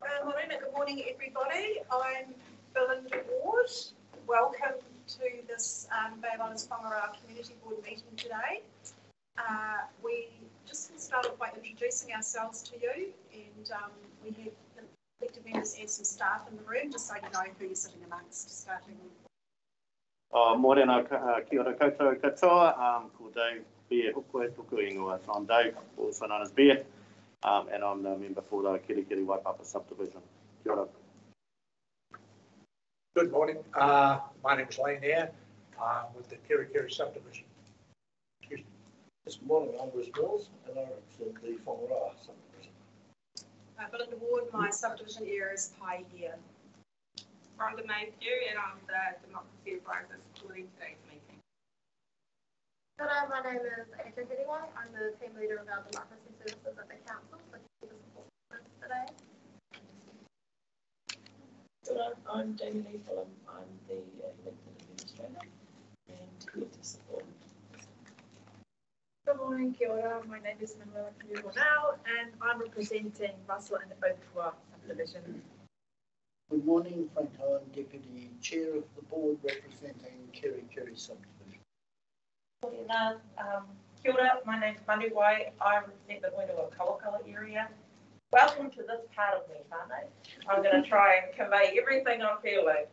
Morena, good morning everybody. I'm Belinda Ward. Welcome to this um, Bay of Islands Whangaroa Community Board meeting today. Uh, we just started by introducing ourselves to you and um, we have the elected members and some staff in the room just so you know who you're sitting amongst starting Uh, morena uh, ki ora koutou katoa, um, ko Dave Beer Hukwe, tuku ingoa. I'm Dave, also known as Beer, um, and I'm the member for the Kerikeri Waipapa subdivision. Kia ora. Good morning. Uh, my name is Lane Air, uh, with the Kerikeri subdivision. Excuse me. This morning I'm Bruce Mills and I represent the Whangaroa subdivision. Uh, Belinda Ward, my subdivision area is Pai here. From the main Mayhew, and I'm the Democracy Advisor supporting today's meeting. Hello, my name is AJ Hediwai. I'm the team leader of our democracy services at the council, so thank you for supporting us today. Hello, I'm Jamie Lee Fulham. I'm the uh, elected administrator and here to support. Good morning, kia ora. My name is Manuela Kaniumonau and I'm representing Russell and Opua subdivision. Good morning, Frank Owen, Deputy Chair of the Board representing Kerry Kerry subdivision. Morena, um, kia ora, my name's Mandy White. I represent the Whenua Kawakala area. Welcome to this part of me, whānau. I'm going to try and convey everything I'm feeling.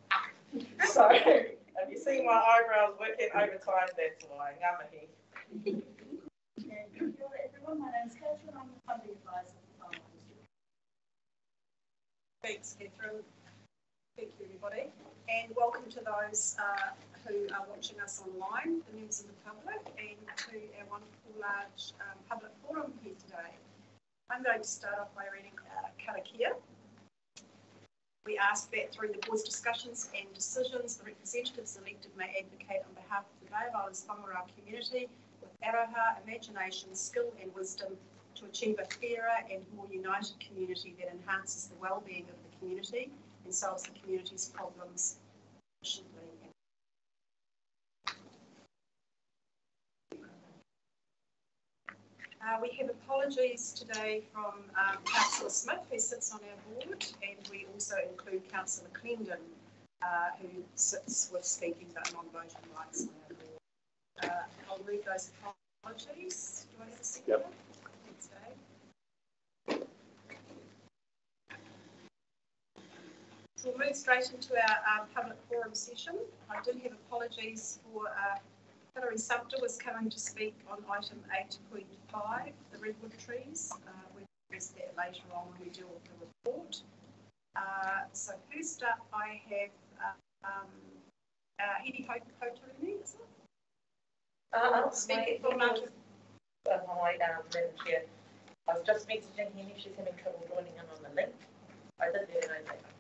So, if you see my eyebrows working overtime, that's why. Ngā mihi. Everyone, my name is Catherine. I'm the funding advisor Thanks, Catherine. Thank you, everybody. And welcome to those uh, who are watching us online, the members of the public, and to our wonderful large um, public forum here today. I'm going to start off by reading uh, Karakia. We ask that through the board's discussions and decisions, the representatives elected may advocate on behalf of the Bay of Islands Whangaroa community with aroha, imagination, skill and wisdom to achieve a fairer and more united community that enhances the well-being of the community and solves the community's problems efficiently. Uh, we have apologies today from um, Councillor Smith, who sits on our board, and we also include Councillor Clendon, uh, who sits with speaking but non-voting rights on our board. Uh, I'll read those apologies. Do I have a second? Yep. Thanks, Dave. So we'll move straight into our um, public forum session. I do have apologies for uh, Hilary Sumter was coming to speak on item 8.5, the redwood trees. Uh, we'll address that later on when we deal with the report. Uh, so first up, I have uh, um, uh, Hedi is it? Uh, Speaking my- for Mount Hi, Madam Chair. I was just messaging Henny, she's having trouble joining in on the link. I did let her know that,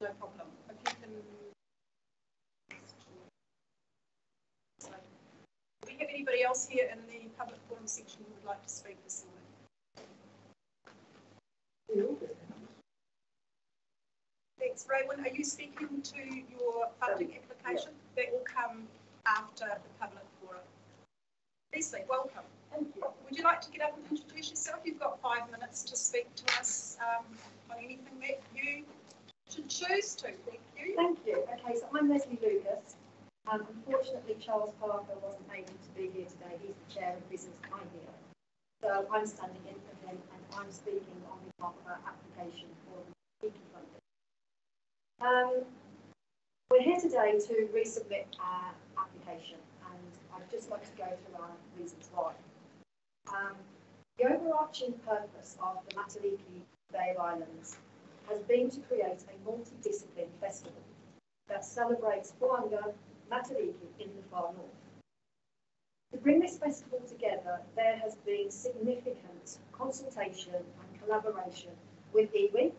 No problem. If you Do we have anybody else here in the public forum section who would like to speak this morning? Thanks, Raywin. Are you speaking to your funding application? That will come after the public forum. Leslie, welcome. Thank you. Would you like to get up and introduce yourself? You've got five minutes to speak to us um, anything that you should choose to. Thank you. Thank you. Okay, so I'm Leslie Lucas. Um, unfortunately, Charles Parker wasn't able to be here today. He's the chair of business idea. So I'm standing in for him and I'm speaking on behalf of our application for the speaking funding. Um, we're here today to resubmit our application and I'd just like to go through our reasons why. Um, the overarching purpose of the Matariki Bay of Islands has been to create a multidiscipline festival that celebrates Wanga Matariki in the far north. To bring this festival together, there has been significant consultation and collaboration with iwi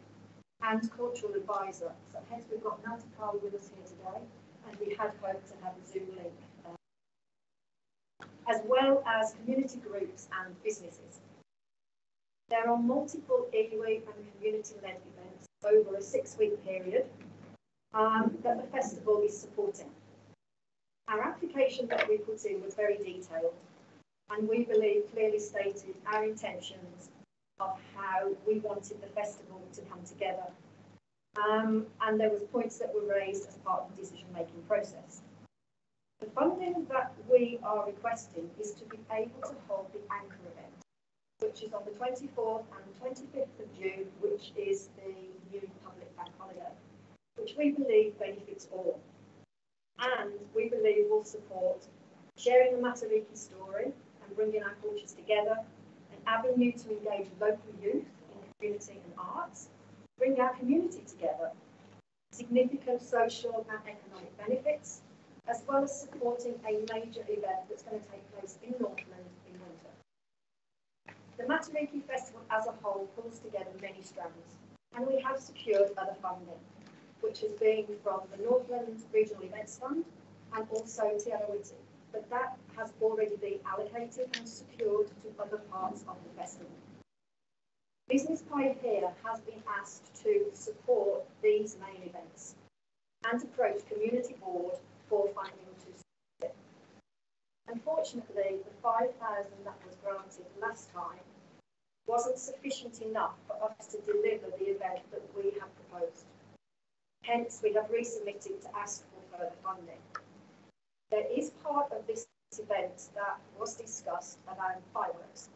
and cultural advisor. So hence we've got Kawi with us here today, and we had hoped to have a Zoom link, uh, as well as community groups and businesses. There are multiple iwi and community-led events over a six-week period um, that the festival is supporting. Our application that we put in was very detailed and we believe clearly stated our intentions of how we wanted the festival to come together. Um, and there was points that were raised as part of the decision-making process. The funding that we are requesting is to be able to hold the anchor event, which is on the 24th and 25th of June, which is the new public bank holiday, which we believe benefits all. And we believe will support sharing the Matariki story and bringing our cultures together, an avenue to engage local youth in community and arts, bring our community together, significant social and economic benefits, as well as supporting a major event that's going to take place in Northland. The Matariki Festival as a whole pulls together many strands, and we have secured other funding, which has been from the Northland Regional Events Fund and also Te Arawhiti, but that has already been allocated and secured to other parts of the festival. Business Paihia has been asked to support these main events and approach Community Board for funding to support it. Unfortunately, the 5,000 that was granted last time wasn't sufficient enough for us to deliver the event that we have proposed. Hence, we have resubmitted to ask for further funding. There is part of this event that was discussed around fireworks.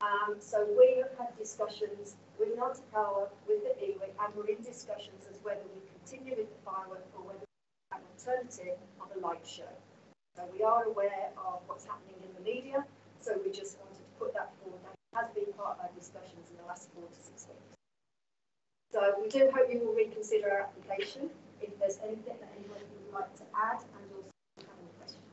Um, so we have had discussions with Ngāti with the iwi, and we're in discussions as whether we continue with the firework or whether an alternative of a light show. So we are aware of what's happening in the media, so we just wanted to put. That has been part of our discussions in the last four to six weeks. So we do hope you will reconsider our application. If there's anything that anyone would like to add and also have any questions.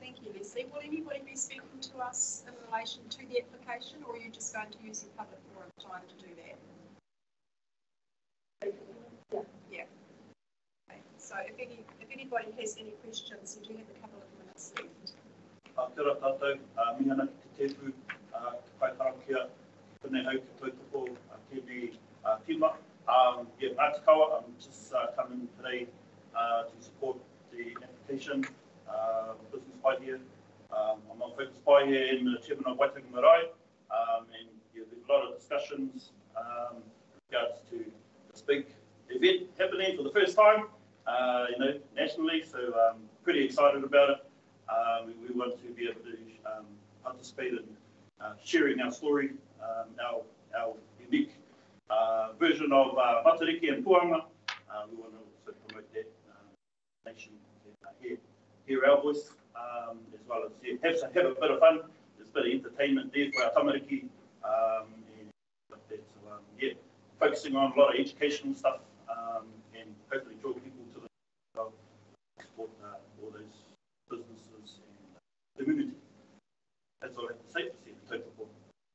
Thank you, Leslie. Will anybody be speaking to us in relation to the application, or are you just going to use the public forum time to do that? Yeah. Okay. So if any, if anybody has any questions, you do have a couple of. Ora tātou, uh, mi ana ki te tēpu, uh, ki pai karakia, tēnei hau ki toi toko, uh, tēnei uh, tima. Um, yeah, Ngāti Kawa, I'm just uh, coming today uh, to support the application, uh, Business Paihia. Um, I'm on focus by here in the chairman of Waitangi Marae, um, and yeah, there's a lot of discussions um, regards to this big event happening for the first time, uh, you know, nationally. So I'm um, pretty excited about it. Um, we, we want to be able to um, participate in uh, sharing our story, um, our, our unique uh, version of uh, Matariki and Puanga. Uh, we want to also promote that uh, nation, uh, hear, hear our voice, um, as well as yeah, have, have a bit of fun. There's a bit of entertainment there for our tamariki. Um, and um, yeah, focusing on a lot of educational stuff um, and hopefully draw people to the uh, support uh, all those businesses and the That's all I have to say for the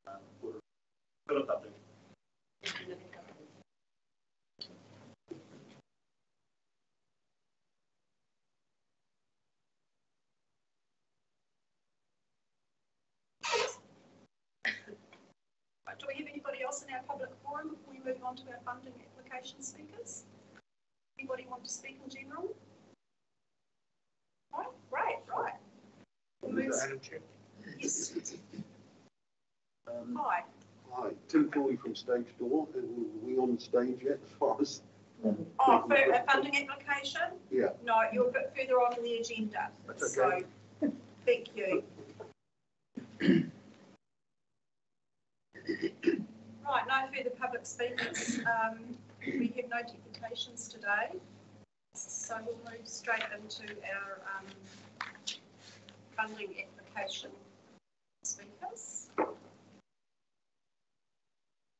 uh, for the topic. Do we have anybody else in our public forum before we move on to our funding application speakers? Anybody want to speak in general? Right, great, right. We'll move- Madam Chair. Um, hi. Hi, Tim Foley from Stage Door. Are we on stage yet as far as? Oh, for a funding application? Yeah. No, you're a bit further on in the agenda. That's So, okay. thank you. Right, no further public speakers. Um, we have no deputations today. So we'll move straight into our, um, funding application speakers.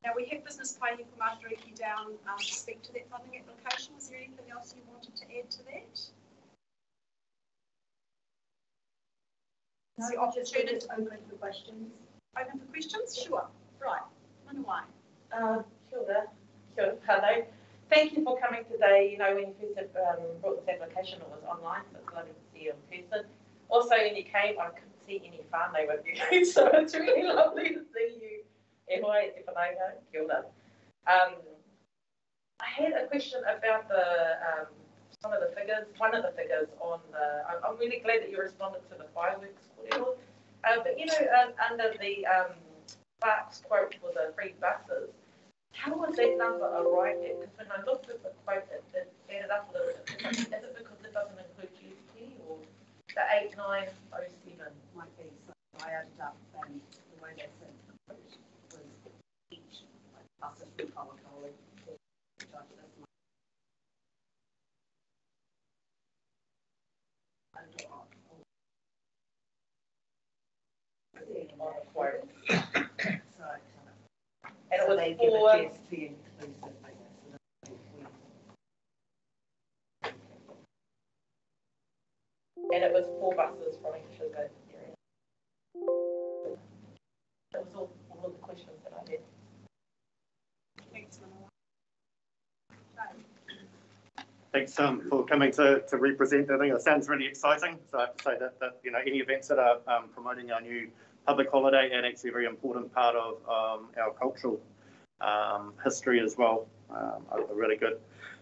Now, we have business planning from Matariki down, um, to speak to that funding application. Was there anything else you wanted to add to that? the No, just, opportunity just open for questions. open for questions? Sure, right, away. Uh, kia ora, kia ora, hello. Thank you for coming today. You know, when you first um, brought this application, it was online, so it's lovely to see you in person. Also, when you came, I couldn't see any whānau with you, so it's really lovely to see you. E hoa e te whanaunga, kia ora. Um, I had a question about the, um, some of the figures, one of the figures on the, I'm, really glad that you responded to the fireworks kōrero. Uh, but you know, under the, um, Barks quote for the free buses, how was that number arrived at? Because when I looked at the quote, it, it ended up a little bit, is it because it doesn't the eight nine oh seven? Might be, so I added up and the way they quote was each, like, buses from Colacoli, they charge this much. I don't know. On the quote, So, and it was they give a for, GST inclusive, I guess. so that we- and it was four buses from each of the area. That was all, all of the questions that I had. Thanks, um, for coming to, to represent. I think it sounds really exciting. So I have to say that, that you know, any events that are um, promoting our new public holiday and actually a very important part of um, our cultural um, history as well um, are really good.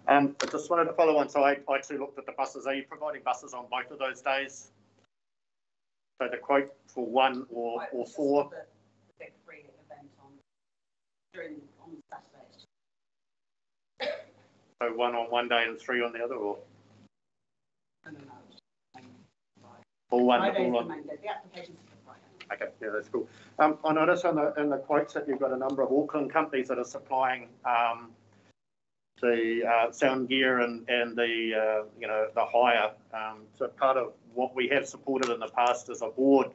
Um, I just wanted to follow on. So I, I too looked at the buses. Are you providing buses on both of those days? So the quote for one or, or four? The the free event on, during, on Saturday. So one on one day and three on the other or, No, no, no. or one all on? main day, the application's for Friday. Okay, yeah, that's cool. Um, I noticed in the, in the quotes that you've got a number of Auckland companies that are supplying, um, the, uh, sound gear and, and the, uh, you know, the hire. Um, so part of what we have supported in the past as a board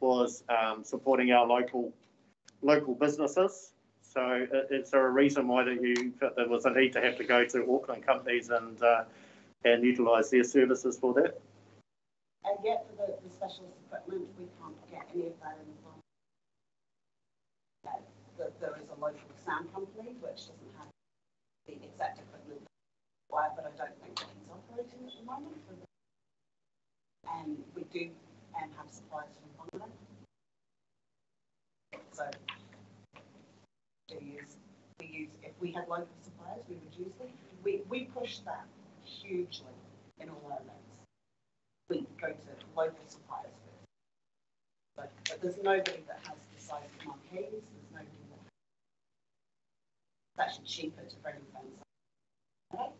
was, um, supporting our local, local businesses. So is there a reason why that you, felt there was a need to have to go to Auckland companies and, uh, and utilise their services for that? And yet for the, the specialist equipment, we can't get any of that in the. There, is a local sound company which doesn't the exact required, but I don't think that he's operating at the moment. And we do, um, have suppliers from Tonga. So. We use, we use, if we had local suppliers, we would use them. We, we push that hugely in all our events we go to local suppliers first. But, but there's nobody that has the size of Marquees, there's nobody. It's actually cheaper to bring fence. Okay?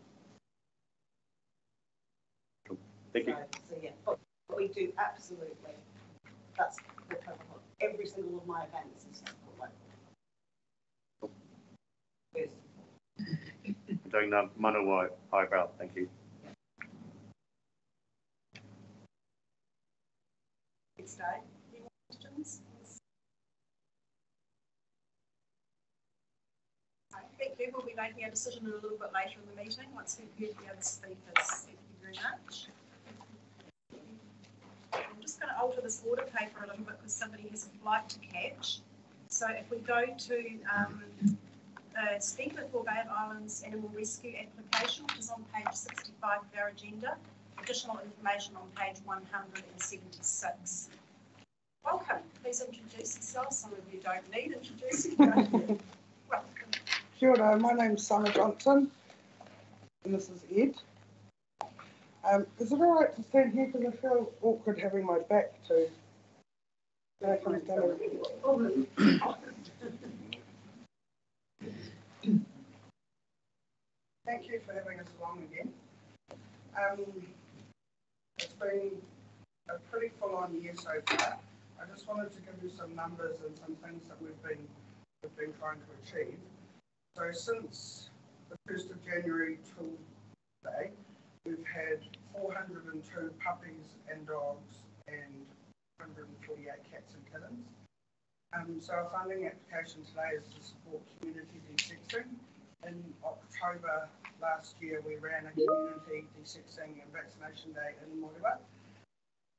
Thank you. So, so yeah, but we do absolutely, that's the cover of every single of my events is. First. Doing the Manawa eyebrow, thank you. Next day, any questions? Thank you, we'll be making a decision a little bit later in the meeting, once we've heard the other speakers. Thank you very much. I'm just going to alter this order paper a little bit because somebody has a flight to catch. So if we go to um, the speaker for Bay of Islands Animal Rescue application, which is on page 65 of our agenda, additional information on page 176. Welcome, please introduce yourself. Some of you don't need introducing. Kia ora, my name's Summer Johnson, and this is Ed. Um, is it all right to stand here because I feel awkward having my back to? Thank you for having us along again. Um, it's been a pretty full-on year so far. I just wanted to give you some numbers and some things that we've been, we've been trying to achieve. So since the first of January till today, we've had four hundred and two puppies and dogs and hundred and forty-eight cats and kittens. Um, so our funding application today is to support community de-sexing. In October last year, we ran a community de-sexing and vaccination day in Moerewa.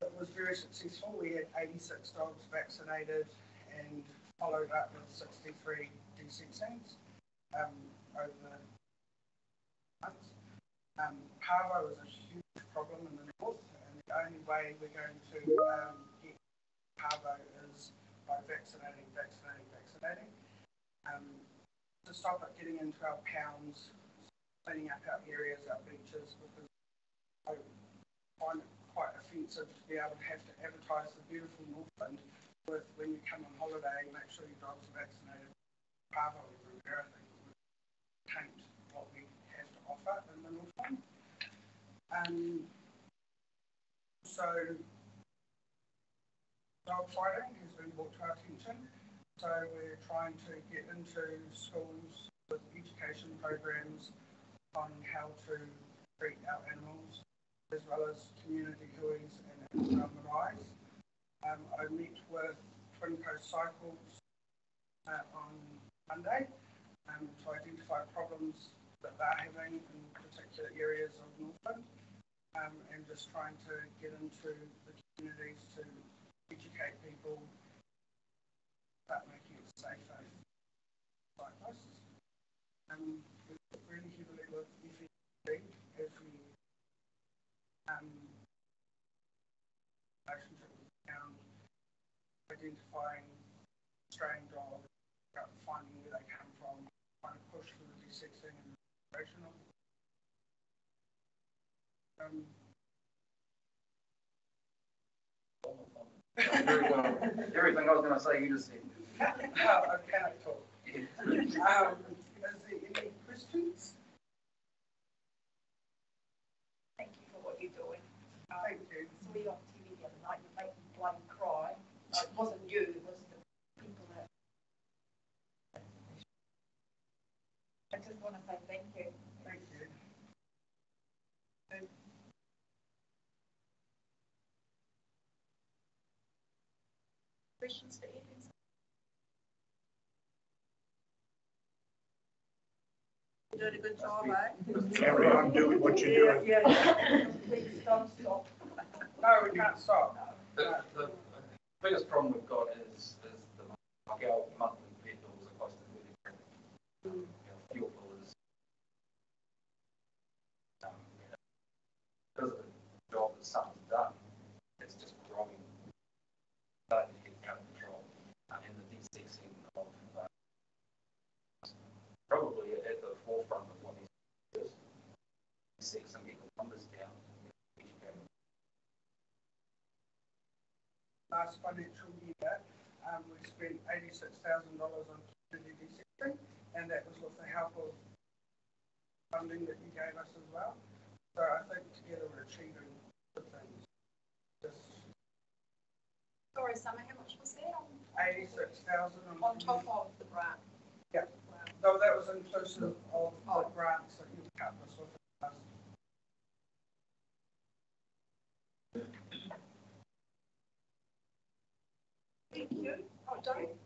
It was very successful. We had eighty-six dogs vaccinated and followed up with sixty-three de-sexings um, over months. Um, parvo is a huge problem in the north, and the only way we're going to um, get parvo is by vaccinating, vaccinating, vaccinating. Um, to stop it getting into our pounds, cleaning up our areas, our beaches, because I find it quite offensive to be able to have to advertise the beautiful Northland with when you come on holiday, make sure your dog's are vaccinated. Parvo Rubella, I think, would what we have to offer in the Northland. Um, so, dog fighting has been brought to our attention. So we're trying to get into schools with education programs on how to treat our animals, as well as community hui's and marae's. Um, I met with Twin Coast Cycles uh, on Monday um, to identify problems that they're having in particular areas of Northland um, and just trying to get into the communities to educate people about making it safer cyclists. Um, we work really heavily with FED as we um, relationship identifying Australian dogs, about finding where they come from, trying to of um, Very. Everything I was gonna say, you just said. I cannot talk. Um, is there any questions? Thank you for what you're doing. Thank you. Saw you on TV the other night, you made me bloody cry. It wasn't you, it was the people that. I just want to say thank you. Thank you. Questions for You're doing a good job, eh? Carry on doing what you're doing. Yeah, yeah. Please don't stop. No, we can't stop. The, the biggest problem we've got is, is the, like our monthly vet bills are close to thirty grand. Um, Fuel bill is. Um, you know, because of the job that someone's done, it's just growing. Starting to get out of control, um, and the de-sexing of, uh, probably at the forefront of what these is. De-sex and get the numbers down. educate Last financial year, um, we spent eighty-six thousand dollars on community desexing, and that was with the help of funding that you gave us as well. So I think together we're achieving good things. Just Sorry, Summer, how much was that on, eighty-six thousand on. on top of the grant? Yeah. No, that was inclusive of the grants that you cut us with. Thank you. Oh, don't.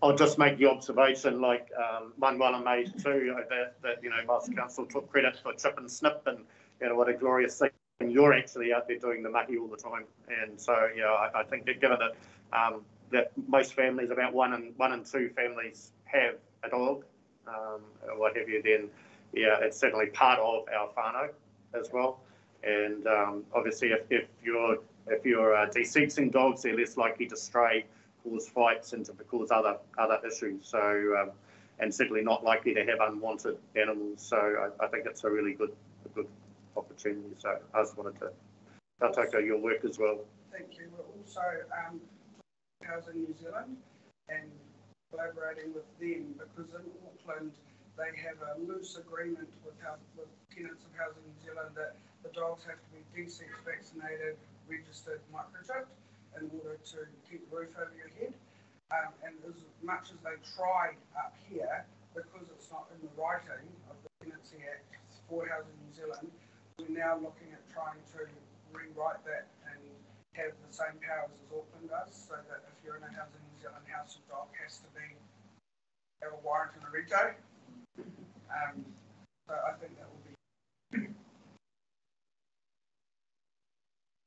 I'll just make the observation, like um, Manuela made too, that, that, you know, Master Council took credit for chip and snip and, you know, what a glorious thing. And you're actually out there doing the mucky all the time. And so, yeah, I, I think that given that, um, that most families, about one and, one and two families have a dog, um, or what have you, then, yeah, it's certainly part of our whānau as well. And um, obviously, if, if you're if you're uh, desexing dogs, they're less likely to stray, cause fights, and to cause other other issues. So, um, and certainly not likely to have unwanted animals. So, I, I think it's a really good a good opportunity. So, I just wanted to tautoko your work as well. Thank you. We're also um, Housing New Zealand and collaborating with them because in Auckland they have a loose agreement with, house, with tenants of Housing New Zealand that the dogs have to be de-sex vaccinated, registered, microchipped in order to keep the roof over your head. Um, and as much as they tried up here, because it's not in the writing of the Tenancy Act for Housing New Zealand, we're now looking at trying to rewrite that and have the same powers as Auckland does, so that if you're in a Housing New Zealand house, your dog has to be have a warrant and a rego. Um, so I think that will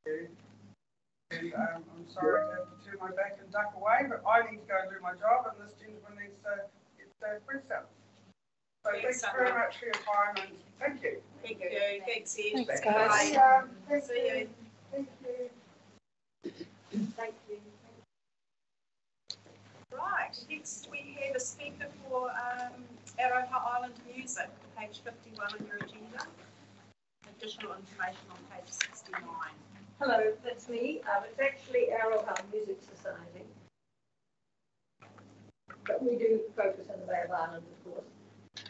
be. And um, I'm sorry to have to turn my back and duck away, but I need to go and do my job, and this gentleman needs to get the press out. So thanks very much for your time, and thank you. Thank you. Thanks, Ed. Thanks, Bye. guys. Yeah, thank See you. you. Thank you. Thank you. Right, next we have a speaker for um, Aroha Island Music, page 51 on your agenda. Additional information on page 69. Hello, that's me. Um, it's actually Arrowhead Music Society. but we do focus on the Bay of Islands, of course.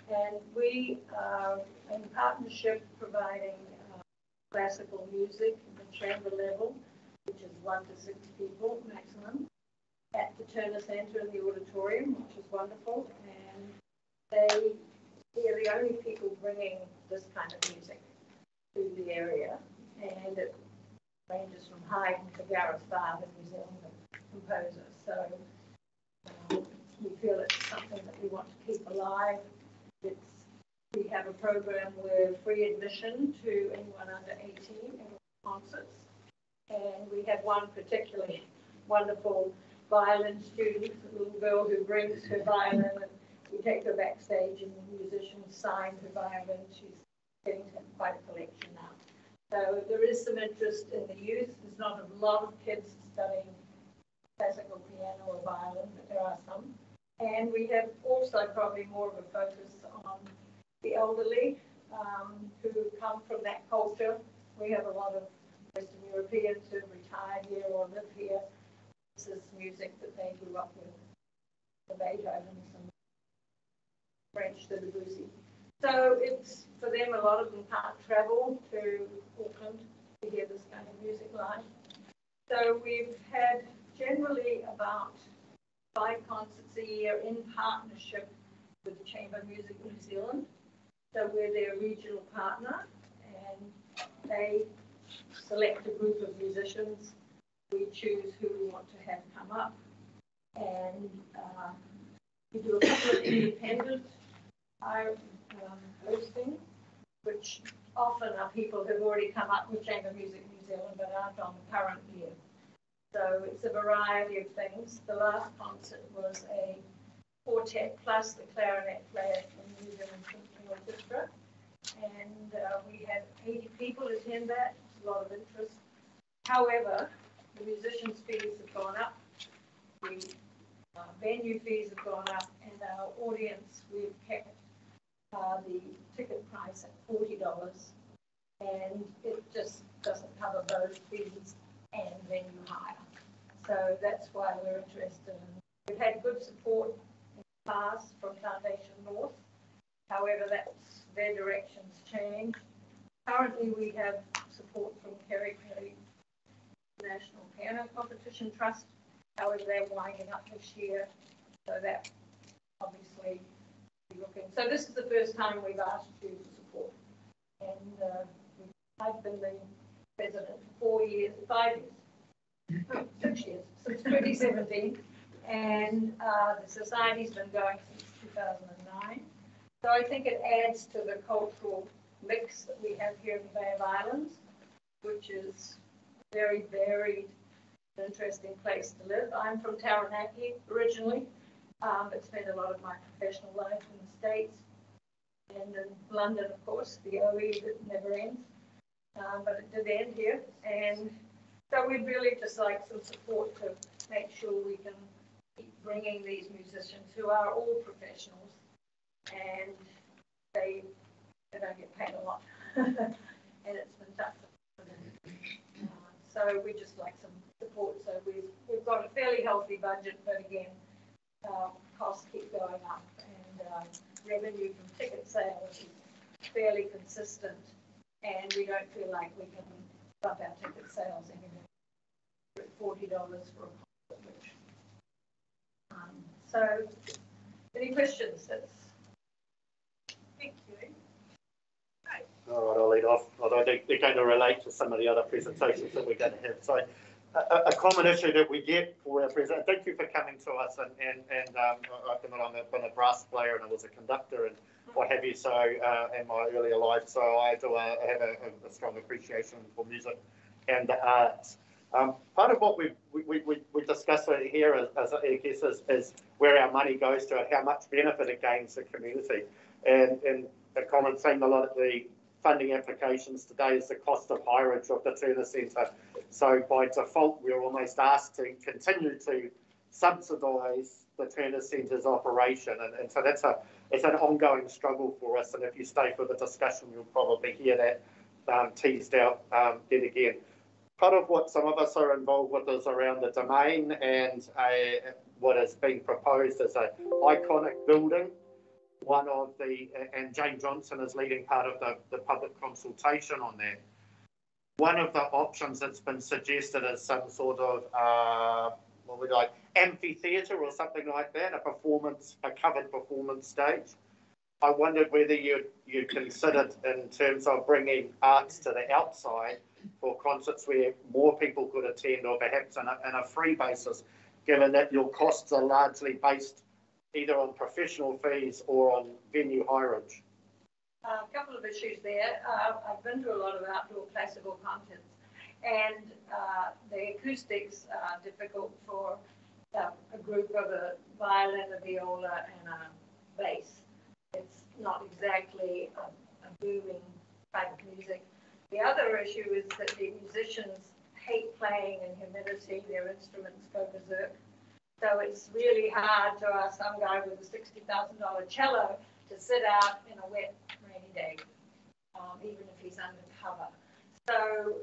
And we are in partnership providing uh, classical music at the chamber level, which is one to six people maximum, at the Turner Centre in the auditorium, which is wonderful. And they, we are the only people bringing this kind of music to the area. And it ranges from Haydn to Gareth the New Zealand composer. So um, we feel it's something that we want to keep alive. It's, we have a program with free admission to anyone under 18 at concerts. And we have one particularly wonderful violin student, a little girl who brings her violin and we take her backstage and the musicians sign her violin. She's getting quite a collection now. So there is some interest in the youth. There's not a lot of kids studying classical piano or violin, but there are some. And we have also probably more of a focus on the elderly um, who come from that culture. We have a lot of Western Europeans who retired here or live here. This is music that they grew up with, the Beethovens and French, the Debussy. So it's for them, a lot of them can't travel to Auckland to hear this kind of music live. So we've had generally about five concerts a year in partnership with the Chamber of Music New Zealand. So we're their regional partner and they select a group of musicians. We choose who we want to have come up and uh, we do a couple of independent um, hosting, which often are people who've already come up with Chamber Music New Zealand but aren't on the current year. So it's a variety of things. The last concert was a quartet plus the clarinet player from the New Zealand Symphony Orchestra. And uh, we had 80 people attend that. It's a lot of interest. However, the musicians' fees have gone up. The uh, venue fees have gone up and our audience, we've kept the ticket price at $40 and it just doesn't cover those fees and venue hire. So that's why we're interested. In. We've had good support in the past from Foundation North. However, that's their directions change. Currently, we have support from Kerry Kerry National Piano Competition Trust. However, they're winding up this year, so that obviously looking. So this is the first time we've asked you for support, and uh, I've been the president for four years, five years six years, since 2017. And uh, the society's been going since 2009. So I think it adds to the cultural mix that we have here in the Bay of Islands, which is very varied, interesting place to live. I'm from Taranaki originally, um, but spent a lot of my professional life in the States and in London, of course, the OE that never ends. Um, but it did end here. And so we'd really just like some support to make sure we can keep bringing these musicians who are all professionals and they, they don't get paid a lot. and it's been tough for them. Uh, so we just like some support. So we've, we've got a fairly healthy budget, but again, uh, costs keep going up and uh, revenue from ticket sales is fairly consistent and we don't feel like we can bump our ticket sales anymore forty dollars for a concert, which. Um, so, any questions? That's, Thank you. All right, I'll lead off, although they, they're going to relate to some of the other presentations that we're going to have. So a, a common issue that we get for our president, thank you for coming to us and, and, and um, I've been, I'm a, been a brass player and I was a conductor and what have you, so uh, in my earlier life, so I do uh, have a, a, strong appreciation for music and the arts. Um, part of what we we, we, we discuss here, as, as I guess, is, is where our money goes to and how much benefit it gains the community. And, and a common theme, a lot of the funding applications today is the cost of hireage of the Turner Centre. So by default, we're almost asked to continue to subsidise the Turner Centre's operation. And, and so that's a it's an ongoing struggle for us. And if you stay for the discussion, you'll probably hear that um, teased out um, yet again part of what some of us are involved with is around the domain and what is being proposed as an iconic building. One of the, and Jane Johnson is leading part of the, the public consultation on that. One of the options that's been suggested is some sort of, uh, what would like, amphitheatre or something like that, a performance, a covered performance stage. I wondered whether you you considered in terms of bringing arts to the outside for concerts where more people could attend, or perhaps on a, on a free basis, given that your costs are largely based either on professional fees or on venue hireage. A couple of issues there. Uh, I've been to a lot of outdoor classical concerts, and uh, the acoustics are difficult for uh, a group of a violin, a viola, and a bass. It's not exactly a, a booming type of music. The other issue is that the musicians hate playing in humidity, their instruments go berserk. So it's really hard to ask some guy with a $60,000 cello to sit out in a wet, day, um, even if he's undercover. So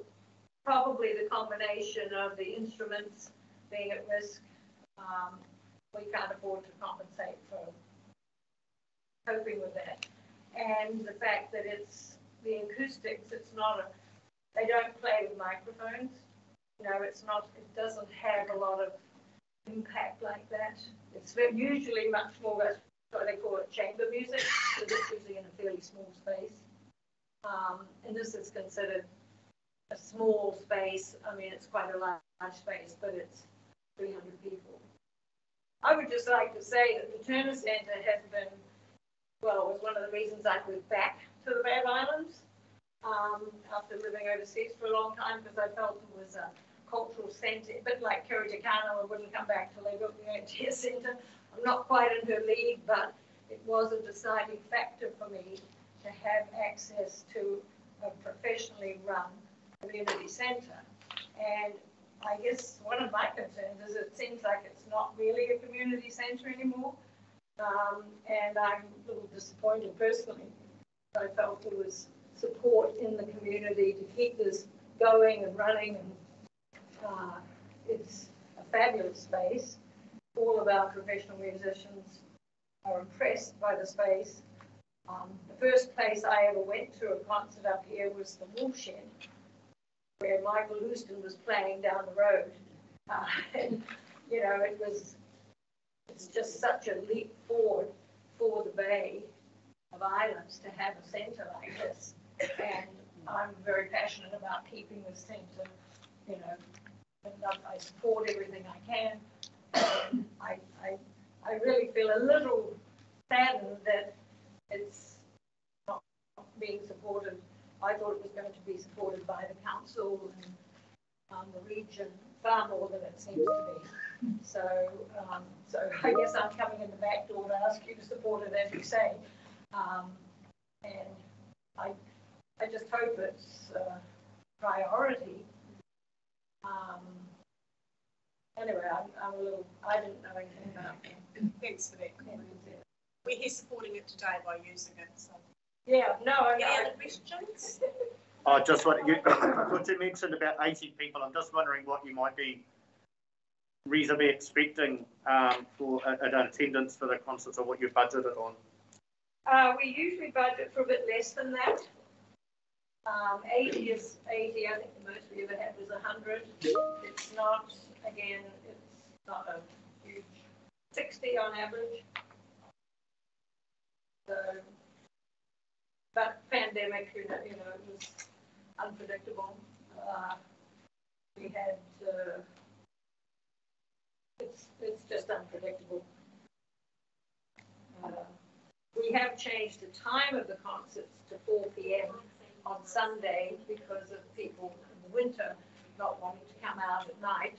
probably the combination of the instruments being at risk, um, we can't afford to compensate for coping with that. And the fact that it's the acoustics, it's not a, they don't play with microphones. You know, it's not, it doesn't have a lot of impact like that. It's usually much more, they call it chamber music, so this usually in a fairly small space. Um, and this is considered a small space. I mean, it's quite a large space, but it's 300 people. I would just like to say that the Turner Centre has been, well, it was one of the reasons I moved back to the Bad Islands um, after living overseas for a long time because I felt it was a cultural centre, a bit like Kiri Te Kanawa, I wouldn't come back till they built the ATS Centre. I'm not quite in her league, but it was a deciding factor for me to have access to a professionally run community centre. And I guess one of my concerns is it seems like it's not really a community centre anymore. Um, and I'm a little disappointed personally. I felt there was support in the community to keep this going and running. And uh, it's a fabulous space. All of our professional musicians are impressed by the space. Um, the first place I ever went to a concert up here was the Woolshed, where Michael Houstoun was playing down the road. Uh, and, you know, it was, it's just such a leap forward for the Bay of Islands to have a centre like this. And I'm very passionate about keeping this centre, you know, and I support everything I can. I, I, I really feel a little saddened that it's not being supported I thought it was going to be supported by the council and um, the region far more than it seems to be. So, um, so I guess I'm coming in the back door to ask you to support it as you say. Um, and I, I just hope it's a priority. Um, anyway, I'm, I'm a little, I didn't know anything about it. Thanks for that. comment. We're here supporting it today by using it. So. Yeah, no, I Any other questions? I just want you, what you mentioned about 80 people. I'm just wondering what you might be reasonably expecting um, for an attendance for the concerts or what you budgeted on. Uh, we usually budget for a bit less than that. Um, 80 is 80. I think the most we ever had was 100. It's not, again, it's not a huge 60 on average. So but pandemic, you know, you know, it was unpredictable. Uh, we had, uh, it's, it's just unpredictable. Uh, we have changed the time of the concerts to 4 p.m. on Sunday because of people in the winter not wanting to come out at night.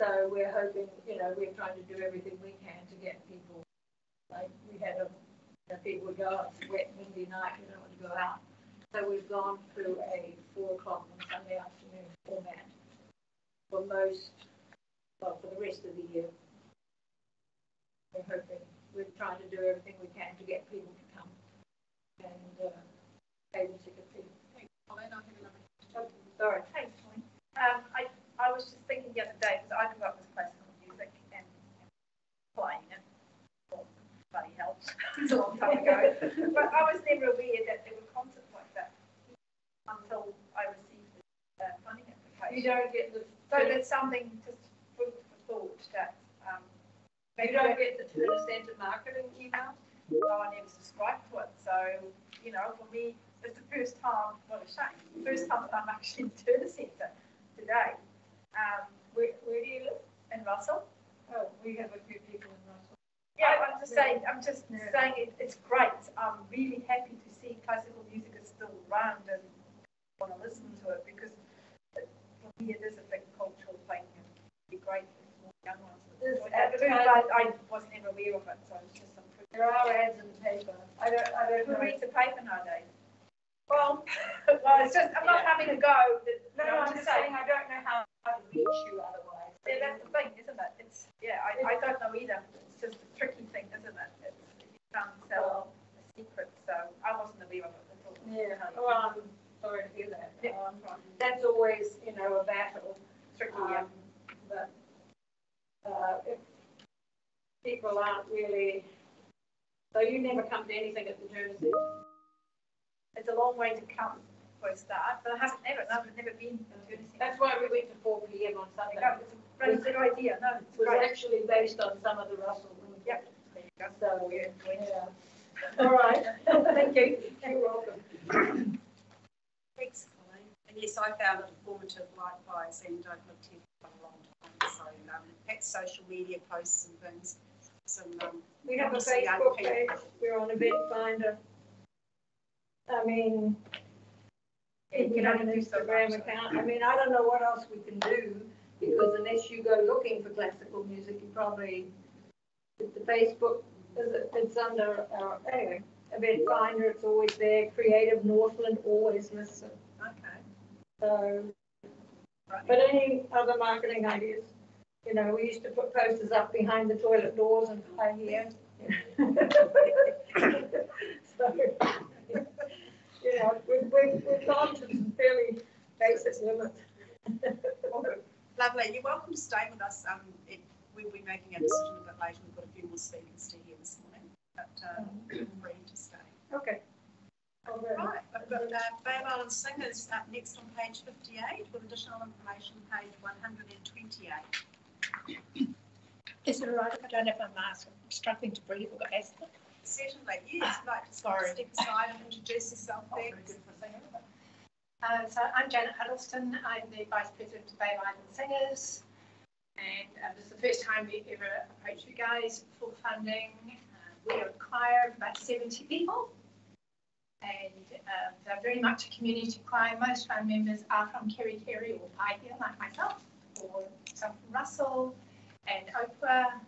So we're hoping, you know, we're trying to do everything we can to get people. Like we had a people would go out, it's wet, windy night, you don't want to go out. So we've gone through a four o'clock on Sunday afternoon format for most, well, for the rest of the year. We're hoping, we're trying to do everything we can to get people to come and uh, pay the ticket fee. Colin, I have another question. Sorry. Thanks, Colin. Um, I, I was just thinking the other day because I grew up with classical music and playing it. Well, bloody hell, a long time ago. but I was never aware that there were concerts like that until I received the uh, funding application. You don't get the. So that's something just food for thought that. Um, you don't get the Turner Centre marketing email. No, I never subscribed to it. So, you know, for me, it's the first time, what a shame, first time that I'm actually in the Centre today. Um, Where, where do you live? in Russell. Oh, we have a few people in Russell. Yeah, I'm just saying, I'm just Yeah. saying it, it's great. I'm really happy to see classical music is still around and want to listen to it because it, for me it is a big cultural thing and it'd be great if more young ones. would There's enjoy but I wasn't ever aware of it, so it's just some. There are ads in the paper. I don't, I don't Who reads the paper nowadays? Well, Well, it's just, I'm not Yeah. having a go. no, no, I'm just saying, I don't know how to reach you otherwise. Yeah, that's the thing, isn't it? It's, yeah, I, I don't know either. It's just a tricky thing, isn't it? It's, you can't sell a secret, so I wasn't aware of it until. Yeah, well, I'm sorry to hear that. Yeah, Um. That's always, you know, a battle. Tricky, yeah. Um, But, uh, if people aren't really, so you never come to anything at the Centre? It's a long way to come for a start, but I haven't never, no, I've never been to Tunis. That's why we went to four P M on Sunday. No, it's a very good idea, no, It it's was great. actually based on some of the Russell. movement. Yep. There you go. So, Yeah. yeah. All right. Thank you. You're welcome. Thanks, Colleen. And yes, I found it informative likewise and I've lived here for a long time. So um, perhaps social media posts and things, some. Um, We have a obviously young Facebook people- page, we're on Event Finder. I mean, you we have an Instagram account, I mean, I don't know what else we can do, because unless you go looking for classical music, you probably, the Facebook, it's under, uh, anyway, Eventfinda, it's always there, Creative Northland always lists it, Okay. so. Right. But any other marketing ideas? You know, we used to put posters up behind the toilet doors and I hear. So, you know, we've, we've, we've gone to some fairly basic limits. Lovely. You're welcome to stay with us. Um, it, we'll be making a decision a bit later. We've got a few more speakers to hear this morning, but uh, feel free to stay. Okay. All right. Right, I've got uh, Bay Island Singers up next on page 58 with additional information page 128. Is it all right if I don't have my mask? I'm struggling to breathe. I've got asthma. Certainly, yes, I'd like to Sorry. step aside and introduce yourself there. Uh, so I'm Janet Huddleston. I'm the Vice President of Bay Island Singers. And uh, this is the first time we ever approached you guys for funding. Uh, we are a choir of about 70 people. And um, they're very much a community choir. Most of our members are from Kerikeri or Paihia, like myself, or some from Russell and Opua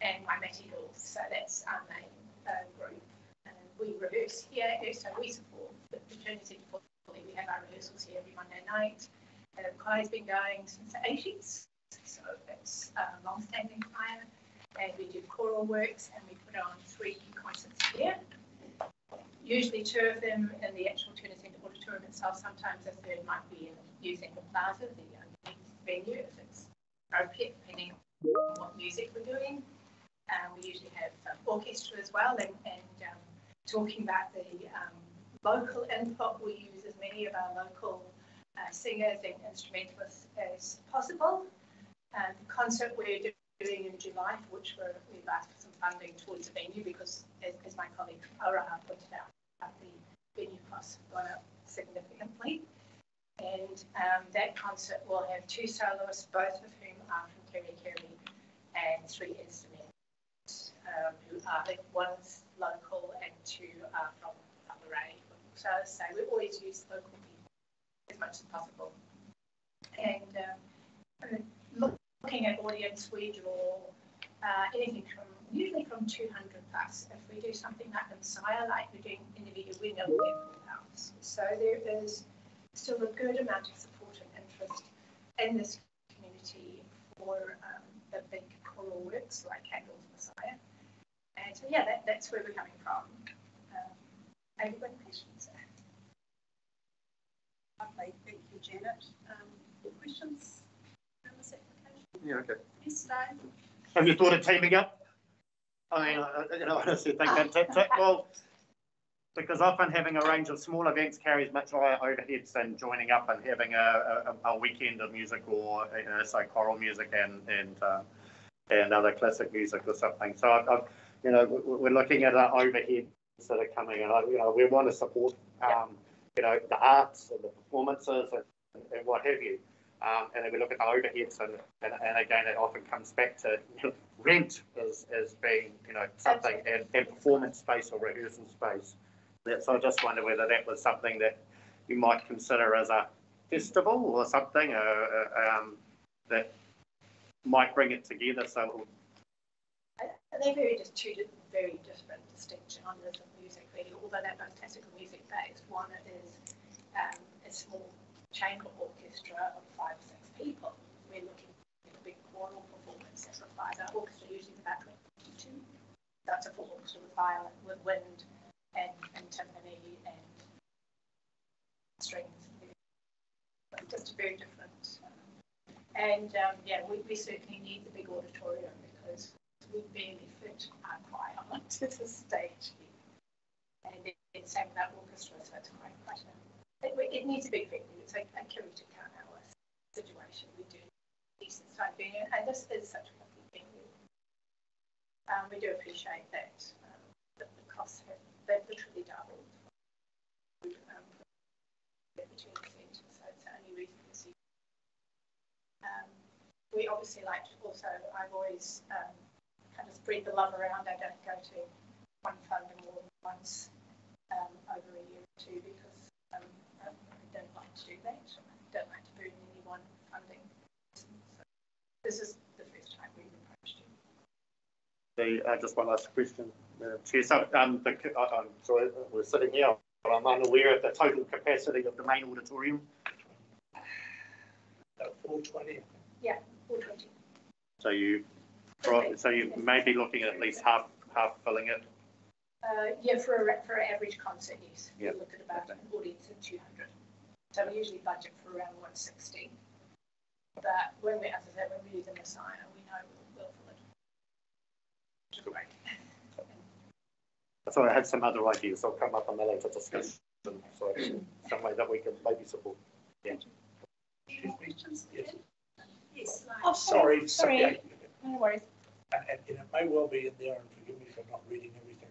and Waimati Hills. So that's our main uh, group. And we rehearse here, so we support the fraternity fully. We have our rehearsals here every Monday night. Uh, the choir's been going since the 80s, so it's a long-standing choir. And we do choral works and we put on three concerts here. Usually two of them in the actual Turner Centre auditorium itself. Sometimes a third might be in New Zealand Plaza, the uh, venue, if it's appropriate, depending on what music we're doing. Um, we usually have um, orchestra as well, and, and um, talking about the um, local input, we use as many of our local uh, singers and instrumentalists as possible. Um, the concert we're doing in July, for which we're, we've asked for some funding towards the venue, because as, as my colleague Auraha pointed out, the venue costs have gone up significantly. And um, that concert will have two soloists, both of whom are from Kerikeri, and three instruments um, who are, like, one's local and two are from Whangarei. So, so we always use local people as much as possible. And um, look, looking at audience, we draw uh, anything from usually from 200 plus. If we do something like the Messiah, like we're doing in the video, we know we'll get. So there is still a good amount of support and interest in this community for um, the big choral works like Handel's Messiah. And so, yeah, that, that's where we're coming from. Um, have you got any questions? Lovely. Thank you, Janet. Um, questions on this application? Yeah, okay. Yes, Dave? Have you thought of teaming up I mean, I- I- you know, honestly think that, that, that- well, because often having a range of small events carries much higher overheads than joining up and having a, a, a weekend of music or, you know, say choral music and, and, uh, and other classic music or something. So I've, I've, you know, we- we're looking at our overheads that are coming and, you know, we want to support, um, you know, the arts and the performances and, and what have you. Um, and then we look at the overheads and, and, and again, it often comes back to you know, rent as, as being, you know, something and, and performance space or rehearsal space. So I just wonder whether that was something that you might consider as a festival or something, uh, uh, um, that might bring it together. So And they're very just two very different distinct genres of music, really. Although they're both classical music based, one is um, a small chamber orchestra of five or six people. We're looking at a big choral performance that requires our orchestra usually about 22. That's a full orchestra with violin, with wind, and, and timpani and strings. Just very different. um, and um, yeah, we, we certainly need the big auditorium because we barely fit our choir onto the stage. And it, same with that orchestra, so it's quite quite a, it, it needs a big venue. It's like a curated count hour situation. We do decent sized venue, and this is such a lovely venue. Um, we do appreciate that um, the, the costs have they've literally doubled. Um, between the centres, so it's only reason we see. Um, we obviously like to also, I've always um, kind of spread the love around. I don't go to one funding more than once um, over a year or two because um, I don't like to do that. I don't like to burden anyone funding. So this is the first time we've approached you. the, uh, just one last question, Madam Chair. So, um, the, I- I'm sorry, we're sitting here, but I'm unaware of the total capacity of the main auditorium. Four twenty. Yeah, 420. So you, so you may be looking at at least half, half filling it. Uh, yeah, for a, for an average concert, yes. We Yep. look at about an audience of 200. So we usually budget for around 160. But when we, as I said, when we use a Messiah, we know we'll, we'll fill it. Which is great. So I had some other ideas, I'll come up on the later discussion, so some way that we can maybe support. Yeah. Any more questions? Yes. Yes. Oh, Sorry, sorry. No worries. And, and it may well be in there, and forgive me for not reading everything.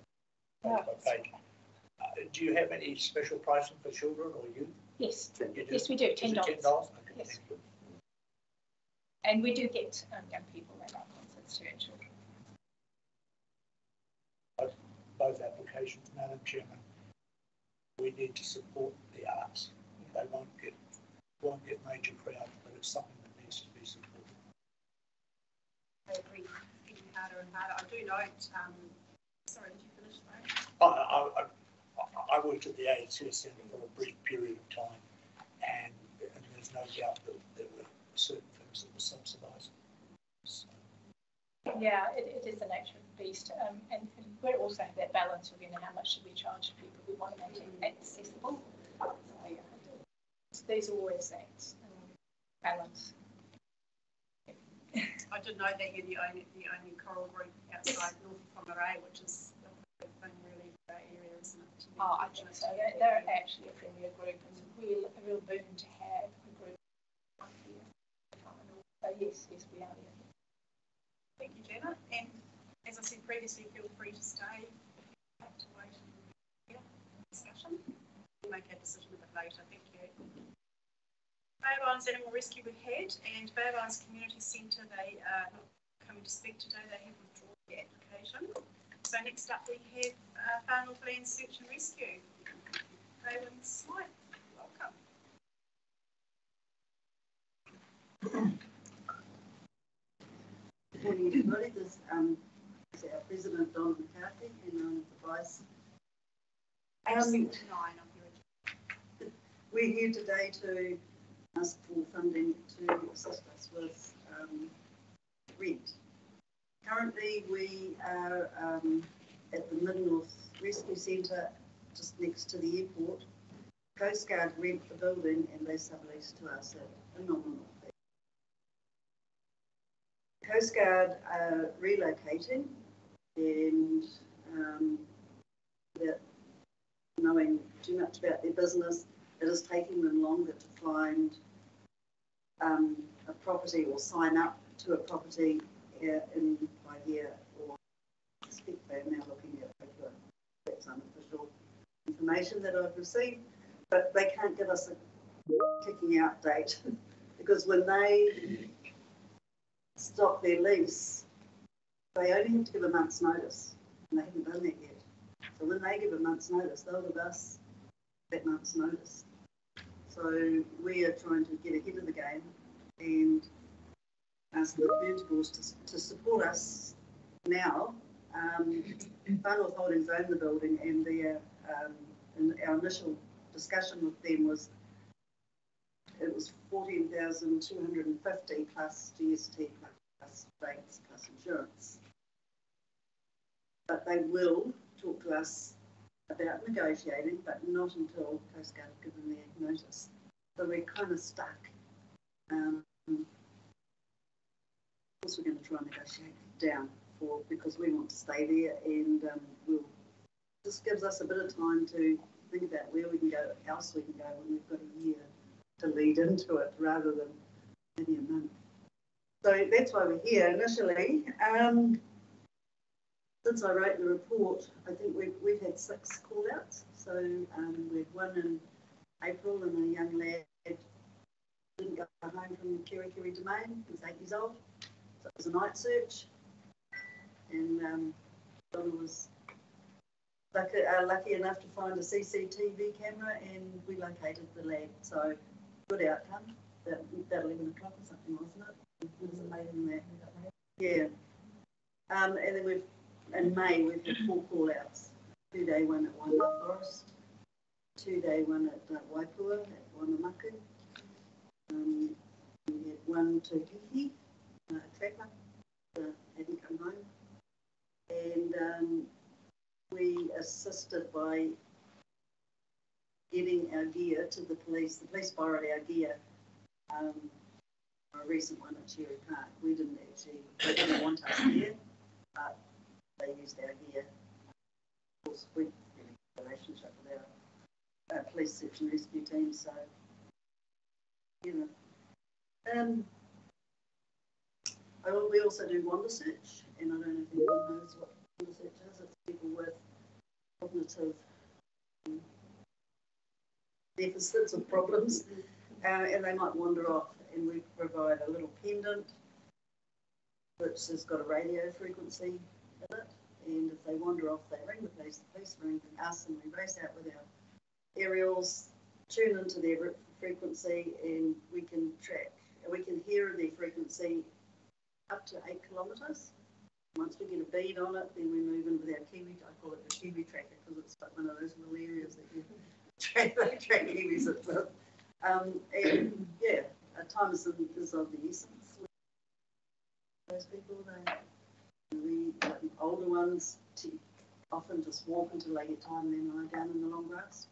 No, page. Uh, Do you have any special pricing for children or youth? Yes, You yes, we do, Is $10. Okay, Yes. and we do get um, young people at our concerts too, and children. Both- Both applications, Madam Chairman. We need to support the arts. They won't get, won't get major crowds, but it's something that needs to be supported. I agree, harder and harder. I do note, um, sorry, did you finish, Ray? I, I, I, I worked at the AHS Centre for a brief period of time, and, and there's no doubt that there were certain things that were subsidised. So, Yeah, it, it is the nature of the beast. Um, and, and we also have that balance of, you know, how much should we charge people? We want to make it accessible. So, yeah, there's always that um, balance. I did know that you're the only, the only choral group outside North Whangarei, which is a big thing really for that area, isn't it? Oh, I think so. They're, actually a premier group. and It's a real, a real boon to have a group like here. So yes, yes, we are. Yeah. Thank you, Jenna. And as I said previously, feel free to stay, if you have to wait and discussion. We'll make our decision a bit later. Thank you. Bayabon's Animal Rescue we had and Bay Bayabon's Community Centre, they are not coming to speak today. They have withdrawn the application. So next up we have uh, Far North Land Search and Rescue. Bayabon Smythe, welcome. Good morning, everybody. This um, is our President, Don McCarthy, and I'm the Vice. Page Um, 79 of your We're here today to ask for funding to assist us with um, rent. Currently, we are um, at the Mid-North Rescue Centre, just next to the airport. Coast Guard rent the building and they sublease to us at a nominal fee. Coast Guard are relocating and um, knowing too much about their business, it is taking them longer to find um, a property or sign up to a property uh, in by year or suspect they're now looking at. That's unofficial information that I've received, but they can't give us a kicking out date because when they stop their lease, they only have to give a month's notice, and they haven't done that yet. So when they give a month's notice, they'll give us that month's notice. So we are trying to get ahead of the game and ask the Board to, to support us now. Um, Holdings own the building and their, um, our initial discussion with them was it was fourteen thousand two hundred and fifty plus GST plus rates plus insurance. But they will talk to us about negotiating, but not until Coast Guard have given their notice. So we're kind of stuck. Um, of course, we're going to try and negotiate down for because we want to stay there, and um, we'll just gives us a bit of time to think about where we can go, else we can go when we've got a year to lead into it rather than maybe a month. So that's why we're here initially. Um, since I wrote the report, I think we've, we've had six call outs. So um, we've one in April and a young lad didn't go home from Kerikeri Domain. He was eight years old. So it was a night search. And um, Donna was lucky, uh, lucky enough to find a CCTV camera and we located the lad. So good outcome. About, about 11 o'clock or something, wasn't it? Was it later than that? Yeah. Um, and then we've, in May, we've had four call outs. Two day one at Waimea Forest, two day one at uh, Waipoua at Waimamaku. Um, we had one to Hihi, uh, trapper, uh, hadn't come home. And um, we assisted by getting our gear to the police. The police borrowed our gear. Um, a recent one at Cherry Park. We didn't actually, they didn't want us there, but used our gear. Of course, we have a relationship with our, our police search and rescue team, so, you know. Um, we also do Wander Search, and I don't know if anyone knows what Wander Search is. It's people with cognitive um, deficits or problems, uh, and they might wander off. And we provide a little pendant which has got a radio frequency it. And if they wander off, they ring the police, the police ring us, and we race out with our aerials, tune into their frequency, and we can track, we can hear their frequency up to eight kilometres. Once we get a bead on it, then we move in with our Kiwi, I call it the Kiwi tracker because it's like one of those little areas that you track, track Kiwis at um, and yeah, time is, is of the essence. Those people, they, we, um, older ones often just walk until they get time and then lie down in the long grass.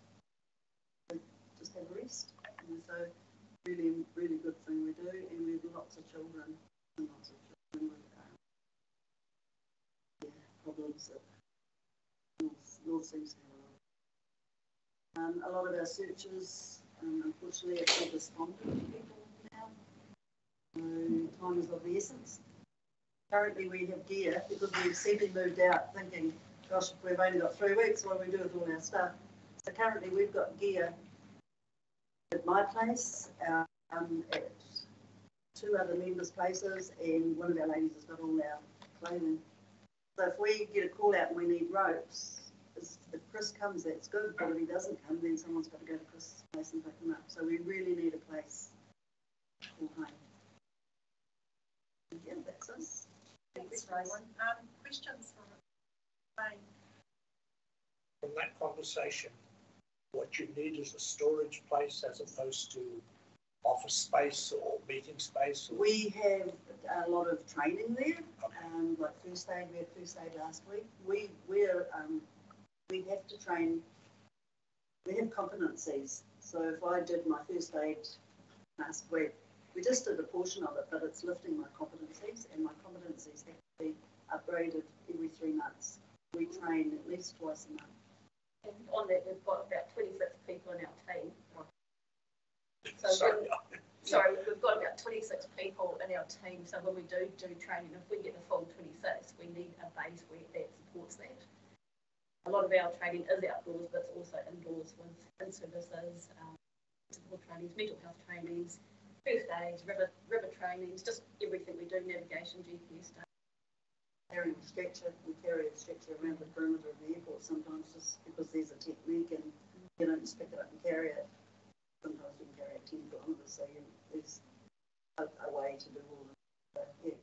Just have a rest. And so really, really good thing we do, and we have lots of children, and lots of children with um, yeah, problems that North, seems to have a lot. Um, a lot of our searches, um, unfortunately, been responded to people now. So time is of the essence. Currently, we have gear because we've simply moved out thinking, gosh, we've only got three weeks, what do we do with all our stuff? So currently, we've got gear at my place, um, at two other members' places, and one of our ladies has got all our clothing. So if we get a call out and we need ropes, if Chris comes, that's good, but if he doesn't come, then someone's got to go to Chris' place and pick them up. So we really need a place for home. Yeah, that's us. Thanks, Rowan. Um, questions from Wayne? From that conversation, what you need is a storage place as opposed to office space or meeting space? Or... We have a lot of training there, um, like first aid, we had first aid last week. We, we're, um, we have to train, we have competencies. So if I did my first aid last week, we just did a portion of it, but it's lifting my competencies and my competencies have to be upgraded every three months. We train at least twice a month. And on that, we've got about twenty-six people in our team. So Sorry. when- Sorry, we've got about twenty-six people in our team, so when we do do training, if we get the full twenty-six, we need a base where that supports that. A lot of our training is outdoors, but it's also indoors with in-services, um, physical trainings, mental health trainings, first aids, river, river trainings, just everything we do, navigation, GPS stuff. Carrying a stretcher, we carry a stretcher around the perimeter of the airport sometimes just because there's a technique and you don't just pick it up and carry it. Sometimes we can carry it ten kilometres, so you, there's a, a way to do all of that, yeah. It-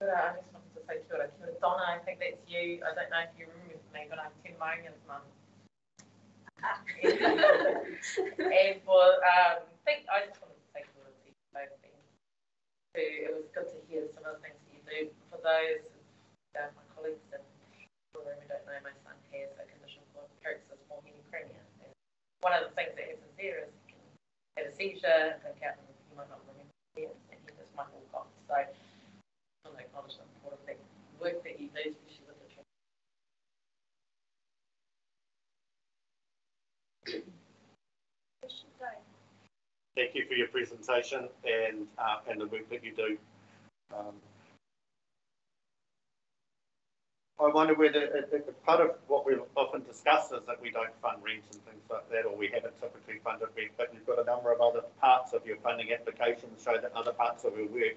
But uh, I just wanted to say kia ora, kia ora. Donna, I think that's you. I don't know if you remember me, but I'm Tim Mogan's mum. and for, um, think, I just wanted to kia ora to you both. of you. It was good to hear some of the things that you do. For those, uh, my colleagues in the room who don't know, my son has a condition called paroxysmal hemicrania. One of the things that happens there is he can have a seizure, think out, and he might not remember it, and he just might walk off. So, I want to acknowledge the important thing, work that you do, especially with the children. Thank you for your presentation and, uh, and the work that you do. Um, I wonder whether, uh, uh, part of what we've often discussed is that we don't fund rent and things like that, or we haven't typically funded rent, but you've got a number of other parts of your funding application show that other parts of your work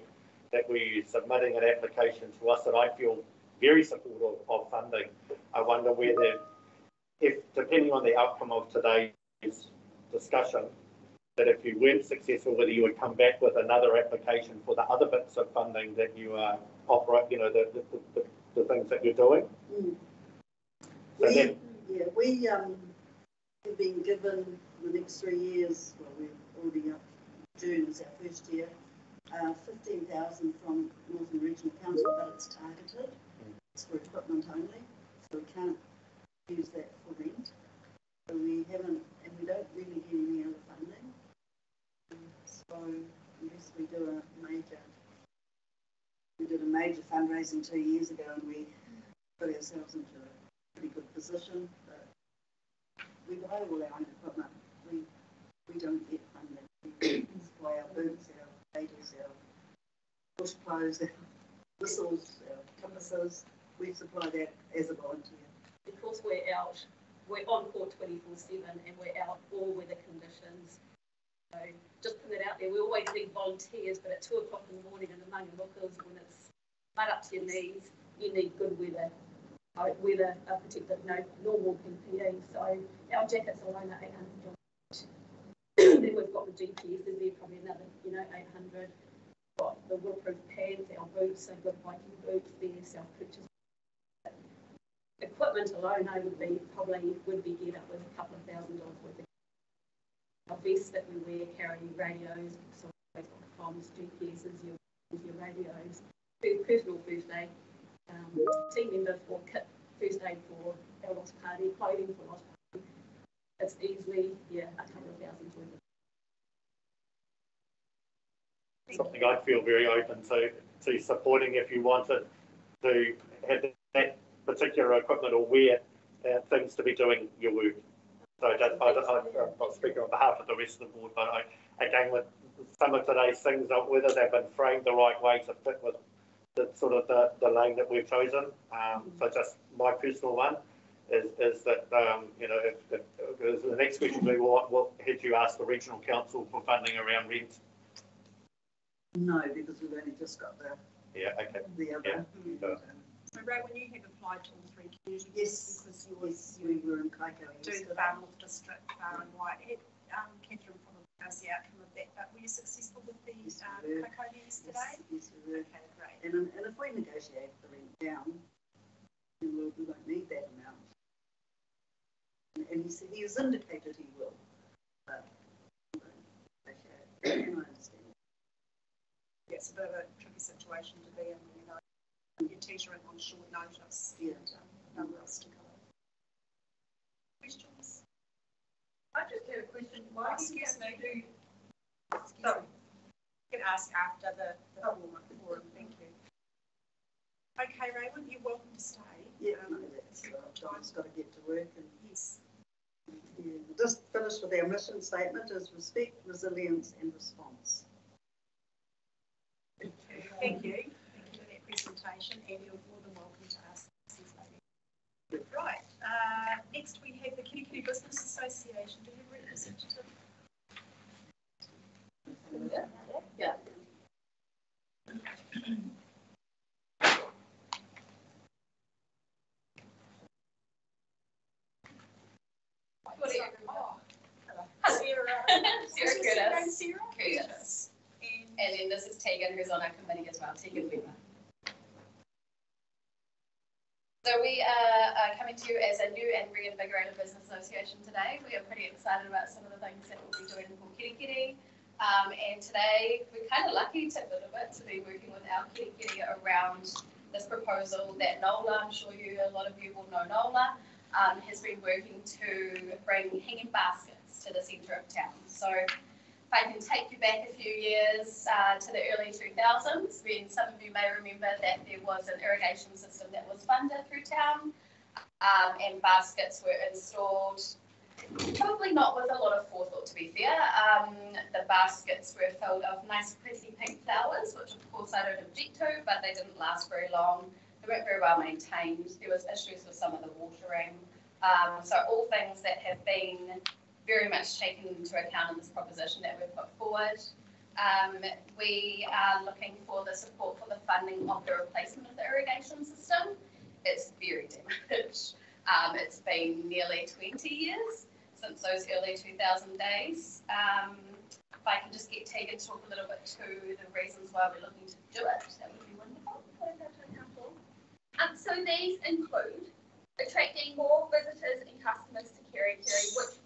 that we're submitting an application to us that I feel very supportive of funding. I wonder whether, if, depending on the outcome of today's discussion, that if you weren't successful, whether you would come back with another application for the other bits of funding that you are operate, you know, the, the, the, the things that you're doing. Mm. So We, then, yeah, we, um, have been given the next three years, well, we're already up, June is our first year, uh, fifteen thousand from Northland Regional Council, but it's targeted. It's for equipment only, so we can't use that for rent. So we haven't, and we don't really get any other funding. Unless we do a major, we did a major fundraising two years ago and we put ourselves into a pretty good position, but we buy all our own equipment. We, we don't get funding. We supply our boots, our waders, our bush clothes, our whistles, our compasses. We supply that as a volunteer. Because we're out, we're on twenty-four seven and we're out all weather conditions. Just put it out there, we always need volunteers, but at two o'clock in the morning in the Mangamukas, when it's mud up to your knees, you need good weather. Weather uh, protected, no normal PPE, so our jackets alone are eight hundred dollars. Then we've got the GPS, there's there probably another, you know, eight hundred. Got the waterproof pants, our boots, so good biking boots, they're self-purchased equipment alone, I would be probably would be geared up with a couple of thousand dollars worth of vests that we wear carry radios, so got comms, GPSs, your your radios, personal first aid, um, team member for kit, first aid for our lost party, clothing for lost party. It's easily, yeah, a couple of thousand worth something I'd feel very open to, to supporting if you wanted to have that particular equipment or where uh, things to be doing your work. So just, I, I, I'm not speaking on behalf of the rest of the board, but I, again, with some of today's things, whether they've been framed the right way to fit with the sort of the, the lane that we've chosen. Um, so just my personal one is, is that, um, you know, if, if, if the next question would be, what, what had you asked the regional council for funding around rent? No, because we've only just got the, Yeah, okay. the other. Yeah. So Ray, when you have applied to all three communities, Yes, because you yes, we were in Kaiko do the North District, Far and Whitehead, um, Catherine probably knows the outcome of that, but were you successful with the, Yes, um. Cocoa yesterday? Yes, yes, we were. Okay, great. And, and if we negotiate the rent down, then we'll, we won't need that amount. And- And he said, he has indicated he will, but, I understand. It's a bit of a tricky situation to be in, when you know, you're teetering on short notice Yeah. and, um, else to go. Questions? I just had a question, why do you to do, sorry, me. ask after the, the forum, forum, thank you. Okay, Raymond, you're welcome to stay. Yeah, I know that's right. John's got to get to work and Yes. yeah, just finish with our mission statement is respect, resilience and response. Thank you. Thank you for that presentation and you're more than welcome to ask. questions later. Right, uh, next we have the Kitty Business Association. Do you have a representative? Yeah. Sarah. Sarah Curtis. Sarah Curtis. And then this is Tegan, who's on our committee as well, Tegan Weaver. So we are uh, coming to you as a new and reinvigorated business association today. We are pretty excited about some of the things that we'll be doing for Kitty. Um, and today we're kind of lucky to a little bit to be working with our Kerikeri around this proposal that Nola, I'm sure you, a lot of you will know Nola, um, has been working to bring hanging baskets to the centre of town. So if I can take you back a few years uh, to the early 2000s, when some of you may remember that there was an irrigation system that was funded through town, um, and baskets were installed. Probably not with a lot of forethought, to be fair. Um, the baskets were filled of nice, pretty pink flowers, which of course I don't object to, but they didn't last very long. They weren't very well maintained. There was issues with some of the watering. Um, so all things that have been very much taken into account in this proposition that we've put forward. Um, we are looking for the support for the funding of the replacement of the irrigation system. It's very damaged. Um, it's been nearly 20 years since those early 2000 days. Um, if I can just get Tegan to talk a little bit to the reasons why we're looking to do it, that would be wonderful. Um, so these include attracting more visitors and customers to Kerry which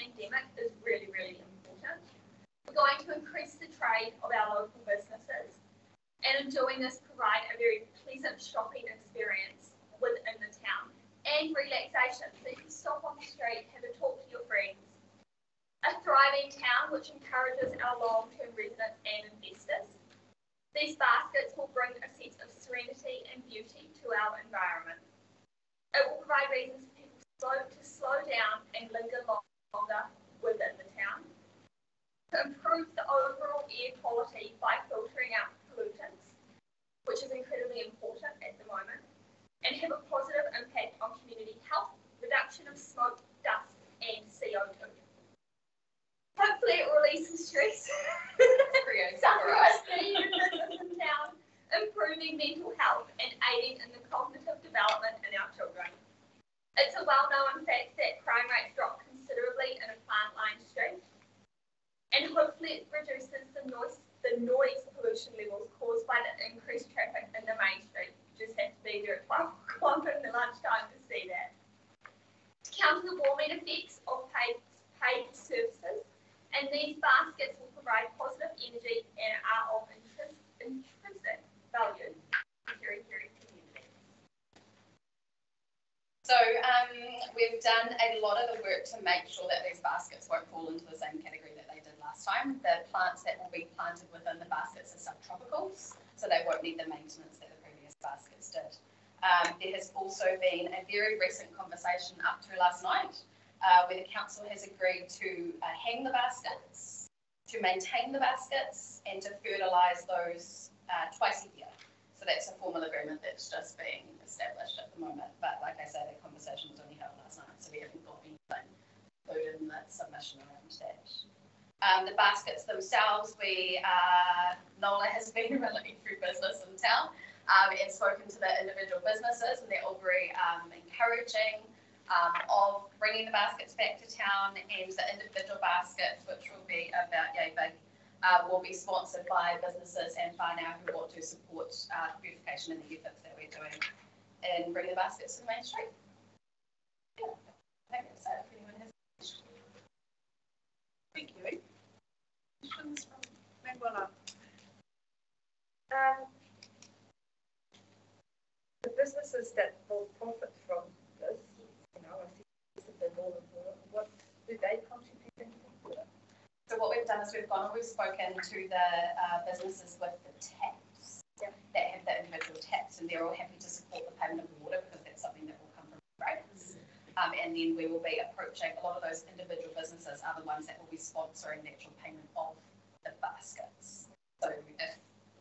post-pandemic is really, really important. We're going to increase the trade of our local businesses, and in doing this, provide a very pleasant shopping experience within the town and relaxation. So you can stop on the street, have a talk to your friends. A thriving town which encourages our long-term residents and investors. These baskets will bring a sense of serenity and beauty to our environment. It will provide reasons for people to slow down and linger within the town. To improve the overall air quality by filtering out pollutants, which is incredibly important at the moment, and have a positive impact on community health, reduction of smoke, dust, and CO2. Hopefully it will release some stress. In improving mental health and aiding in the cognitive development in our children. It's a well-known fact that crime rates drop considerably in a plant-lined street, and hopefully it reduces the noise, the noise pollution levels caused by the increased traffic in the main street. You just have to be there at 12 o'clock in the lunchtime to see that. To counter the warming effects of paid, paid services, and these baskets will provide positive energy and are of intrinsic value Kerry community. So um, we've done a lot of the work to make sure that these baskets won't fall into the same category that they did last time. The plants that will be planted within the baskets are subtropicals, so they won't need the maintenance that the previous baskets did. Um, there has also been a very recent conversation up to last night uh, where the council has agreed to uh, hang the baskets, to maintain the baskets, and to fertilise those uh, twice a year. So that's a formal agreement that's just being established at the moment. But like I said, the conversation was only held last night, so we haven't got anything included in that submission around that. Um, the baskets themselves, we, uh, Nola has been really through business in town um, and spoken to the individual businesses, and they're all very um, encouraging um, of bringing the baskets back to town, and the individual baskets, which will be about yay big, uh, will be sponsored by businesses and whānau who want to support uh, beautification and the efforts that we're doing in bringing the baskets to the main street. Think Thank you. Questions from Manuela? Um, the businesses that will profit from this, you know, I is the more important, what do they contribute? So what we've done is we've gone and we've spoken to the uh, businesses with the taps that have the individual taps, and they're all happy to support the payment of water because that's something that will come from rates. Um, and then we will be approaching a lot of those individual businesses are the ones that will be sponsoring the actual payment of the baskets. So if,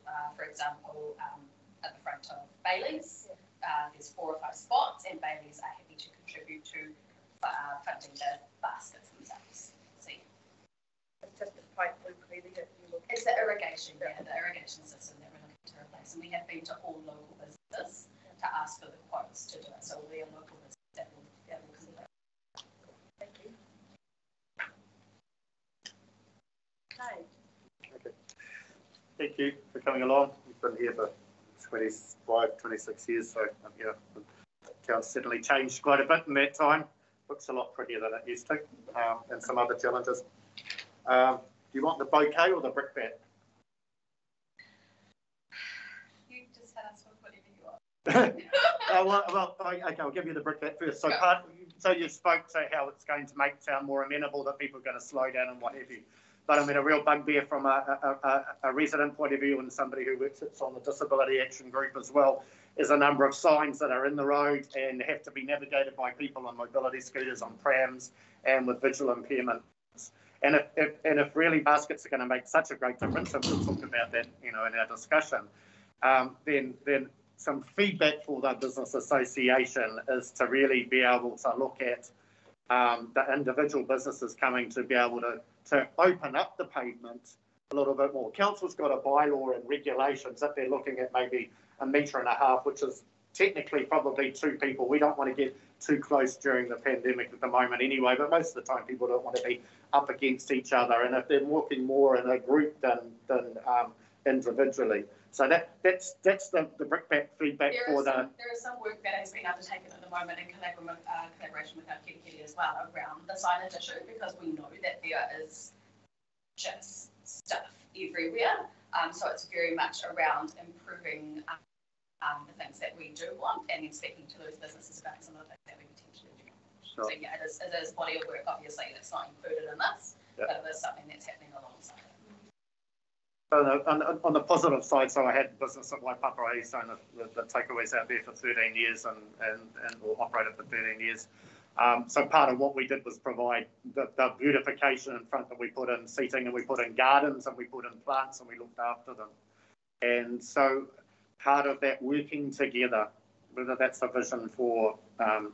uh, for example, um, at the front of Bailey's, uh, there's four or five spots, and Bailey's are happy to contribute to uh, funding the baskets themselves. See, It's just a pipe locally that you look. it's the irrigation, yeah, the irrigation system that we're looking to replace, and we have been to all local businesses to ask for the quotes to do it, so we are local businesses that will, that will complete. Thank you. Okay. Okay. Thank you for coming along. We've been here for 25, 26 years, so um, yeah, the town's certainly changed quite a bit in that time. Looks a lot prettier than it used to, um, and some other challenges. Um, do you want the bouquet or the brickbat? You just had us with whatever you want. Uh, well, well, okay, I'll give you the brickbat first. So part, so you spoke to how it's going to make town more amenable, that people are going to slow down and what have you. But I mean, a real bugbear from a, a, a, a resident point of view and somebody who works on the disability action group as well is a number of signs that are in the road and have to be navigated by people on mobility scooters, on prams, and with visual impairments. And if, if and if really baskets are going to make such a great difference, and we'll talk about that, you know, in our discussion, um, then then some feedback for the business association is to really be able to look at um, the individual businesses coming to be able to, to open up the pavement a little bit more. Council's got a bylaw and regulations that they're looking at maybe a metre and a half, which is technically probably two people. We don't want to get too close during the pandemic at the moment anyway, but most of the time people don't want to be up against each other. And if they're walking more in a group than, than um, individually. So that, that's, that's the, the brickbat feedback There for the, some, there is some work that has been undertaken at the moment in collaboration, uh, collaboration with our Kerikeri as well around the signage issue, because we know that there is just stuff everywhere. Um, so it's very much around improving, um, um, the things that we do want and then speaking to those businesses about some of the things that we potentially do. Sure. So yeah, it is, it is body of work, obviously, that's not included in this, Yeah. but it is something that's happening alongside it. on the, on, on the positive side, so I had business at Waipapa, I used to own the, the, the takeaways out there for thirteen years and, and, and or operated for thirteen years. Um, so part of what we did was provide the, the beautification in front that we put in seating and we put in gardens and we put in plants and we looked after them. And so part of that working together, whether that's a vision for, um,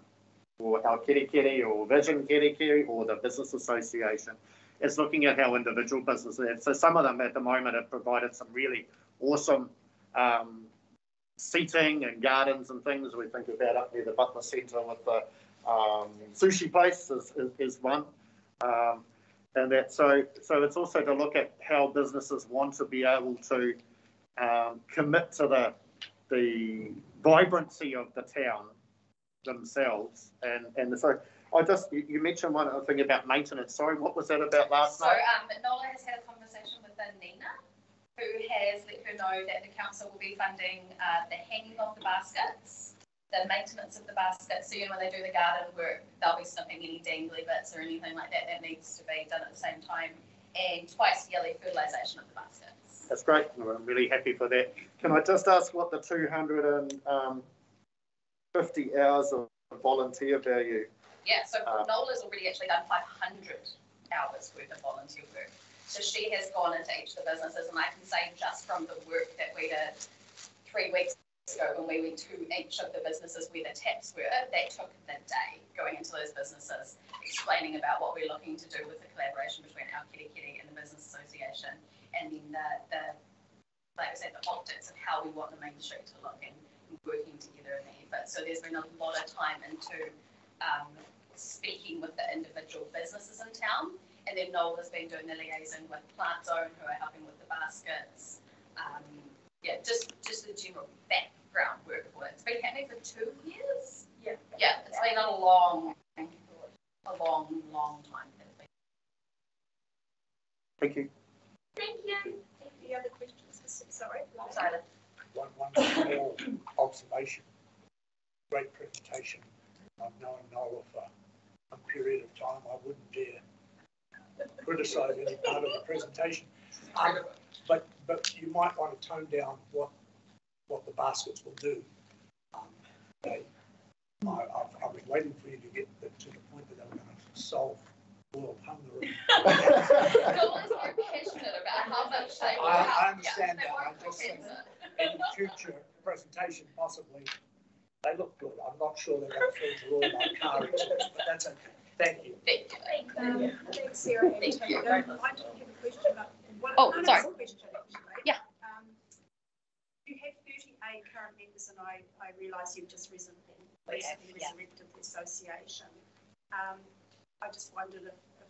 for our Kerikeri or Vision Kerikeri or the Business Association, is looking at how individual businesses, so some of them at the moment have provided some really awesome um, seating and gardens and things. We think about up near the Butler Centre with the um, sushi place is, is, is one. Um, and that so so it's also to look at how businesses want to be able to um, commit to the the vibrancy of the town themselves and and so I just you, you mentioned one other thing about maintenance. Sorry, what was that about last So, night? um, Nola has had a conversation with the Nina, who has let her know that the council will be funding, uh, the hanging of the baskets, the maintenance of the baskets, so you know, when they do the garden work, they'll be snipping any dangly bits or anything like that that needs to be done at the same time, and twice yearly fertilisation of the baskets. That's great. I'm really happy for that. Can I just ask what the two hundred and um, fifty hours of volunteer value? Yeah, so Uh, Nola's already actually done five hundred hours worth of volunteer work. So she has gone into each of the businesses, and I can say just from the work that we did three weeks ago when we went to each of the businesses where the taps were, that took the day going into those businesses, explaining about what we're looking to do with the collaboration between our Kerikeri and the Business Association, and then the, the like I said, the optics of how we want the main street to look and working together in the effort. So there's been a lot of time into um, speaking with the individual businesses in town. And then Noel has been doing the liaison with Plant Zone, who are helping with the baskets. Um, yeah, just just the general background work for it. It's been happening for two years. Yeah. Yeah, it's been a long, a long, long time. that it's. Thank you. Thank you. Any other questions? Sorry. Sorry. One, one small observation. Great presentation. I've known Nola for a period of time. I wouldn't dare criticise any part of the presentation. Um, but, but you might want to tone down what, what the baskets will do. Um, they, I, I've, I've been waiting for you to get the- to the point that they're going to solve world hunger. Dollars are passionate about how much they I. I understand they that, won't I just it. In future presentation possibly, they look good, I'm not sure they're going to filter all my car exits, but that's okay, thank you. Thank you. Um, Thanks, Sarah. Thank you. Tony. I do have a question about. one- Oh, sorry. question, actually. Yeah. Um, You have thirty-eight current members and I, I realise you've just recently, We have, recently yeah. resurrected the association. Um, I just wondered if, if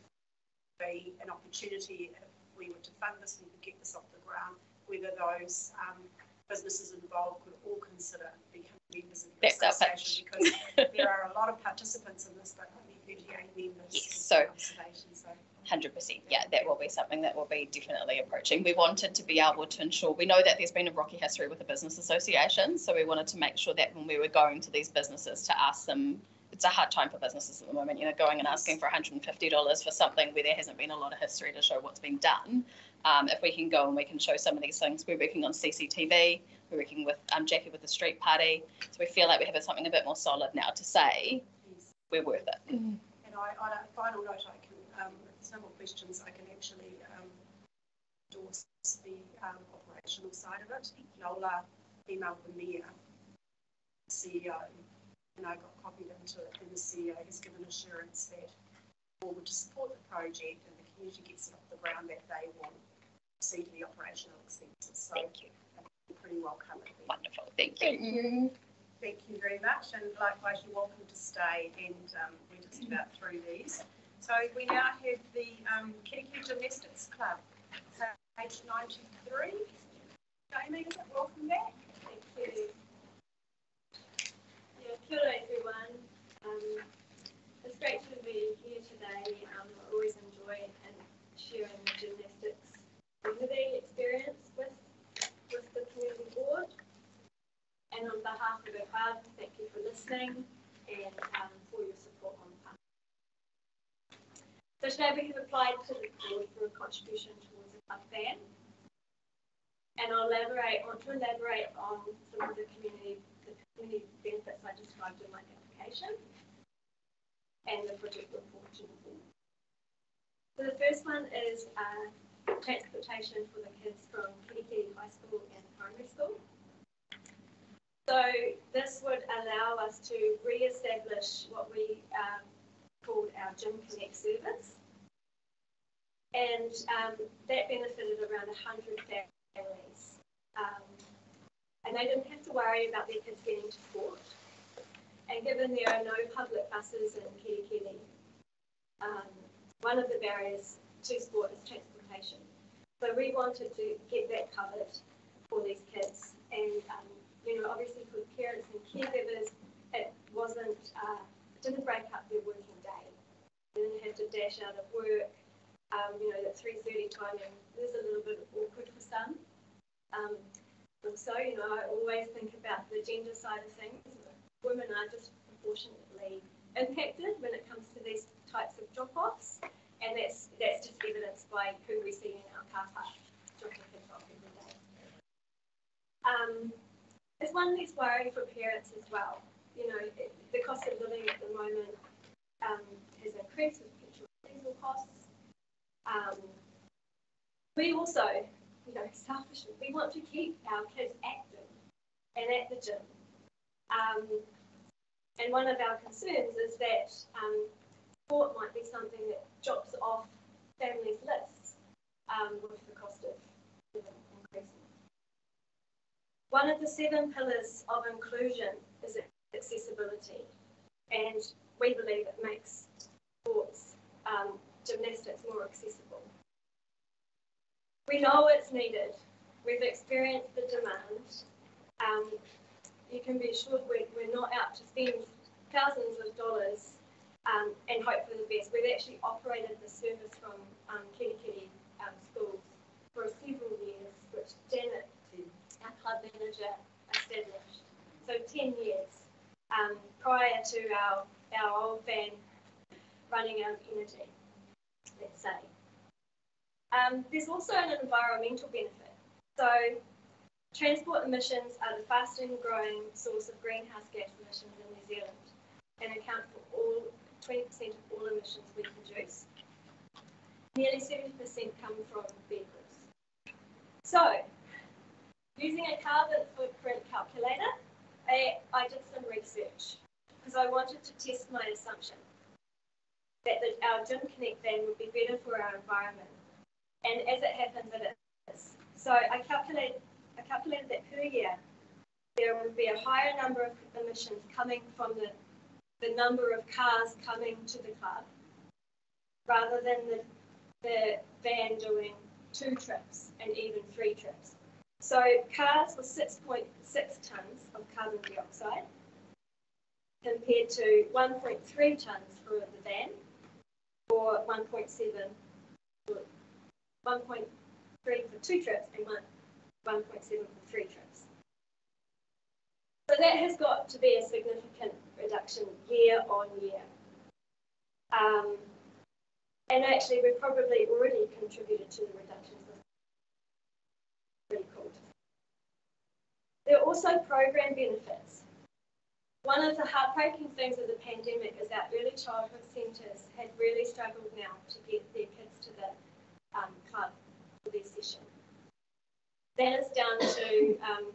be an opportunity, if we were to fund this and could get this off the ground, whether those, um, businesses involved could all consider becoming members of the That's association. Because there are a lot of participants in this, but only thirty-eight members. Yes, so- so. Hundred percent, yeah, that will be something that we'll be definitely approaching. We wanted to be able to ensure, we know that there's been a rocky history with the business association, so we wanted to make sure that when we were going to these businesses to ask them, it's a hard time for businesses at the moment, you know, going and asking for hundred and fifty dollars for something where there hasn't been a lot of history to show what's been done. Um, if we can go and we can show some of these things, we're working on CCTV, we're working with, um, Jackie with the street party, so we feel like we have something a bit more solid now to say, we're worth it. And I, on a final note, I can, um, if there's no more questions, I can actually, um, endorse the, um, operational side of it. Nola emailed the mayor, CEO, and I got copied into it, and the CEO has given assurance that all would support the project and the community gets it off the ground, that they will see to the operational expenses. So Thank you. Pretty well covered there. Wonderful, thank you. Thank you very much, and likewise, you're welcome to stay, and um, we're just about through these. So we now have the um, Kerikeri Gymnastics Club, page ninety-three. Jamie, is it? welcome back. Thank you. Yeah, kia ora everyone. Um, it's great to be here today. Um, I always enjoy and sharing the gymnastics community experience with, with the community board. And on behalf of our club, thank you for listening and um, for your support on the part. So today we have applied to the board for a contribution towards a van. And I'll elaborate, want to elaborate on some of the community, the community benefits I described in my application and the project for. So the first one is uh, transportation for the kids from Kerikeri High School and primary school. So this would allow us to re-establish what we um, called our Gym Connect service. And um, that benefited around 100 families. Um, and they didn't have to worry about their kids getting to sport. And given there are no public buses in Kerikeri, um, one of the barriers to sport is transportation. So we wanted to get that covered for these kids. And, um, you know, obviously for parents and caregivers, it wasn't, uh, didn't break up their working day. They didn't have to dash out of work. Um, you know, that 3.30 timing is a little bit awkward for some. Um, also, you know, I always think about the gender side of things. Women are disproportionately impacted when it comes to these types of drop-offs, and that's that's just evidenced by who we see in our car park dropping kids off every day. Um, there's one that's worrying for parents as well. You know, it, the cost of living at the moment um, has increased with petrol diesel costs. Um, we also, you know, selfishly, we want to keep our kids active and at the gym. Um, and one of our concerns is that sport might be something that drops off families' lists um, with the cost of living increasing. One of the seven pillars of inclusion is accessibility, and we believe it makes sports, um, gymnastics more accessible. We know it's needed. We've experienced the demand. Um, you can be assured we're, we're not out to spend thousands of dollars um, and hope for the best. We've actually operated the service from um, Kerikeri um, schools for several years, which Janet, our club manager, established. So 10 years um, prior to our, our old van running out of energy, let's say. Um, there's also an environmental benefit. So transport emissions are the fastest growing source of greenhouse gas emissions in New Zealand and account for all 20% of all emissions we produce. Nearly 70% come from vehicles. So, using a carbon footprint calculator, I, I did some research because I wanted to test my assumption that the, our Gym Connect van would be better for our environment. And as it happens, it is. So I calculated, I calculated that per year, there would be a higher number of emissions coming from the, the number of cars coming to the club rather than the, the van doing two trips and even three trips. So cars were 6.6 tonnes of carbon dioxide compared to 1.3 tonnes for the van or 1.7 1.3 for two trips and 1.7 for three trips. So that has got to be a significant reduction year on year. Um, and actually, we've probably already contributed to the reductions. Pretty cool. There are also program benefits. One of the heartbreaking things of the pandemic is that early childhood centres had really struggled now to get their kids to the um, club for their session. That is down to um,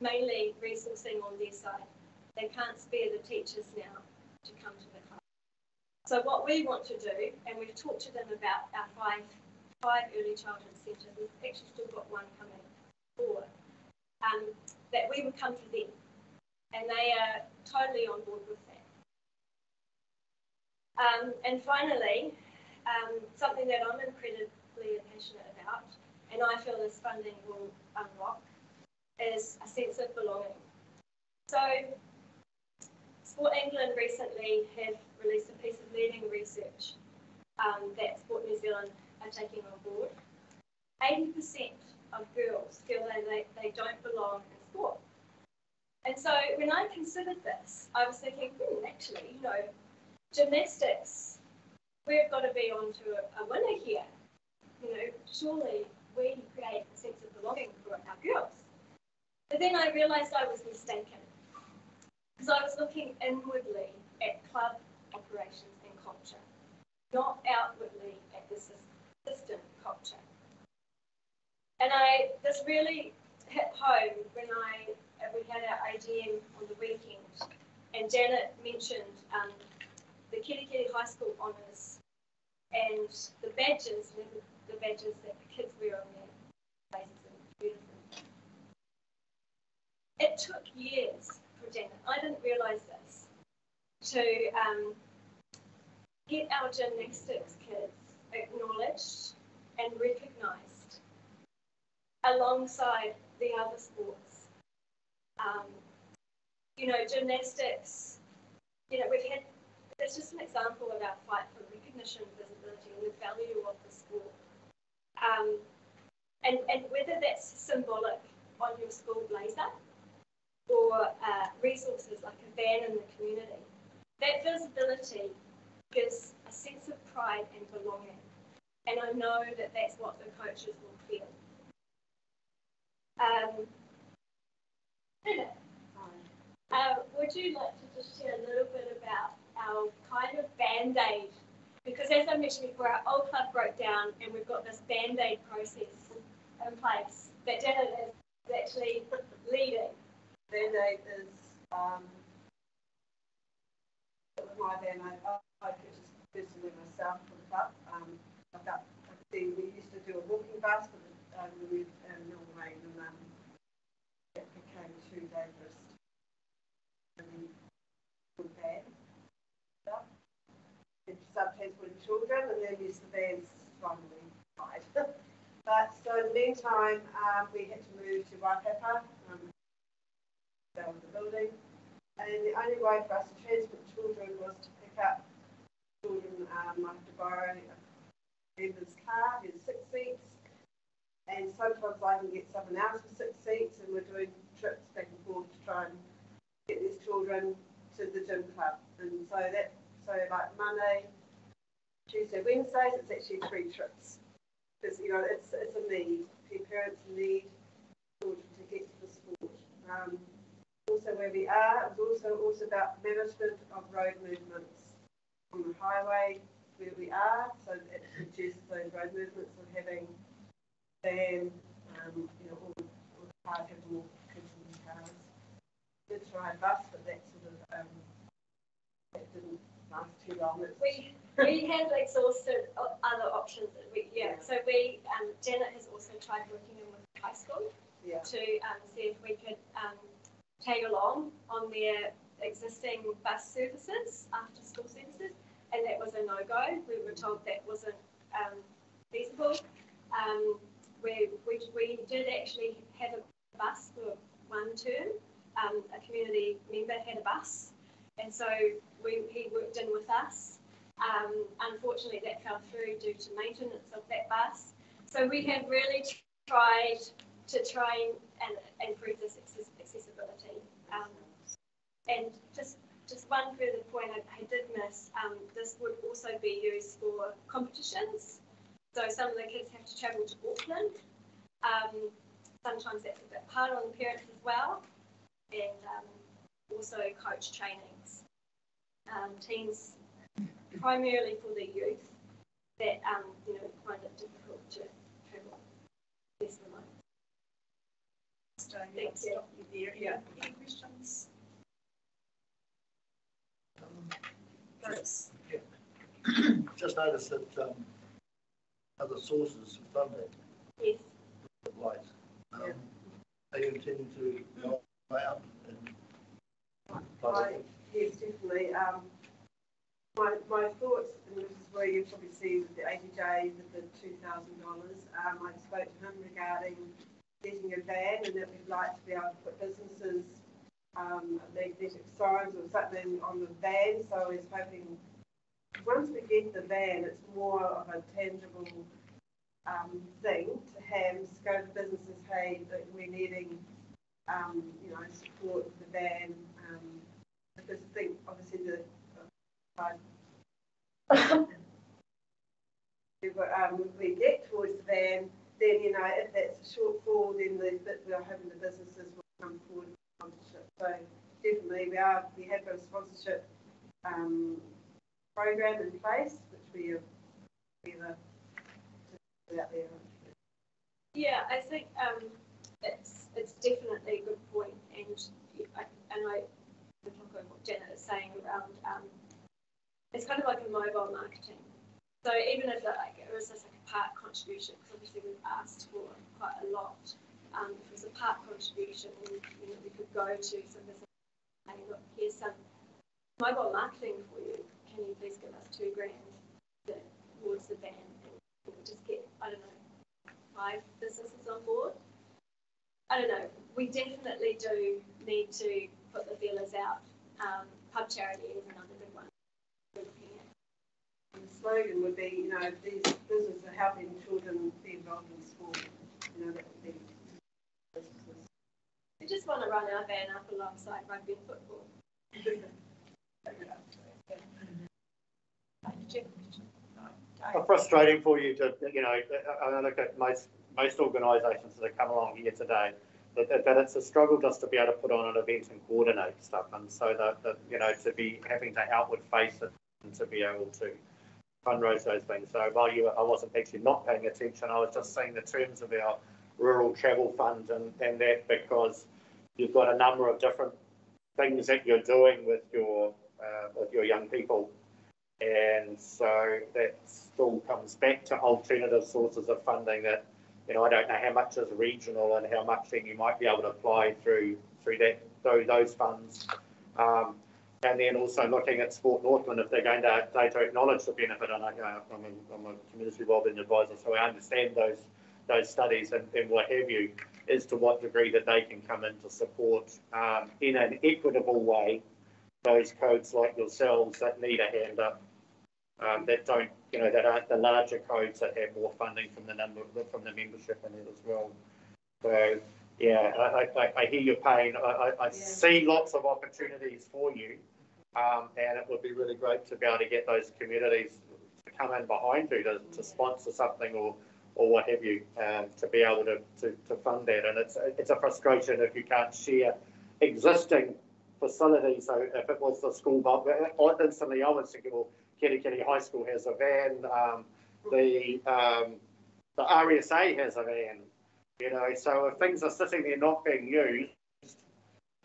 mainly resourcing on their side. They can't spare the teachers now to come to the class. So what we want to do, and we've talked to them about our five five early childhood centres, we've actually still got one coming forward, um, that we would come to them. And they are totally on board with that. Um, and finally, um, something that I'm incredibly passionate about, and I feel this funding will unlock, is a sense of belonging. So, Sport England recently have released a piece of learning research um, that Sport New Zealand are taking on board. 80% of girls feel that they, they don't belong in sport. And so when I considered this, I was thinking, hmm, actually, you know, gymnastics, we've got to be on to a, a winner here. You know, surely we create a sense of belonging for our girls. But then I realised I was mistaken because I was looking inwardly at club operations and culture, not outwardly at the system culture. And I this really hit home when I we had our AGM on the weekend, and Janet mentioned um, the Kerikeri High School honours and the badges, the, badges that the kids wear on their faces. It took years I didn't realise this, to um, get our gymnastics kids acknowledged and recognised alongside the other sports. Um, you know, gymnastics, you know, we've had, that's just an example of our fight for recognition, visibility, and the value of the sport. Um, and, and whether that's symbolic on your school blazer or uh, resources like a van in the community, that visibility gives a sense of pride and belonging. And I know that that's what the coaches will feel. Um, uh, would you like to just share a little bit about our kind of band-aid? Because as I mentioned before, our old club broke down and we've got this band-aid process in place that Janet is actually leading. Band-aid is um, my van. I, I personally myself for the club. Um, we used to do a walking bus, but um, we lived in Norway and um, it became too dangerous. And good bad stuff. It sometimes with children, and then there's the vans strongly tied. but so in the meantime, um, we had to move to Waipapa, um, down the building. And the only way for us to transport children was to pick up children. Um, I have to borrow a member's car, there's six seats. And sometimes I can get someone else with six seats, and we're doing trips back and forth to try and get these children to the gym club. And so that, so like Monday, Tuesday, Wednesdays, it's actually three trips. Because, you know, it's, it's a need, parents need children to get to the sport. Um, also where we are, it's also, also about management of road movements on the highway where we are, so it reduces those road movements of having van, um, you know, all, all the cars have more kids in the cars. Did try a bus, but that sort of, um, that didn't last too long. It's, We, we have exhausted other options. that We, yeah, so we, um, Janet has also tried working in with high school Yeah. to um, see if we could um, tag along on their existing bus services, after school services, and that was a no go. We were told that wasn't um, feasible. Um, we, we, we did actually have a bus for one term. Um, a community member had a bus, and so we, he worked in with us. Um, unfortunately, that fell through due to maintenance of that bus. So we have really tried to try and, and improve this accessibility. Um, and just just one further point I, I did miss, um, this would also be used for competitions. So some of the kids have to travel to Auckland. Um, sometimes that's a bit hard on the parents as well. And um, also coach trainings. Um, teams primarily for the youth that um, you know find it difficult to travel. Stay, Thank you. Yeah. Any questions? Bruce? Just noticed that, um, other sources of funding, Yes. like, um, are you intending to go out and? I, yes, definitely. Um, my, my thoughts, and this is where you probably see with the ATJ with the two thousand dollars, um, I spoke to him regarding getting a van and that we'd like to be able to put businesses, um, magnetic signs or something on the van, so I was hoping, once we get the van, it's more of a tangible, um, thing to have, to go to businesses, hey, that we're needing, um, you know, support for the van, um, because I think obviously the, uh, um, we get towards the van, then, you know, if that's a shortfall, then the, we're hoping the businesses will come forward with sponsorship. So definitely we are, we have got a sponsorship, um, program in place, which we have, uh, out there. Yeah, I think um, it's it's definitely a good point, and I, and I talking what Janet is saying around um, it's kind of like a mobile marketing. So even if like it was just like part contribution, because obviously we've asked for quite a lot. Um, if it was a part contribution, then, you know, we could go to some business and say, look, here's some mobile marketing for you. Can you please give us two grand towards the van? We would just get I don't know five businesses on board. I don't know. We definitely do need to put the feelers out. Um, pub charity is another good one. we're looking at. And the slogan would be, you know, these businesses are helping children be involved in sport, you know, that would be. We just want to run our van up alongside rugby and football. How frustrating for you to, you know, I I look at most, most organisations that have come along here today, that, that- that it's a struggle just to be able to put on an event and coordinate stuff. And so that, that, you know, to be having to outward face it and to be able to fundraise those things. So while you, I wasn't actually not paying attention, I was just seeing the terms of our rural travel fund and, and that because you've got a number of different things that you're doing with your, uh, with your young people. And so that still comes back to alternative sources of funding that, you know, I don't know how much is regional and how much then you might be able to apply through, through that, through those funds. Um, and then also looking at Sport Northland, if they're going to, they to acknowledge the benefit, and I, you know, I'm a, I'm a community wellbeing advisor, so I understand those, those studies and, and what have you, as to what degree that they can come in to support, um, in an equitable way, those codes like yourselves that need a hand up um, that don't, you know, that aren't the larger codes that have more funding from the number, from the membership in it as well. So, yeah, I, I, I hear your pain. I, I, I see lots of opportunities for you. Um, and it would be really great to be able to get those communities to come in behind you to, to sponsor something or, or what have you, um, to be able to, to, to fund that. And it's, it's a frustration if you can't share existing facilities. So if it was the school, but instantly I was thinking, well, Kerikeri High School has a van, um, the, um, the RSA has a van, you know, so if things are sitting there not being used,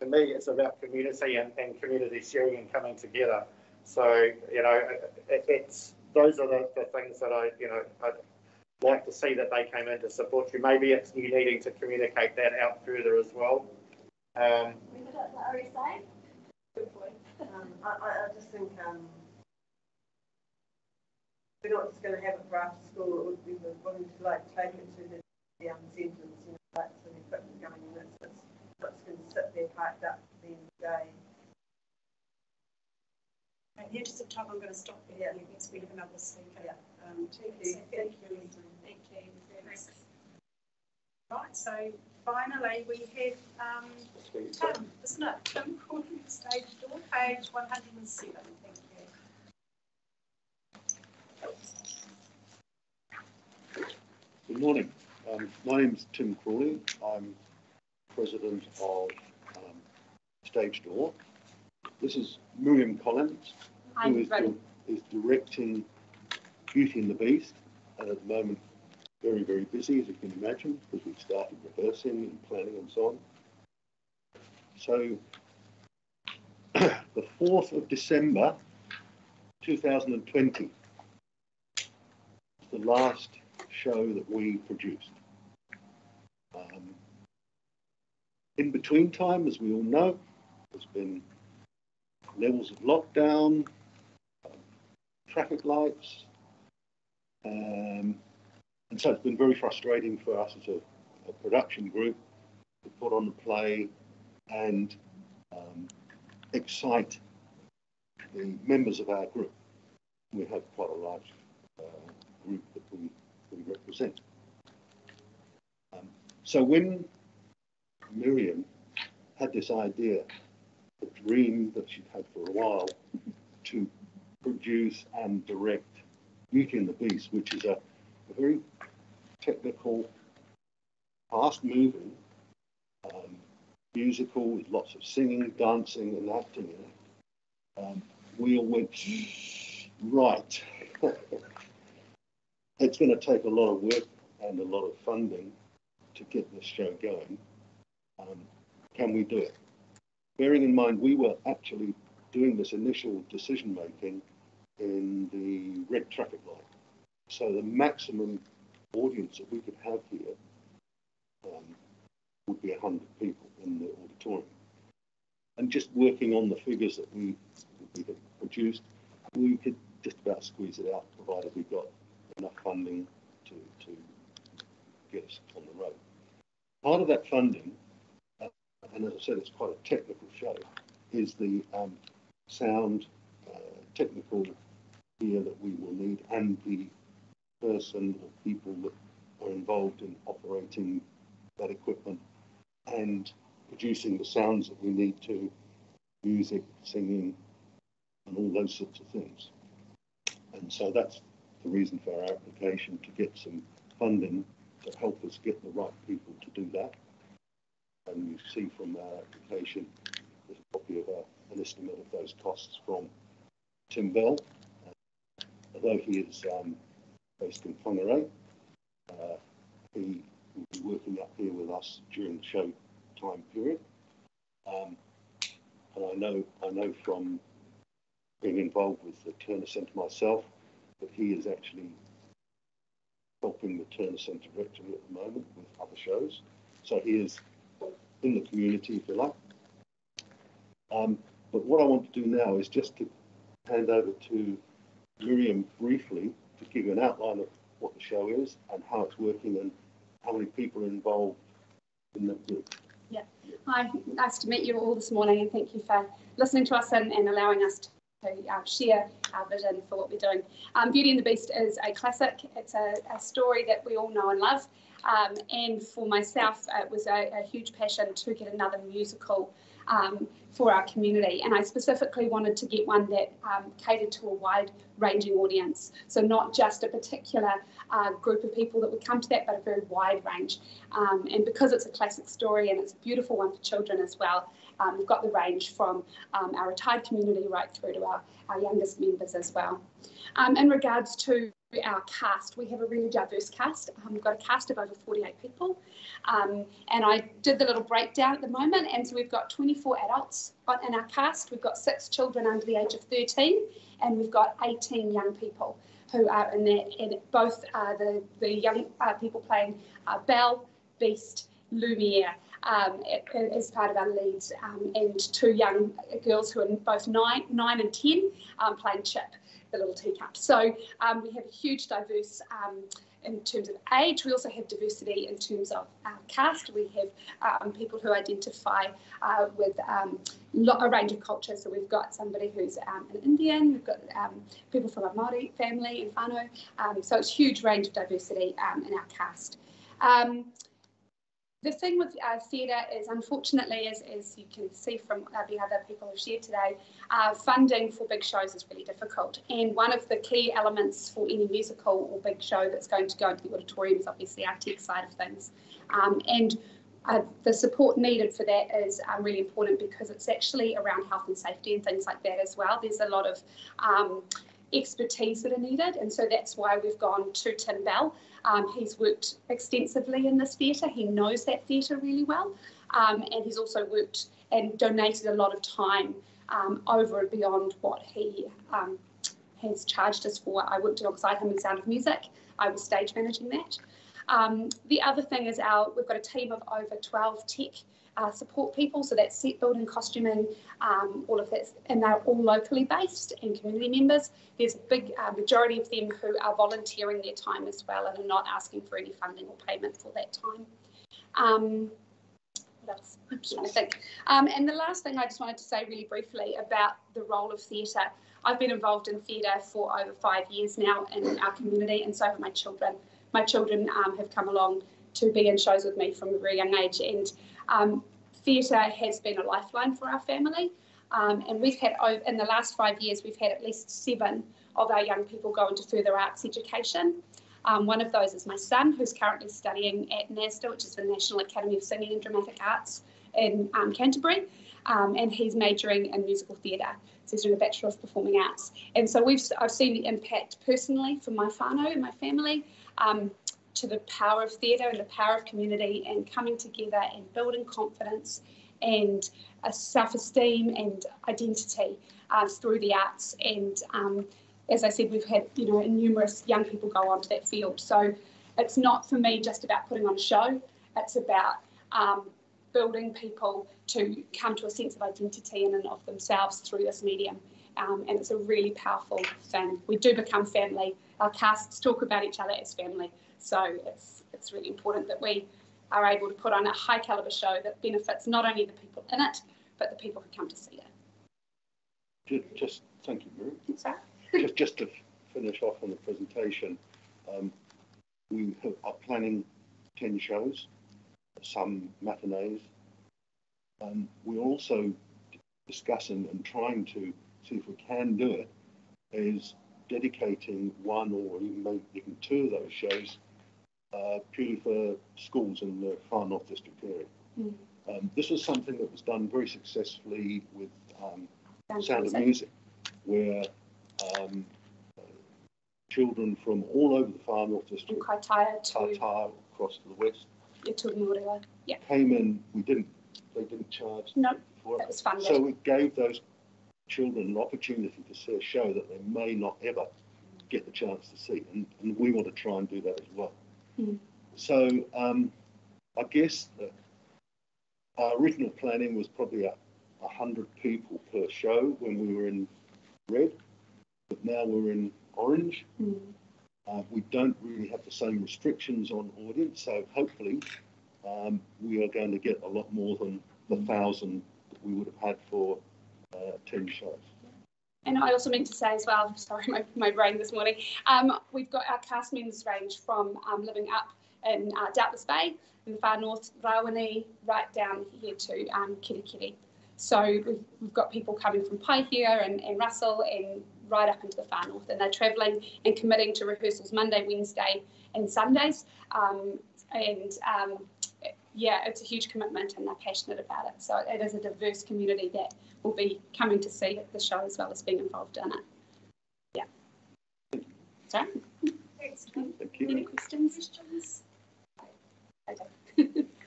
to me, it's about community and, and community sharing and coming together. So, you know, it, it's, those are the, the things that I, you know, I'd like to see that they came in to support you. Maybe it's you needing to communicate that out further as well. Um, Um, I, I, just think, um, we're not just gonna have it for after school, it would be, wanting to like take it to the, the, um, centres, you know, like some equipment going in, it's, it's, not just gonna sit there parked up at the end of the. In the interest of time, I'm going to stop there because we have another speaker. Um, Thank so you. Thank you. Thank you. Thanks. Right, so finally we have um, Tim, isn't it? Tim calling the stage door, page 107. Thank you. Good morning. Um, my name is Tim Crawley. I'm president of um, Stage Door. This is Miriam Collins, who is, is directing Beauty and the Beast, and at the moment very, very busy, as you can imagine, because we've started rehearsing and planning and so on. So, the 4th of December 2020 is the last show that we produced. Um, in between time, as we all know, there's been levels of lockdown, uh, traffic lights, um, and so it's been very frustrating for us as a, a production group to put on the play and um, excite the members of our group. We have quite a large uh, group that we, we represent. Um, so when Miriam had this idea, a dream that she'd had for a while, to produce and direct Beauty and the Beast, which is a, a very technical, fast-moving um, musical with lots of singing, dancing, and acting in it. Um, we all went right. it's going to take a lot of work and a lot of funding to get this show going. Um, can we do it? Bearing in mind, we were actually doing this initial decision making in the red traffic light. So the maximum audience that we could have here um, would be 100 people in the auditorium. And just working on the figures that we, we had produced, we could just about squeeze it out, provided we got enough funding to, to get us on the road. Part of that funding, and as I said, it's quite a technical show, is the um, sound uh, technical gear that we will need and the person or people that are involved in operating that equipment and producing the sounds that we need to music, singing, and all those sorts of things. And so that's the reason for our application to get some funding to help us get the right people to do that. And you see from our application, there's a copy of a, an estimate of those costs from Tim Bell. Uh, although he is um, based in Whangarei, uh, he will be working up here with us during the show time period. Um, and I know, I know from being involved with the Turner Centre myself that he is actually helping the Turner Centre Rectory at the moment with other shows. So he is in the community, if you like. Um, but what I want to do now is just to hand over to Miriam briefly to give you an outline of what the show is and how it's working and how many people are involved in the group. Yeah. Hi, nice to meet you all this morning and thank you for listening to us and, and allowing us to uh, share our vision for what we're doing. Um, Beauty and the Beast is a classic. It's a, a story that we all know and love. Um, and for myself, it was a, a, huge passion to get another musical um, for our community. And I specifically wanted to get one that um, catered to a wide ranging audience. So not just a particular uh, group of people that would come to that, but a very wide range. Um, and because it's a classic story and it's a beautiful one for children as well, um, we've got the range from um, our retired community right through to our, our youngest members as well. In regards to our cast, we have a really diverse cast. Um, we've got a cast of over 48 people. Um, and I did the little breakdown at the moment. And so we've got 24 adults in our cast. We've got six children under the age of 13, and we've got 18 young people who are in that. And both uh, the, the young uh, people playing uh, Belle, Beast, Lumiere, um, as part of our leads, um, and two young girls who are both nine, nine and 10 um, playing Chip, the little teacup. So um, we have a huge diverse um, in terms of age. We also have diversity in terms of uh, caste. We have um, people who identify uh, with um, a range of cultures. So we've got somebody who's um, an Indian, we've got um, people from a Māori family in. Um, so it's huge range of diversity um, in our cast the thing with uh, theatre is, unfortunately, as, as you can see from uh, the other people who've shared today, uh, funding for big shows is really difficult. And one of the key elements for any musical or big show that's going to go into the auditorium is obviously our tech side of things. Um, and uh, the support needed for that is um, really important because it's actually around health and safety and things like that as well. There's a lot of um, expertise that are needed, and so that's why we've gone to Tim Bell. Um, he's worked extensively in this theatre. He knows that theatre really well, um, and he's also worked and donated a lot of time um, over and beyond what he um, has charged us for. I worked alongside him in Sound of Music. I was stage managing that. Um, the other thing is our we've got a team of over 12 tech uh, support people. So that's set building, costuming, um, all of that, and they're all locally based and community members. There's a big uh, majority of them who are volunteering their time as well and are not asking for any funding or payment for that time. Um, what else? To think. Um, and the last thing I just wanted to say really briefly about the role of theatre. I've been involved in theatre for over five years now in our community, and so have my children. My children um, have come along to be in shows with me from a very young age, and um, theatre has been a lifeline for our family. Um, and we've had, over, in the last five years, we've had at least seven of our young people go into further arts education. Um, one of those is my son, who's currently studying at NASDA, which is the National Academy of Singing and Dramatic Arts in um, Canterbury, um, and he's majoring in musical theatre. So he's doing a Bachelor of Performing Arts. And so we've I've seen the impact personally from my whānau and my family. Um, to the power of theatre and the power of community and coming together and building confidence and a self-esteem and identity uh, through the arts. And um, as I said, we've had you know numerous young people go onto that field. So it's not for me just about putting on a show. It's about um, building people to come to a sense of identity in and of themselves through this medium. Um, and it's a really powerful thing. We do become family. Our casts talk about each other as family. So it's, it's really important that we are able to put on a high caliber show that benefits not only the people in it, but the people who come to see it. Just, just thank you, Mary. Sorry. just, just to finish off on the presentation, um, we have, are planning 10 shows, some matinees. Um, we're also discussing and trying to see if we can do it, is dedicating one or even, maybe even two of those shows uh, purely for schools in the far north district area. Mm. Um, this was something that was done very successfully with um, Sound of Music, where um, children from all over the far north district, Kaitaia to across to the west, yeah, yeah. came in. We didn't, they didn't charge. No, that was funded. So it gave those children an opportunity to see a show that they may not ever get the chance to see, and, and we want to try and do that as well. Mm. So um, I guess our original planning was probably a, a hundred people per show when we were in red, but now we're in orange. Mm. Uh, we don't really have the same restrictions on audience, so hopefully um, we are going to get a lot more than the thousand that we would have had for uh, 10 shows. And I also meant to say as well, sorry, my, my brain this morning, um, we've got our cast members range from um, living up in uh, Doubtless Bay in the far north, Rawene, right down here to um, Kerikeri. So we've, we've got people coming from Paihia and, and Russell and right up into the far north, and they're travelling and committing to rehearsals Monday, Wednesday, and Sundays. Um, and um, yeah, it's a huge commitment, and they're passionate about it. So it is a diverse community that will be coming to see the show as well as being involved in it. Yeah. Sorry. Thanks. Any questions?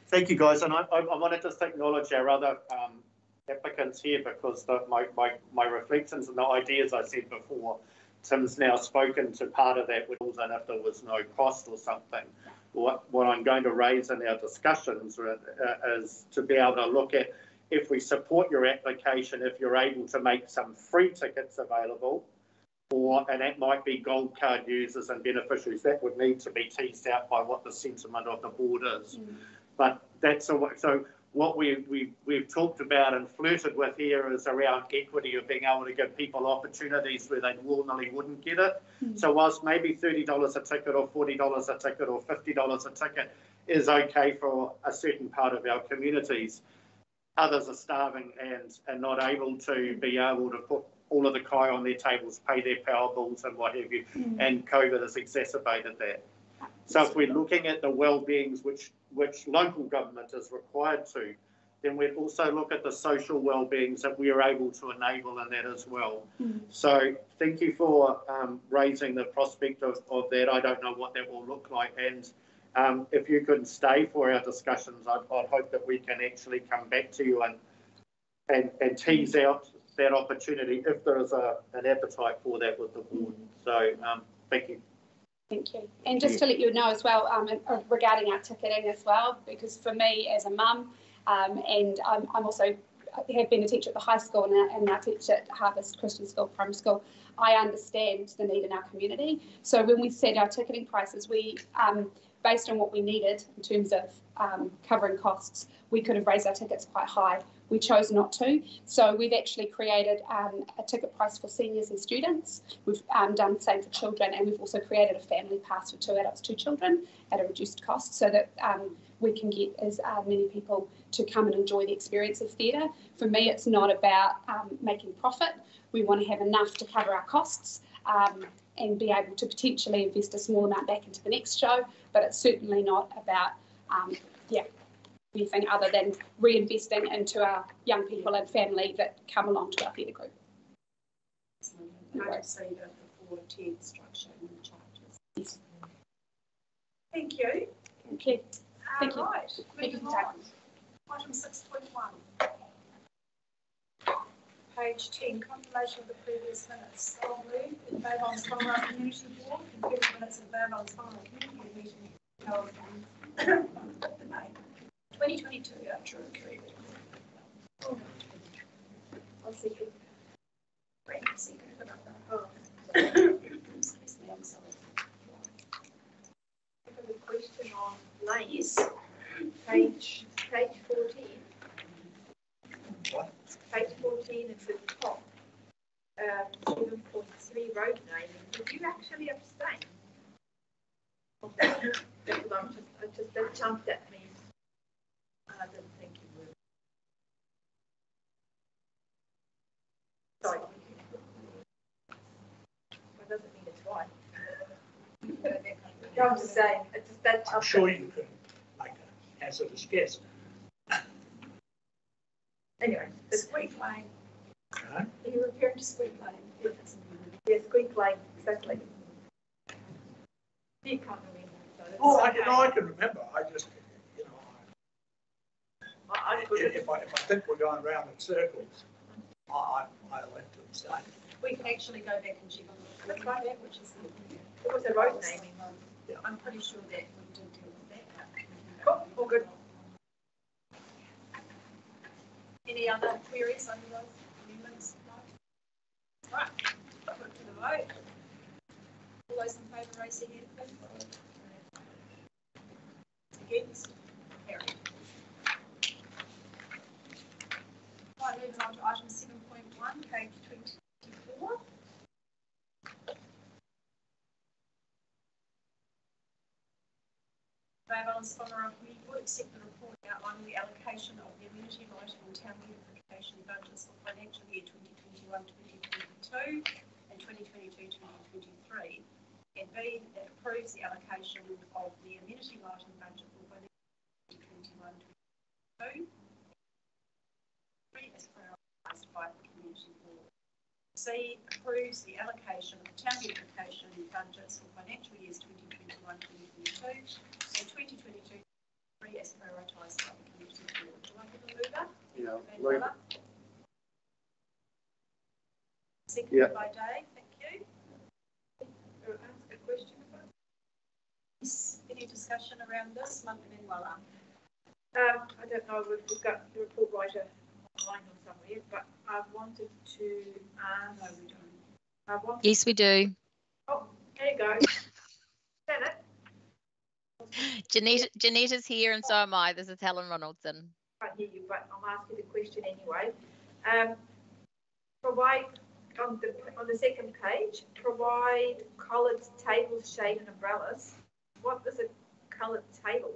Thank you, guys. And I, I, I want to just acknowledge our other um, applicants here because the, my, my, my reflections and the ideas I said before, Tim's now spoken to part of that, which was and if there was no cost or something. What, what I'm going to raise in our discussions uh, is to be able to look at if we support your application, if you're able to make some free tickets available, or and that might be gold card users and beneficiaries. That would need to be teased out by what the sentiment of the board is. Mm. But that's a, so what we, we, we've talked about and flirted with here is around equity of being able to give people opportunities where they normally wouldn't get it. Mm. So whilst maybe $30 a ticket or $40 a ticket or $50 a ticket is okay for a certain part of our communities, others are starving and, and not able to be able to put all of the kai on their tables, pay their power bills and what have you, mm. and COVID has exacerbated that. So if we're looking at the well-beings which which local government is required to, then we'd also look at the social well-beings that we are able to enable in that as well. Mm. So thank you for um, raising the prospect of, of that. I don't know what that will look like. And um, if you could stay for our discussions, I'd, I'd, hope that we can actually come back to you and, and, and tease out that opportunity if there is a, an appetite for that with the board. So um, thank you. Thank you. And just to let you know as well, um, uh, regarding our ticketing as well, because for me as a mum, um, and I'm, I'm, also have been a teacher at the high school and, and now teach at Harvest Christian School Primary School, I understand the need in our community. So when we set our ticketing prices, we um, based on what we needed in terms of um, covering costs, we could have raised our tickets quite high. We chose not to. So we've actually created um, a ticket price for seniors and students. We've um, done the same for children, and we've also created a family pass for two adults, two children at a reduced cost so that um, we can get as uh, many people to come and enjoy the experience of theatre. For me, it's not about um, making profit. We want to have enough to cover our costs um, and be able to potentially invest a small amount back into the next show, but it's certainly not about, um, yeah, anything other than reinvesting into our young people and family that come along to our theatre group. I see the four tiered structure in the charges. Yes. Thank you. Thank you. Thank you. Right, Thank you. On. Item six point one. Page ten, confirmation of the previous minutes. I'll move the Avon's Whangaroa Community Board, confirm minutes of Community meeting held on 2022, yeah, true, correct. I'll see you. Wait, see you. Oh. Excuse me, I'm. I have a question on Lace, page, page fourteen. What? Page fourteen at the top, um, point three road naming, did you actually abstain? That, that, just, I just, that jumped at me I didn't think you would. Sorry. That doesn't mean it's right. No, I'm just saying, just that. I'm sure you can make a hazardous guess. Anyway, the squeak lane. Huh? Are you referring to squeak lane? Yes, squeak lane, exactly. You can't remember. So oh, I, can, I can remember. I just you I, if, I, if I think we're going round in circles, I, I, I elect to abstain. We can actually go back and check on the That's right. which is it was a road naming. Yeah. I'm pretty sure that we did deal with that. Cool, all good. Any other queries on those amendments? Right, put to the vote. All those in favour raise their hand. Against? Carried. Right, moving on to item seven point one, page twenty-four. Mayor Valens Whangaroa, we will accept the report outlining the allocation of the amenity lighting and town beautification budgets for financial year 2021-2022 and 2022-2023. And B, that approves the allocation of the amenity lighting budget for financial year 2021-2022 as prioritized by the community board. C, approves the allocation of the town beautification budgets for financial years 2021-2022 and 2022 as prioritised by the community board. Do I have a mover? Yeah, Seconded Yeah. by Dave, thank you. Uh, Ask a question about this. Any discussion around this, Mungan and Um, I don't know if we've got the report writer online or somewhere, but I wanted to ask. No, we don't. I want. Yes, we do. Oh, there you go. Janet, Jeanette, Jeanette is here and so am I. This is Helen Ronaldson. I can't hear you, but I'm asking the question anyway. Um, provide on the on the second page, provide coloured tables, shade, and umbrellas. What is a coloured table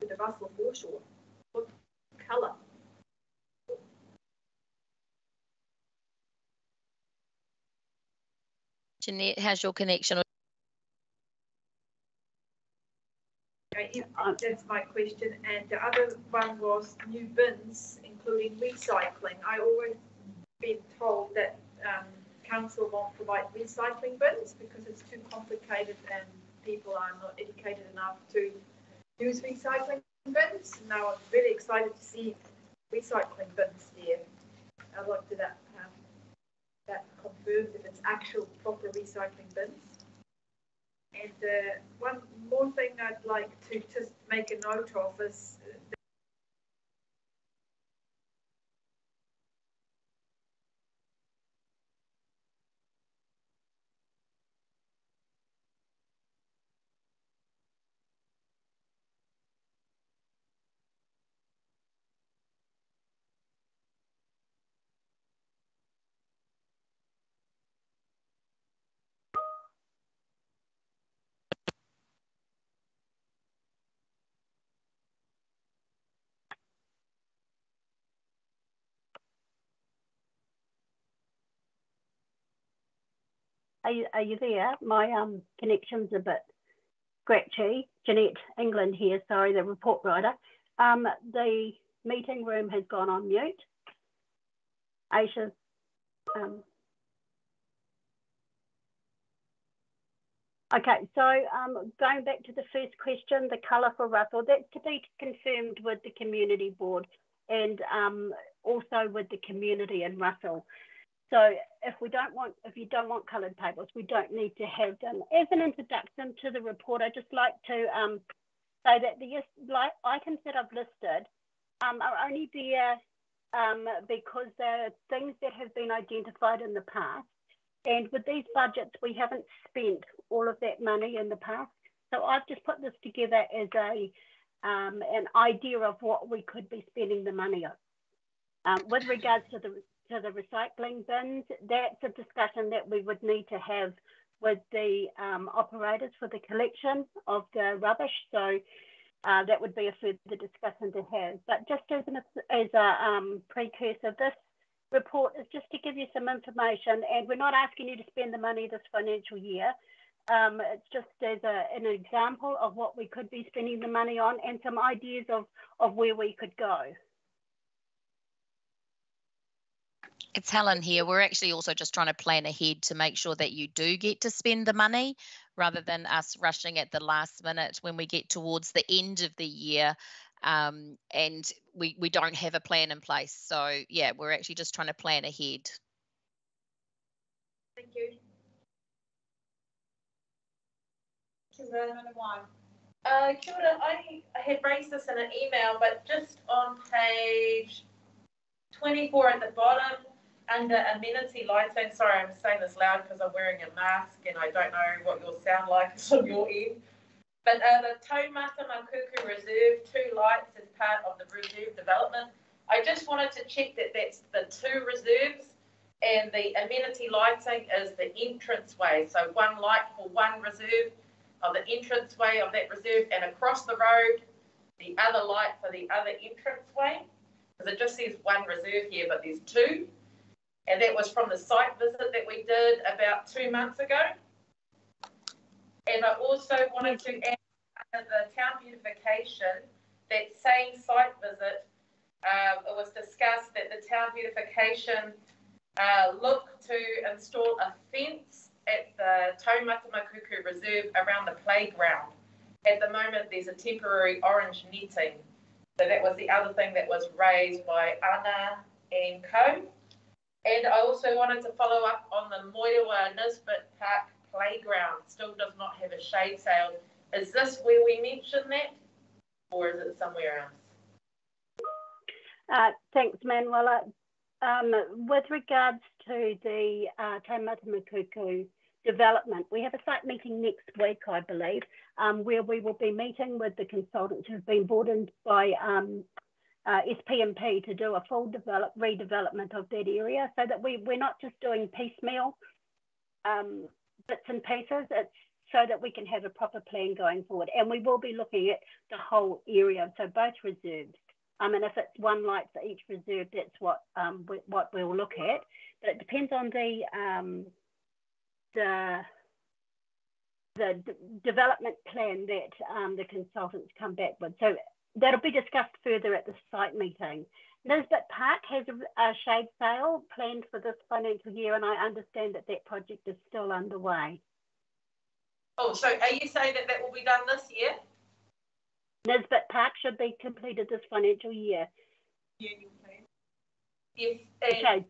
with the Russell foreshore? What colour? Jeanette, how's your connection? That's my question. And the other one was new bins, including recycling. I always been told that um, council won't provide recycling bins because it's too complicated and people are not educated enough to use recycling bins. Now I'm really excited to see recycling bins here. I'd like to that um, that confirmed if it's actual proper recycling bins. And uh, one more thing I'd like to just make a note of is Are you, are you there? My um connection's a bit scratchy. Jeanette England here, sorry, the report writer. Um, the meeting room has gone on mute. Aisha, um, Okay, so um, going back to the first question, the colour for Russell, that's to be confirmed with the community board and um, also with the community in Russell. So if we don't want, if you don't want coloured tables, we don't need to have them. As an introduction to the report, I'd just like to um, say that the like, items that I've listed um, are only there um, because they're things that have been identified in the past. And with these budgets, we haven't spent all of that money in the past. So I've just put this together as a um, an idea of what we could be spending the money on. Um, with regards to the to the recycling bins, that's a discussion that we would need to have with the um, operators for the collection of the rubbish. So uh, that would be a further discussion to have. But just as, an, as a um, precursor, this report is just to give you some information and we're not asking you to spend the money this financial year. Um, it's just as a, an example of what we could be spending the money on and some ideas of, of where we could go. It's Helen here. We're actually also just trying to plan ahead to make sure that you do get to spend the money rather than us rushing at the last minute when we get towards the end of the year um, and we, we don't have a plan in place. So, yeah, we're actually just trying to plan ahead. Thank you. Uh, I, I had raised this in an email, but just on page 24 at the bottom, under amenity lighting, sorry, I'm saying this loud because I'm wearing a mask and I don't know what your sound like on your end. But uh, the Taumata Makuku Reserve, two lights as part of the reserve development. I just wanted to check that that's the two reserves and the amenity lighting is the entrance way. So one light for one reserve. of the entranceway of that reserve and across the road, the other light for the other entranceway. Because it just says one reserve here, but there's two. And that was from the site visit that we did about two months ago. And I also wanted to add the town beautification, that same site visit, um, it was discussed that the town beautification uh, look to install a fence at the Taumata Reserve around the playground. At the moment, there's a temporary orange netting. So that was the other thing that was raised by Anna and Co. And I also wanted to follow up on the Moerewa Nisbet Park playground. Still does not have a shade sail. Is this where we mentioned that? Or is it somewhere else? Uh, thanks, Manuela. Um, with regards to the uh, Taumata development, we have a site meeting next week, I believe, um, where we will be meeting with the consultants who've been brought in by um, uh, SPMP to do a full develop, redevelopment of that area so that we, we're not just doing piecemeal um, bits and pieces, it's so that we can have a proper plan going forward. And we will be looking at the whole area, so both reserves. Um, and if it's one light for each reserve, that's what um, we, what we'll look at. But it depends on the um, the the development plan that um, the consultants come back with. So that'll be discussed further at the site meeting. Nisbet Park has a, a shade sail planned for this financial year, and I understand that that project is still underway. Oh, so are you saying that that will be done this year? Nisbet Park should be completed this financial year. Yes, and,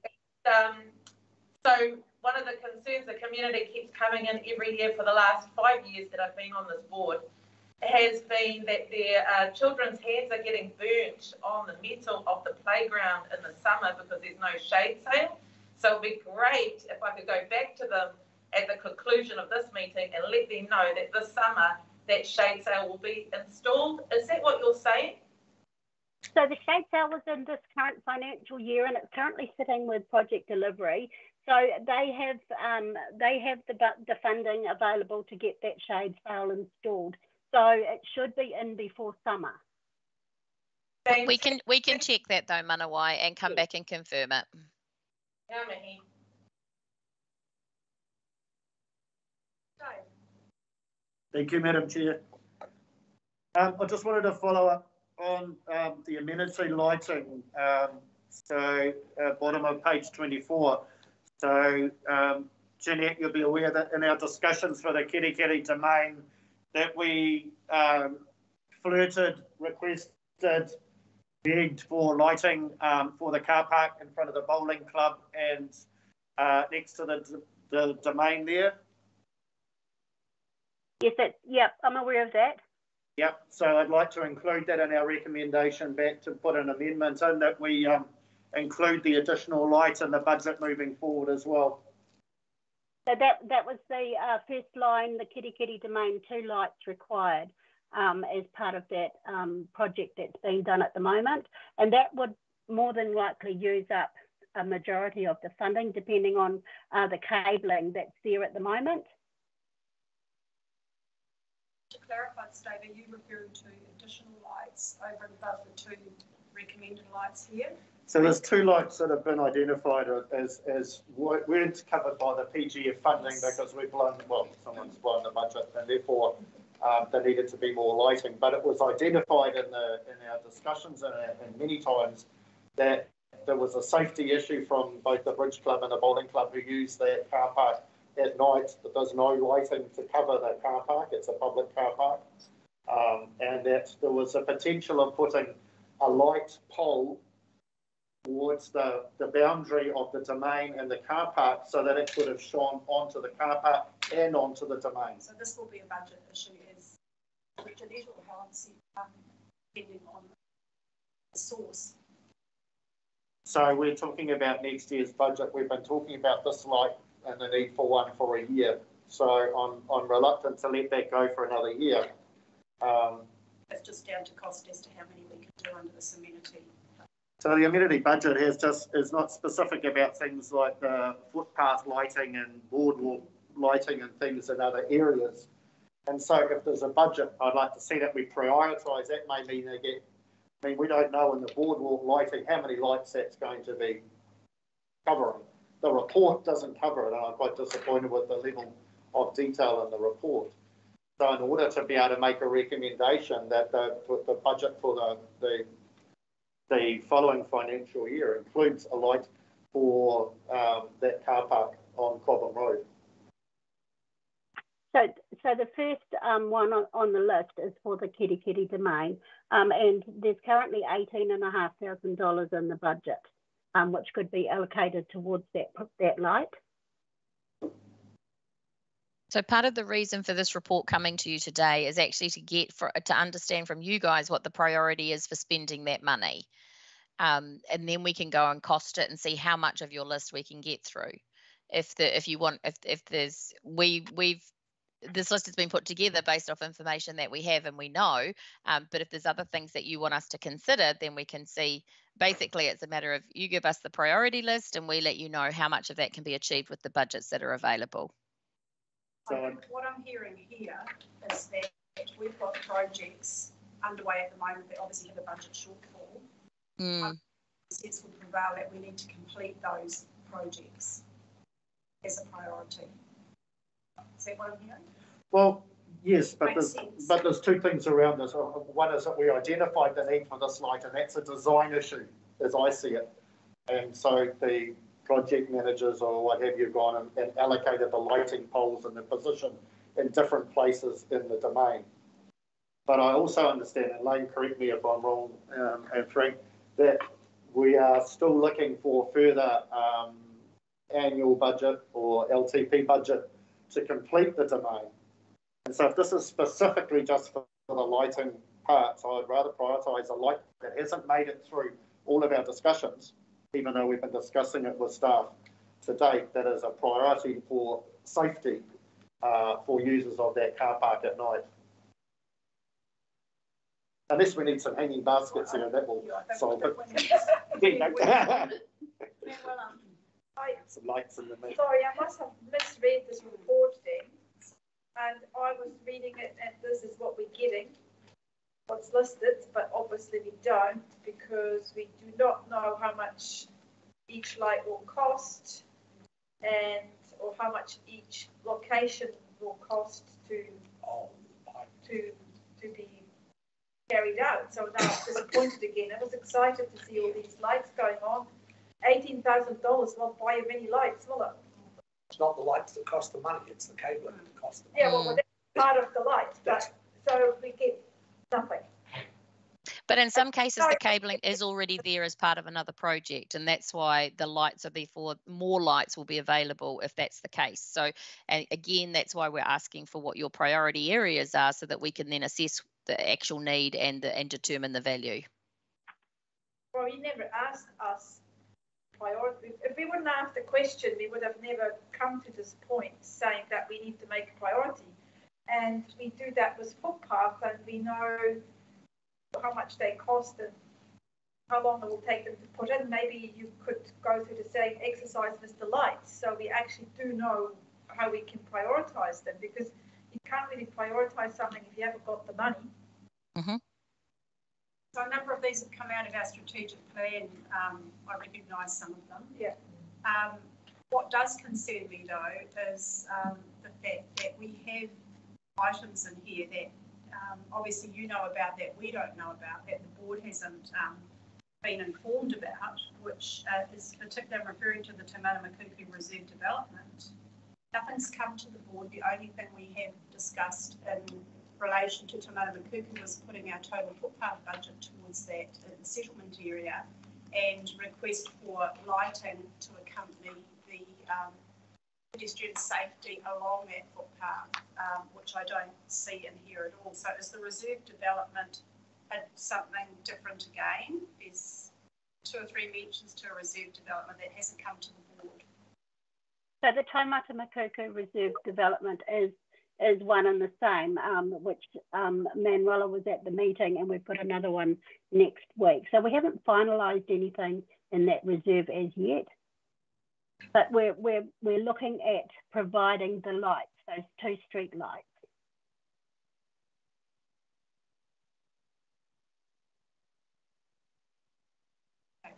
um, so one of the concerns the community keeps coming in every year for the last five years that I've been on this board has been that their uh, children's hands are getting burnt on the metal of the playground in the summer because there's no shade sail. So it'd be great if I could go back to them at the conclusion of this meeting and let them know that this summer that shade sail will be installed. Is that what you're saying? So the shade sail was in this current financial year and it's currently sitting with project delivery. So they have um, they have the the funding available to get that shade sail installed. So it should be in before summer. We can we can check that though, Manawai, and come back and confirm it. Yeah, Mihi. Thank you, Madam Chair. Um, I just wanted to follow up on um, the amenity lighting. Um, so, uh, bottom of page 24. So, um, Jeanette, you'll be aware that in our discussions for the Kerikeri domain, that we um, flirted, requested, begged for lighting um, for the car park in front of the bowling club and uh, next to the, the domain there. Yes, that, yep, I'm aware of that. Yep, so I'd like to include that in our recommendation back to put an amendment in that we um, include the additional light in the budget moving forward as well. So that, that was the uh, first line, the Kerikeri domain, two lights required um, as part of that um, project that's being done at the moment. And that would more than likely use up a majority of the funding depending on uh, the cabling that's there at the moment to clarify, Steve, are you referring to additional lights over and above the two recommended lights here? So there's two lights that have been identified as, as weren't covered by the PGF funding because we've blown, well, someone's blown the budget and therefore um, there needed to be more lighting. But it was identified in the in our discussions and, and many times that there was a safety issue from both the Bridge Club and the Bowling Club who use that car park at night, but there's no lighting to cover that car park. It's a public car park. Um, and that there was a potential of putting a light pole towards the, the boundary of the domain and the car park so that it could have shone onto the car park and onto the domain. So this will be a budget issue as Richard will um, depending on the source. So we're talking about next year's budget. We've been talking about this light and the need for one for a year. So I'm, I'm reluctant to let that go for another year. Um, it's just down to cost as to how many we can do under this amenity. So the amenity budget has just is not specific about things like the footpath lighting and boardwalk lighting and things in other areas. And so if there's a budget, I'd like to see that we prioritise. That may mean they get, I mean, we don't know in the boardwalk lighting how many lights that's going to be covering. The report doesn't cover it, and I'm quite disappointed with the level of detail in the report. So in order to be able to make a recommendation that the, the budget for the, the, the following financial year includes a light for um, that car park on Cobham Road. So, so the first um, one on, on, the list is for the Kerikeri domain, um, and there's currently eighteen and a half thousand dollars in the budget, um, which could be allocated towards that that light. So part of the reason for this report coming to you today is actually to get for to understand from you guys what the priority is for spending that money. Um, and then we can go and cost it and see how much of your list we can get through. If the if you want if if there's we we've this list has been put together based off information that we have and we know. Um, but if there's other things that you want us to consider, then we can see. Basically, it's a matter of you give us the priority list and we let you know how much of that can be achieved with the budgets that are available. So what I'm hearing here is that we've got projects underway at the moment that obviously have a budget shortfall. Mm. Sense would prevail that we need to complete those projects as a priority. Is that what I'm hearing? Well, yes, but Makes there's, sense. but there's two things around this. One is that we identified the need for this light, and that's a design issue, as I see it. And so the project managers or what have you gone and, and allocated the lighting poles and the position in different places in the domain. But I also understand, and Lane, correct me if I'm wrong, um, and Frank, that we are still looking for further um, annual budget or LTP budget to complete the domain. And so if this is specifically just for the lighting parts, I would rather prioritise a light that hasn't made it through all of our discussions even though we've been discussing it with staff to date, that is a priority for safety uh, for users of that car park at night. Unless we need some hanging baskets here, that will solve it. some lights in the middle. Sorry, I must have misread this report then. And I was reading it and this is what we're getting what's listed, but obviously we don't because we do not know how much each light will cost and or how much each location will cost to oh, to to be carried out. So now I'm disappointed again. I was excited to see all these lights going on. Eighteen thousand dollars won't buy you many lights, will it? It's not the lights that cost the money, it's the cabling that costs the money. Yeah, money. well, that's part of the lights, but so we get nothing. But in some cases, the cabling is already there as part of another project, and that's why the lights are therefore more lights will be available if that's the case. So, and again, that's why we're asking for what your priority areas are, so that we can then assess the actual need and the, and determine the value. Well, you never asked us priority. If we wouldn't ask the question, we would have never come to this point saying that we need to make a priority. And we do that with footpath, and we know how much they cost and how long it will take them to put in. Maybe you could go through the same exercise with the lights, so we actually do know how we can prioritize them because you can't really prioritize something if you haven't got the money. Mm-hmm. So a number of these have come out of our strategic plan. Um, I recognise some of them. Yeah. Um, what does concern me though is um, the fact that we have items in here that um, obviously you know about that we don't know about that the board hasn't um, been informed about, which uh, is particularly referring to the Taumata Makuku Reserve Development. Nothing's come to the board. The only thing we have discussed in relation to Taumata Makuku was putting our total footpath budget towards that settlement area and request for lighting to accompany the um, pedestrian safety along that footpath, um, which I don't see in here at all. So is the reserve development something different again? There's two or three mentions to a reserve development that hasn't come to the board. So the Taumata Makuku Reserve Development is is one and the same, um, which um, Manuela was at the meeting and we've got another one next week. So we haven't finalised anything in that reserve as yet but we're, we're, we're looking at providing the lights, those two street lights.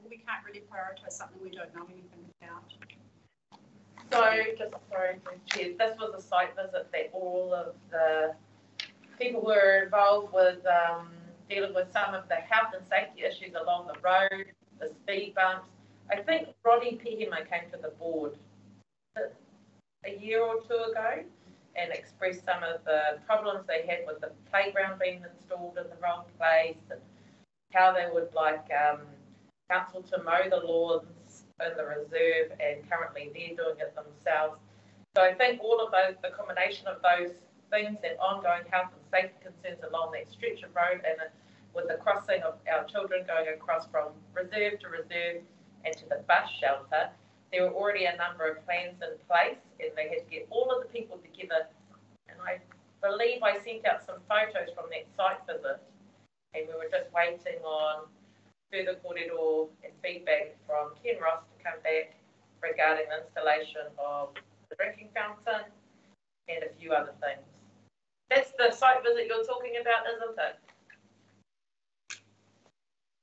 we can't really prioritise something we don't know anything about. So, just sorry, this was a site visit that all of the people were involved with um, dealing with some of the health and safety issues along the road, the speed bumps, I think Roddy Pihima came to the board a year or two ago and expressed some of the problems they had with the playground being installed in the wrong place and how they would like um, council to mow the lawns in the reserve and currently they're doing it themselves. So I think all of those, the combination of those things and ongoing health and safety concerns along that stretch of road and with the crossing of our children going across from reserve to reserve and to the bus shelter, there were already a number of plans in place and they had to get all of the people together. And I believe I sent out some photos from that site visit and we were just waiting on further corridor and feedback from Ken Ross to come back regarding the installation of the drinking fountain and a few other things. That's the site visit you're talking about, isn't it?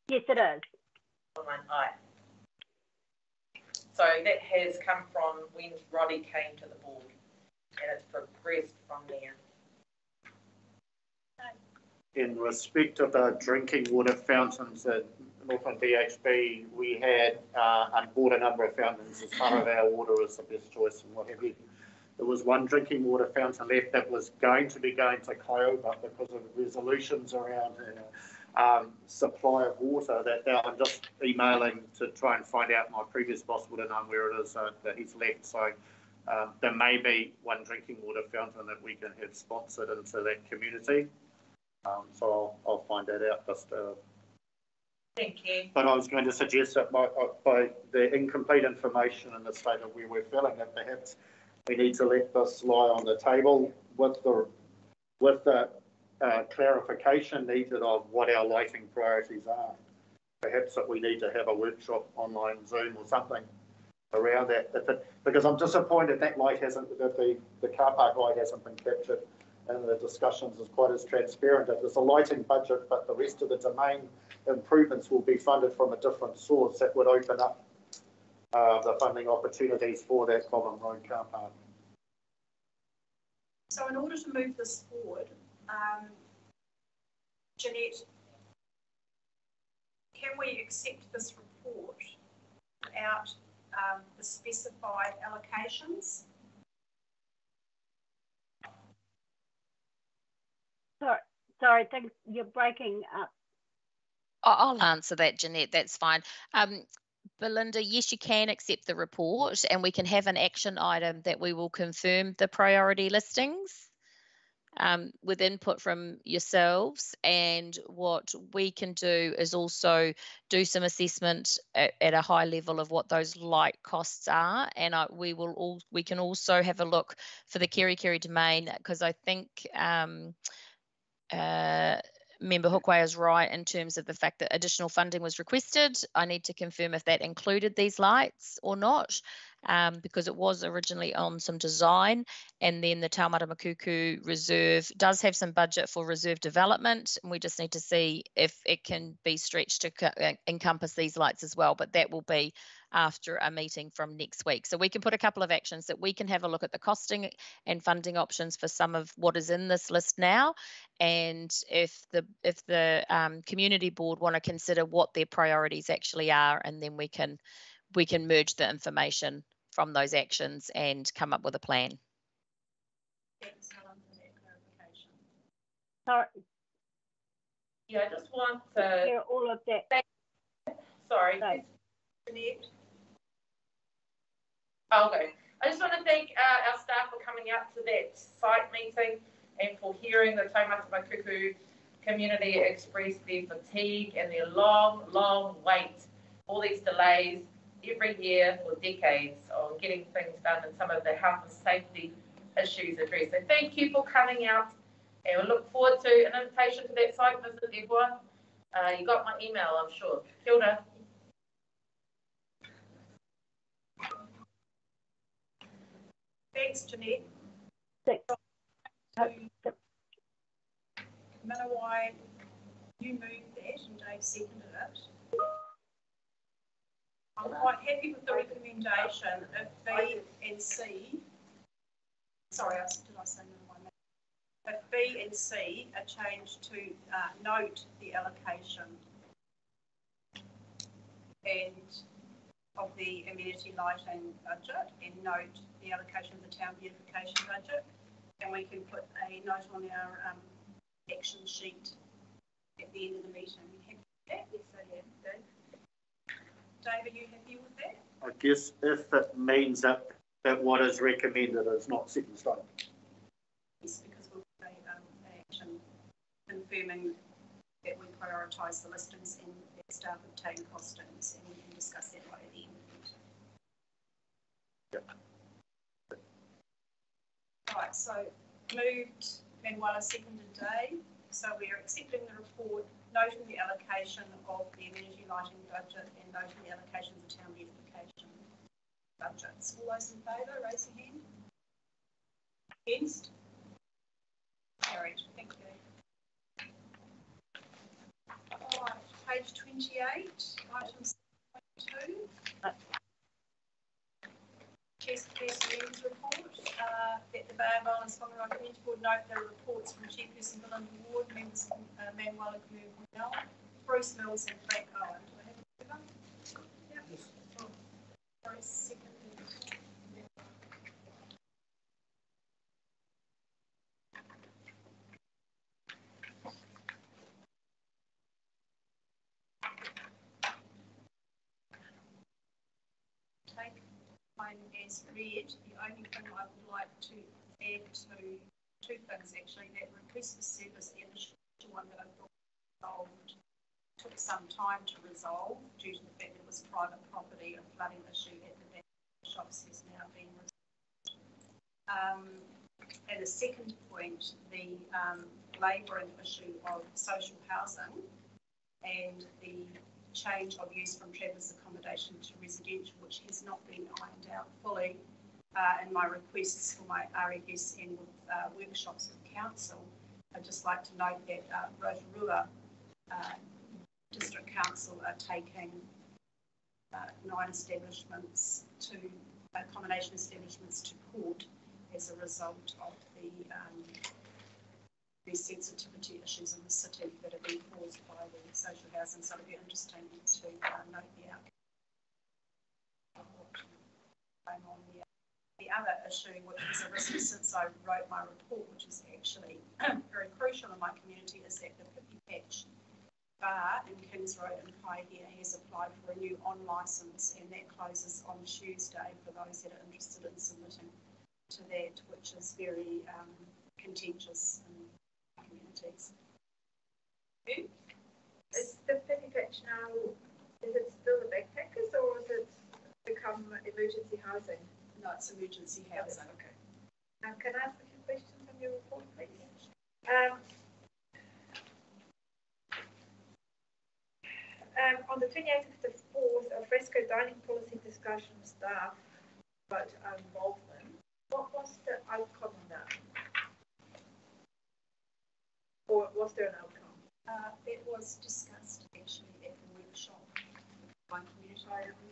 Yes, it is. Aye. So that has come from when Roddy came to the board and it's progressed from there. In respect of the drinking water fountains at Northland DHB, we had uh, bought a number of fountains as part of our water as the best choice and what have you. There was one drinking water fountain left that was going to be going to but because of resolutions around uh, um, supply of water, that now I'm just emailing to try and find out. My previous boss would have known where it is uh, that he's left. So um, there may be one drinking water fountain that we can have sponsored into that community. Um, so I'll, I'll, find that out just. Uh, Thank you. But I was going to suggest that by, uh, by the incomplete information in the state of where we're feeling that perhaps we need to let this lie on the table with the with the uh, clarification needed of what our lighting priorities are. Perhaps that we need to have a workshop online Zoom or something around that. It, because I'm disappointed that light hasn't that the, the car park light hasn't been captured and the discussions is quite as transparent. There's a lighting budget, but the rest of the domain improvements will be funded from a different source, that would open up uh, the funding opportunities for that Cobham Road car park. So in order to move this forward, um, Jeanette, can we accept this report without um, the specified allocations? Sorry, sorry, I think you're breaking up. I'll answer that, Jeanette. That's fine. Um, Belinda, yes, you can accept the report and we can have an action item that we will confirm the priority listings um, with input from yourselves. And what we can do is also do some assessment at, at a high level of what those light costs are. And I, we will all we can also have a look for the Kerikeri domain because I think um, uh, member Hookway is right in terms of the fact that additional funding was requested. I need to confirm if that included these lights or not, um, because it was originally on some design. And then the Taumata Makuku Reserve does have some budget for reserve development. And we just need to see if it can be stretched to encompass these lights as well. But that will be after a meeting from next week. So we can put a couple of actions that we can have a look at the costing and funding options for some of what is in this list now. And if the if the um, community board want to consider what their priorities actually are, and then we can we can merge the information from those actions and come up with a plan. Thanks, Helen, for that clarification. Sorry. Yeah, I just want to hear all of that. Sorry. Jeanette. Okay. I just want to thank uh, our staff for coming out to that site meeting and for hearing the Taumata Makuku community express their fatigue and their long, long wait, all these delays every year for decades on getting things done and some of the health and safety issues addressed. So thank you for coming out and we look forward to an invitation to that site visit, everyone. Uh, you got my email, I'm sure. Kia ora. Thanks, Jeanette. Thanks. Manawai, you moved that and Dave seconded it. I'm quite happy with the recommendation of B and C, sorry, I- did I say number one? If B and C are changed to uh, note the allocation and of the amenity lighting budget and note the allocation of the town beautification budget. And we can put a note on our um, action sheet at the end of the meeting. Happy with that? Yes, I am, Dave. Are you happy with that? I guess if it means that, that what is recommended is not set in stone. Yes, because we'll take um, action confirming that we prioritise the listings and that staff obtain costings, and we can discuss that right at the end meeting. Right, so moved Manuela, seconded Dave. So we are accepting the report, noting the allocation of the amenity lighting budget and noting the allocations of town beautification budgets. All those in favour, raise your hand. Against? Carried. Thank you. All right, page 28, item 6.2 case-to-case ratings report uh, that the Bay of Islands-Whangaroa Community Board note the reports from Chairperson Belinda Ward, members from, uh, Manuela Gmuer-Hornell, Bruce Mills and Frank Owen. Do I have a second? Second. As read. The only thing I would like to add to, two things actually, that request for service, the initial one that I thought resolved, took some time to resolve due to the fact that it was private property, a flooding issue at the back the shops has now been resolved. Um, and the second point, the um, labouring issue of social housing and the change of use from travelers accommodation to residential, which has not been ironed out fully uh, in my requests for my RES and with uh, workshops with council. I'd just like to note that uh, Rotorua uh, District Council are taking uh, nine establishments to accommodation establishments to court as a result of the um, the sensitivity issues in the city that have been caused by the social housing. So it'll be interesting to uh, note the outcome on. The other issue, which has arisen since I wrote my report, which is actually very crucial in my community, is that the Pipi Patch bar in Kings Road in Paihia has applied for a new on licence and that closes on Tuesday for those that are interested in submitting to that, which is very um, contentious communities. Is the penny patch now, is it still the backpackers or has it become emergency housing? No, it's emergency housing. Okay. Um, can I ask a few questions on your report, please? Um, um, on the 28th of the 4th, a fresco dining policy discussion staff vote involvement. What was the outcome of that? Or was there an outcome? Uh, it was discussed actually at the workshop, my community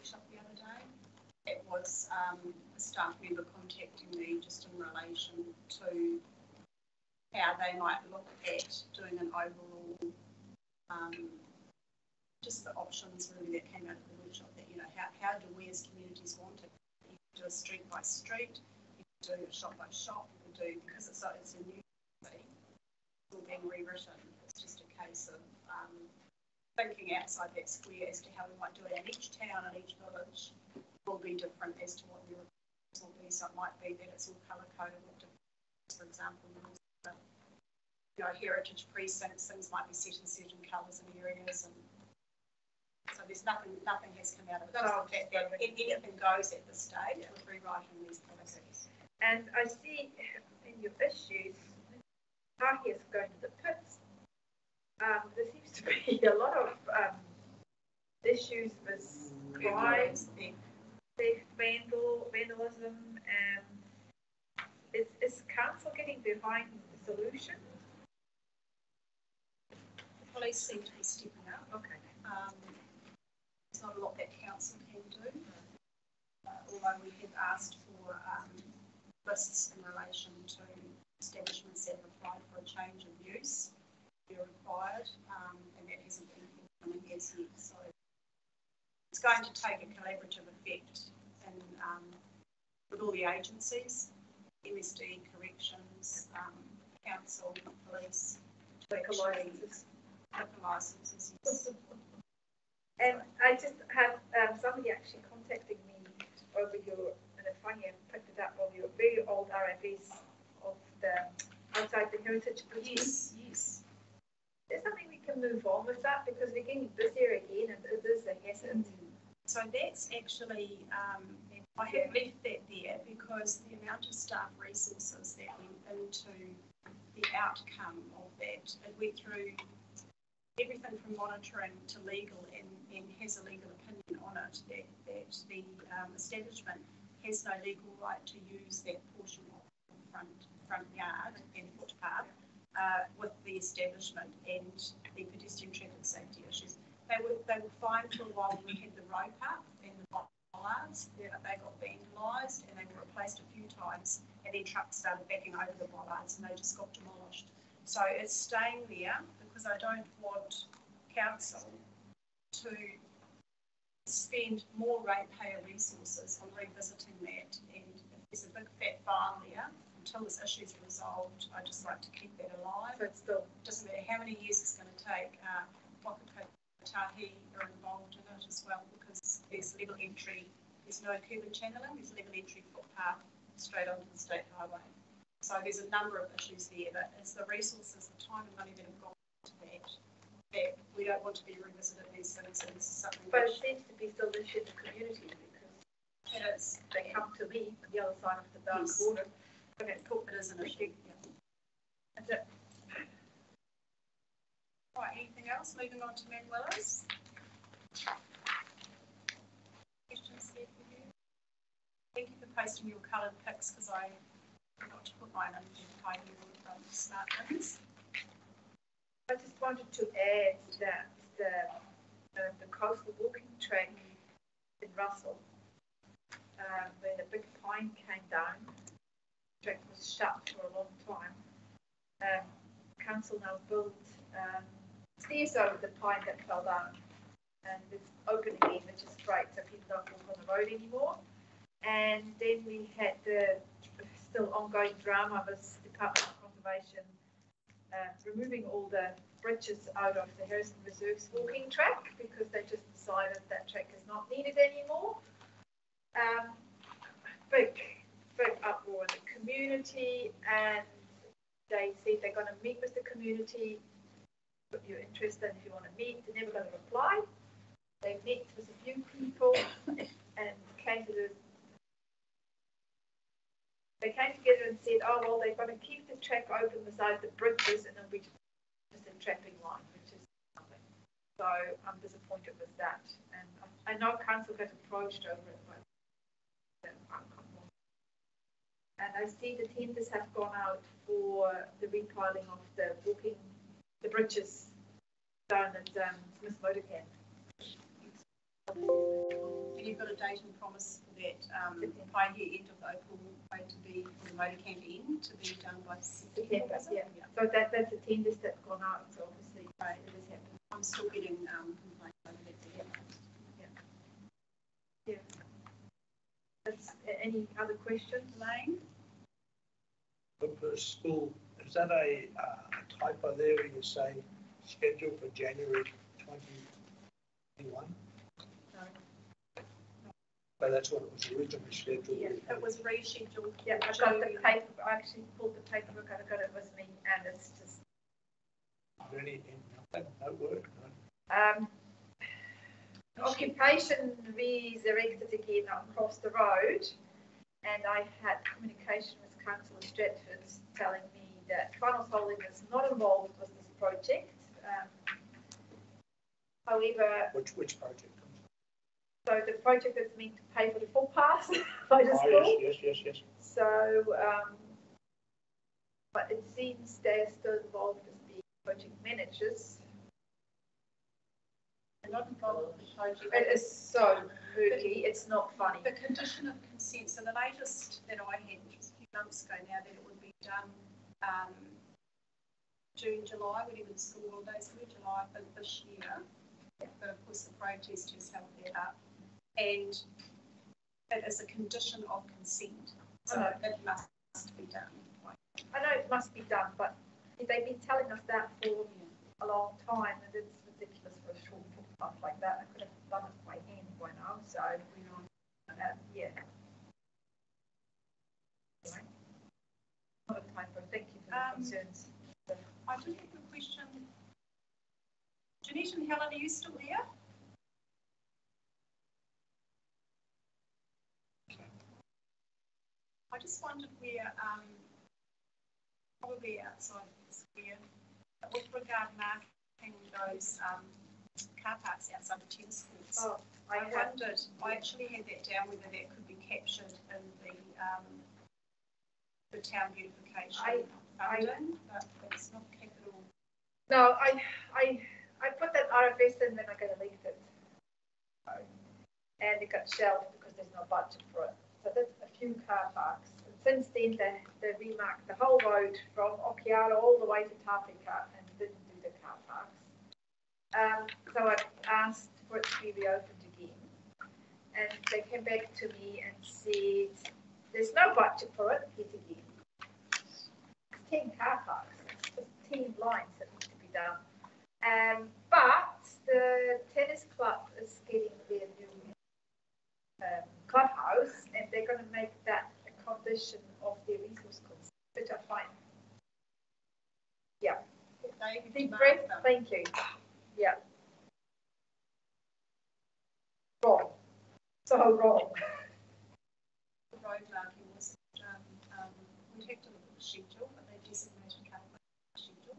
workshop the other day. It was um, a staff member contacting me just in relation to how they might look at doing an overall, um, just the options really that came out of the workshop that, you know, how, how do we as communities want it? You can do a street by street, you can do a shop by shop, you can do, because it's a, it's a new all being rewritten. It's just a case of um, thinking outside that square as to how we might do it in each town and each village will be different as to what the requirements will be. So it might be that it's all colour coded with different, for example, the, you know, heritage precincts, things might be set in certain colours and areas and so there's nothing, nothing has come out of it. The fact that anything goes at this stage with rewriting these policies. And I see in your issues, Tahi is going to the pits. Um, there seems to be a lot of um, issues with crime, theft, vandal, vandalism, and is, is council getting behind the solution? The police seem to be stepping up. Okay. Um, there's not a lot that council can do. Uh, although we have asked for um, lists in relation to establishments that have applied for a change of use, they're required, um, and that hasn't been implemented as yet. So it's going to take a collaborative effect in, um, with all the agencies, MSD, corrections, um, council, police, licenses. licenses. And I just have um, somebody actually contacting me over your, and it's funny, I picked it up over your very old RFS the outside the heritage bridges. Yes, yes. Is something we can move on with that because we're getting busier again and it is a hazard. So that's actually, um, I have left that there because the amount of staff resources that went into the outcome of that, it went through everything from monitoring to legal and, and has a legal opinion on it that, that the um, establishment has no legal right to use that portion of the front, front yard and footpath uh, with the establishment and the pedestrian traffic safety issues. They were, they were fine for a while we had the rope up and the bollards, they, they got vandalised and they were replaced a few times and then trucks started backing over the bollards and they just got demolished. So it's staying there because I don't want council to spend more ratepayer resources on revisiting that. And if there's a big fat barn there, until this issue is resolved, I just like to keep that alive. It's still, Doesn't matter how many years it's going to take. Uh, Waka Kotahi are involved in it as well because there's legal entry. There's no curb and channeling. There's legal entry footpath straight onto the state highway. So there's a number of issues there, but it's the resources, the time and money that have gone into that that we don't want to be revisited these things. And this is something but it seems to be still an issue in the community because it is. they come to me on the other side of the dark Yes. border. Okay, cool. It is an issue. Yeah. That's it. Right, anything else? Moving on to Manuela's. Questions there for you? Thank you for posting your coloured pics because I forgot to put mine under the of um, smart things. I just wanted to add that the, uh, the coastal walking track in Russell, when the big pine came down, track was shut for a long time. Um, council now built, um, stairs over the pine that fell down. And it's open again, which is great, so people don't walk on the road anymore. And then we had the still ongoing drama with the Department of Conservation uh, removing all the bridges out of the Harrison Reserves walking track because they just decided that track is not needed anymore. Um, big, big uproar in the community and they said they're going to meet with the community. If you're interested, if you want to meet, they're never going to reply. They met with a few people and came to the they came together and said, oh, well, they're going to keep the track open beside the bridges and it'll be just a trapping line, which is nothing. So I'm disappointed with that. And I know council got approached over it, but um, and I see the tenders have gone out for the repiling of the walking, the bridges down at um, Smith Motor Camp. And you've got a date and promise for that um, pioneer end of the Opal Way to be, for the motor camp end to be done by September. is it? Yeah, so that, that's the tenders that's gone out, so obviously Right. it is happening. I'm still getting um, complaints over that. Yeah. That's, a- any other questions, Lane? But for school, is that a uh, typo there where you say scheduled for January twenty twenty-one? No. But that's what it was originally scheduled. Yeah, it was rescheduled. Yeah, I got the paper, I actually pulled the paperwork, I got it with me, and it's just, Really, nothing, no work, no. um, occupation resurrected again across the road, and I had communication with Councillor Stratford is telling me that Finals Holding is not involved with this project. Um, However, Which, which project? so the project that's meant to pay for the footpath by the Oh, school. yes, yes, yes, yes. So, um, but it seems they're still involved as the project managers. They're not involved with the project. It is so murky, it's not funny. The condition of consent, so the latest that I had, which was a few months ago now, that it would be done, um, June, July, whenever the school holidays were, July of this year. But of course, the protest has held that up. And it is a condition of consent, so I it must be done. I know it must be done, but they've been telling us that for a long time, and it's ridiculous for a short footpath like that. I could have done it by hand by now, so, uh, yeah. Not a time for, thank you for the Um, concerns. I do have a question. Jeanette and Helen, are you still there? I just wondered where, um, probably outside of the square, with regard marking those, um, car parks outside the tennis courts. Oh, I I wondered, I actually had that down whether that could be captured in the, um, the town beautification I- I- funding, but it's not capital. No, I, I, I put that RFS in, then I got elected. And it got shelved because there's no budget for it. So there's a few car parks. And since then, they, they remarked the whole road from Okiato all the way to Tapeka and didn't do the car parks. Um, so I asked for it to be reopened again. And they came back to me and said, there's no budget for it, yet again. Ten car parks, it's just ten lines that need to be done. Um, but the tennis club is getting their new um, clubhouse, and they're going to make that a condition of their resource course, which I find. Yeah. Deep breath, thank you. Yeah. Wrong. So wrong. The road marking was, um, um, we'd have to look at the schedule, but they designated car park schedule.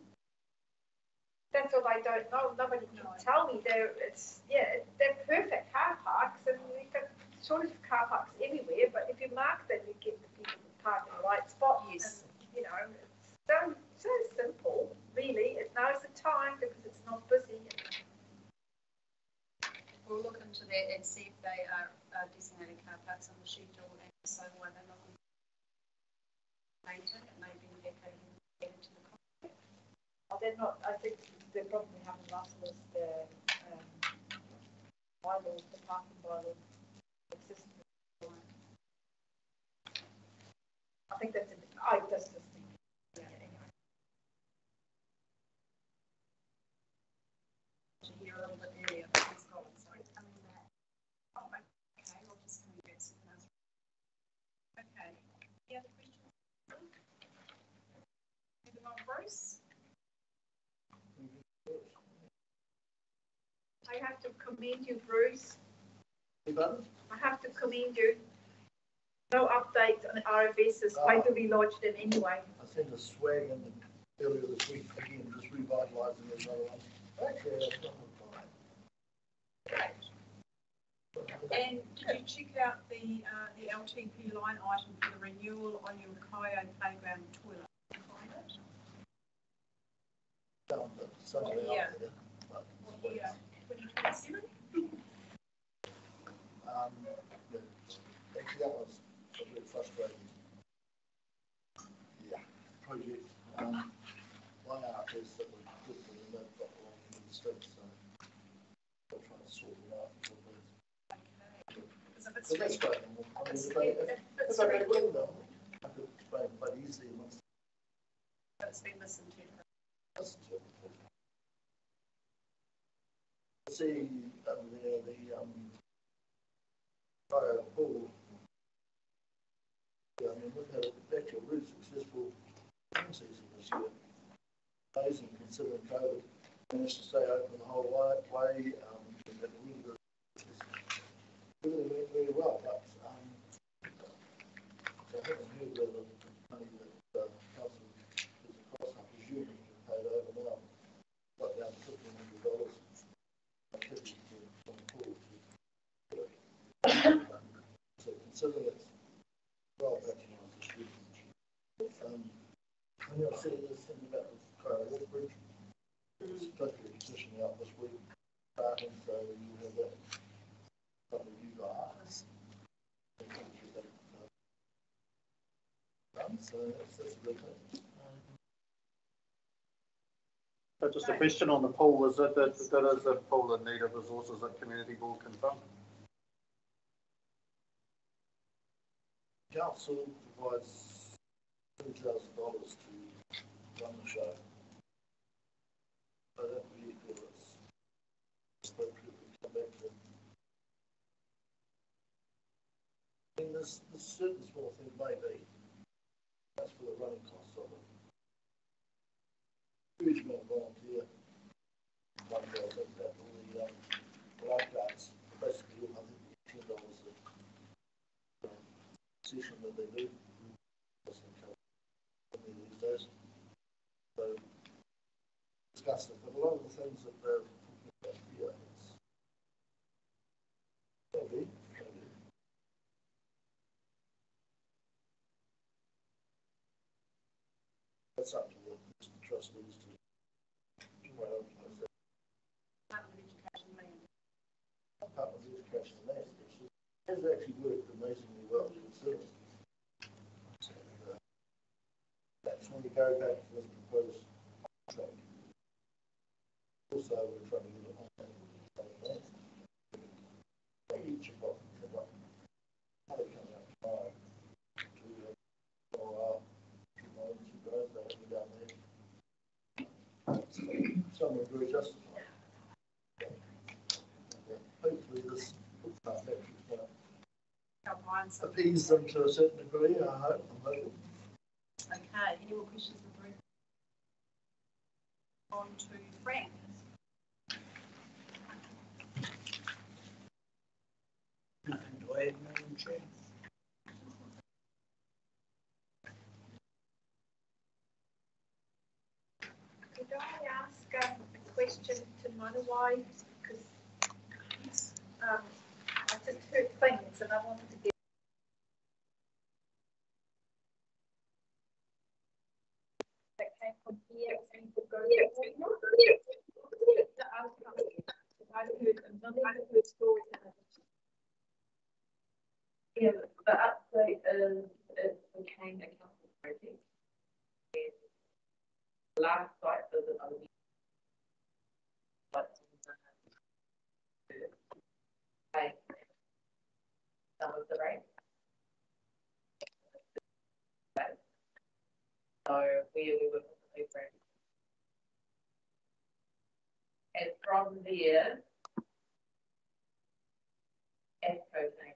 That's what I don't know. Nobody can tell me. They're it's yeah, they're perfect car parks, and we've got shortage of car parks everywhere. But if you mark them, you get the people to park in the right spot. Yes. And, you know, it's so so simple. Really, it now's the time because it's not busy. We'll look into that and see if they are uh, designated car parks on the schedule and so why they're not maintained, it may be that they can add to the contract. Oh, they're not. I think they probably haven't asked us the um, bylaws, the parking bylaws, existing. I think that's. I just just think. Yeah, anyway. To hear a little bit earlier, but it's gone, so it's coming back. Oh, okay, we'll just come back to the Okay, any other questions? Moving on, Bruce? I have to commend you, Bruce. You? I have to commend you. No update on the RFS is going to be lodged in anyway. I sent a swag in earlier this week, again, just revitalising another one. Actually, that's not fine. And did you check out the, uh, the LTP line item for the renewal on your Coyote playground toilet? Find it? Found it, something Yeah. out there. but- What year? Twenty twenty-seven? Um, actually, that was a bit frustrating. Yeah, project, um, one out is that we put the remote got along in the street, so we're trying to sort it out. a bit. It's But that's free- great. I mean, if it's though, I could explain quite easily once It's been listened to. Listened to it. See, over there, the, um, fire pool. Yeah, I mean, we've had actually a really successful season this year. Amazing considering COVID, managed to stay open the whole way, um, and had really. Really went really well, but, um, I haven't heard whether the money that, uh, council is across, I presume it's been paid over now, got down to fifteen hundred dollars. Activity from the pool to. Considering it's well. Um, and you'll see this thing about the Kyle Walk Bridge. It's totally petitioning out this week. starting, so you have that, of you guys. So just a question on the pool, is it that, that is a pool in need of resources that community board can fund? Council provides two thousand dollars to run the show. That vehicle is appropriate to come back to. I mean, there's, there's certain small things maybe, that's for the running costs of it. Huge amount of volunteer. One that all the, um, lifeguards, basically, I think ten dollars a um, session that they do. These days. So, discuss it, but a lot of the things that they're talking about. That's up to the the trustees to. I said, Department of Education land. Of Education Land, has actually worked amazingly well considering. And, uh, That's when you go back to this proposed contract. Also, we're trying to get it on that land. Each of them, come up, how they come out tomorrow to, uh, for, uh, two months, you guys, they'll be down there. Some are very justified. Hopefully this, uh, appease them to a certain degree, I hope, I'm hoping. Okay, any more questions for Brent? On to Frank. Nothing to Chair. Could I ask um, a question to Manawai? Because um, I just heard things and I wanted to get. That came from here and to go. The outcome. I heard, I heard stories. Yeah, the update is it became a council Last site visit I was. But. Some of the rate. So we were completely ready. And from there. ESCO came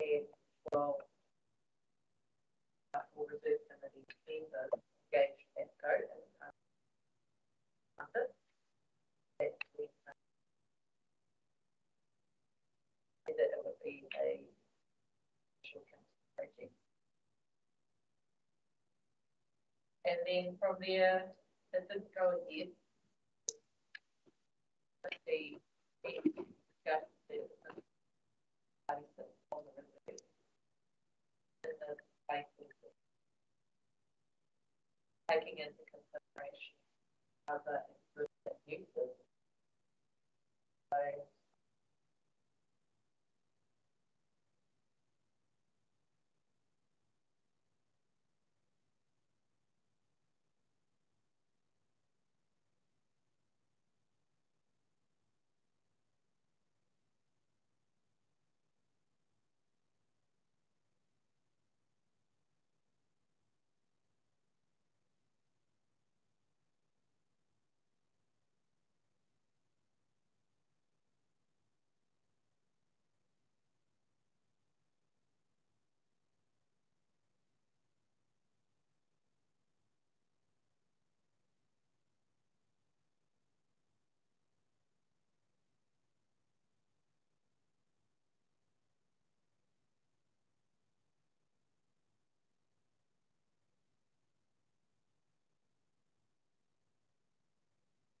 in and well, for reserve committee members engaged ESCO and um. That we um, said that it would be a. And then from there, it did go ahead. Let's see, we discussed the basis on the reserve. And the basis of taking into consideration other improvement uses. So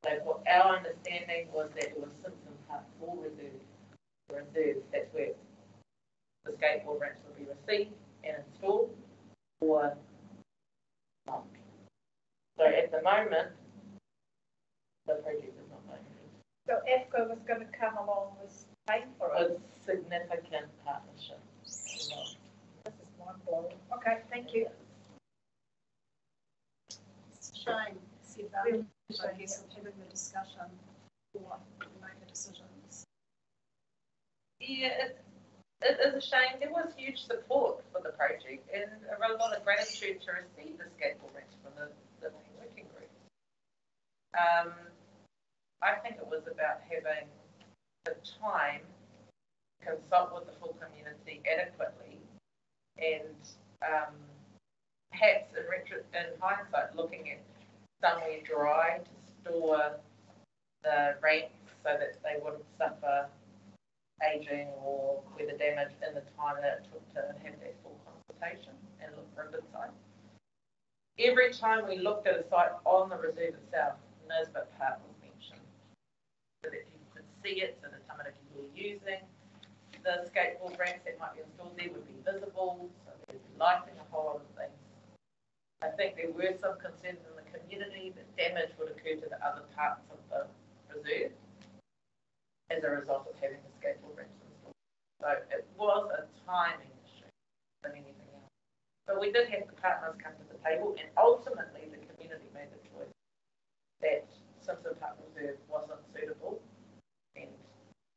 So what our understanding was that it was Simpson Park for reserve, reserve, that's where the skateboard ramps would be received and installed or not. So at the moment, the project is not going ahead. So EFCO was gonna come along with paying for it. A significant partnership. This is mind blowing. Okay, thank you. It's a shame, that, I guess, having the discussion before we make the decisions. Yeah, it, is a shame. There was huge support for the project and a lot of gratitude to receive the skateboard from the, the working group. Um, I think it was about having the time to consult with the full community adequately and um, perhaps in, retro, in hindsight looking at somewhere dry to store the ramps so that they wouldn't suffer aging or weather damage in the time that it took to have that full consultation and look for a good site. Every time we looked at a site on the reserve itself, Nisbet Park was mentioned, so that people could see it, so that some of people were using the skateboard ramps that might be installed there would be visible, so there'd be lighting, a whole lot of things. I think there were some concerns in the community that damage would occur to the other parts of the reserve as a result of having the skateboard ramps installed. So it was a timing issue than anything else. But we did have the partners come to the table and ultimately the community made the choice that Simpson Park Reserve wasn't suitable. And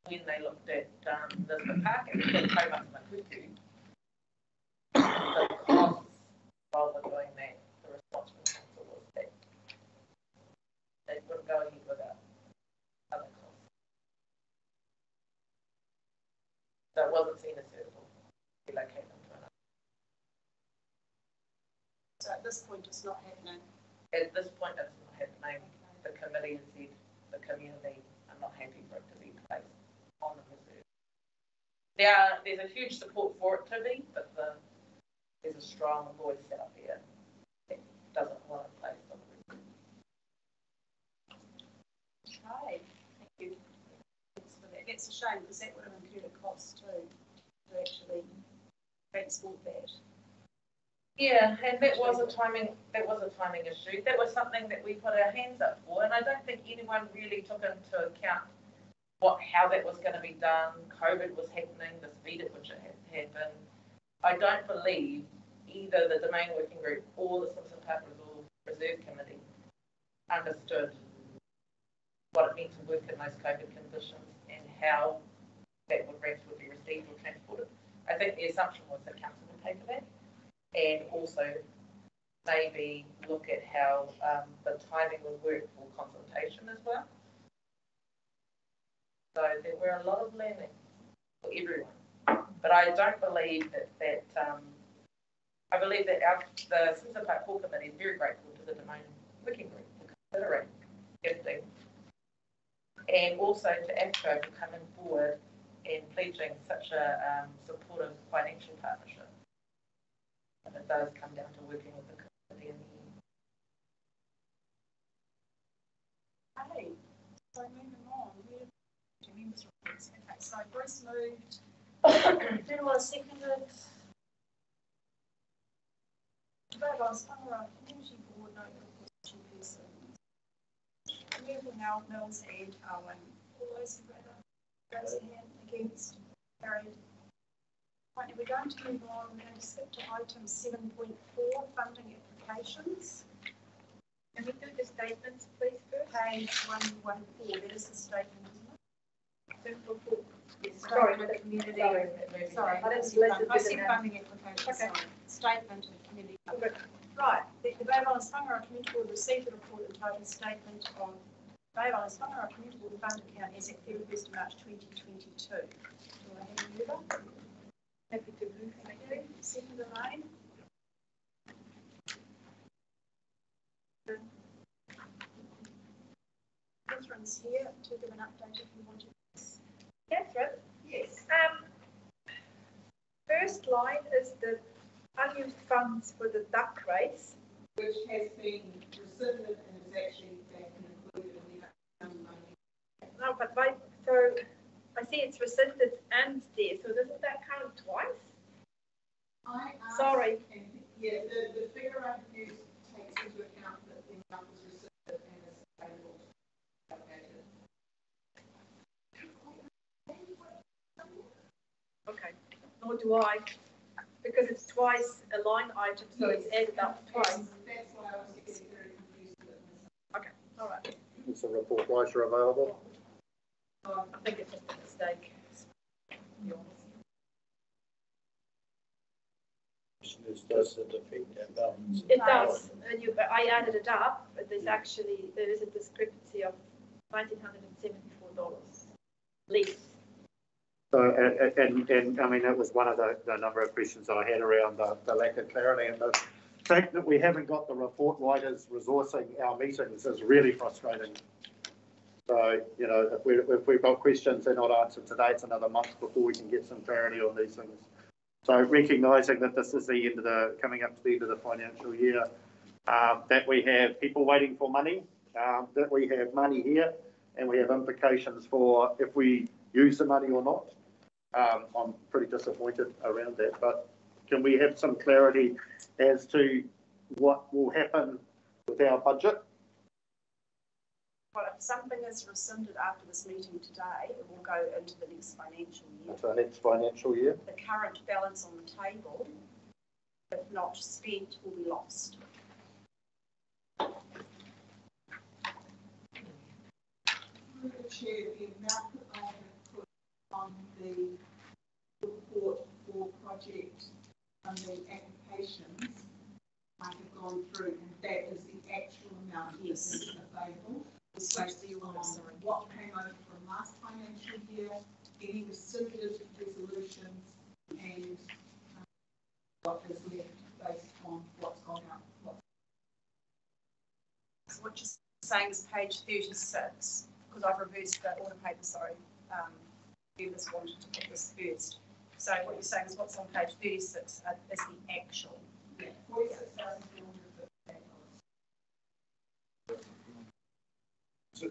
when they looked at um, Lisbon Park and put Taumata Makuku, the costs while they're doing that, the response from council was that go ahead without other. So wasn't seen as suitable to relocate them to another. So at this point, it's not happening. At this point, it's not happening. The committee has said the community are not happy for it to be placed on the reserve. There are, there's a huge support for it to be, but the, there's a strong voice out there that doesn't want it placed on the reserve. Okay, thank you. That's a shame because that would have incurred a cost too, to actually transport that. Yeah, and that was a timing, that was a timing issue. That was something that we put our hands up for, and I don't think anyone really took into account what, how that was gonna be done. COVID was happening, the speed at which it had happened. I don't believe either the Domain Working Group or the Simpson Park Reserve Committee understood what it meant to work in those COVID conditions and how that would ramps would be received or transported. I think the assumption was that council would pay for that and also maybe look at how um, the timing would work for consultation as well. So there were a lot of learning for everyone. But I don't believe that, that um, I believe that our, the Simpson Park Committee is very grateful to the Domain Working Group for considering gifting and also to AFCO for coming forward and pledging such a um, supportive financial partnership. And it does come down to working with the committee in the end. Okay, so moving on, we members' reports. Okay, so Bruce moved. Was seconded. Vote on Whangaroa Community Board, no opposition persons. Moving uh, now, and Owen. All those in favour? Raise against, carried. Right, we're going to move on, we're going to skip to item seven point four, funding applications. Can we do the statements, please, first? Page one one four, that is the statement, isn't it? For- Sorry, with the community. Sorry. Sorry, I didn't see listed I see funding applications, Okay. sorry. Statement of community. Right, the the Bay Islands Whangaroa Community Board received the report entitled Statement of Bay Islands Whangaroa Community Board Fund Account as at thirty first March twenty twenty-two. Do I have a mover? Happy to move. Thank you. Second Elaine. Catherine's here to give an update if you want to. Catherine? Yes. Um, first line is the unused funds for the duck race. which has been rescinded and is actually no, but why? So I see it's rescinded and there. So doesn't that count twice? I Sorry. yeah, the, the figure I've used takes into account that the income is rescinded and is available. Okay, nor do I, because it's twice a line item, so yes. it's added up twice. That's why I was getting very confused. Okay, all right. Some report writer available? Um, I think it's just a mistake. to. Does it affect our balance? It does, and you, I added it up, but there's actually, there is a discrepancy of nineteen hundred and seventy-four dollars less. So, and, and, and, I mean, that was one of the, the number of questions that I had around the, the lack of clarity and the fact that we haven't got the report writers resourcing our meetings is really frustrating. So, you know, if we, if we've got questions they're not answered today, it's another month before we can get some clarity on these things. So recognising that this is the end of the, coming up to the end of the financial year, um, that we have people waiting for money, um, that we have money here, and we have implications for if we use the money or not. Um, I'm pretty disappointed around that, but can we have some clarity as to what will happen with our budget? Well, if something is rescinded after this meeting today, it will go into the next financial year. For the next financial year? The current balance on the table, if not spent, will be lost. Through the chair, the amount that I have put on the report for project and the applications, I have gone through and that is the actual amount that is available reflects on what came over from last financial year, any rescinded resolutions, and um, what is left based on what's gone out. What's so what you're saying is page 36, because I've reversed the order paper, sorry. Um, members wanted to put this first. So what you're saying is what's on page 36 is the actual. Yeah. So,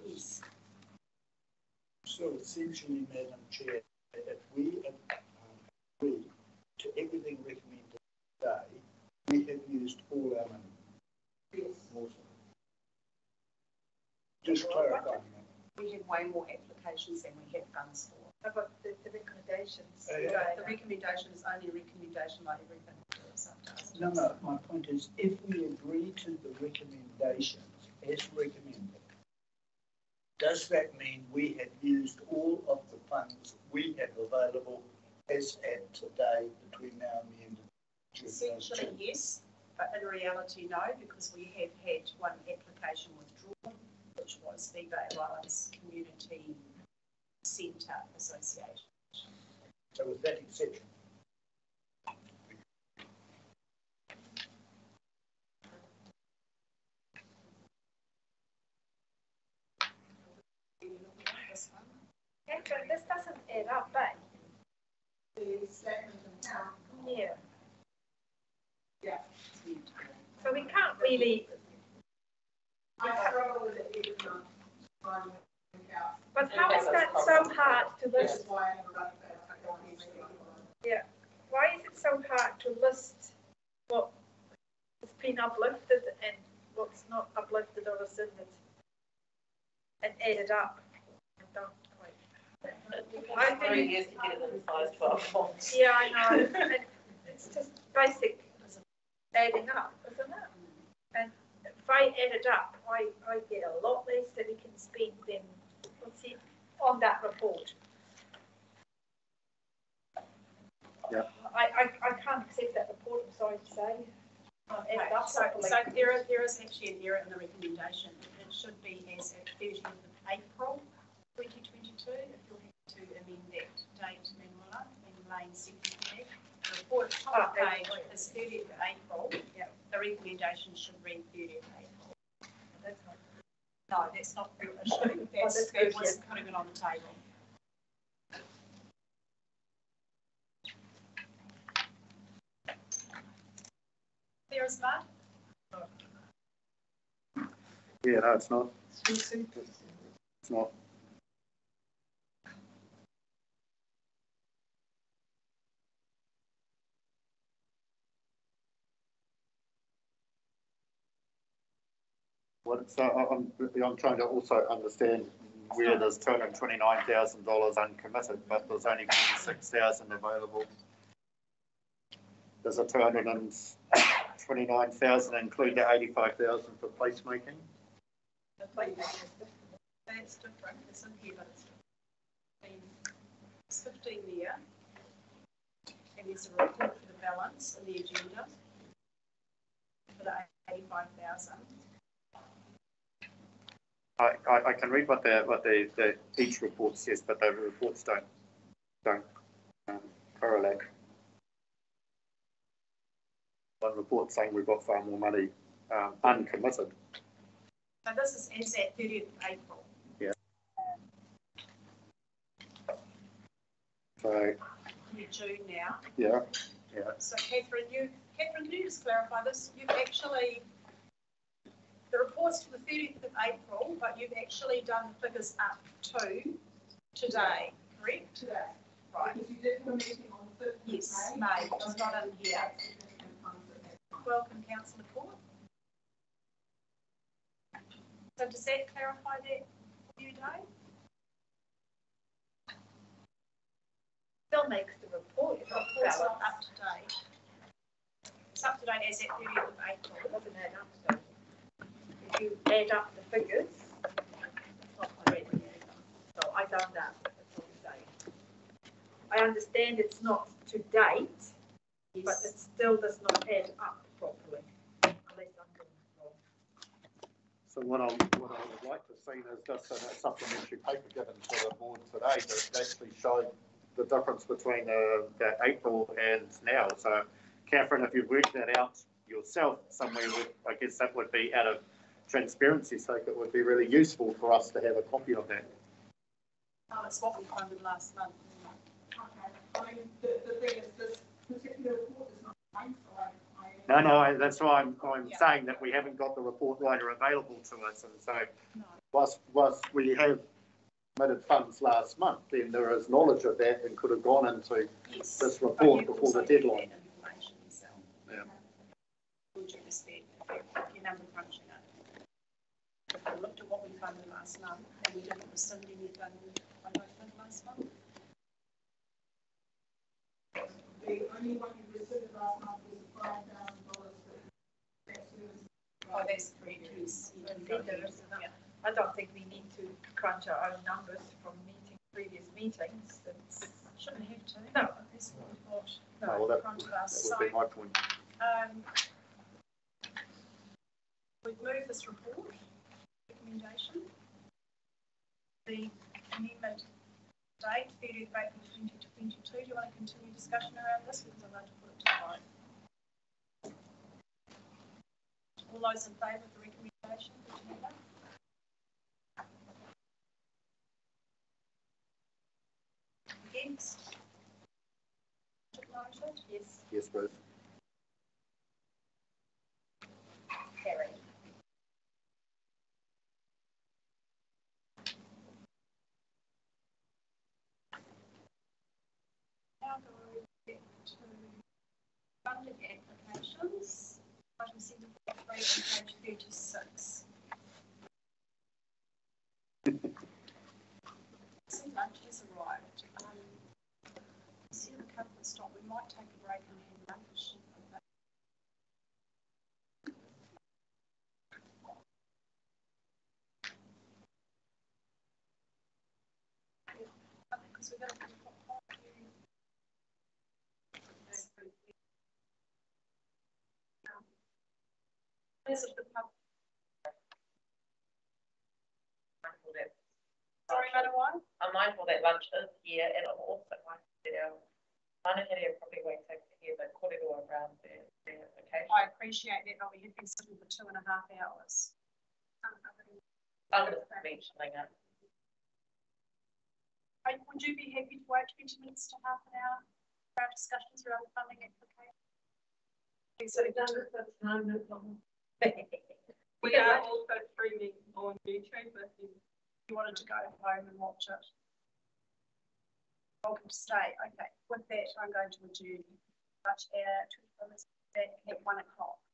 so essentially, Madam Chair, if we um, agree to everything recommended today, we have used all our money. Yes. Awesome. Just clarifying that. We have way more applications than we have funds for. How about the, the recommendations? Uh, The the recommendation is only a recommendation like everything. It's up to us. No, no, my point is, if we agree to the recommendations as recommended, does that mean we have used all of the funds we have available as at today between now and the end of June? Essentially, yes, but in reality, no, because we have had one application withdrawn, which was the Bay Islands Community Centre Association. So with that exception, Actually, this doesn't add up? The statement of account. Yeah. Yeah. So we can't really, I struggle with it even though trying to work out. but how is that so hard to list? why I haven't got that. I don't need to. Yeah. Why is it so hard to list what has been uplifted and what's not uplifted or rescinded? And add it up? I don't quite. I Three think, years to get it in size twelve fonts. yeah, I know. And It's just basic adding up, isn't it? And if I add it up, I, I get a lot less that we can spend than what's it on that report. Yeah. I, I, I can't accept that report, I'm sorry to say. Uh, add it up So, properly. so there is, there is actually an error in the recommendation. It should be as at thirtieth of April, twenty twenty-two, if you're happy to amend that date, Manuela, and Lane secretary. The report top of the Ah, is thirtieth of April. Yeah. The recommendation should read thirtieth of April. That's not- No, that's not the issue. That's, that's that good, was putting it on the table. There is that. Yeah, no, it's not. It's not. What, so I'm, I'm trying to also understand where there's two hundred twenty-nine thousand dollars uncommitted, but there's only forty-six thousand available Does the two hundred and twenty-nine thousand include the eighty-five thousand for placemaking? The placemaking is. That's different, it's in here, but it's different. It's fifteen there. And there's a report for the balance in the agenda. For the eighty-five thousand. I, I, I can read what the, what the, the, each report says, but the reports don't, don't um, correlate. One report saying we've got far more money, um, uncommitted. So this is as at thirtieth of April. Yeah. So, You're June now. yeah, yeah. So Catherine, you, Catherine, can you just clarify this? You've actually, the report's to the thirtieth of April, but you've actually done the figures up to today, correct? Today. Right. Because you did have meeting on the fifth of Yes, May. May, which is not in here. Welcome, councillor Court. So does that clarify that for you, Dave? Still makes the report, The report's not up to date. It's up to date as at thirtieth of April. It doesn't add up, so if you add up the figures, it's not correct. So I done that, that's what I'm saying. I understand it's not to date, but it still does not add up properly, unless I'm doing it wrong. So what I, what I would like to see is just a supplementary paper given to the board today that actually showed the difference between uh, the April and now. So Catherine, if you've worked that out yourself somewhere, I guess that would be out of transparency sake, it would be really useful for us to have a copy of that. Oh, it's what we funded last month. Okay, I mean, the, the thing is, this particular report is not mine, so I, I. No, no, I- that's why I'm, I'm saying that we haven't got the report writer available to us, and so whilst, whilst we have committed funds last month, then there is knowledge of that and could have gone into Yes. this report before the also got that deadline. information yourself. Yeah. Would you respect your number crunching it? If we looked at what we funded last month, and we didn't rescind anything, I don't think last month. The only one you rescinded last month was five thousand dollars that, that. Oh, that's correct, yes. you didn't go there. Yeah. I don't think we need to crunch our own numbers from meeting, previous meetings, it's. Shouldn't have to. No. That's what we thought. Oh, well, that, Crunch that us. would be my point. Um, we've moved this report, recommendation. The amendment date, thirtieth of April twenty twenty-two, do you want to continue discussion around this, because I'd like to put it to vote. All those in favour of the recommendation, hand up. Against? Yes. Yes, Bruce. Carried. Now go back to funding applications. Item seven point three on page thirty-six. See, lunch has arrived. Um, See the of stop, we might take a break and have lunch. Because we're gonna. Is it the pub? mindful that. Sorry, Madam White? I'm mindful that lunch is here and I'm also mindful that our monetary probably won't take it here, but corridor around their, their location. I appreciate that, but we have been sitting for two and a half hours. I'm just mentioning it. Would you be happy to wait twenty minutes to half an hour for our discussions around the funding application? So done it for time, no problem. We are also streaming on YouTube if you, wanted to go home and watch it. Welcome to stay. Okay, with that, I'm going to adjourn. But, uh, at one o'clock.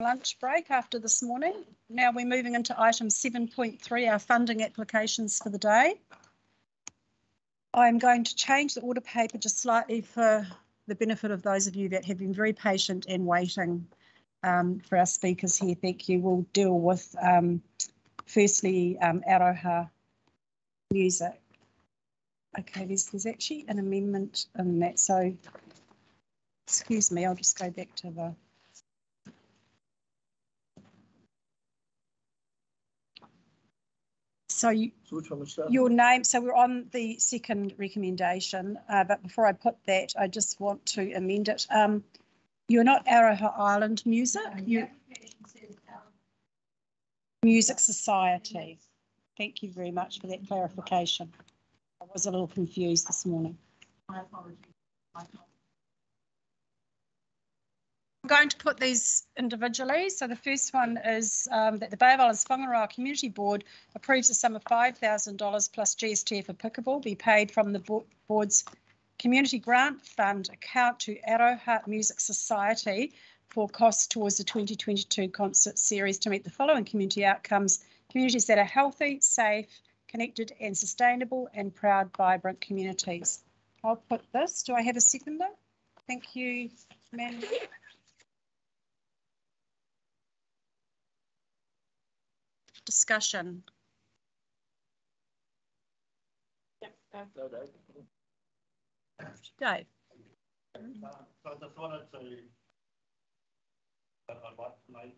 Lunch break after this morning. Now we're moving into item 7.3, our funding applications for the day. I'm going to change the order paper just slightly for the benefit of those of you that have been very patient and waiting um, for our speakers here. Thank you. We'll deal with um, firstly um, Aroha music. Okay, there's, there's actually an amendment in that. So, excuse me, I'll just go back to the. So you, So which one was that? your name, so we're on the second recommendation, uh, but before I put that, I just want to amend it. Um, you're not Aroha Island Music, you Music Society. Thank you very much for that clarification. I was a little confused this morning. My apologies. My apologies. Going to put these individually. So the first one is um, that the Bay of Islands Whangaroa Community Board approves a sum of $5,000 plus GST applicable be paid from the board's Community Grant Fund account to Aroha Music Society for costs towards the 2022 concert series to meet the following community outcomes. Communities that are healthy, safe, connected and sustainable and proud, vibrant communities. I'll put this. Do I have a seconder? Thank you, Mandy. Discussion. Dave. So I just wanted to, I'd like to make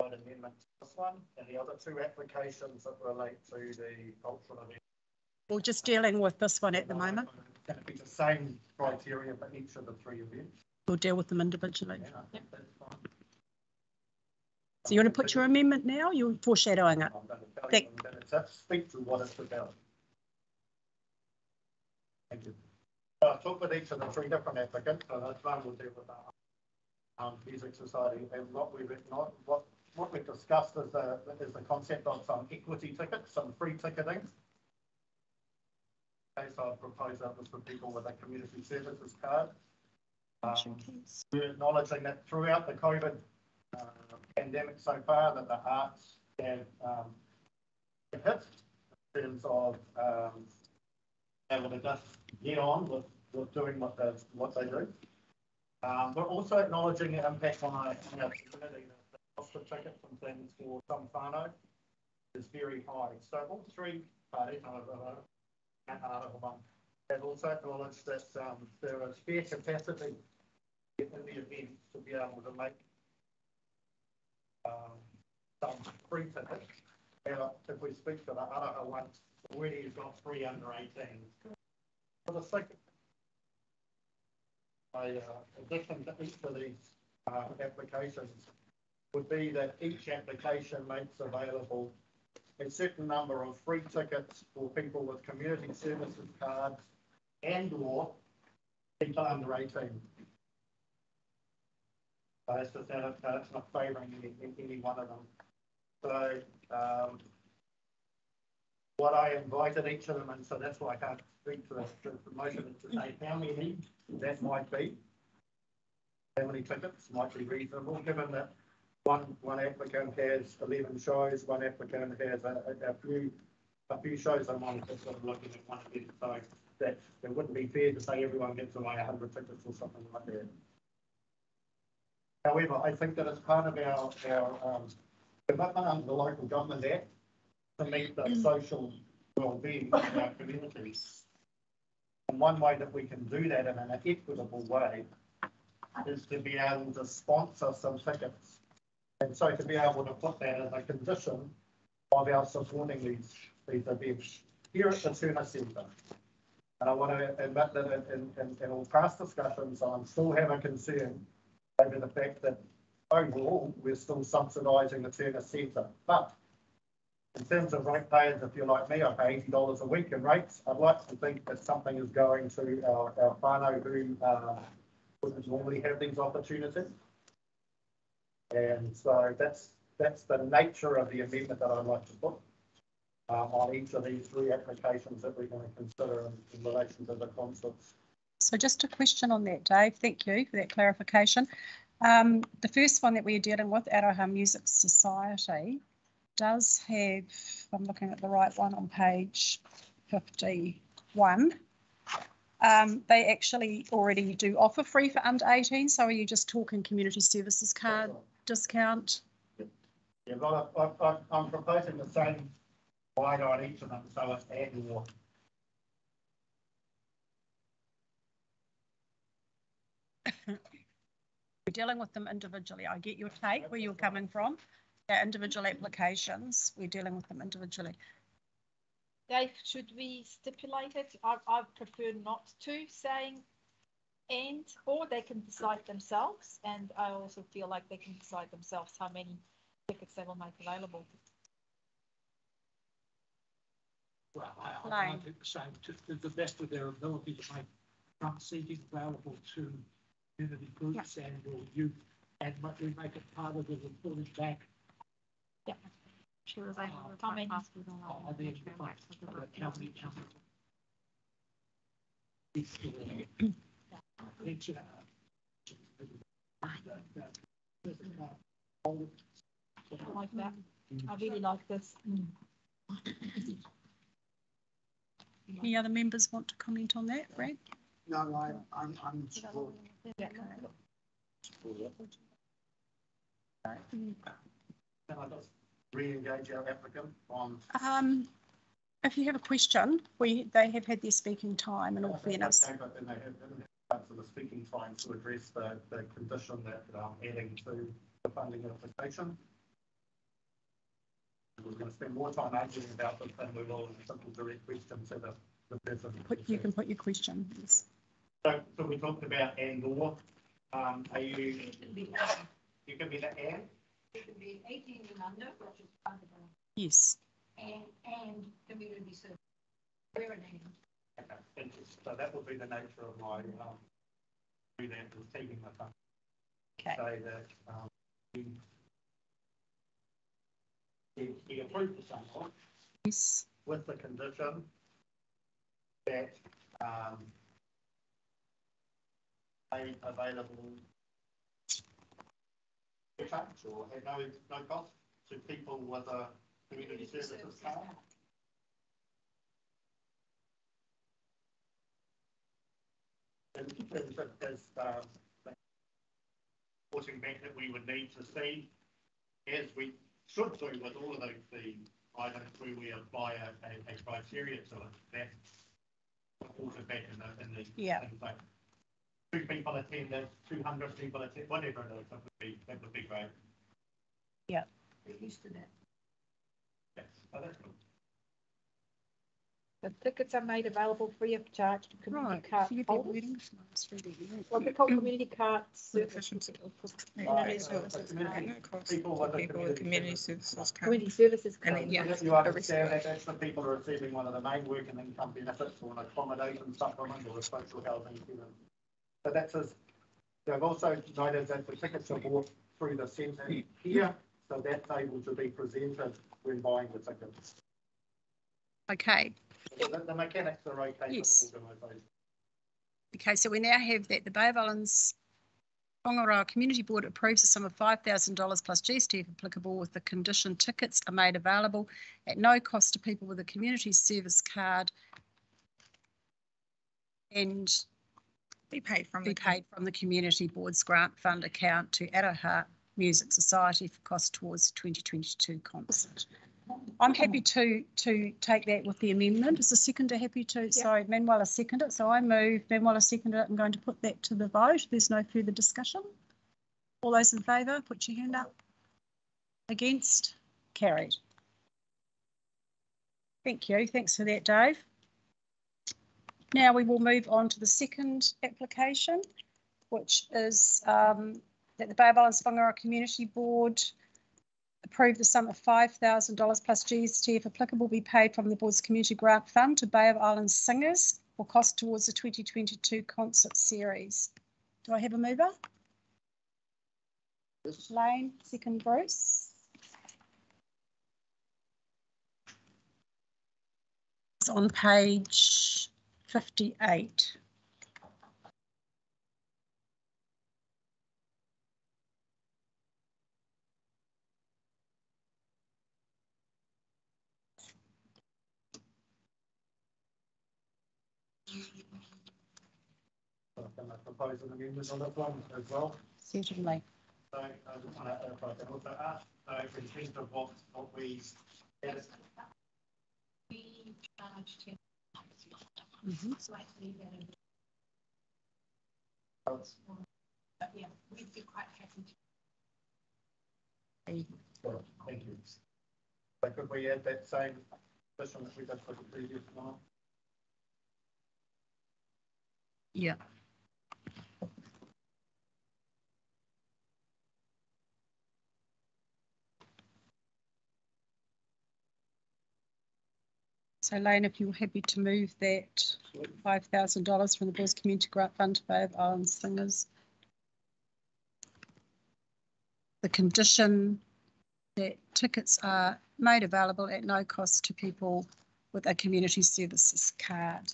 an amendment to this one and the other two applications that relate to the cultural event. We're just dealing with this one at the moment. Going to be the same criteria for each of the three events. We'll deal with them individually. Yeah, that's fine. So you want to put your amendment now? You're foreshadowing it. I'm going to tell you, Thank- I'm going to speak to what it's about. Thank you. So I talked with each of the three different applicants, so this one will deal with the um, music society and what we've, not, what, what we've discussed is the, is the concept of some equity tickets, some free ticketing. Okay, so I propose that was for people with a community services card. Um, we're acknowledging that throughout the COVID uh, pandemic so far, that the arts have um, hit in terms of um, able to just get on with, with doing what they, what they do. Um, we're also acknowledging the impact on our, on our the cost of tickets and things for some whānau is very high. So all three parties, have also acknowledged that um, there is fair capacity in the event to be able to make um, some free tickets. Now, if we speak to the Aroha ones, already has got three under 18s. For the second, I, uh, addition to each of these uh, applications would be that each application makes available a certain number of free tickets for people with community services cards and or people under 18. Uh, it's just that, it's not favouring any, any one of them. So um, what I invited each of them, and so that's why I can't speak to, this, to most of it today, how many that might be, how many tickets might be reasonable, given that one one applicant has 11 shows, one applicant has a, a, a few a few shows a month that's sort of looking at one of them. So that it wouldn't be fair to say everyone gets away 100 tickets or something like that. However, I think that as part of our, our, um, commitment under the local government act to meet the social well-being of our communities. And one way that we can do that in an equitable way is to be able to sponsor some tickets. And so to be able to put that as a condition of our supporting these, these events here at the Turner Centre. And I want to admit that in, in, in all past discussions, I still have a concern over the fact that overall, we're still subsidising the Turner Centre. But in terms of ratepayers, if you're like me, I pay eighty dollars a week in rates. I'd like to think that something is going to our, our whānau who, uh, wouldn't normally have these opportunities. And so that's, that's the nature of the amendment that I'd like to put um, on each of these three applications that we're going to consider in, in relation to the concerts. So just a question on that, Dave. Thank you for that clarification. Um, the first one that we're dealing with, Aroha Music Society, does have, I'm looking at the right one on page 51. Um, they actually already do offer free for under 18. So are you just talking community services card discount? Yeah, I, I'm proposing the same wide on each of them, so it's and or. We're dealing with them individually. I get your take where you're coming from. They're individual applications. We're dealing with them individually. Dave, should we stipulate it? I, I prefer not to saying and, or they can decide themselves. And I also feel like they can decide themselves how many tickets they will make available. Well, I, I I think the same, to, to the best of their ability to make front seating available to community groups and or youth. And we make it part of the reporting back. Yeah. Sure, as I uh, how many? on the end of the month, uh, how many, how many. Each, uh, each, uh, I like that. I really like this. Any other members want to comment on that, Brad? No, I, I'm, I'm support. Can I just re-engage our applicant on? Um, if you have a question, we, they have had their speaking time in all fairness. Okay, but then they have, didn't have the speaking time to address the, the condition that, um, adding to the funding application. We're gonna spend more time arguing about this than we will in a simple direct question to the, the person. Put, you can put your question. yes. So, so we talked about and or, um, are you, you can be the and? It could be eighteen and under, which is fundable, Yes. and, and community service. Where an and. Okay. So that would be the nature of my, um, do that, is taking the time. Okay. Say that, um, we, we, we approve the sample. Yes. With the condition that, um, made available touch or at no, no cost to people with a community services card. In terms of um, reporting back that we would need to see, as we should do with all of those, the items where we apply a, a, a criteria to it, that reported back in the, in the. Yeah. things like Two people attended, two hundred people attended, whatever it is, that would be, that would be great. Yeah. Get used to that. Yes, so that's good. The tickets are made available free of charge to community Right, card forget the holders. wording, it's nice reading. What they call community cards. Efficiency. Community services card. People with community community services services card. Community services And then, yeah. You understand that that's the people receiving one of the main work and income benefits or an accommodation supplement or a social housing. So that's as, they've also noted that the tickets are bought through the centre here, so that's able to be presented when buying the tickets. Okay, The, the mechanics are okay Yes. for the organisation. okay, so we now have that the Bay of Islands Whangaroa Community Board approves a sum of five thousand dollars plus GST if applicable with the condition tickets are made available at no cost to people with a community service card and Be paid from be the. paid from the community board's grant fund account to Aroha Music Society for cost towards twenty twenty-two concert. I'm happy to, to take that with the amendment. Is the seconder happy to, sorry, Manuela seconded, it. so I move, Manuela seconded it, I'm going to put that to the vote. There's no further discussion. All those in favour, put your hand up. Against, carried. Thank you, thanks for that, Dave. Now we will move on to the second application, which is um, that the Bay of Islands Whangaroa Community Board approve the sum of five thousand dollars plus GST if applicable be paid from the board's community grant fund to Bay of Islands singers for cost towards the twenty twenty-two concert series. Do I have a mover? Lane, second Bruce. It's on page 58. composing the numbers on that one as well. Certainly. So I just want to clarify that with that. So in terms of what, what we... We charge 10 Mm-hmm. Slightly better. But yeah, we'd be quite happy to. Well, thank you. Like, could we add that same question that we got for the previous one? Yeah. So Lane, if you're happy to move that five thousand dollars from the Boys Community Grant Fund to Bay of Islands Singers. The condition that tickets are made available at no cost to people with a community services card.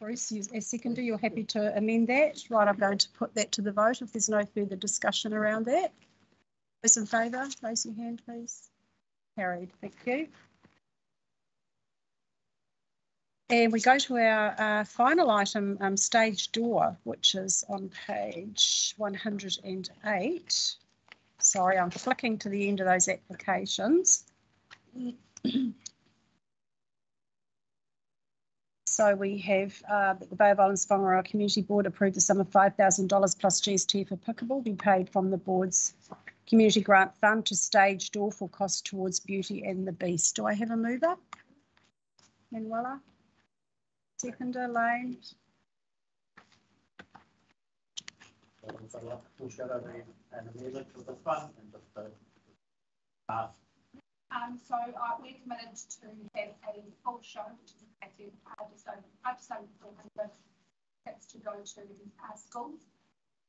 Bruce, you, as seconder, you're happy to amend that? Right, I'm going to put that to the vote if there's no further discussion around that. Those in favour, raise your hand, please. Carried, thank you. And we go to our uh, final item, um, stage door, which is on page 108. Sorry, I'm flicking to the end of those applications. So we have uh, the Bay of Islands Whangaroa Community Board approved the sum of $5,000 plus GST for applicable be paid from the board's community grant fund to stage door for cost towards Beauty and the Beast. Do I have a mover? Manuela? Seconder, Lane? The Um, so uh, we're committed to have a full show, which is actually uh, just over, just over four hundred tickets to go to uh, schools.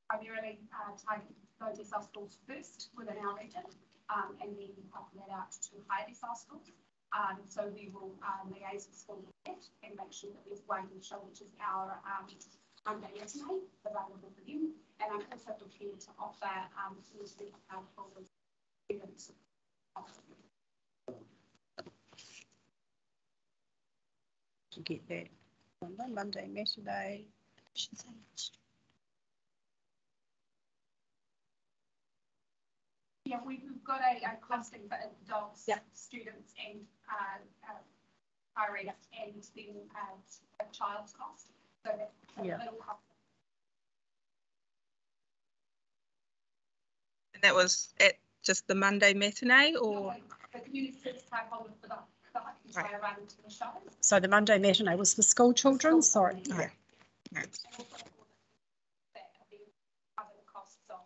Primarily uh, targeted to low decile schools first within our region, um, and then offer that out to high decile schools. Um, so we will uh, liaise with school and make sure that there's one show, which is our um, Monday matinee available for them. And I'm also prepared to offer um, uh, for the students. To get that Monday, Monday, Saturday. Yeah, we- we've got a, a costing for adults, students and, uh, uh, parents and then, uh, a child's cost. So that's a Yeah. little cost. And that was at just the Monday matinee or? The community service card holder for the, the entire run to the show. So the Monday matinee was for school children, sorry. Yeah. That could be cover the costs of.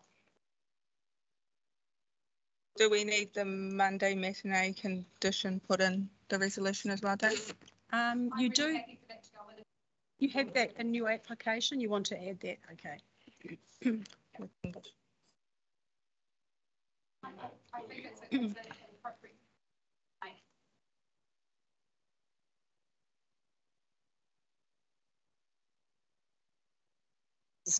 Do we need the Monday matinee condition put in the resolution as well, Dave? Um, you do, you have that in your application, you want to add that, okay. I think it's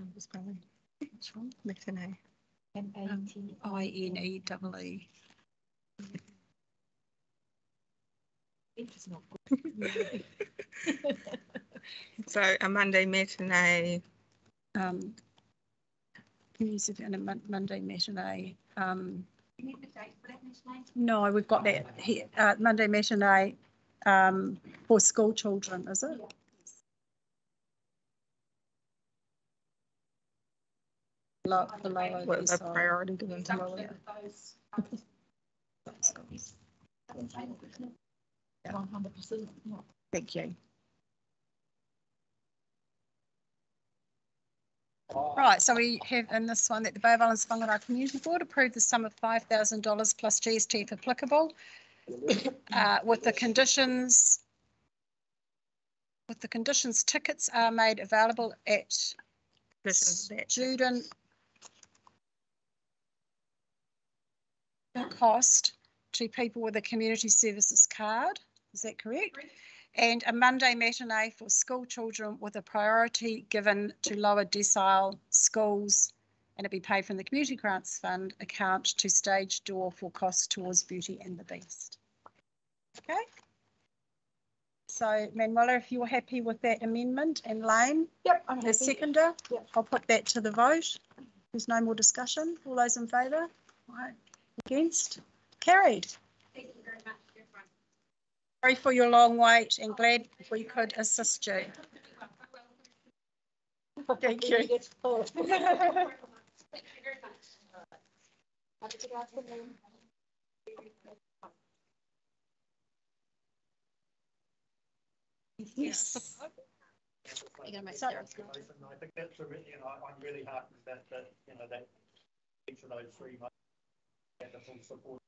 a, it's an appropriate. It's towards lighting costs. Spelling. Sean, matinee. M A T I N E double E. It's not good. So a Monday matinee, Um, can you sit in a Mon- Monday matinee? Um, You need the date for that, Ms. No, we've got that here, uh, Monday matinee, um, for school children, is it? Below, below. what was a priority given to Don't Lily? live those, One hundred percent. Thank you. Right, so we have in this one that the Bay of Islands Whangaroa Community Board approved the sum of five thousand dollars plus GST if applicable, uh, with the conditions with the conditions tickets are made available at student cost to people with a community services card. Is that correct? and a Monday matinee for school children with a priority given to lower decile schools and it be paid from the Community Grants Fund account to Stage Door for costs towards Beauty and the Beast. Okay. So Manuela, if you're happy with that amendment and Lane? Yep, I'm The happy. seconder? Yep. I'll put that to the vote. There's no more discussion. All those in favour? Right. Against? Carried. Thank you very much, everyone. Sorry for your long wait and glad we could assist you. Thank you. Thank you very much. Have a good. Yes. I think that's a really, you know, I'm really heartened that, that, you know, that each of those three months full support.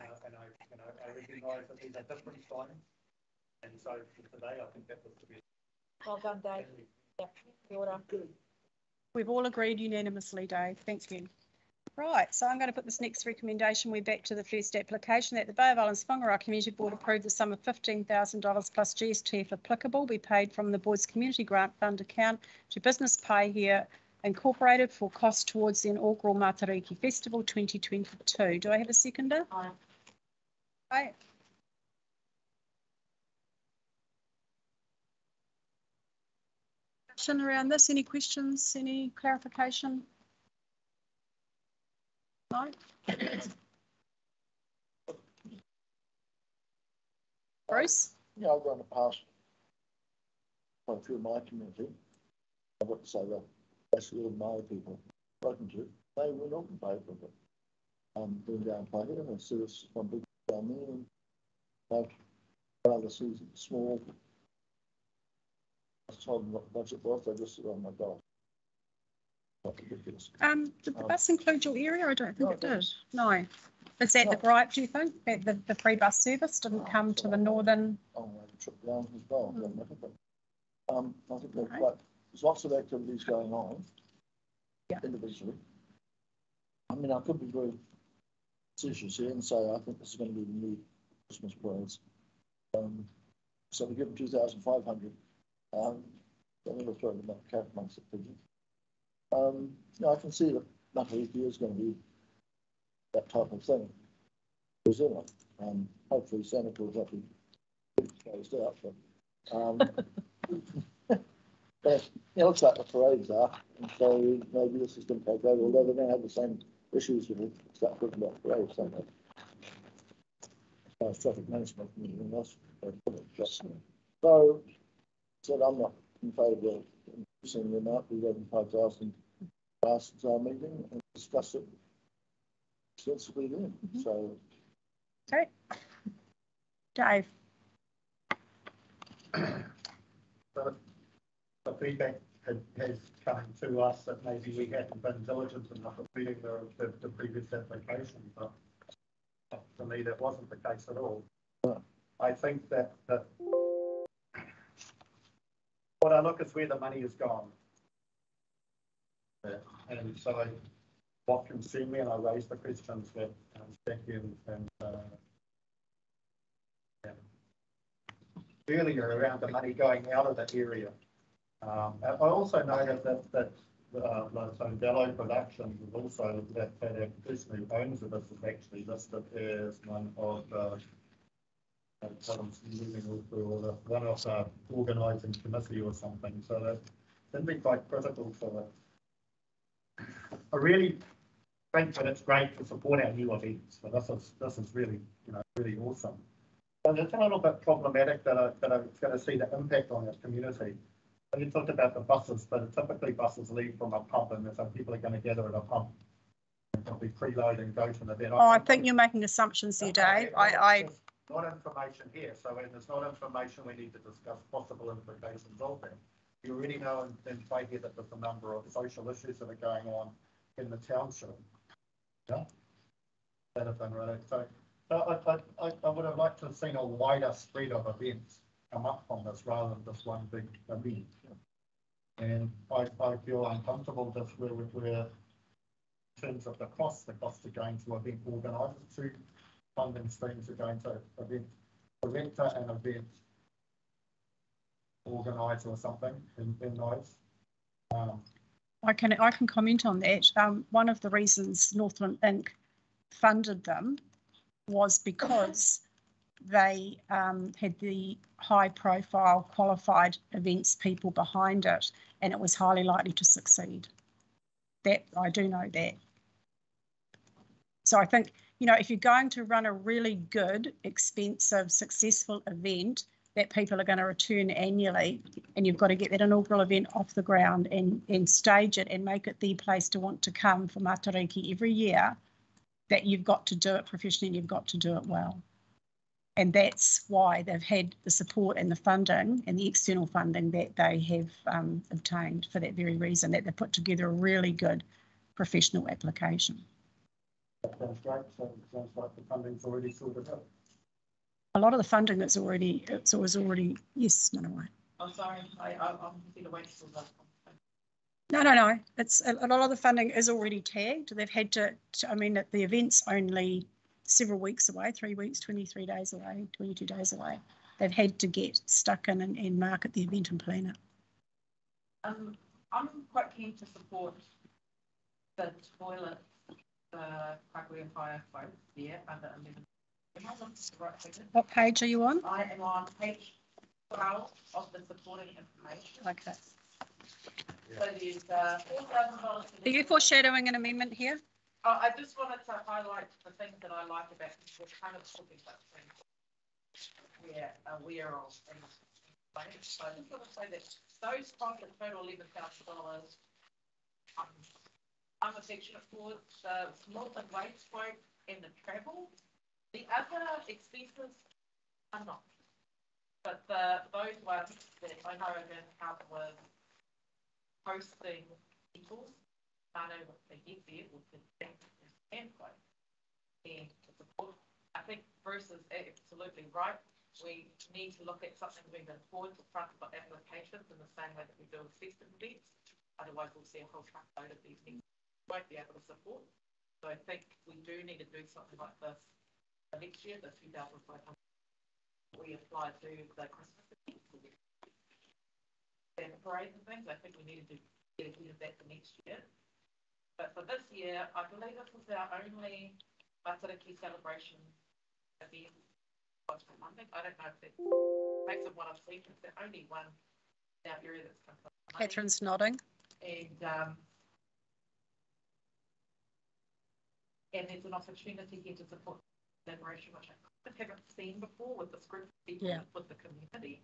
And I, you know, I recognise that these are different times. And so for today, I think that was to be. Well done, Dave. Yeah, kia. We've all agreed unanimously, Dave. Thanks, you. Right, so I'm going to put this next recommendation. We're back to the first application that the Bay of Islands Whangaroa Community Board approve the sum of $15,000 plus GST if applicable be paid from the Board's Community Grant Fund account to Business Paihia Incorporated for costs towards the inaugural Matariki Festival 2022. Do I have a seconder? Aye. Aye. Discussion around this, any questions, any clarification? No? Bruce? Yeah, I've run it past quite a few of my community. I wouldn't say that basically all my people spoken to, they were not in favour of it. Um, being down by here and see us one big down there and like rather see small. I told them what the budget was, they just said, oh my God. That's ridiculous. Um, did the Um, bus include your area? I don't think No, it did. No. Is that the gripe, do you think, that the, the free bus service didn't come to the northern? Oh, I had a trip down as well, Mm. doesn't it? But, Um, I think they're Okay. quite, there's lots of activities going on. Yeah. Individually. I mean, I could be very facetious here and say, I think this is gonna be the new Christmas parades. Um, so we give them two thousand five hundred, um, I'm gonna throw them up cat amongst the pigeons. Um, yeah, I can see that Matariki is gonna be that type of thing. Brazil, um, hopefully Santa Claus will be closed out, but, um, but it looks like the parades are, and so maybe this is going to take over, although they're going to have the same issues with it, start talking about parades, don't they? As far as traffic management and everything else. they put So, said I'm not in favour of increasing the amount, we gave them five thousand last our meeting and discussed it extensively then, mm-hmm. so. Okay. Dave? feedback had, has come to us that maybe we hadn't been diligent enough at reading the, the, the previous application, but for me, that wasn't the case at all. I think that, that what I look is where the money has gone. And so I, what concerned me, and I raised the questions that um, Becky and, and, uh, earlier around the money going out of that area. Um, I also noted that, that, uh, so Dello Productions is also, that, a person who owns it is actually listed as one of, uh, the, one of the organising committee or something, so that, that'd be quite critical for it. I really think that it's great to support our new events, but this is, this is really, you know, really awesome. But it's a little bit problematic that I, that I'm going to see the impact on our community. And you talked about the buses, but typically buses leave from a pump, and so people are going to gather at a pump And they'll be preload and go to an event. Oh, I think you're making assumptions there, Dave. I, I, Not information here, so when there's not information, we need to discuss possible implications of them. You already know in, in play here that there's a number of social issues that are going on in the township. Yeah. That have been related, so, so I, I, I, I would have liked to have seen a wider spread of events come up from this rather than just one big event. And I, I feel uncomfortable just where, where in terms of the cost, the costs are going to event organisers, to funding streams are going to event director and event organizer or something in, in those. Um, I can I can comment on that. Um, one of the reasons Northland Inc. funded them was because they um, had the high profile qualified events people behind it and it was highly likely to succeed. That I do know that. So I think, you know, if you're going to run a really good, expensive, successful event that people are going to return annually, and you've got to get that inaugural event off the ground and, and stage it and make it the place to want to come for Matariki every year, that you've got to do it professionally and you've got to do it well. And that's why they've had the support and the funding and the external funding that they have um, obtained for that very reason, that they've put together a really good professional application. that sounds great, so it sounds like the funding's already sorted out. A lot of the funding that's already, it's always already, yes, Manawai. I'm sorry, I, I, I'm going to wait till that. No, no, no. It's a, a lot of the funding is already tagged. They've had to, to I mean, that the event's only several weeks away, three weeks, 23 days away, 22 days away. They've had to get stuck in and, and market the event and plan it. Um, I'm quite keen to support the toilet, the Kaguya Fire folks there under eleven. Am I looking the right figure? What page are you on? I am on page twelve of the supporting information. Okay. So there's, uh, four thousand dollars. Are you foreshadowing an amendment here? Uh, I just wanted to highlight the things that I like about this, we're kind of talking about things we're aware of and. So I just want to say that those costs a total eleven thousand dollars. um, I'm affectionate towards the small and waste stroke and the travel. The other expenses are not. But the, those ones that I know are going to help with hosting people, Get quote. And to support, I think Bruce is eh, absolutely right. We need to look at something moving forward to front of applications in the same way that we do with festive events. Otherwise, we'll see a whole truckload of these things we won't be able to support. So I think we do need to do something like this next year, the two thousand five hundred. We apply to the Christmas events. And parades and things, I think we need to get ahead of that for next year. But for this year, I believe this was our only Matariki celebration event. from Monday. I don't know if it makes it what I've seen, it's the only one in our area that's come from. Catherine's nodding. And, um, and there's an opportunity here to support collaboration, which I haven't seen before with this group of people, Yeah. with the community.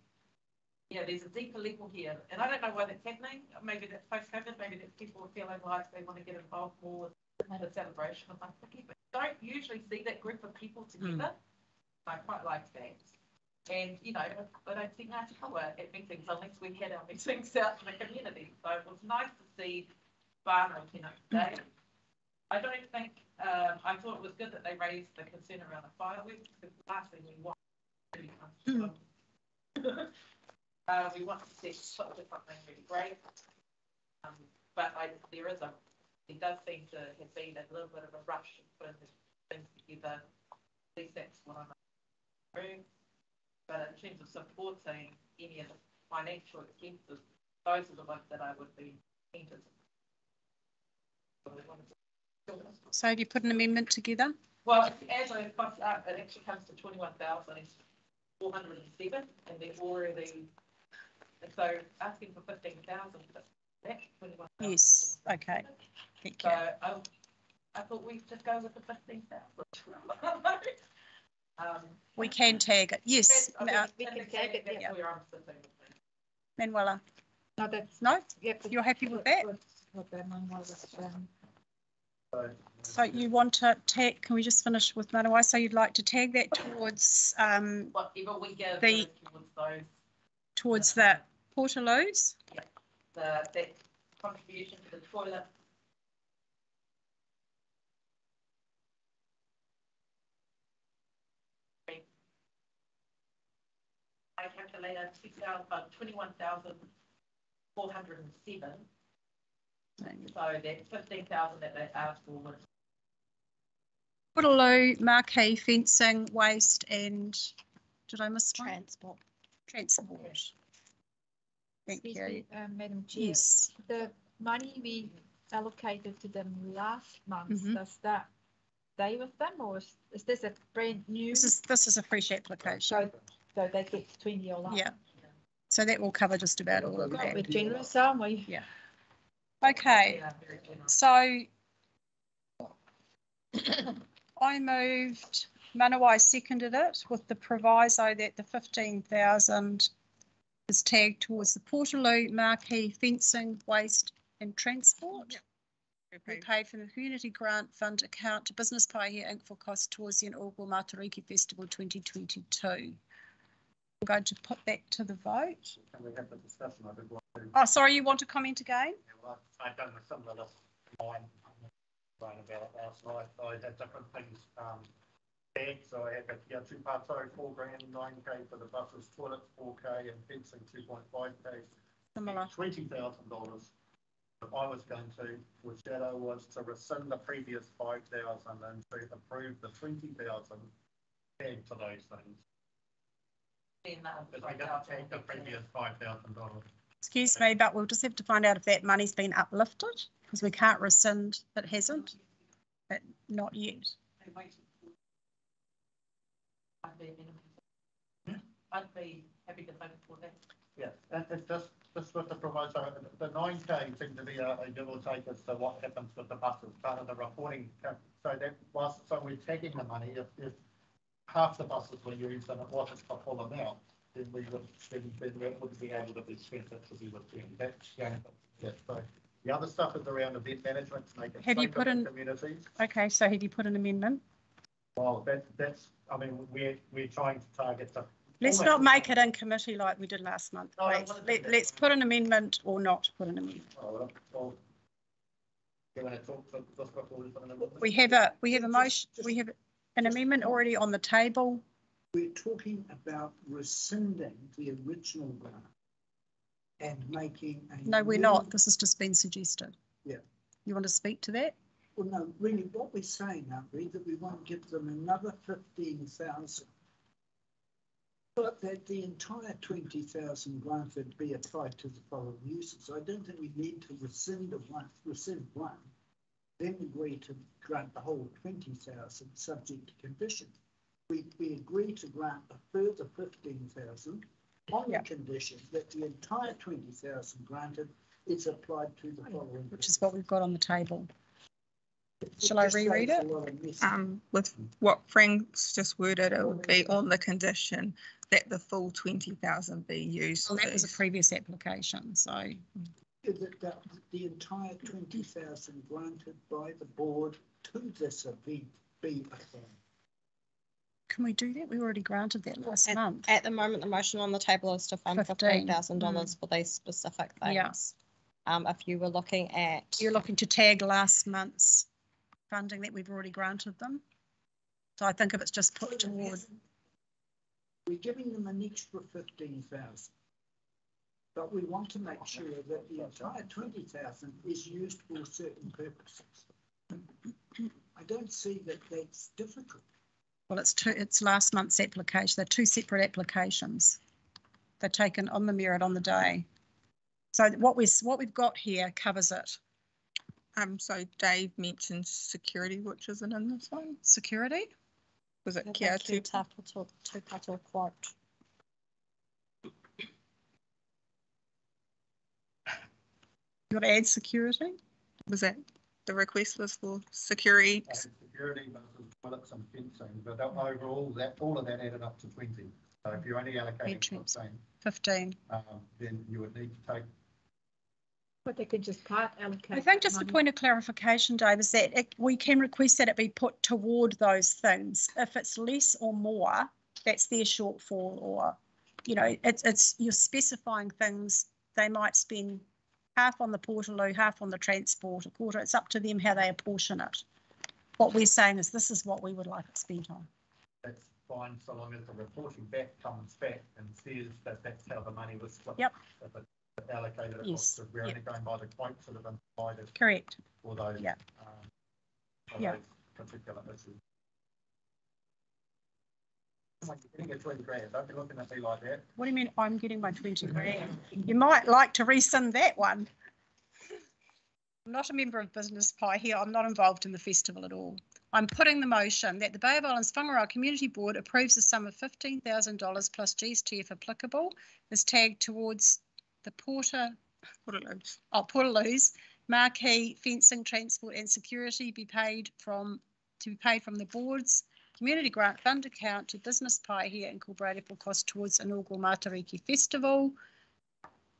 Yeah, there's a deeper level here, and I don't know why that's happening. Maybe that's post-COVID, maybe that's people are feeling like they want to get involved more with the celebration of Matariki, but you don't usually see that group of people together. I quite like that. And, you know, but I don't think Ngāti Kawa at meetings unless we had our meetings out in the community. So it was nice to see Whānau Tino today. I don't think, um, I thought it was good that they raised the concern around the fireworks, because the last thing we want to Uh, we want to see to something really great. Um, but I, there is a, it does seem to have been a little bit of a rush in things together. At least that's what I'm through. But in terms of supporting any of the financial expenses, those are the ones that I would be to. So have you put an amendment together? Well, as I fussed up, it actually comes to twenty-one thousand four hundred and seven, and they're already, and so asking for fifteen thousand, that's twenty-one. Yes, okay. Thank So you. I, I thought we'd just go with the fifteen thousand. Um, We can tag it. Yes. I Ma- we can tag it, that's where Manuela. No, that's. No? Yep. You're happy with that? What that um, So you want to tag, can we just finish with Manawai? So you'd like to tag that towards, um, Whatever we give The- towards those, towards the portaloos? the, that contribution to the toilet. I calculated six thousand, uh, twenty-one thousand four hundred and seven. So that fifteen thousand that they asked for was Portaloo, marquee fencing, waste and Did I miss one? Transport. Transport. Thank Excuse you. me, uh, Madam Chair. Yes. The money we allocated to them last month, Mhm. does that stay with them or is, is this a brand new? This is, this is a fresh application. So, so they get twenty all up? Yeah. So that will cover just about all of that. We're generous, aren't we? Yeah. Okay, so I moved, Manawai seconded it with the proviso that the fifteen thousand is tagged towards the Portaloo marquee fencing, waste and transport. We paid from the Community Grant Fund account to Business Paihia Inc. for costs towards the inaugural Matariki Festival twenty twenty-two. I'm going to put that to the vote. Can we have the discussion? I did want to. Oh, sorry, you want to comment again? Well, I've done a similar list line, line about last night, I had different things, um, tagged, so I had the Kia two parts, sorry, four grand, nine K for the buses, toilets, four K, and fencing, two point five K. Similar. Twenty thousand dollars. If I was going to, with Shadow, was to rescind the previous five thousand and to approve the twenty thousand tagged to those things. But I got to take the previous five thousand dollars. Excuse me, but we'll just have to find out if that money's been uplifted, because we can't rescind, it hasn't. But not yet. I'd be, I'd be happy to vote for that. Yeah, and it's just, just with the proviso, the nine K seemed to be a, a give or take as to what happens with the buses, part of the reporting. So that was, so we're taking the money, if, if half the buses were used and it wasn't a full amount, then we would, then, then that wouldn't be able to be spent, that should be with them, that's, yeah, yeah, so. The other stuff is around event management, to make it Have you put for in- communities. Okay, so have you put an amendment? Well, that, that's, I mean, we're, we're trying to target the. Let's not make it in committee like we did last month. No, I Let's, let, that. let's put an amendment or not put an amendment. Oh, well, You wanna talk to, just before we put in a. We have a, we have a motion, we have an amendment already on the table. We're talking about rescinding the original grant and making a. No, we're not. This has just been suggested. Yeah. You want to speak to that? Well, no, really, what we're saying, aren't we, that we want to give them another fifteen thousand. But that the entire twenty thousand grant would be applied to the following uses. I don't think we need to rescind the one, rescind one. Then agree to grant the whole twenty thousand, subject to condition. We, we agree to grant a further fifteen thousand on the condition that the entire twenty thousand granted is applied to the following. Which is what we've got on the table. Shall I reread it? a lot of mess. Um, with what Frank's just worded, it would be on the condition that the full twenty thousand be used. Well, that was a previous application, so Is it that the entire twenty thousand granted by the board to this event be applied? can we do that? We already granted that last At- month. At the moment, the motion on the table is to fund Fifteen. fifteen thousand dollars for these specific Yeah. things. Um, if you were looking at, You're looking to tag last month's funding that we've already granted them. So I think if it's just put towards. We're giving them an extra fifteen thousand. But we want to make sure that the entire twenty thousand is used for certain purposes. I don't see that that's difficult. well, it's two, it's last month's application. They're two separate applications. They're taken on the merit on the day. So what we, what we've got here covers it. Um, so Dave mentioned security, which isn't in this one. Security? Was it the Kia two two? capital, two capital quote. You want to add security? Was that, the request was for security? And security, buses, toilets and fencing, but that overall, that, all of that added up to twenty. So if you're only allocating Entrance. fifteen, Fifteen. um, then you would need to take But they could just part allocate. I think just a point of clarification, Dave, is that it, we can request that it be put toward those things. If it's less or more, that's their shortfall or, you know, it's, it's, you're specifying things. They might spend half on the Portaloo, half on the transport, a quarter. It's up to them how they apportion it. What we're saying is this is what we would like it spent on. that's fine, so long as the reporting back comes back and says that that's how the money was split. Yep. If it allocated across, Yes, the- we're only going by the quotes that have been provided Correct. for those. Yeah. um, For Yeah. those particular issues. Like getting a twenty grand, don't be looking at me like that. What do you mean I'm getting my twenty grand? You might like to rescind that one. I'm not a member of Business Paihia. I'm not involved in the festival at all. I'm putting the motion that the Bay of Islands Whangaroa Community Board approves the sum of fifteen thousand dollars plus GST if applicable is tagged towards the Porter, Portaloos. oh, Portaloos marquee fencing, transport and security be paid from, to be paid from the board's community grant fund account to Business Paihia incorporated for cost towards inaugural Matariki Festival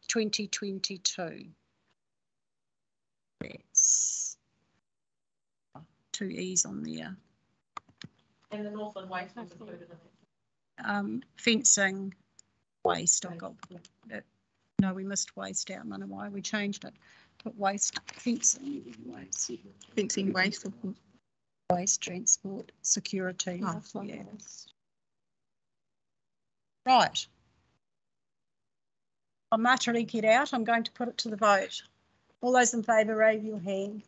twenty twenty-two. That's two E's on there. And the Northland Waste was included in it. Um, fencing, waste, I've got, uh, no, we missed waste out, I don't know why we changed it. Put waste, fencing, waste. Fencing waste. Waste, transport, security. Oh, yeah. Right. Oh, On Matariki it out, I'm going to put it to the vote. All those in favour, raise your hand.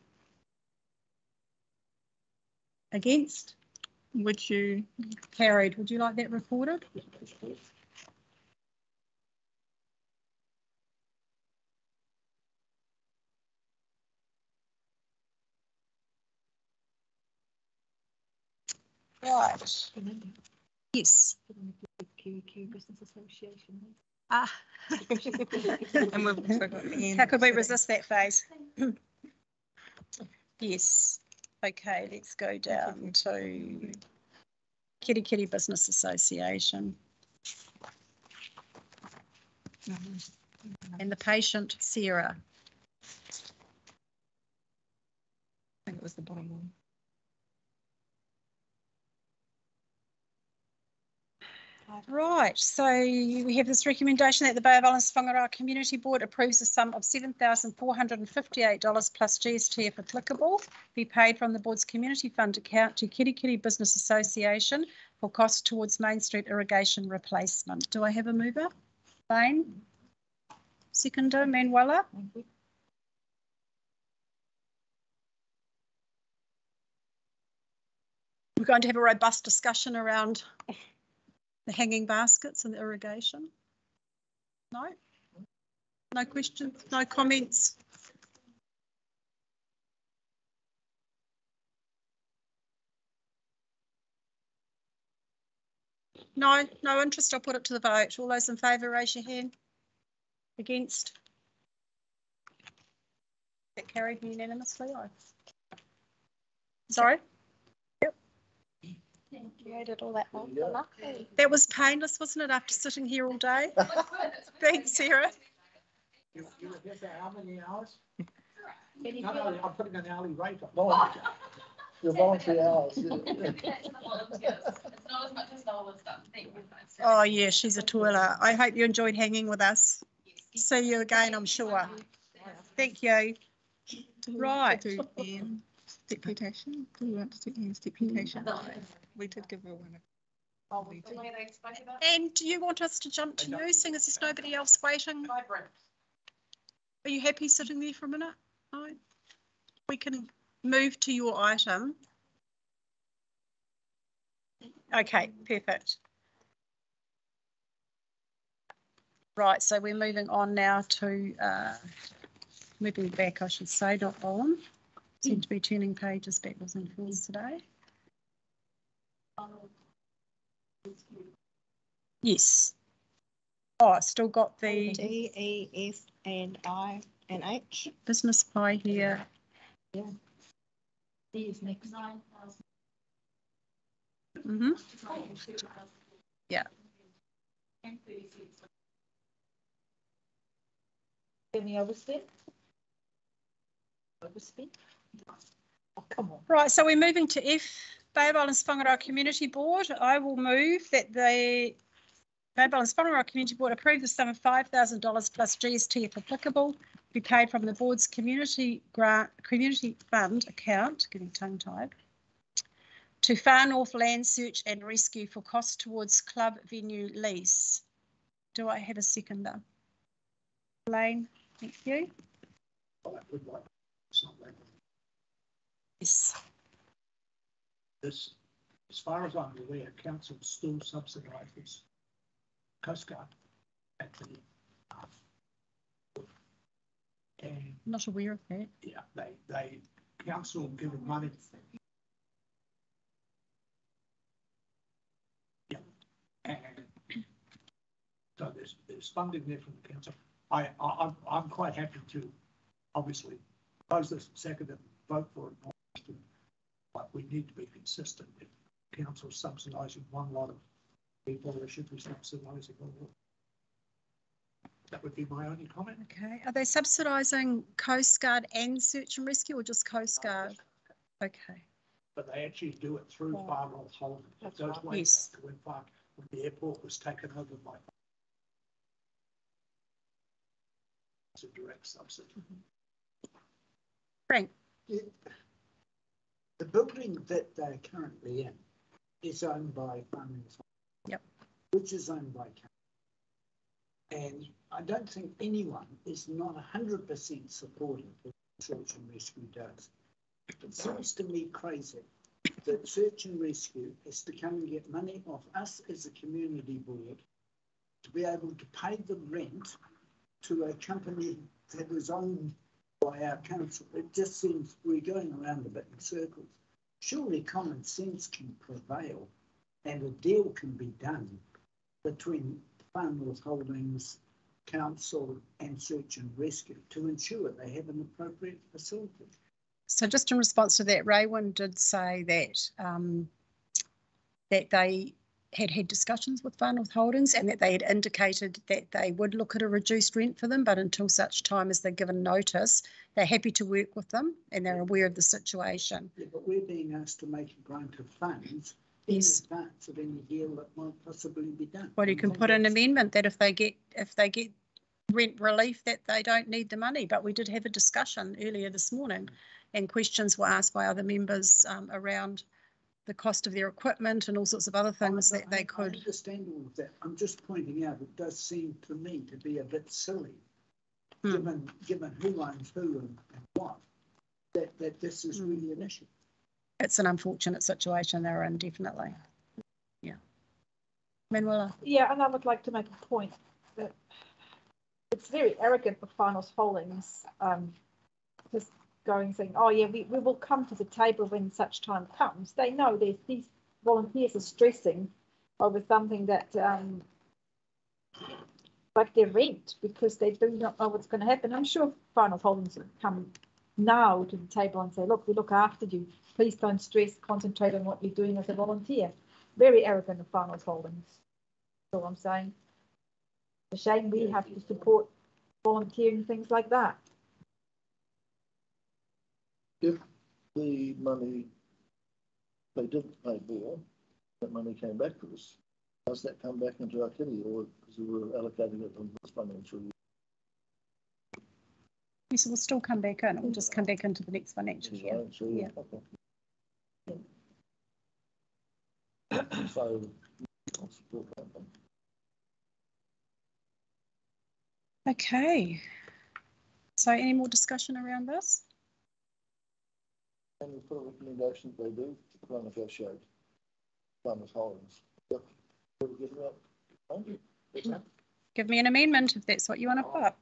Against? Would you? Carried. Would you like that recorded? Right. Yes. QQ Business Association. Ah. And we've also got Ian How could we resist that phase? Yes. Okay, let's go down to Kerikeri Business Association. And the patient, Sarah. I think it was the bottom one. Right, so we have this recommendation that the Bay of Islands Whangaroa Community Board approves a sum of seven thousand four hundred and fifty-eight dollars plus GST if applicable, be paid from the board's community fund account to Kitty Business Association for costs towards Main Street irrigation replacement. Do I have a mover? Lane? Seconder, Manuela? We're going to have a robust discussion around the hanging baskets and the irrigation? No? No questions, no comments? No, no interest, I'll put it to the vote. All those in favour, raise your hand. Against? That carried unanimously, I. Sorry? Created all that long. That was painless, wasn't it, after sitting here all day? Thanks, Sarah. You, you were here for how many hours? No, no, I'm putting an hourly rate on. Your voluntary hours. yeah. It's not as much as Nola's done. Thank you. Oh, yeah, she's a toiler. I hope you enjoyed hanging with us. See you again, I'm sure. Thank you. Right. Deputation? Do we want to do Ian's deputation? We did give her one. Oh, we the way they spoke about. And do you want us to jump to you, seeing as there's nobody else waiting? Are you happy sitting there for a minute? No? We can move to your item. Okay, perfect. Right, so we're moving on now to, uh, moving back, I should say, not on. Seem to be turning pages backwards and forwards today. Yes. Oh, I still got the D, E, F, and I, and H. business Paihia. D is next. Nine thousand. hmm Yeah. And thirty-six. Any overspent? Overspent? Oh, come on. Right, so we're moving to F, Bay Islands Whangaroa Community Board. I will move that the Bay Islands Whangaroa Community Board approve the sum of five thousand dollars plus GST if applicable, be paid from the board's community grant, community fund account, getting tongue tied, to Far North Land Search and Rescue for costs towards club venue lease. Do I have a seconder? Lane, thank you. I would like something. Yes. This as far as I'm aware, council still subsidises Coast Guard at the, uh, and Not aware of that. yeah, they, they, council given money. Yeah, and so there's, there's funding there from the council. I, I, I'm, I'm quite happy to, obviously, propose this second and vote for it. But we need to be consistent. If council's subsidising one lot of people, they should be subsidising all. of That would be my only comment. Okay, are they subsidising Coast Guard and search and rescue or just Coast Guard? Okay, but they actually do it through Oh. Far North Holdings. It That's goes right. way Yes. back to when Far, when the airport was taken over by. It's a direct subsidy. Mm-hmm. Frank, The building that they're currently in is owned by Farmers. Yep. Which is owned by council. And I don't think anyone is not hundred percent supportive of what search and rescue does. It seems to me crazy that search and rescue is to come and get money off us as a community board to be able to pay the rent to a company that that is owned by our council. It just seems we're going around a bit in circles. Surely common sense can prevail and a deal can be done between Farnworth Holdings, Council and Search and Rescue to ensure they have an appropriate facility. so just in response to that, Raywin did say that, um, that they had had discussions with Farnworth Holdings and that they had indicated that they would look at a reduced rent for them, but until such time as they're given notice, they're happy to work with them and they're aware of the situation. Yeah, but we're being asked to make a grant of funds in Yes. advance of any deal that might possibly be done. Well, you can put an amendment that if they get, if they get rent relief, that they don't need the money. But we did have a discussion earlier this morning and questions were asked by other members um, around the cost of their equipment and all sorts of other things that they could. I could. understand all of that. I'm just pointing out, it does seem to me to be a bit silly, Hmm. given, given who owns who and and what, that, that this is really an issue. It's an unfortunate situation they're in, definitely. Yeah. Manuela, Yeah, and I would like to make a point that it's very arrogant of Finals Holdings, um, just going saying, oh yeah, we, we will come to the table when such time comes. They know there's these volunteers are stressing over something that, um, like their rent, because they do not know what's going to happen. I'm sure Finals Holdings will come now to the table and say, look, we look after you. Please don't stress, concentrate on what you're doing as a volunteer. Very arrogant of Finals Holdings. That's all I'm saying. It's a shame we have to support volunteering things like that. If the money, they didn't pay more, that money came back to us, does that come back into our kitty or because we were allocating it on this financial year? yes, it will still come back in. It will just come back into the next financial year. Financial year, okay. So, I'll support that one. Okay. So any more discussion around this? And we put a recommendation they do to try and negotiate farmers holdings. Yep. We'll get. Thank you. Give me an amendment if that's what you want to put.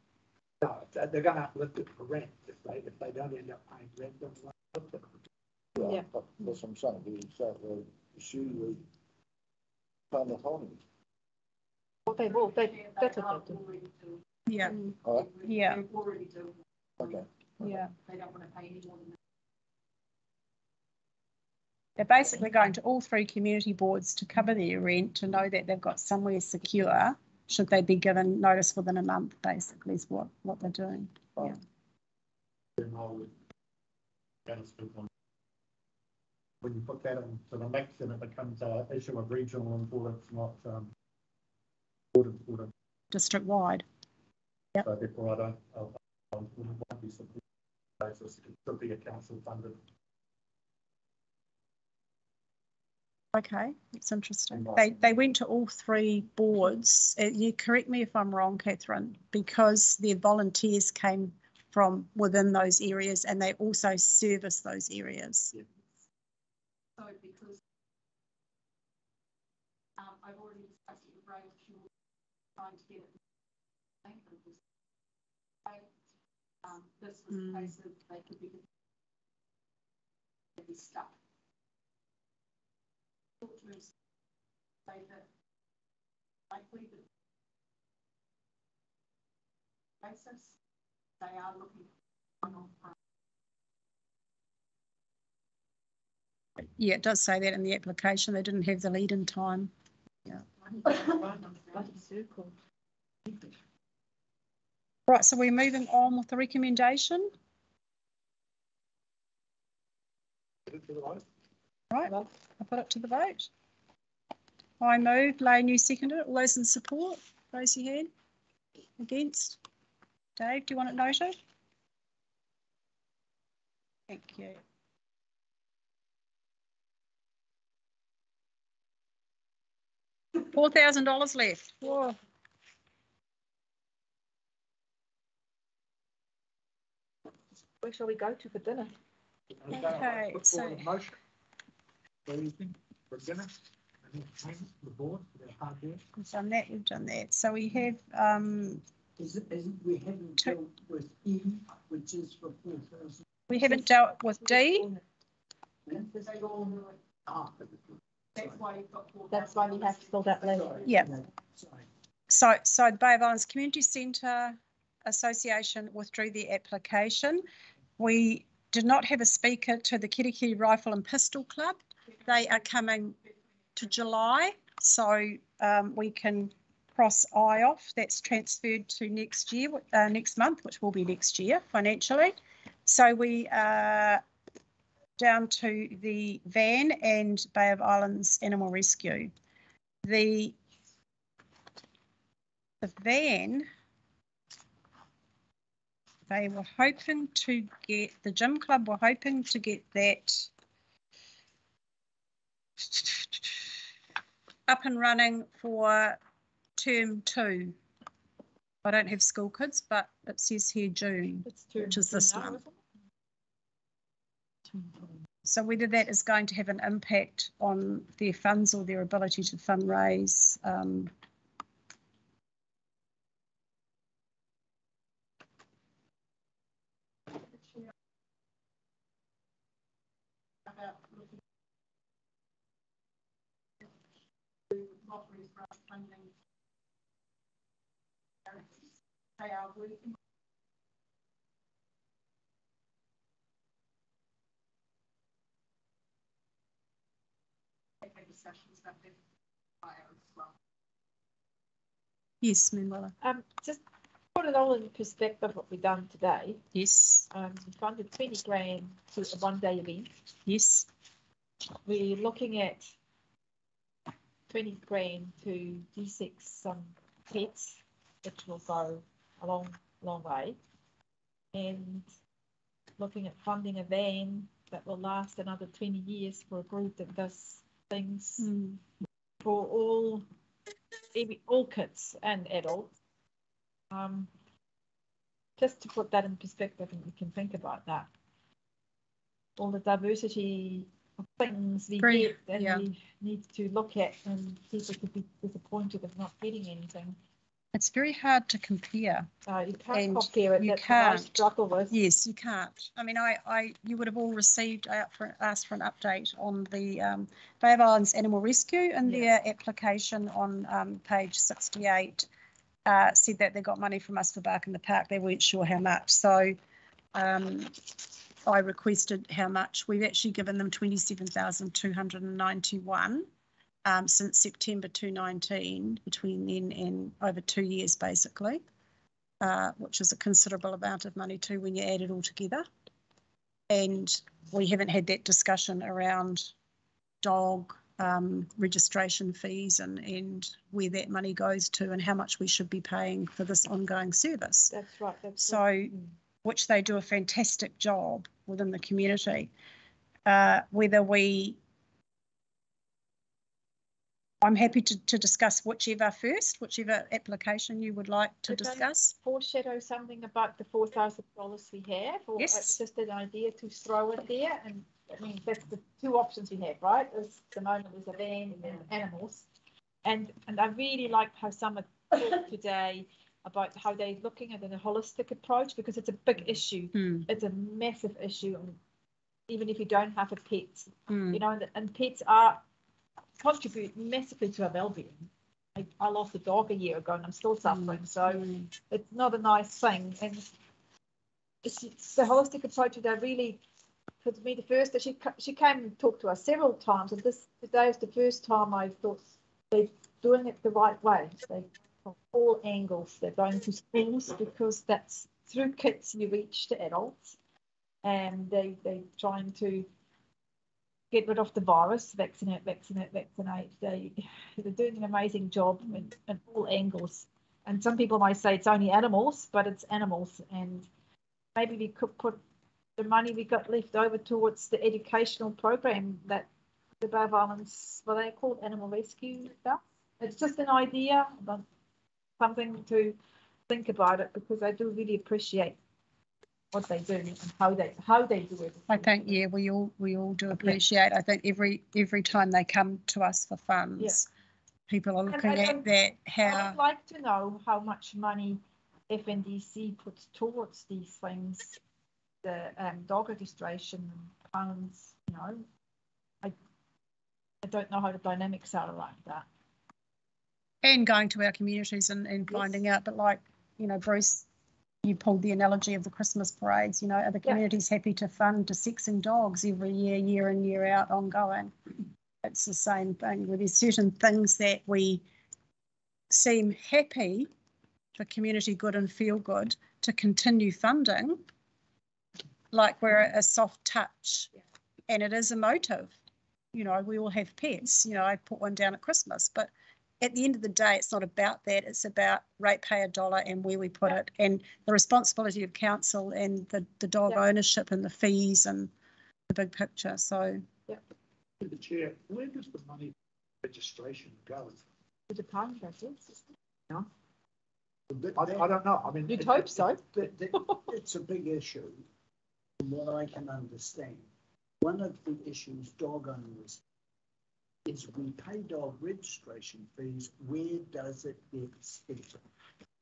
No, they're they're gonna uplift it for rent. If they, if they don't end up paying rent, then they'll uplift it. Yeah, but that's what I'm saying, we start to pursue the farmers holdings. Well, they will, they, that's what they do. Yeah. All right, Yeah. already okay. Yeah. They don't want to pay any more than that. They're basically going to all three community boards to cover their rent, to know that they've got somewhere secure, should they be given notice within a month, basically is what, what they're doing. Yeah. Then I would benefit from- When you put that into the mix and it becomes an issue of regional importance, not, um, important. District wide. So therefore I don't, I, I wouldn't want to be simply basis, it should be a council funded. Okay, it's interesting. They, they went to all three boards. Uh, You correct me if I'm wrong, Catherine, because their volunteers came from within those areas and they also service those areas. So because Um, I've already discussed it with Ray, if you're trying to get it. I think it was- Um, this was a Mm. case of they could be. be stuck. Talk to that likely that basis, they are looking for one of, Yeah, it does say that in the application. They didn't have the lead-in time. Yeah. Right, so we're moving on with the recommendation. Right, I'll put it to the vote. I move, Lane, you seconded it. All those in support, raise your hand. Against? Dave, do you want it noted? Thank you. Four thousand dollars left. Whoa. Where shall we go to for dinner? Okay, so- forward a motion. What do you think for dinner? And then the board for their hard work. We've done that, we've done that. So we have, um, Is it, is it, we haven't dealt with E, which is for four thousand. we haven't dealt with D. That's why you've got. That's why we have to fill that later. Yeah. Sorry. So, so the Bay of Islands Community Centre Association withdrew their application. We did not have a speaker to the Kerikeri Rifle and Pistol Club. They are coming to July, so um, we can cross I off. That's transferred to next year, uh, next month, which will be next year financially. So we are down to the van and Bay of Islands Animal Rescue. The the van, they were hoping to get, the gym club were hoping to get that up and running for term two. I don't have school kids, but it says here June, which is this one. So whether that is going to have an impact on their funds or their ability to fundraise, um, They are working. Have discussions about this fire as well. yes, Manuela. Um, just put it all in perspective what we've done today. Yes, Um, we funded twenty grand to a one day event. yes, We're looking at twenty grand to desex some pets, which will go a long, long way. And looking at funding a van that will last another twenty years for a group that does things Mm. for all, all kids and adults. Um, just to put that in perspective, and we can think about that. All the diversity of things we Very- get and yeah. we need to look at, and people could be disappointed of not getting anything it's very hard to compare. You can't and compare it. You That's can't. struggle with. Yes, you can't. I mean, I, I you would have all received uh, I asked for an update on the um, Bay of Islands Animal Rescue and yeah. their application on um, page 68 uh, said that they got money from us for Bark in the Park. They weren't sure how much. So um, I requested how much. We've actually given them 27,291 um, since September two nineteen, between then and over two years, basically uh, which is a considerable amount of money too when you add it all together. And we haven't had that discussion around dog um, registration fees and, and where that money goes to and how much we should be paying for this ongoing service. That's right. That's So, right. which they do a fantastic job within the community. Uh, whether we, I'm happy to, to discuss whichever first, whichever application you would like to Could I discuss. Foreshadow something about the four thousand dollars we have, or Yes. it's just an idea to throw it there, and I mean, that's the two options we have, right? Is the moment is a van and animals. And, and I really like how Summer talked today about how they're looking at a holistic approach because it's a big issue. Mm. It's a massive issue. Even if you don't have a pet, Mm. you know, and, and pets are contribute massively to our well-being. I, I lost a dog a year ago and I'm still suffering, so mm, mm. it's not a nice thing. And it's, it's the holistic approach that I really, for me, the first that she she came and talked to us several times, and this today is the first time I thought they're doing it the right way. They from all angles. They're going to schools because that's through kids you reach to adults, and they they're trying to get rid of the virus, vaccinate, vaccinate, vaccinate. They they're doing an amazing job in, in all angles. And some people might say it's only animals, but it's animals, and maybe we could put the money we got left over towards the educational program that the of Islands, what they called animal rescue stuff. It's just an idea, but something to think about it because I do really appreciate what they do and how they how they do it. I think yeah, we all we all do appreciate. I think every every time they come to us for funds, people are And looking I at don't- that I'd like to know how much money FNDC puts towards these things, the um, dog registration funds, you know. I I don't know how the dynamics are like that. and going to our communities and, and finding out. But like you know, Bruce, you pulled the analogy of the Christmas parades. You know, are the Yeah. communities happy to fund desexing dogs every year, year in year out, ongoing? It's the same thing. Where there's certain things that we seem happy for community good and feel good to continue funding, like we're a soft touch, and it is emotive. You know, we all have pets. You know, I put one down at Christmas, but at the end of the day, it's not about that. It's about ratepayer dollar and where we put it, and the responsibility of council and the, the dog Yeah. ownership and the fees and the big picture. So To the chair, where does the money registration go? To The department does it. No. I, I don't know, I mean. You'd it- hope so. It- it- it- It's a big issue, from what I can understand. One of the issues dog owners is we pay dog registration fees, where does it get spent?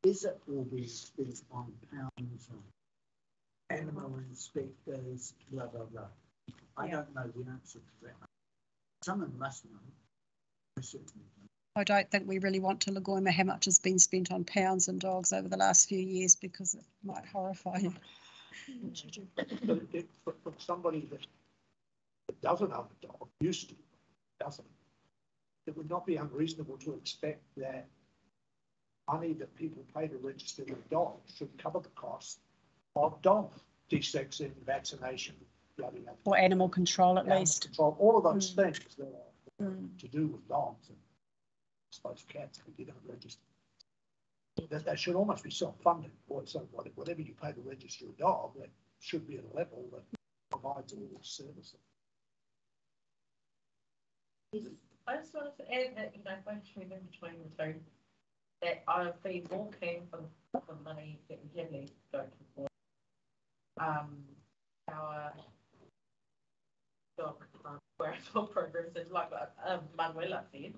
Is it all being spent on pounds on animal inspectors, blah, blah, blah? I don't know the answer to that. Someone must know. I certainly don't. I don't think we really want to Lagoima how much has been spent on pounds and dogs over the last few years because it might horrify you. But it, for, for somebody that, that doesn't own a dog, used to, doesn't, it would not be unreasonable to expect that money that people pay to register their dog should cover the cost of dog desexing, vaccination, yada, yada. Or animal control at Animal least. Control, all of those things that are Mm. to do with dogs and I suppose cats, but you don't register. That, that should almost be self-funded, or so whatever you pay to register a dog, that should be at a level that provides all the services. I just wanted to add that, you know, when we in between the two, that I've been more keen for the money that we have left to go toward um, our dog, um, where programs is like um, Manuela said,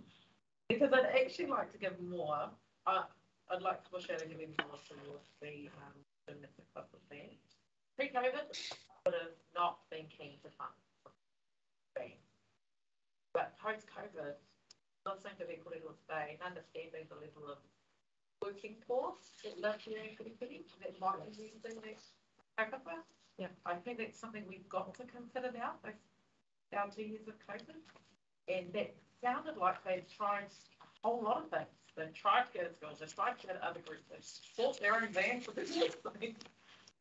because I'd actually like to give more. I, I'd like to push out and give more towards the um, gymnastic club with band. Pre-COVID, would have not been keen to fund. But post-COVID, listening to people who today and understanding the level of working force that live here in Kerikeri, that might be using that aquifer. Yeah, I think that's something we've got to consider now, with our two years of COVID. And that sounded like they've tried a whole lot of things. They've tried to go to schools, they've tried to go to other groups, they've bought their own van for this sort of thing.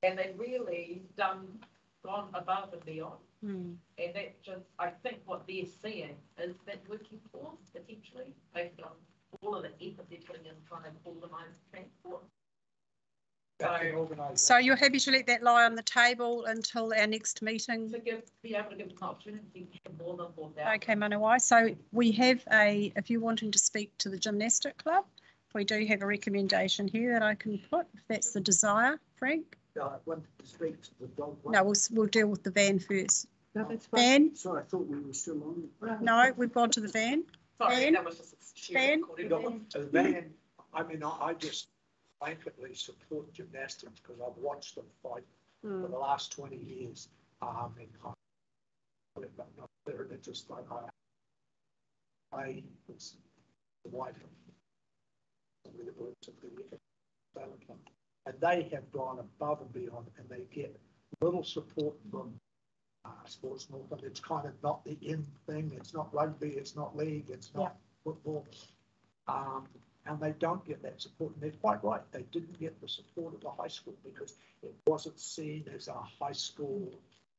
And they've really done, gone above and beyond. Mm. And that just, I think what they're seeing is that working force potentially, based on all of the effort they're putting in trying to organise transport. So, So you're happy to let that lie on the table until our next meeting? to give, be able to give them an opportunity to more than four thousand. Okay, Manawai. So we have a, if you're wanting to speak to the gymnastic club, we do have a recommendation here that I can put, if that's the desire, Frank. I wanted to speak to the dog. one. No, we'll, we'll deal with the van first. No, that's Van? Sorry, I thought we were still on. No, we've gone to the van. Sorry, Van? that was just Ben? A van, I mean, I, I just blanketly support gymnastics because I've watched them fight for Hmm. the last twenty years. Um, and I, but not there, and it's just like I, I was the wife of somebody that works at the Salad Club. And they have gone above and beyond and they get little support from uh, Sports North, but it's kind of not the end thing. It's not rugby, it's not league, it's not football. Um, and they don't get that support. And they're quite right. They didn't get the support of the high school because it wasn't seen as a high school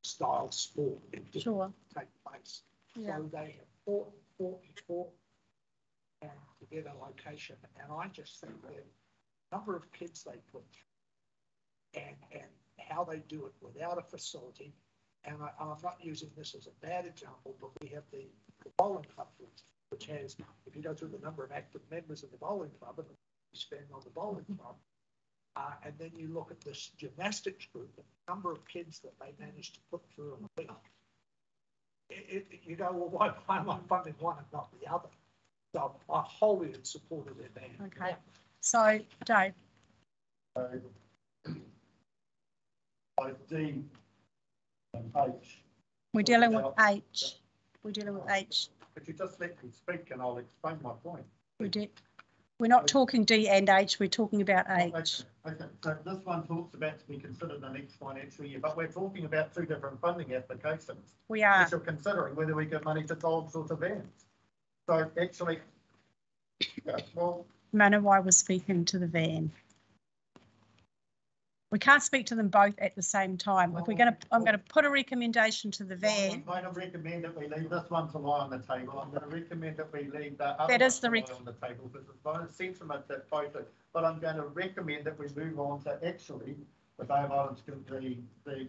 style sport. It didn't Sure. take place. Yeah. So they have fought, fought, and fought and to get a location. And I just think the number of kids they put through and, and how they do it without a facility. And I, I'm not using this as a bad example, but we have the bowling club, which- has, if you go through the number of active members of the bowling club and you spend on the bowling club, uh, and then you look at this gymnastics group, the number of kids that they managed to put through a week. It, it, you go, well, why, why am I funding one and not the other? So I'm wholly in support of their ban. Okay. So, Dave, So, D and H. we're dealing with H. We're dealing with H. Could you just let me speak and I'll explain my point? We did. We're not talking D and H, we're talking about H. Okay, so this one talks about to be considered the next financial year, but we're talking about two different funding applications. We are. Which are considering whether we give money to dogs or to vans. So actually, yeah, well, Manawai was speaking to the van. We can't speak to them both at the same time. If we're gonna, I'm gonna put a recommendation to the van. I'm going to recommend that we leave this one to lie on the table. I'm going to recommend that we leave the other That one the to rec- lie on the table because it's not sentiment that both, are- but I'm going to recommend that we move on to actually the Bay of Islands, the, the,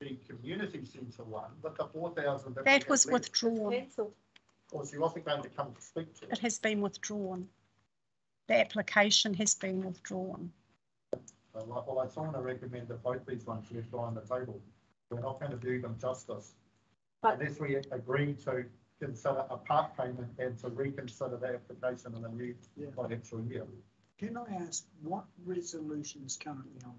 the community centre one, but the four thousand. That was withdrawn. Or she wasn't going to come to speak to. It has been withdrawn. The application has been withdrawn. Well, I just want to recommend that both these ones left on the table. We're not going to do them justice. but Unless we agree to consider a part payment and to reconsider the application in the new financial year. Can I ask what resolution is currently on?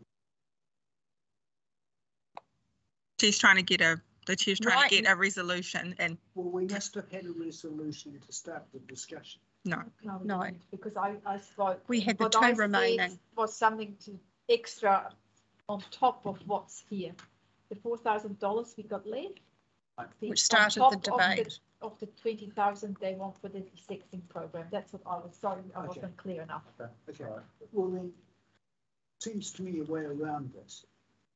She's trying to get a, the chair's trying Right. to get a resolution and Well, we must have had a resolution to start the discussion. No. No, No. because I, I spoke. We had the what two I remaining. Was something to extra on top of what's here. The four thousand dollars we got left. Which started top the of the- debate. Of the twenty thousand they want for the sexing program, that's what I was, sorry, I Okay. wasn't clear enough. Okay, well then, seems to me a way around this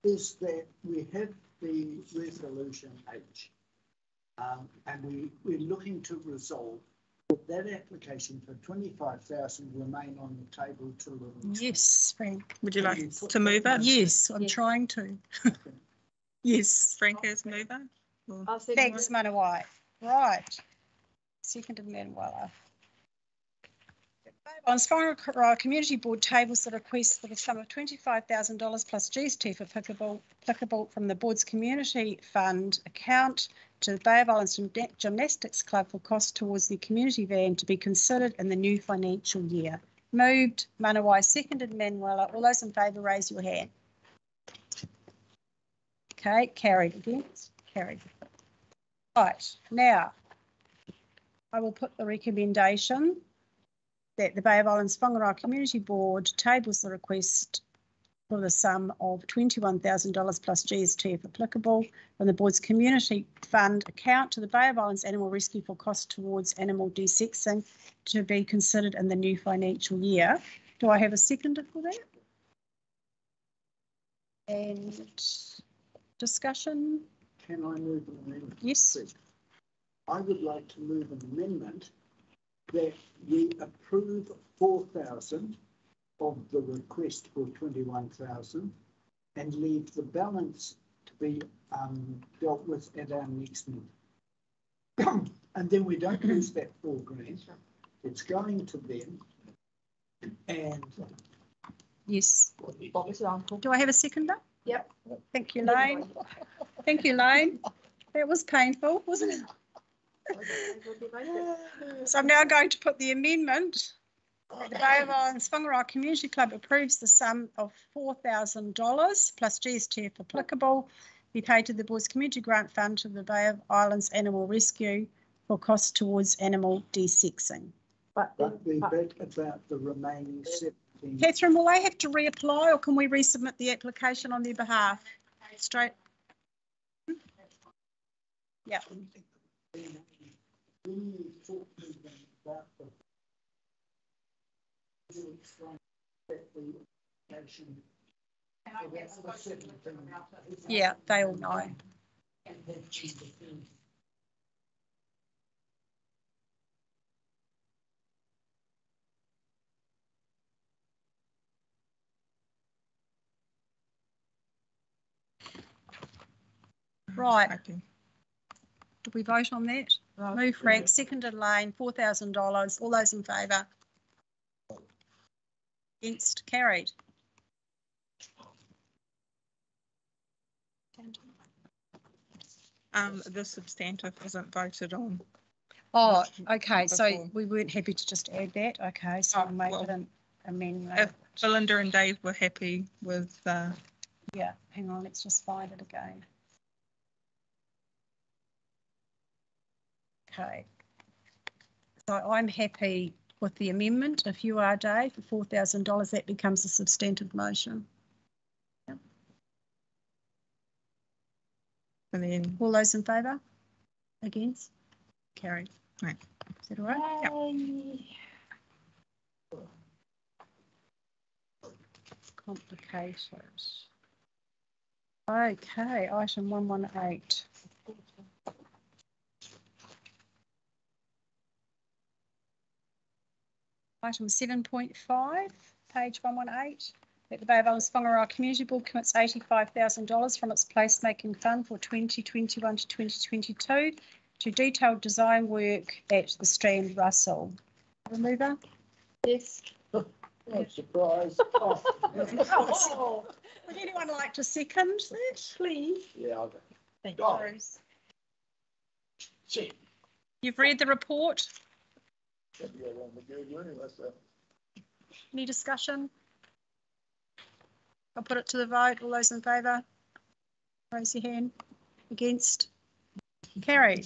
is that we have the resolution H. Um, and we, we're looking to resolve that that application for twenty-five thousand remain on the table till the. next Yes, Frank. Would you Can like you put to that move in? it? Yes, I'm trying to. Yes. Frank is mover. Or- I'll send Thanks, you- Manawai. Right. Seconded Manuela. On Whangakarā uh, Community Board tables the request for the sum of twenty-five thousand dollars plus GST for applicable, applicable from the board's community fund account to the Bay of Islands Gymnastics Club for cost towards the community van to be considered in the new financial year. Moved, Manawai, seconded Manuela. All those in favour, raise your hand. Okay, carried against, carried. Right, now, I will put the recommendation that the Bay of Islands Whangaroa Community Board tables the request for the sum of twenty-one thousand dollars plus GST if applicable from the board's community fund account to the Bay of Islands Animal Rescue for cost towards animal desexing to be considered in the new financial year. Do I have a seconder for that? And discussion? Can I move an amendment? Yes. please? I would like to move an amendment that we approve four thousand of the request for twenty-one thousand and leave the balance to be um, dealt with at our next meeting. And then we don't lose that four grand. It's going to them. And Yes. Bob is your uncle. Do I have a seconder? Yep. Thank you, Lane. Thank you, Lane. That was painful, wasn't it? So I'm now going to put the amendment. That The Bay uh, of Islands Whangaroa Community Club approves the sum of four thousand dollars plus GST if applicable, be paid to the Boys Community Grant Fund to the Bay of Islands Animal Rescue for costs towards animal desexing. But the bit about the remaining seventeen. Catherine, will they have to reapply or can we resubmit the application on their behalf? Straight? Yeah. Yeah, they all know. Right. Do we vote on that? Move Frank, seconded Lane, four thousand dollars. All those in favour? Against, carried. Um, the substantive isn't voted on. Oh, okay, so we weren't happy to just add that, okay, so we'll make it an amendment. If Belinda and Dave were happy with, uh, Yeah, hang on, let's just find it again. Okay. So I'm happy with the amendment. If you are, Dave, for four thousand dollars, that becomes a substantive motion. and then, All those in favour? Against? Carried. Right. Is that all right? Complicated. Okay, item one one eight. Item seven point five, page one one eight. That the Bay of Islands Whangaroa Community Board commits eighty-five thousand dollars from its placemaking fund for twenty twenty-one to twenty twenty-two to detailed design work at the Strand Russell. Remover? Yes. What surprise. Oh, Would anyone like to second that, please? Yeah, I'll go. Thank you, Bruce. You've read the report. Should be along the Google anyway, so. Any discussion? I'll put it to the vote. All those in favour? Raise your hand. Against? Carried.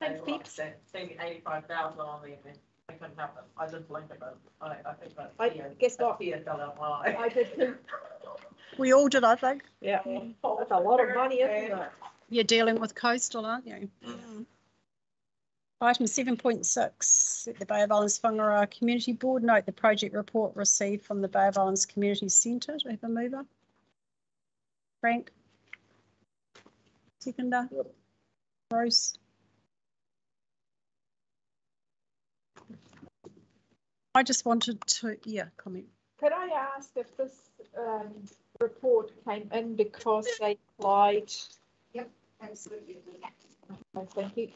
Thanks, Peeps. Saying eighty-five thousand on there, man. I couldn't help it. I just blinked about, I, I think that's. I- Theo- guess that what? Theo fell out my. I did too. We all did, I think. Yeah, that's a lot of money, isn't it? You're dealing with coastal, aren't you? Mm. Item seven point six, the Bay of Islands Whangaroa Community Board note the project report received from the Bay of Islands Community Centre. Do I have a mover? Frank? Seconder? Bruce? I just wanted to, yeah, comment. Could I ask if this um, report came in because they applied? Yep, absolutely. Oh, Thank you.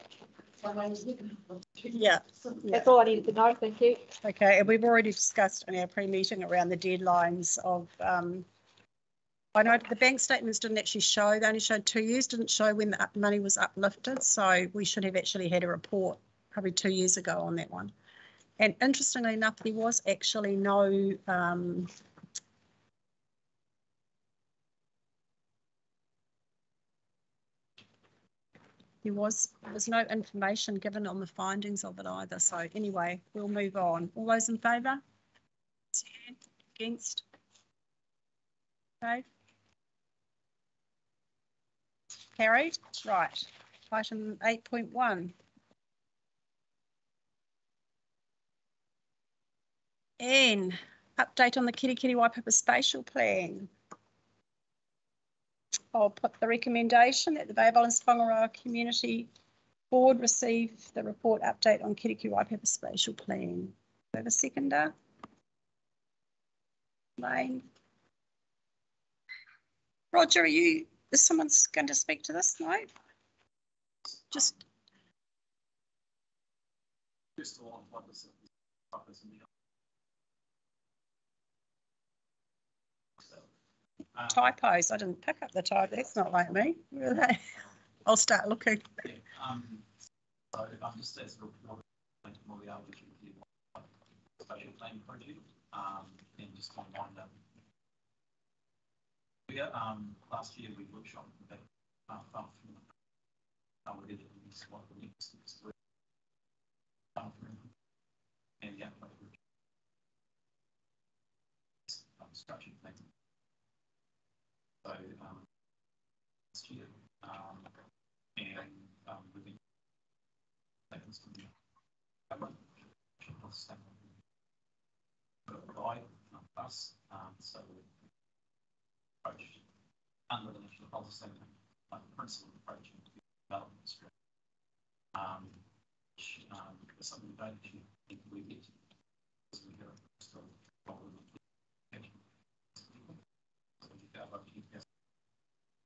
Yeah. That's all I needed to know, thank you. Okay, and we've already discussed in our pre-meeting around the deadlines of, um, I know the bank statements didn't actually show, they only showed two years, didn't show when the money was uplifted, so we should have actually had a report probably two years ago on that one. And interestingly enough, there was actually no, um, there was, there was no information given on the findings of it either, so anyway, we'll move on. All those in favour? Against? Okay. Carried, right. Item eight point one. N, update on the Kerikeri Waipapa spatial plan. I'll put the recommendation that the Bay of Islands Whangaroa Community Board receive the report update on Kitty Waipapa spatial plan. Do I have a seconder? Lane? Roger, are you, is someone's going to speak to this? No? Just, Just along purpose. purpose in the- Um, typos, I didn't pick up the typo, that's not like me. I'll start looking. Um, So um, just as spatial planning project, um, and just one up. Yeah, um, last year we uh, from, one, next. Um, And yeah. but Um, structure planning. So, um, last year, um, and, um, been taking some government, provide us, um, so we approach under the national policy like the principle approach into the development stream. Um, which, um, is something we don't actually think we get. We hear it problem. So we our GPS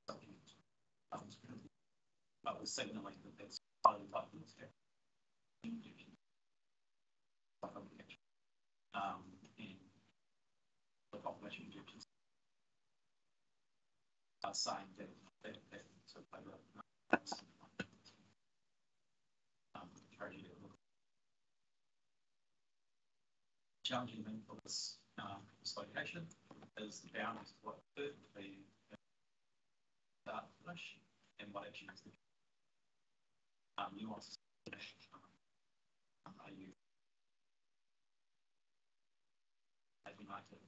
subject, um, But we're signaling that likely to happen. Um, the population saying that, of of the- challenging thing for this, um, this location is the boundaries of what could be start finish and what actually is the um. Um, you as we might have.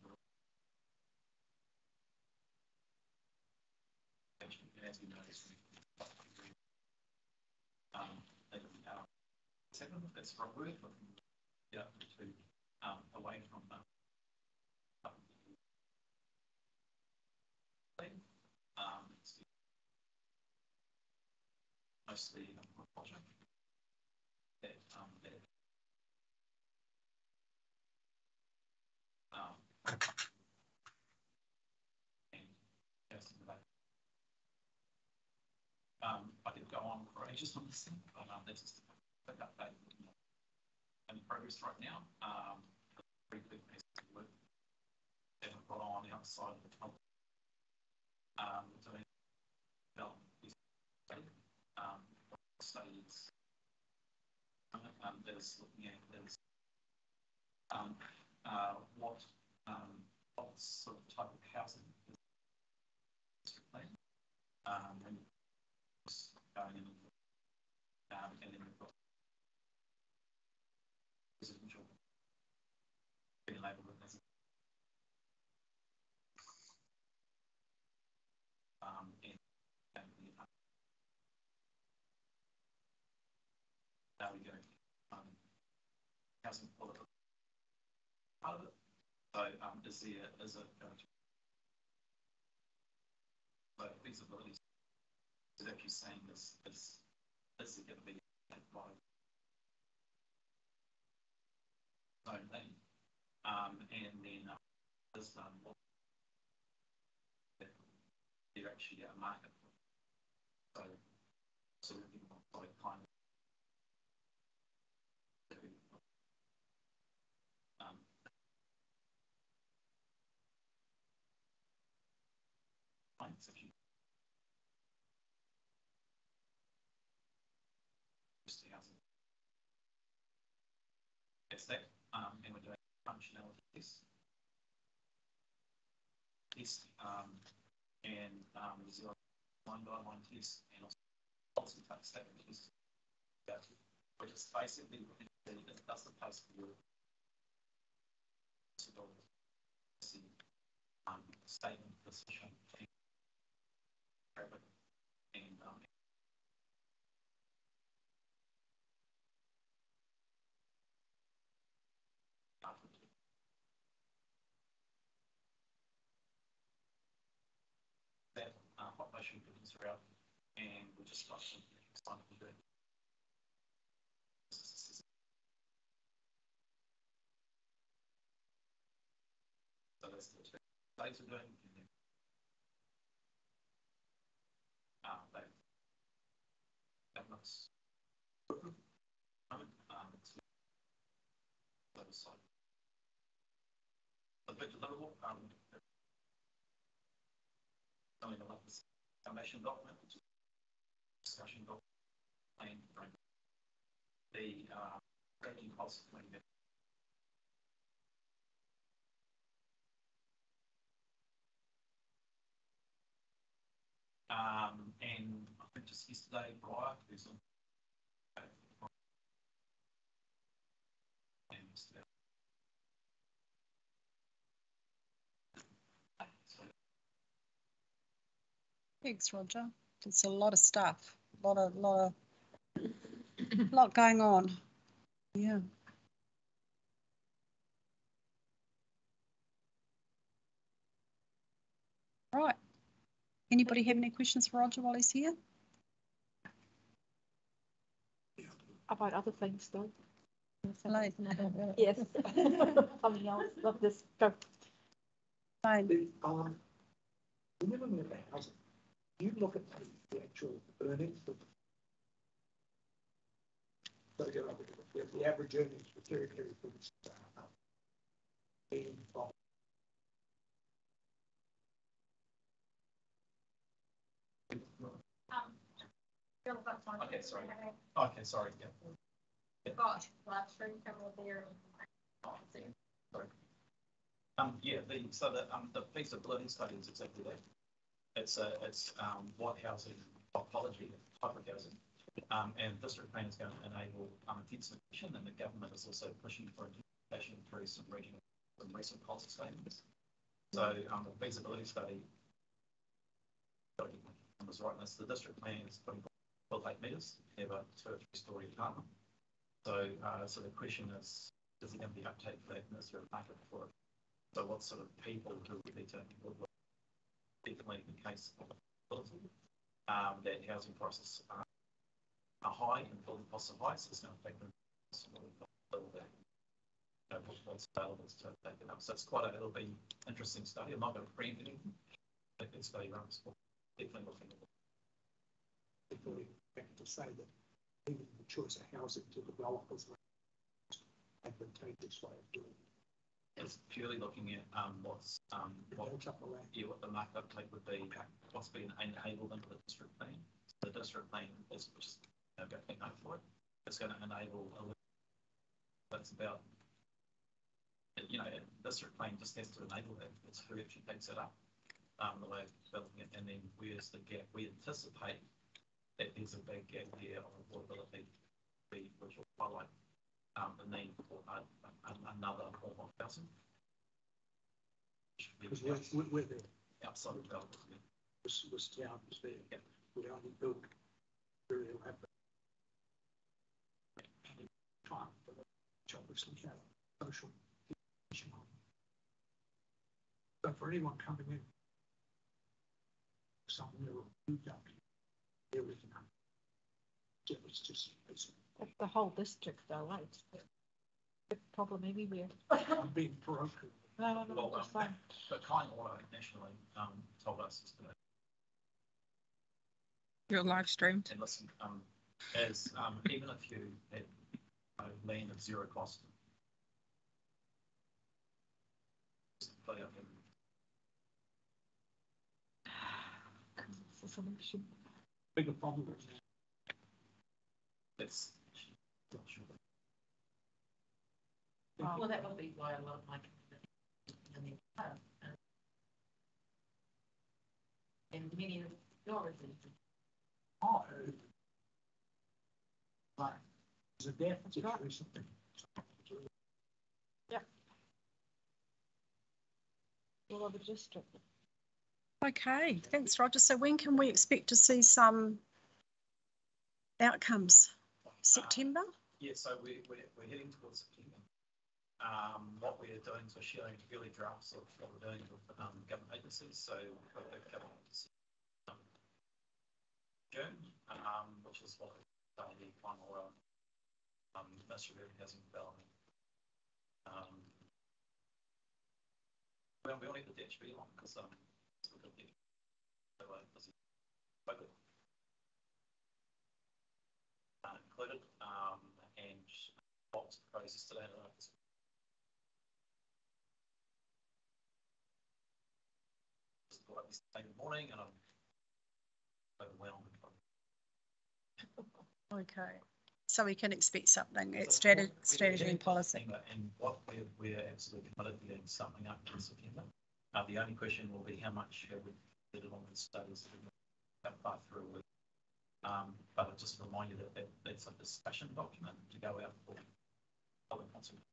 As we know, this week. Um, they, uh, seven, that's wrong word, yeah, to, um, away from the. Um, mostly um. That, um, that Um, that. Um, I did go on for ages on this thing, but um, that's just a quick update. In progress right now. Um, that I've got on outside of the top. Um, doing development um, studies. Um, that is looking at is um, uh, what, um, what sort of type of housing is plan. Um, and going in, um, and then we've got residential being labelled as um, and, and the, uh, now we go, um, housing political part of it. So, um, is there, is it going to? So feasibility is actually saying this, is, is it gonna be by zone thing? Um, and then, uh, is, um, there actually a market? So, so like, kind of um, points if you just the housing. That, um, and we're doing functionality tests. Test, um, and, um, one by one test and also type statement which is basically, it the post for your um, statement position. And, um, that uh, population buildings and we're just. So that's the two doing. Um, they, that looks. Um. A bit um. Something like this foundation document, discussion document. Frame. the, uh, banking costs. Um, and I think just yesterday, Brian, who's on. And yesterday. So Thanks, Roger. It's a lot of stuff, a lot of, lot of, lot going on. Yeah. Right. Anybody have any questions for Roger while he's here? About other things though. Elaine. Yes. Something else of this, go. Fine. Um, whenever we have a housing, you look at the- the actual earnings of. So, you know, the, the average earnings for territory for this. uh, being from Okay, sorry. Okay, sorry, yeah. Got live stream camera there. Sorry. Um, yeah, the, so the, um, the feasibility study is exactly that. It's a, it's, um, housing typology, of housing. Um, and district plan is going to enable, um, intensification and the government is also pushing for intensification through some regional, some recent policy statements. So, um, the feasibility study. Was right, this, the district plan is putting twelve eight metres, have a two or three story apartment. So, uh, so the question is, is there going to be uptake for that, and there a market for it? So what sort of people do we need to? Definitely the case um, that housing prices are, are high and building costs are high, so it's going to affect the possibility of building that. You know, what's available to take it up. So it's quite a, it'll be interesting study. I'm not going to preempt anything. It's study runs, definitely looking at it. Before to say that even the choice of housing to developers. Advantageous way of doing it. It's purely looking at, um, what's, um, what, yeah, what the market uptake would be, what's been enabled into the district plan. So The district plan is just, you know, got a note for it. It's gonna enable a that's about, you know, the district plan just has to enable that. It's who actually takes it up. Um, the way of developing it, and then where's the gap? We anticipate that there's a big gap there on affordability, which will highlight, um, the need for a, a- another form of housing. Because we're, we're, we're there. Outside of development, yeah. This, this town is there. We only build very rapid. Time for the job of some kind of social. issue. So for anyone coming in. Something new, moved up. Everything. It's just, it's, That's the whole district though, right? The Problem everywhere. I'm being broken. No, no, no, Well, just um, saying. But Kind Auto nationally, um, told us is that You're live streamed. And listen, um, as, um, even if you had uh, land of zero cost. Play up in It's a solution. Bigger problem. That's. Not sure. Well, that would be why a lot of my community in the have. And many of your residents. Oh. But there's a death situation. All over the district. Okay, thanks, Roger. So when can we expect to see some outcomes? September? Yeah, so we, we're, we're heading towards September. Um, what we're doing is we're sharing early drafts of what we're doing with, um, government agencies, so we've got the government agency, um, June, um, which is what, the final, um, Ministry of Housing Development. Um, well, we only did the HB one, because, um, so uh, this is- but, uh, included, um, and what's proposed yesterday, I don't know if it's just got up this morning and I'm overwhelmed. Okay. So we can expect something at strategy, strategy and policy. And what we're, we're absolutely committed to getting something up in September. Uh, the only question will be how much have we did along the studies that far through a week. Um, but I'll just remind you that, that that's a discussion document to go out for public consultation.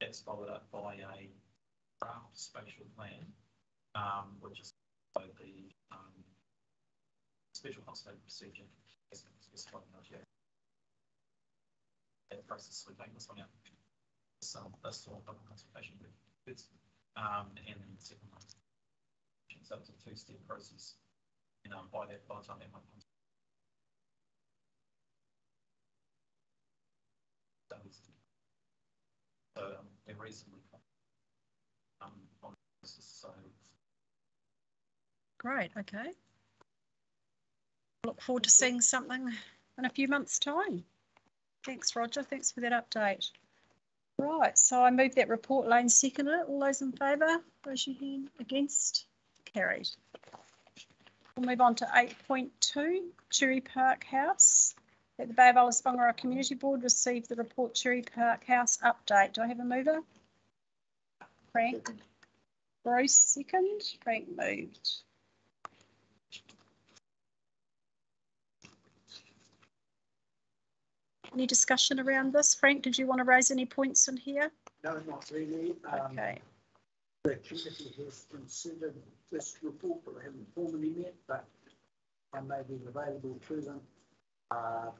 That's followed up by a draft spatial plan, um, which is the, um, special consultation procedure. as specified in RGA. That process, we take this one out. So that's all public consultation, but it's, um, and then the second one. So it's a two-step process. And, um, by that, by the time that one comes. studies. So, um, they're reasonably. Um, on. Great, okay. Look forward to seeing something in a few months' time. Thanks, Roger. Thanks for that update. Right, so I move that report. Lane seconded it. All those in favour, raise your hand. Against? Carried. We'll move on to eight point two, Cherry Park House. That the Bay of Whangaroa Community Board received the report Cherry Park House update. Do I have a mover? Frank? Bruce second. Frank moved. Any discussion around this? Frank, did you want to raise any points in here? No, not really. Um, Okay. The committee has considered this report, but they haven't formally met, but I may be available to them. Uh,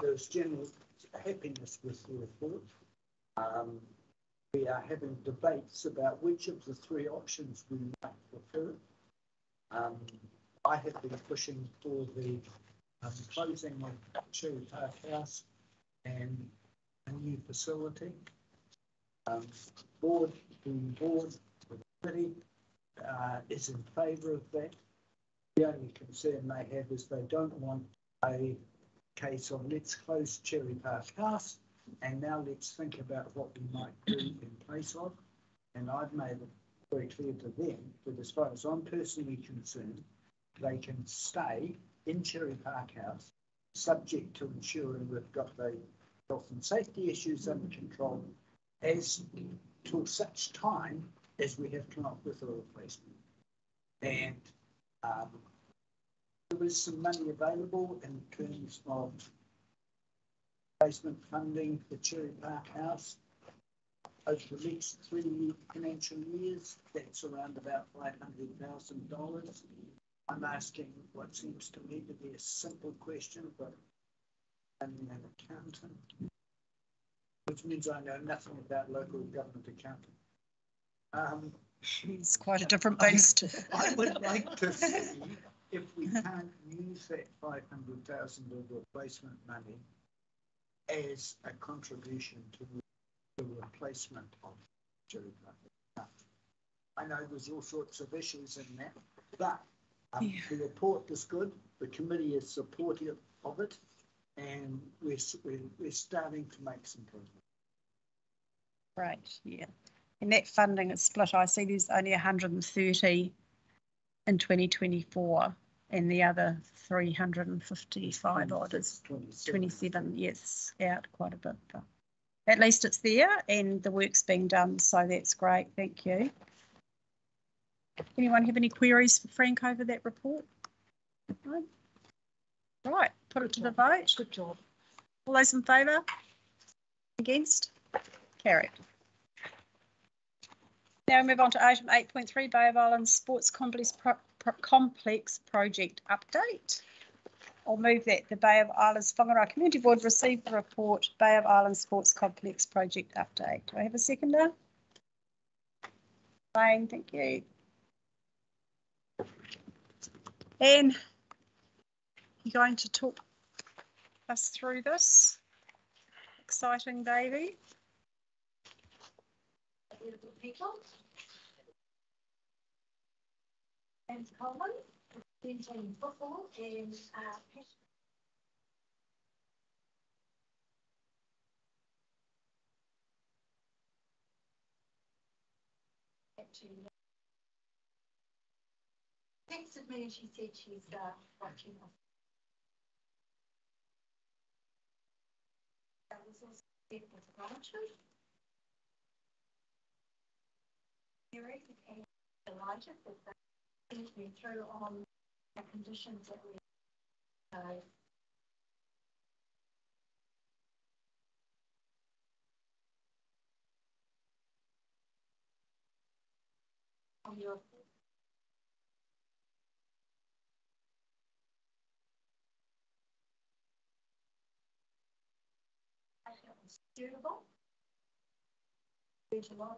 There's general happiness with the report. Um, we are having debates about which of the three options we might prefer. Um, I have been pushing for the um, closing of Park House and a new facility. Um, board, the board, the committee, uh, is in favour of that. The only concern they have is they don't want a case of let's close Cherry Park House and now let's think about what we might do in place of. And I've made it very clear to them that as far as I'm personally concerned, they can stay in Cherry Park House, subject to ensuring we've got the health and safety issues under control as till such time as we have come up with a replacement. And um, there is some money available in terms of replacement funding for Cherry Park House. Over the next three financial years, that's around about five hundred thousand dollars. I'm asking what seems to me to be a simple question, but I'm an accountant, which means I know nothing about local government accounting. Um, It's quite a different beast. I would like to see if we can't use that five hundred thousand of replacement money as a contribution to the replacement of Park. I know there's all sorts of issues in that, but um, the report is good, the committee is supportive of it, and we're, we're, we're starting to make some progress. Right, yeah. And that funding is split. I see there's only hundred and thirty in twenty twenty-four and the other three hundred and fifty-five odd is twenty-seven, yes, out quite a bit, but at least it's there and the work's being done, so that's great, thank you. Anyone have any queries for Frank over that report? No? Right, put it to the vote. Good job. All those in favour? Against? Carried. Now we move on to item eight point three, Bay of Islands Sports Complex, Pro- Pro- Complex Project Update. I'll move that the Bay of Islands Whangaroa Community Board receive the report Bay of Islands Sports Complex Project Update. Do I have a seconder? Fine, thank you. Anne, you're going to talk us through this? Exciting baby. People. And been playing football and, uh, texted me and she said she's, uh, watching us. was also with Roger. Very and delighted that sent me through on the conditions that we on your suitable. There's a lot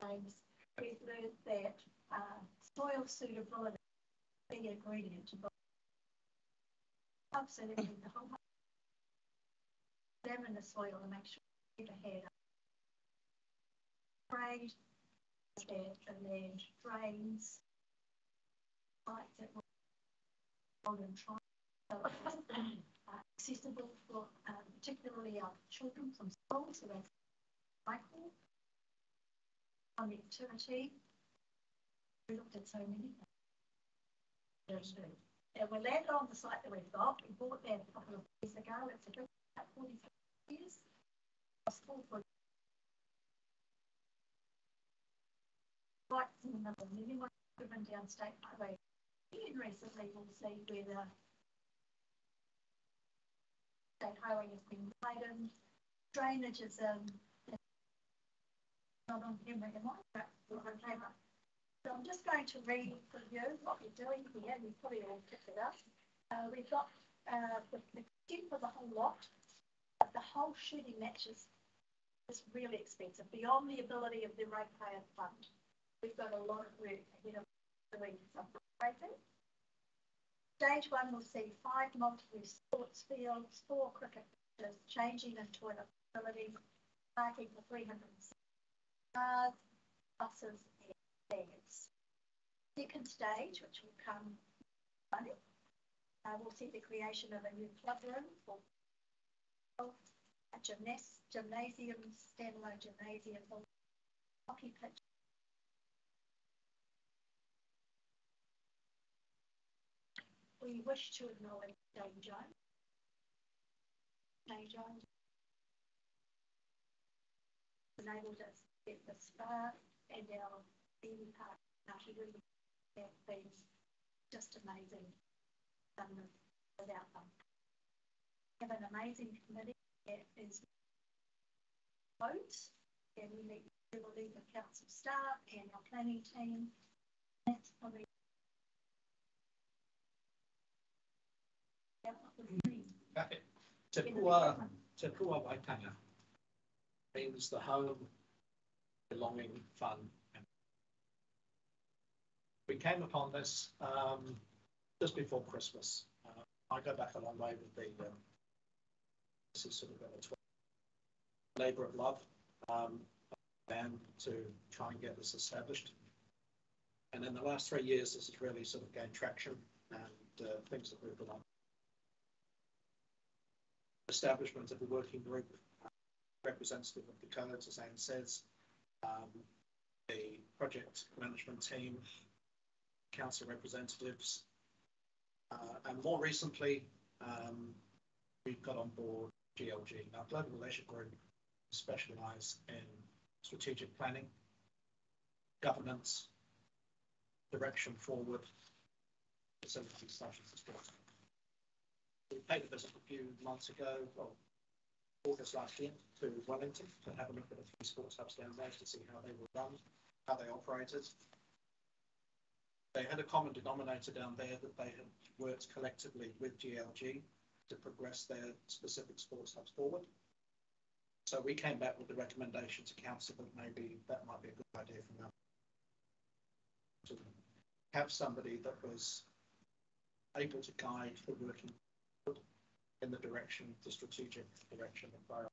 things we've learned that uh, soil suitability is big ingredient to both. Absolutely, the whole examine the soil and make sure never had sprayed and then drains, sites that were and. So, uh, accessible for um, particularly our children from school, so that's cycle, connectivity. We looked at so many things. And we landed on the site that we've got. We bought that a couple of years ago. It's a bit about 45 years. Right in the middle. And anyone driven down State Highway and recently will see where the State Highway has been widened. Drainage is um, not on camera, am I? Not on camera. So I'm just going to read for you what we're doing here. We probably all picked it up. Uh, we've got uh, the, kit for the whole lot. The whole shooting matches is really expensive, beyond the ability of the ratepayer fund. We've got a lot of work ahead of doing some fundraising. Stage one will see five multiple sports fields, four cricket pitches, changing and toilet facilities, parking for 300 and. Second stage, which will come running, uh, we'll see the creation of a new club room for a gymnasium, standalone gymnasium, hockey pitch, we wish to acknowledge Dame Jones. Dame Jones enabled us get this far and our theme park really have been just amazing done without them. We have an amazing committee that is votes and we meet regularly with council staff and our planning team. That's probably Te Pua, Te Pua Waitanga means the home, belonging, fun. We came upon this um, just before Christmas. Uh, I go back a long way with the, um, this is sort of a labour of love um, and to try and get this established. And in the last three years, this has really sort of gained traction and uh, things we've moved along. establishment of the working group, uh, representative of the codes, as Anne says, um, the project management team, council representatives, uh, and more recently, um, we've got on board GLG. Our Global Leisure Group specialise in strategic planning, governance, direction forward, facilities such as this we paid a visit a few months ago, well, August last year, to Wellington to have a look at the three sports hubs down there to see how they were run, how they operated. They had a common denominator down there that they had worked collectively with GLG to progress their specific sports hubs forward. So we came back with the recommendation to council that maybe that might be a good idea for now to have somebody that was able to guide the working in the direction, the strategic direction of priority.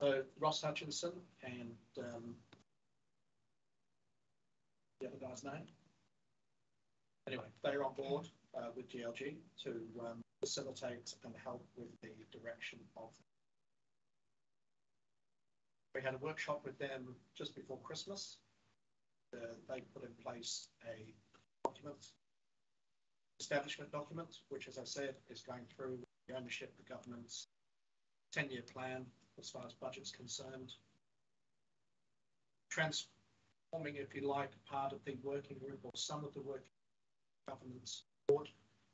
So Ross Hutchinson and um, the other guy's name. Anyway, they're on board uh, with GLG to um, facilitate and help with the direction of. We had a workshop with them just before Christmas. Uh, they put in place a document establishment document, which, as I said, is going through the ownership, the government's ten-year plan as far as budget's concerned. Transforming, if you like, part of the working group or some of the working governance board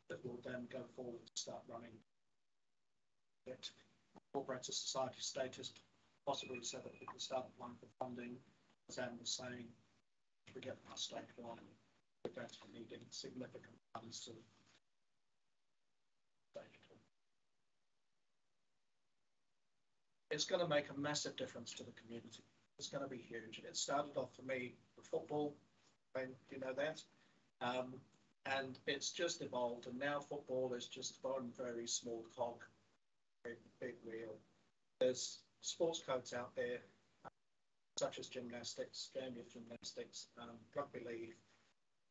that will then go forward and start running it incorporates a society status, possibly so that we can start applying for funding, as Anne was saying, we get past stage one, significant stage. It's going to make a massive difference to the community. It's going to be huge. It started off for me with football, and you know that. Um, and it's just evolved, and now football is just one very small cog big, big wheel. There's sports codes out there, such as gymnastics, game of gymnastics, um, rugby league,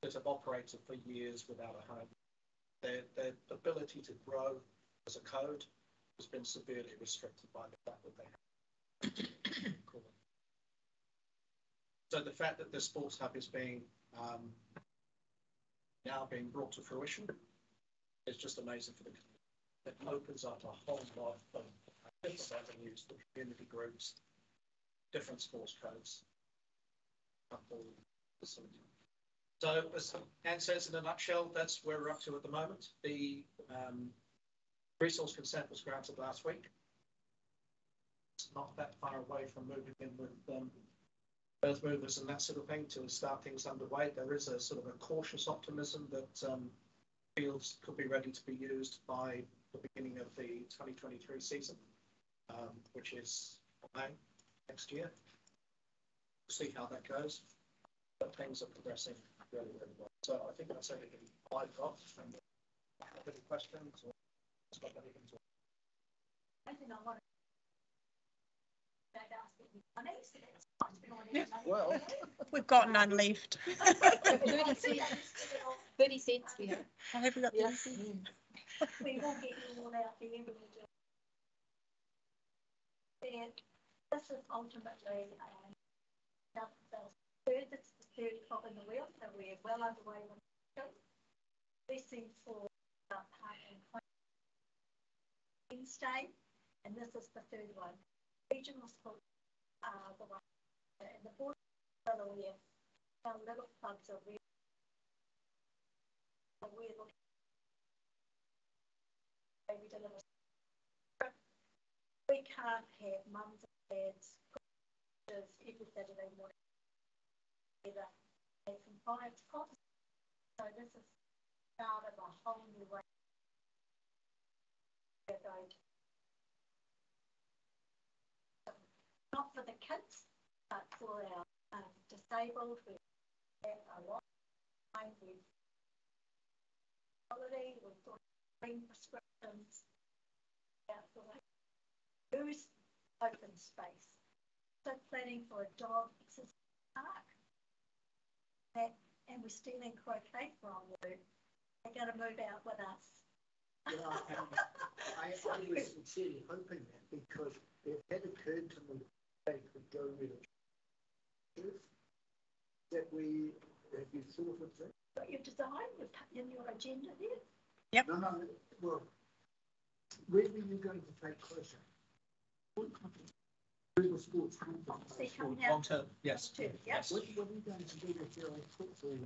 that have operated for years without a home. Their, their ability to grow as a code has been severely restricted by the fact that they have. so the fact that the sports hub is being um, now being brought to fruition is just amazing for the community that opens up a whole lot of different avenues for community groups, different sports codes. So as Anne says in a nutshell, that's where we're up to at the moment. The um, resource consent was granted last week. It's not that far away from moving in with um, earth movers and that sort of thing to start things underway. There is a sort of a cautious optimism that um, fields could be ready to be used by the beginning of the 2023 season, um, which is May next year. We'll see how that goes, but things are progressing really, really well. So I think that's everything I've got. And any questions or anything to I think I want to. Well, we've got none left. Thirty cents. Thirty cents we have. I have got Yeah. We will get you all out there when we do. And this is ultimately, um, now, third, it's the third clock in the wheel, so we're well underway with it. Blessing for, uh, park Wednesday, and this is the third one. Regional schools are the one, and the fourth, other we have, our little clubs are really. We're looking we deliver. We can't have mums and dads pictures every Saturday They can find. So this is part of a whole new way. We're going not for the kids, but for our um, disabled. We have a lot of time. We've holiday, we've got green prescriptions. Use open space. So planning for a dog exercise park. That, and we're stealing croquet from you. They're going to move out with us. Yeah, I, I was sincerely hoping that because it had occurred to me they could go with it. That we, have you thought of that? Got your design in your agenda there? Yep. No, no, well, where were you going to take closer? Long term, yes. Two, yes. What, what are you going to do with your football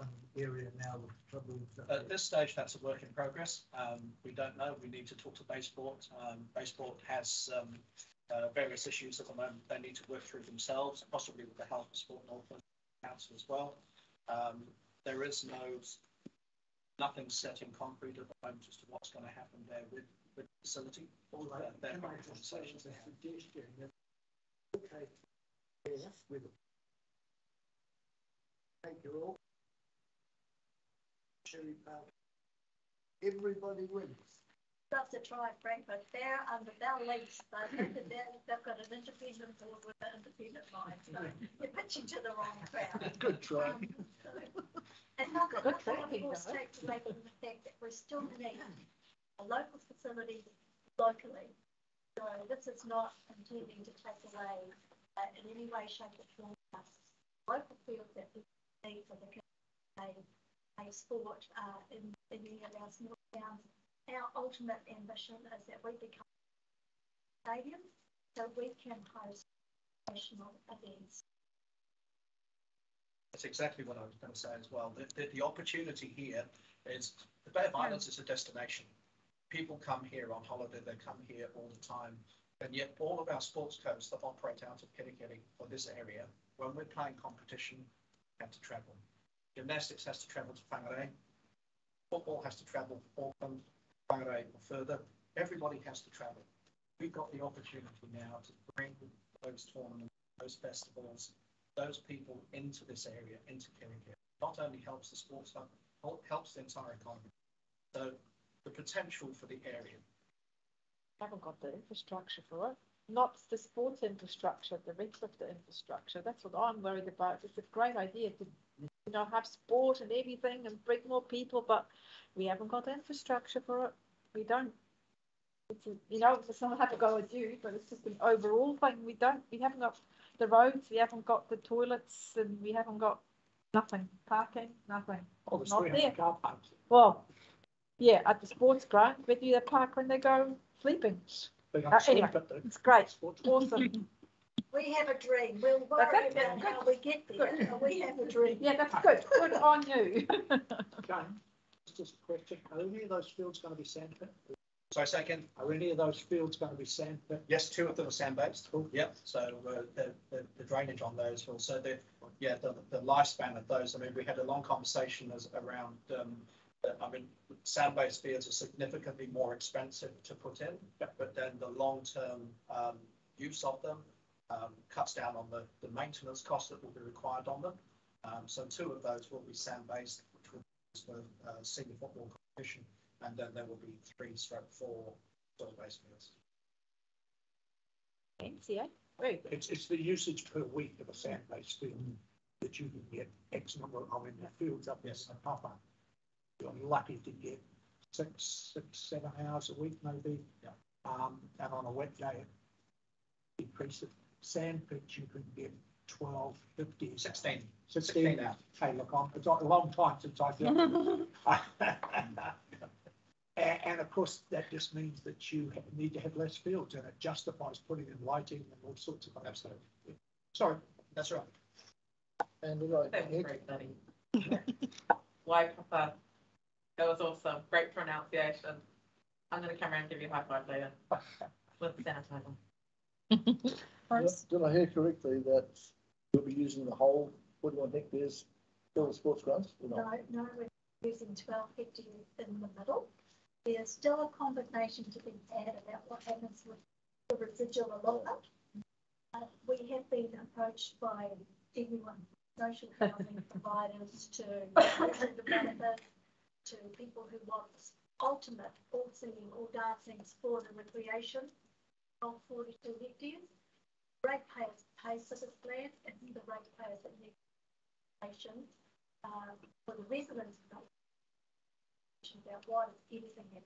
um, area now with trouble? with- At this stage, that's a work in progress. Um, we don't know. We need to talk to Baseport. Um, Baseport has um, uh, various issues at the moment they need to work through themselves, possibly with the Health and Sport Northland Council as well. Um, there is no nothing set in concrete at the moment as to what's going to happen there with, with the facility. All right, they're can I current just say conversations they have. suggestion that, okay, yes, with it. Take your all. Cherry Park. Everybody wins. Love to try Frank, but they're under their lease. I they're, they've got an independent board with an independent mind, so you're pitching to the wrong crowd. Good try. Um, and not that, Good not that thinking, we'll though. take away from the fact that we're still need a local facility locally. So this is not intending to take away uh, in any way, shape or form local field that we need for the community, a, a sport uh, in, in any of our small towns our ultimate ambition is that we become stadium, so we can host national events. That's exactly what I was going to say as well. The, the, the opportunity here is the Bay of Islands is a destination. People come here on holiday, they come here all the time. And yet all of our sports codes that operate out of Kerikeri or this area, when we're playing competition, have to travel. Gymnastics has to travel to Whangarei. Football has to travel to Auckland, Whangarei or further. Everybody has to travel. We've got the opportunity now to bring those tournaments, those festivals, those people into this area, into Kerikeri. Not only helps the sports hub, helps the entire economy. So the potential for the area. I Haven't got the infrastructure for it. Not the sports infrastructure, the rest of the infrastructure. That's what I'm worried about. It's a great idea to, you know, have sport and everything and bring more people, but we haven't got the infrastructure for it. We don't. It's a, you know, it's not have to go with you, but it's just an overall thing. We don't. We haven't got the roads. We haven't got the toilets, and we haven't got nothing. Parking, nothing. Oh, there's Not 300 there. car parks. Well, yeah, at the sports ground, where do they park when they go sleeping? Big Uh, anyway, upset, but the it's great, sports- awesome. We have a dream. We'll worry it, about good. how we get there, but we have a dream. Yeah, that's good, good on you. Jane, just a question, are any of those fields going to be sandpit? Sorry, second. Are any of those fields going to be sandpit? Yes, two of them are sand-based. Yep, so uh, the, the, the drainage on those will, so the, yeah, the, the lifespan of those, I mean, we had a long conversation as, around, um, that, I mean, sand-based fields are significantly more expensive to put in, but then the long-term, um, use of them, um, cuts down on the, the maintenance costs that will be required on them. Um, so two of those will be sand-based, which will be used for, uh, senior football competition, and then there will be three stroke four soil-based fields. Fancy, eh? It's, it's the usage per week of a sand-based field that you can get X number, of in the fields up there in Papa. You're lucky to get six, six, seven hours a week maybe. Um, and on a wet day, increase it. Sand pitch, you can get 12, 15. 16. 16 16 now. Hey, look, I'm, it's a long time since I've done And, and of course, that just means that you ha- need to have less fields and it justifies putting in lighting and all sorts of. things. Absolutely. Sorry. That's right. And did I, That was great, Buddy. Why, Papa? That was awesome. Great pronunciation. I'm gonna come around and give you a high five later. With sanitizer. did did I hear correctly that you'll be using the whole forty-one hectares for the sports grounds? No, no, we're using twelve hectares in the middle. There's still a conversation to be had about what happens with the residual allotment. Uh, we have been approached by everyone, social housing providers to housing developers, to people who want ultimate all singing, all dancing, sport and recreation of forty-two hectares. Ratepayers pay this land and the ratepayers that need information um, for the residents of about what is everything in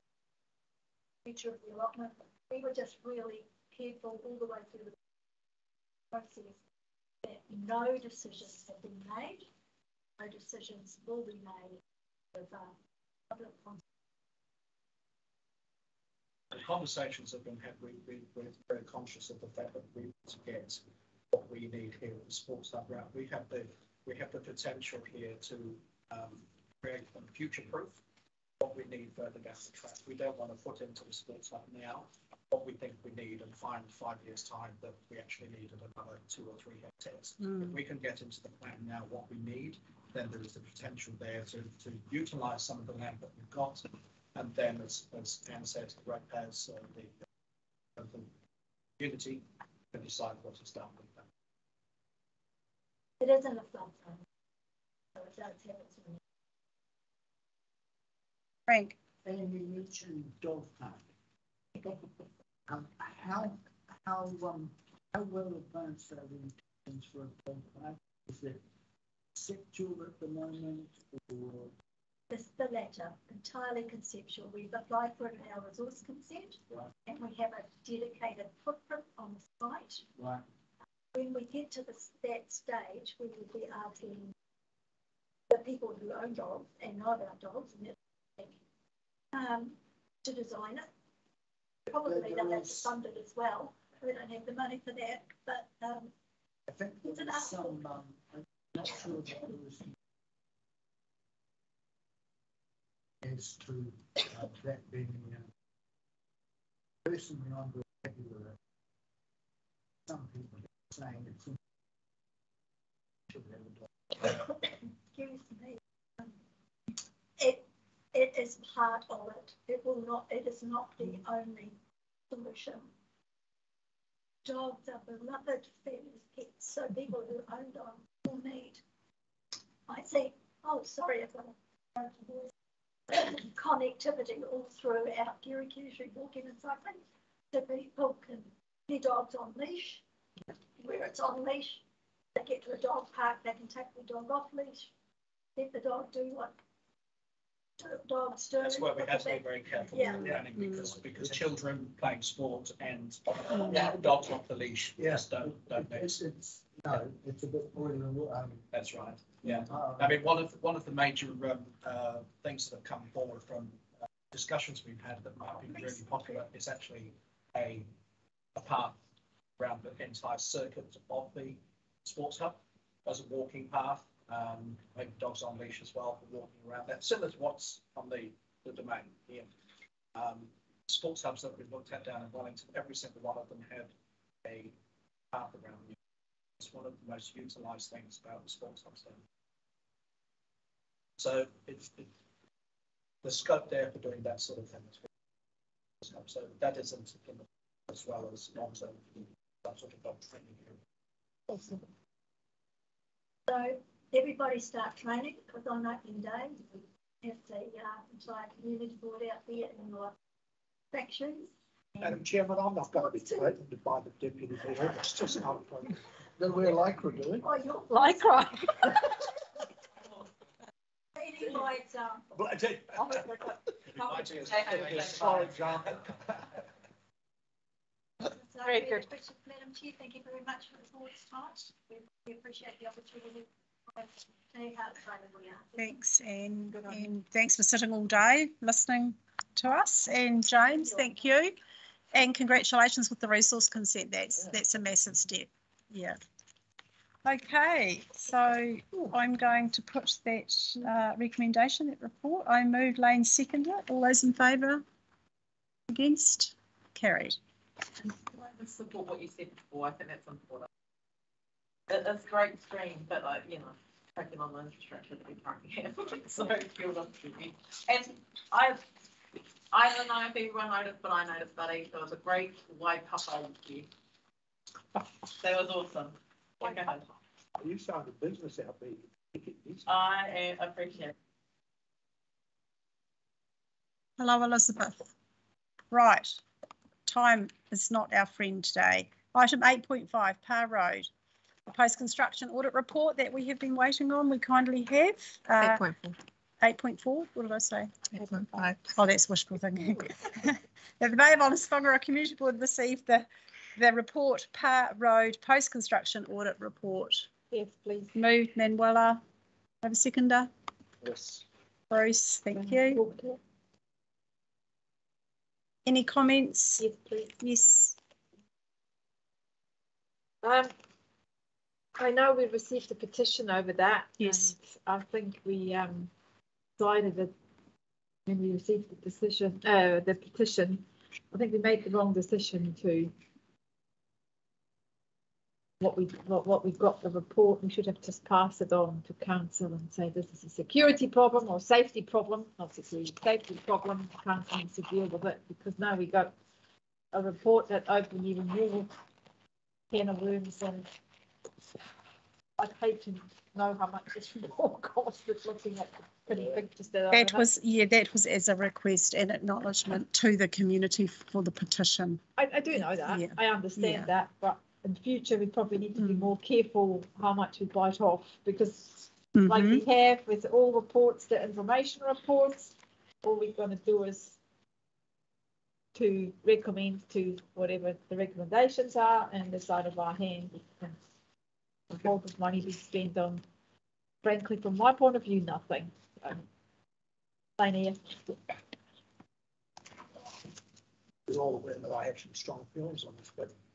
future of the allotment. We were just really careful all the way through the process that no decisions have been made, no decisions will be made with. The conversations have been had, we, we, we're very conscious of the fact that we want to get what we need here at the sports hub route. We have the, we have the potential here to, um, create and future-proof what we need further down the track. We don't want to put into the sports hub now what we think we need and find five years' time that we actually needed another two or three hectares. If we can get into the plan now what we need, then there is the potential there to, to utilise some of the land that we've got. And then, as, as Anne said, the ratepayers, uh, the, the community can decide what is done with them. It isn't a flood zone. So it does have its own. Frank, And you mentioned dog park. Um, how, how, um, how well advanced are the intentions for a dog park? Is it conceptual at the moment or? It's the latter, entirely conceptual. We've applied for our resource consent and we have a dedicated footprint on the site. Right. When we get to this, that stage, we will be asking the people who own dogs and know about dogs and um, to design it. Probably they'll have to fund it as well. We don't have the money for that, but, um, I think It's there an was some, um, As to uh, that being, uh, personally, very happy with. Some people are saying it's. in- excuse me. It, it is part of it. It will not, it is not the only solution. Dogs are beloved family pets, so people who own dogs will need. I see, oh, sorry, I've got a connectivity all throughout Kerikeri, walking and cycling. So people can, their dogs on leash, where it's on leash, they get to a dog park, they can take the dog off leash, let the dog do what dogs do. That's why we have to be very careful Yeah. with running because, Mm. because children playing sport and Mm. dogs off the leash, Yeah. just don't, don't mix. It's, it's, no, it's a bit more than, um. That's right, yeah. uh, I mean, one of, one of the major, um, uh, things that have come forward from uh, discussions we've had that might be really popular is actually a, a path around the entire circuit of the sports hub as a walking path. Um, maybe dogs on leash as well for walking around that, similar to what's on the, the domain here. Um, sports hubs that we've looked at down in Wellington, every single one of them had a path around. It's one of the most utilised things about the sports hubs. down so it's, it, the scope there for doing that sort of thing is. very- So that isn't in the- as well as long-term, some sort of dog training. Awesome. So everybody start training, because on opening day, we have the uh, entire community board out there in your sections. Madam Chairman, I'm not going to be threatened by the deputy mayor. It's just not. Then we're lycra, do we? Oh, you're. Lycra. Leading by example. For example. So, Very good. Bishop, Madam Chair, thank you very much for the board's time. We we appreciate the opportunity to see how excited we are. Thanks, and, and thanks for sitting all day listening to us. And James, thank you. And congratulations with the resource consent. That's, that's a massive step. Yeah. Okay, so I'm going to put that uh, recommendation, that report. I move Lane seconder. All those in favour? Against? Carried. I support what you said before, I think that's important. It is great stream, but like, you know, taking on the infrastructure that we currently have, so on duty. And I, I don't know if everyone noticed, but I noticed, buddy, there was a great white papa here. That was awesome. Like I hope. You started a business out there. I uh, appreciate it. Hello, Elizabeth. Right, time is not our friend today. Item eight point five, Par Road. The post-construction audit report that we have been waiting on, we kindly have. Uh, Eight point four. Eight point four, what did I say? Eight point five. Oh, that's wishful thinking. That the Bay of Honest Whangaroa Community Board received the, the report, Par Road Post-Construction Audit Report. Yes, please. Moved, Manuela. Have a seconder? Yes. Bruce, thank you. Any comments? Yes, please. Yes. Um, I know we received a petition over that. Yes. I think we, um, decided that when we received the decision, uh, the petition, I think we made the wrong decision to what we, what, what we've got the report, we should have just passed it on to council and say this is a security problem or safety problem, not security, safety problem, council needs to deal with it, because now we got a report that opened even more can of worms and I'd hate to know how much this report cost, but looking at the pretty pictures that. That was, yeah, that was as a request and acknowledgement to the community for the petition. I, I do know that, Yeah. I understand Yeah. that, but in the future, we probably need to be more careful how much we bite off, because like we have with all reports, the information reports, all we're gonna do is to recommend to whatever the recommendations are, and the side of our hand, and all this money we spend on, frankly, from my point of view, nothing. Um, Plain air. You're all aware that I have some strong feelings on this, but I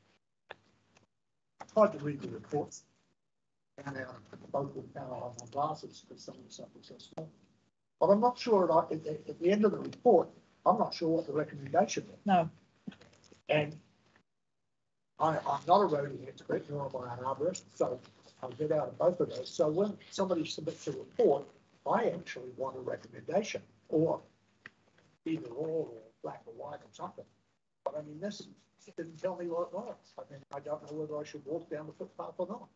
tried to read the report. And our local power on my glasses because some of the stuff was so small. But I'm not sure, at, at, at the end of the report, I'm not sure what the recommendation is. No. And I, I'm not a roading expert, nor am I an arborist, so I'll get out of both of those. So when somebody submits a report, I actually want a recommendation, or either or, or black or white or something. But I mean, this didn't tell me what it was. I mean, I don't know whether I should walk down the footpath or not.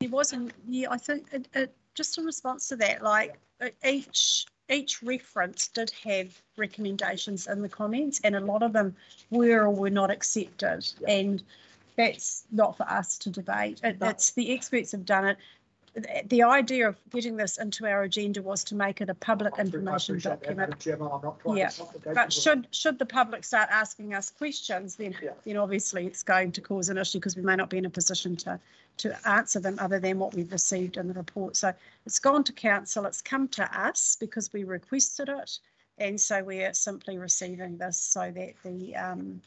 It wasn't, yeah, I think it, it, just in response to that, like uh, each each reference did have recommendations in the comments, and a lot of them were or were not accepted. And that's not for us to debate. It, it's the experts have done it. The- idea of getting this into our agenda was to make it a public information that, document. Not Yeah. But should, should the public start asking us questions, then, then obviously it's going to cause an issue because we may not be in a position to, to answer them other than what we've received in the report. So it's gone to council, it's come to us because we requested it. And so we're simply receiving this so that the, um,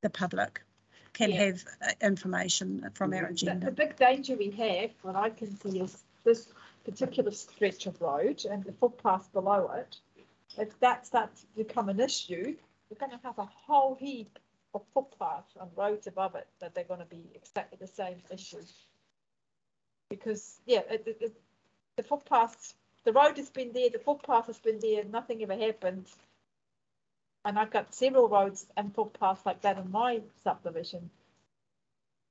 the public can Yeah. have uh, information from our The, the big danger we have, what I can see is this particular stretch of road and the footpath below it. If that starts to become an issue, we're gonna have a whole heap of footpaths and roads above it that they're gonna be exactly the same issue. Because, yeah, it, it, it- the footpaths, the road has been there, the footpath has been there, nothing ever happened. And I've got several roads and footpaths like that in my subdivision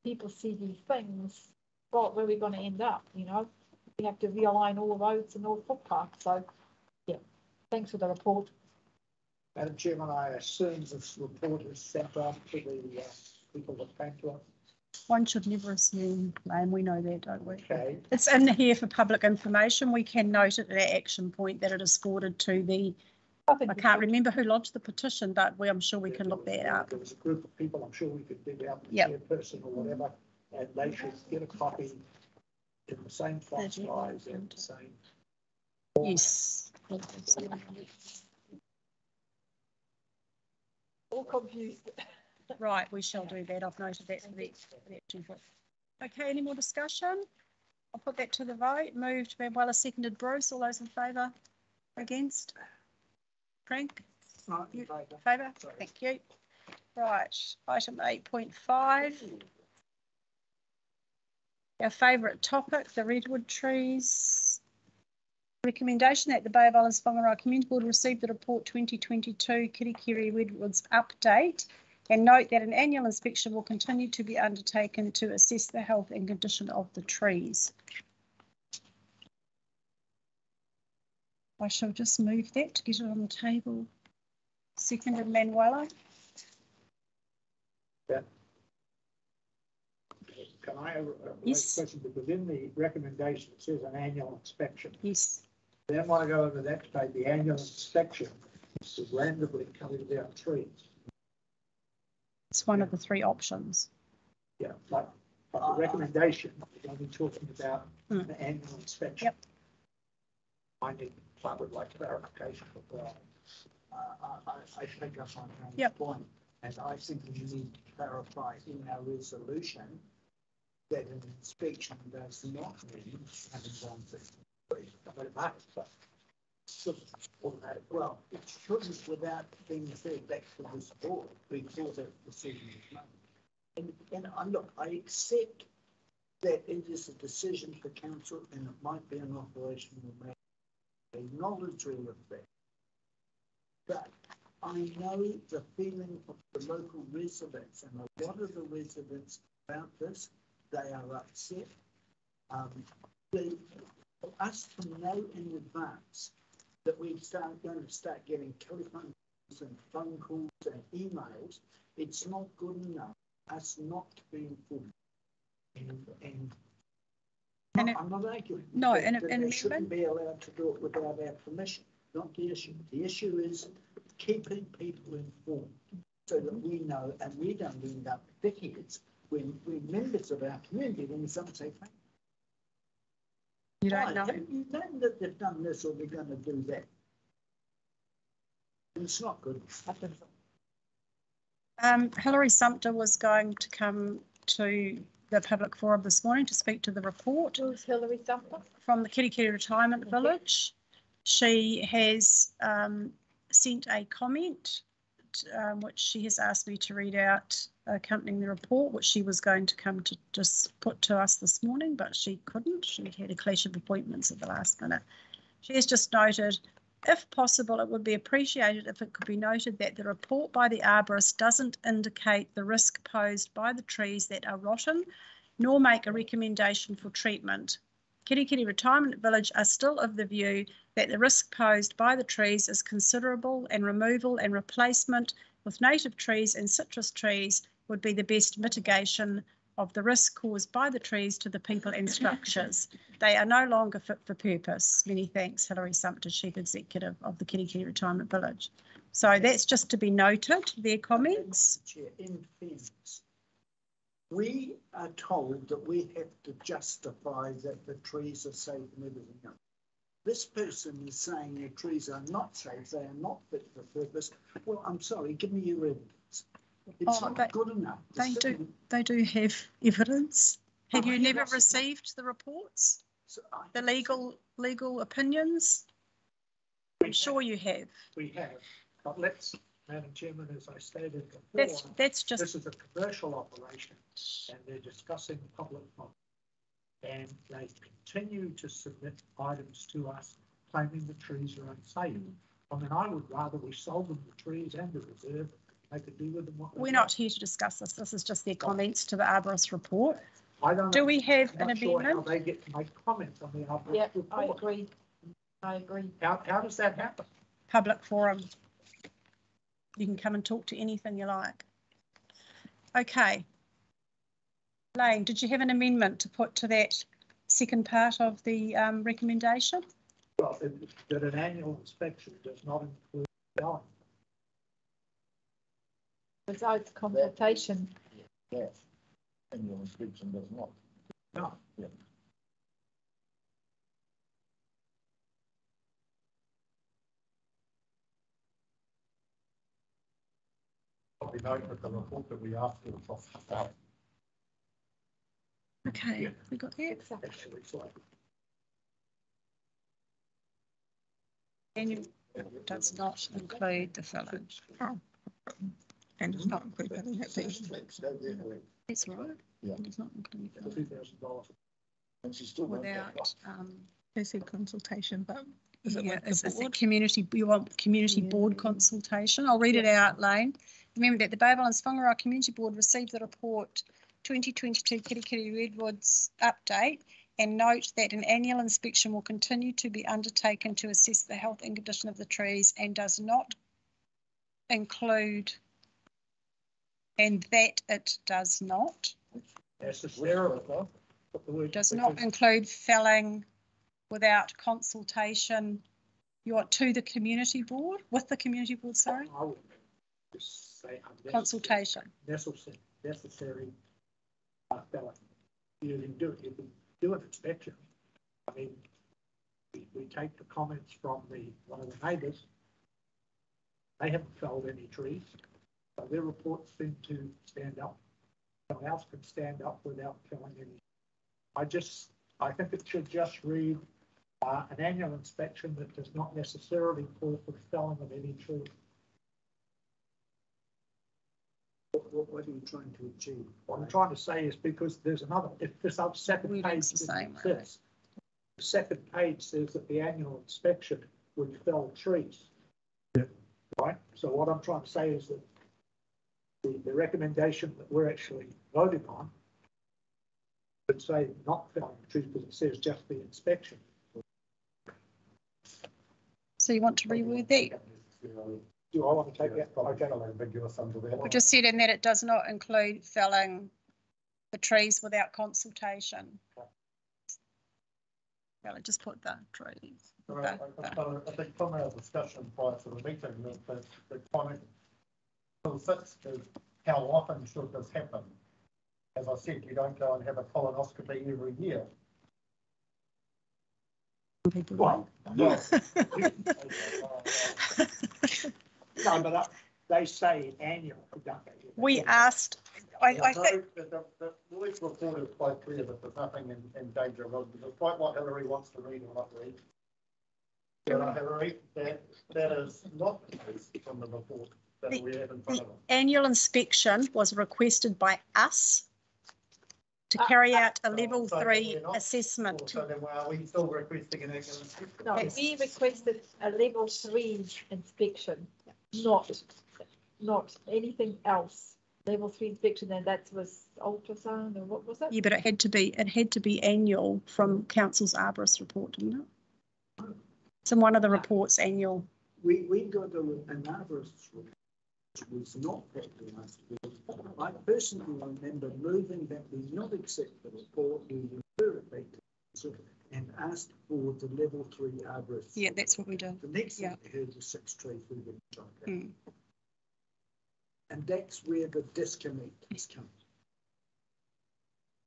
people see these things, well, where are we gonna end up, you know? We have to realign all the roads and all the footpaths, so, yeah, thanks for the report. Madam Chairman, I assume this report is sent out to the uh, people that came to us. One should never assume, and we know that, don't we? Okay. It's in here for public information. We can note it at our action point that it is forwarded to the, I can't remember who lodged the petition, but we, I'm sure we can look that up. There was a group of people, I'm sure we could dig out the Yep. person or whatever, and they should get a copy in the same font size and the same. Yes. All confused. Right, we shall do that. I've noted that for the, for action point. Okay, any more discussion? I'll put that to the vote. Moved, Manuela, seconded Bruce. All those in favour? Against? Frank? You- Favour? Thank you. Right, item eight point five. Our favourite topic, the redwood trees. Recommendation that the Bay of Islands Whangaroa Community Board receive the report twenty twenty-two Kerikeri Redwoods update and note that an annual inspection will continue to be undertaken to assess the health and condition of the trees. I shall just move that to get it on the table. Seconded Manuela. Can I, uh, raise Yes. a question, because in the recommendation, it says an annual inspection. Yes. Then when I go over that page, the annual inspection is randomly cutting down trees. It's one of the three options. Yeah, but, but the recommendation is only talking about Hmm. an annual inspection. Yep. I I would like clarification of that. Uh, I, I, I think that's on Anne's Yep. point, and I think we need to clarify in our resolution that an inspection does not mean having gone through. But it might, but shouldn't automatic. Well, it shouldn't without being fed back to this board before the decision is made. And, and I, look, I accept that it is a decision for council and it might be an operational matter. All of that. But I know the feeling of the local residents and a lot of the residents about this, they are upset. Um, they, for us to know in advance that we start going to start getting telephone calls and phone calls and emails, it's not good enough us not to be informed. And, and And I'm not arguing. No, that- and- that and They shouldn't be allowed to do it without our permission, not the issue. The issue is keeping people informed so that we know and we don't end up dickheads when, when members of our community, when some say, "Hey, You don't know. You know that they've done this or they're gonna do that. It's not good. Um, Hilary Sumpter was going to come to the public forum this morning to speak to the report. Who's Hilary Sumter? From the Kerikeri Retirement Village. She has um, sent a comment um, which she has asked me to read out accompanying the report, which she was going to come to just put to us this morning, but she couldn't. She had a clash of appointments at the last minute. She has just noted, if possible, it would be appreciated if it could be noted that the report by the arborist doesn't indicate the risk posed by the trees that are rotten, nor make a recommendation for treatment. Kerikeri Retirement Village are still of the view that the risk posed by the trees is considerable and removal and replacement with native trees and citrus trees would be the best mitigation of the risk caused by the trees to the people and structures. They are no longer fit for purpose. Many thanks, Hilary Sumpter, Chief Executive of the Kerikeri Retirement Village. So that's just to be noted, their comments. In fairness, we are told that we have to justify that the trees are safe and everything else. This person is saying the trees are not safe, they are not fit for purpose. Well, I'm sorry, give me your evidence. It's Oh, not they- good enough. They do, they do have evidence. Oh, have Oh, you never received the reports? So The legal, legal opinions? I'm sure you have. We have, but let's, Madam Chairman, as I stated before. That's, that's This is a commercial operation and they're discussing public policy. And they continue to submit items to us claiming the trees are unsafe. I mean, I would rather we sold them the trees and the reserve, they could do with them what we're not here to discuss this. This is just their comments to the arborist report. I don't. Do we have I'm an not sure how amendment? They get to make comments on the arborist Yeah, report. I agree. I agree. How, how does that happen? Public forum. You can come and talk to anything you like. Okay. Lane, did you have an amendment to put to that second part of the um, recommendation? Well, that- that an annual inspection does not include felling. Without consultation. Yes. Annual inspection does not. No. Yeah. We note that the report that we asked for was off. Oh. Okay, we got that. Actually, it's Annual does not include the village. And it's not included in that fee. That's right. Yeah. It does not include the two thousand dollars. And she's still. without, um, They said consultation, but is it Yeah, with it's, the it's a board? community, you want community board consultation. I'll read it out, Lane. Remember that the Bay Islands Whangaroa Community Board received the report twenty twenty-two Kerikeri Redwoods update and note that an annual inspection will continue to be undertaken to assess the health and condition of the trees and does not include and that it does not, Necessarily. Put the word- does not include felling without consultation. You want to the community board, with the community board, sorry? I would just say Consultation. Necessary, necessary, uh, felling. You can do, it, you can do an inspection. I mean, we, we take the comments from the, one of the neighbours. They haven't felled any trees, their reports seem to stand up. Someone else can stand up without felling any. I just, I think it should just read, uh, an annual inspection that does not necessarily call for felling of any tree. What, what, what are you trying to achieve? What I'm trying to say is because there's another, if this other second Wording's page the didn't same, really. exist, the second page says that the annual inspection would fell trees. Yeah. Right, so what I'm trying to say is that the, the recommendation that we're actually voting on would say not felling trees because it says just the inspection. So you want to reword that? Do I want to take that? Okay. We just said in that it does not include felling the trees without consultation. Well, just put the trees. put Right, the- I- the- I- I think from our discussion prior to the meeting, the, the, the comment still sits is how often should this happen? As I said, you don't go and have a colonoscopy every year. People Well, Well, No, but uh, they say annual, don't they? We asked, I, I think, The, the, the police report is quite clear that there's nothing in, in danger of, it, despite what Hillary wants to read or not read. You know, Hillary, that, that is not the case from the report that The- we have in front the of us. annual inspection was requested by us to uh, carry uh, out a level So three we're not- assessment. So then are we still requesting an annual inspection? No, we requested a level three inspection, not, not anything else. Level three inspection, and that was ultrasound, or what was it? Yeah, but it had to be, it had to be annual from council's arborist report, didn't it? It's in one of the reports, annual. We, we got a, an arborist's report, which was not recognised. I personally remember moving that we not accept the report, we refer it back to council and asked for the level three arborist. Yeah, that's what we did. The next thing Yeah. we heard was six trees we didn't chop Mm. And that's where the disconnect has come.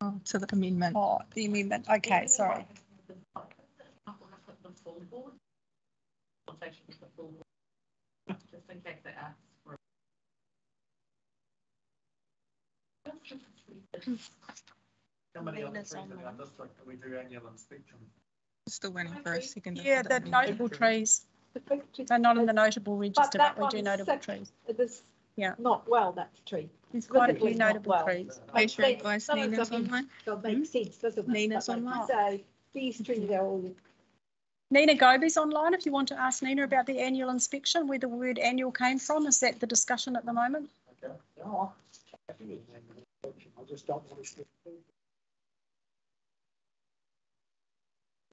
Oh, to the amendment. Oh, the amendment, okay, sorry. The full boardation of the full board just in case they ask for. How many other Nina's trees in our online. district do we do annual inspection? Still waiting for a second. Yeah, the notable trees. They're not in the notable register, that but we do notable sick. trees. It is Yeah. not well, that tree. There's quite a Visibly few not notable well. trees. Makes Sure, sense. guys, Some of Nina's them online. Don't make sense, does it? Nina's But like you online. say, these trees are all Nina Goby's online, if you want to ask Nina about the annual inspection, where the word annual came from, is that the discussion at the moment? Okay, no, I'm happy with the annual inspection. I just don't want to.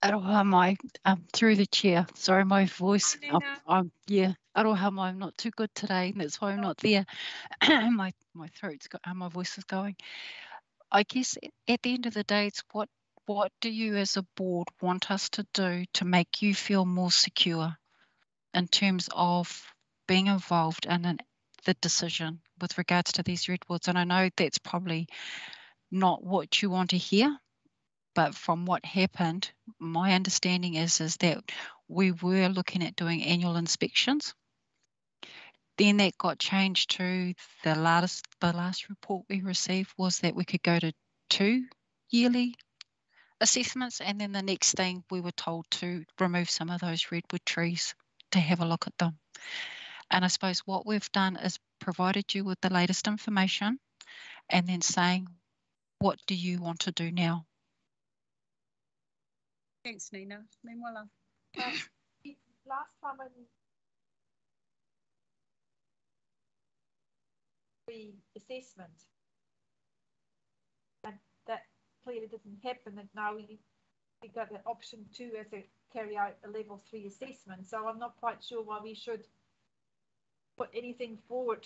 Aroha mai, um, through the chair. Sorry, my voice. I'm, I'm yeah. Aroha mai. I'm not too good today, and that's why I'm not there. my my throat's got, and my voice is going. I guess at the end of the day, it's what what do you as a board want us to do to make you feel more secure in terms of being involved in an, the decision with regards to these redwoods? And I know that's probably not what you want to hear, but from what happened, my understanding is is that we were looking at doing annual inspections. Then that got changed to the last the last report we received was that we could go to two yearly assessments, and then the next thing we were told to remove some of those redwood trees to have a look at them. And I suppose what we've done is provided you with the latest information, and then saying, what do you want to do now? Thanks, Nina. Meanwhile, um, last time when the assessment and that clearly didn't happen and now we we got an option two as a carry out a level three assessment so i'm not quite sure why we should put anything forward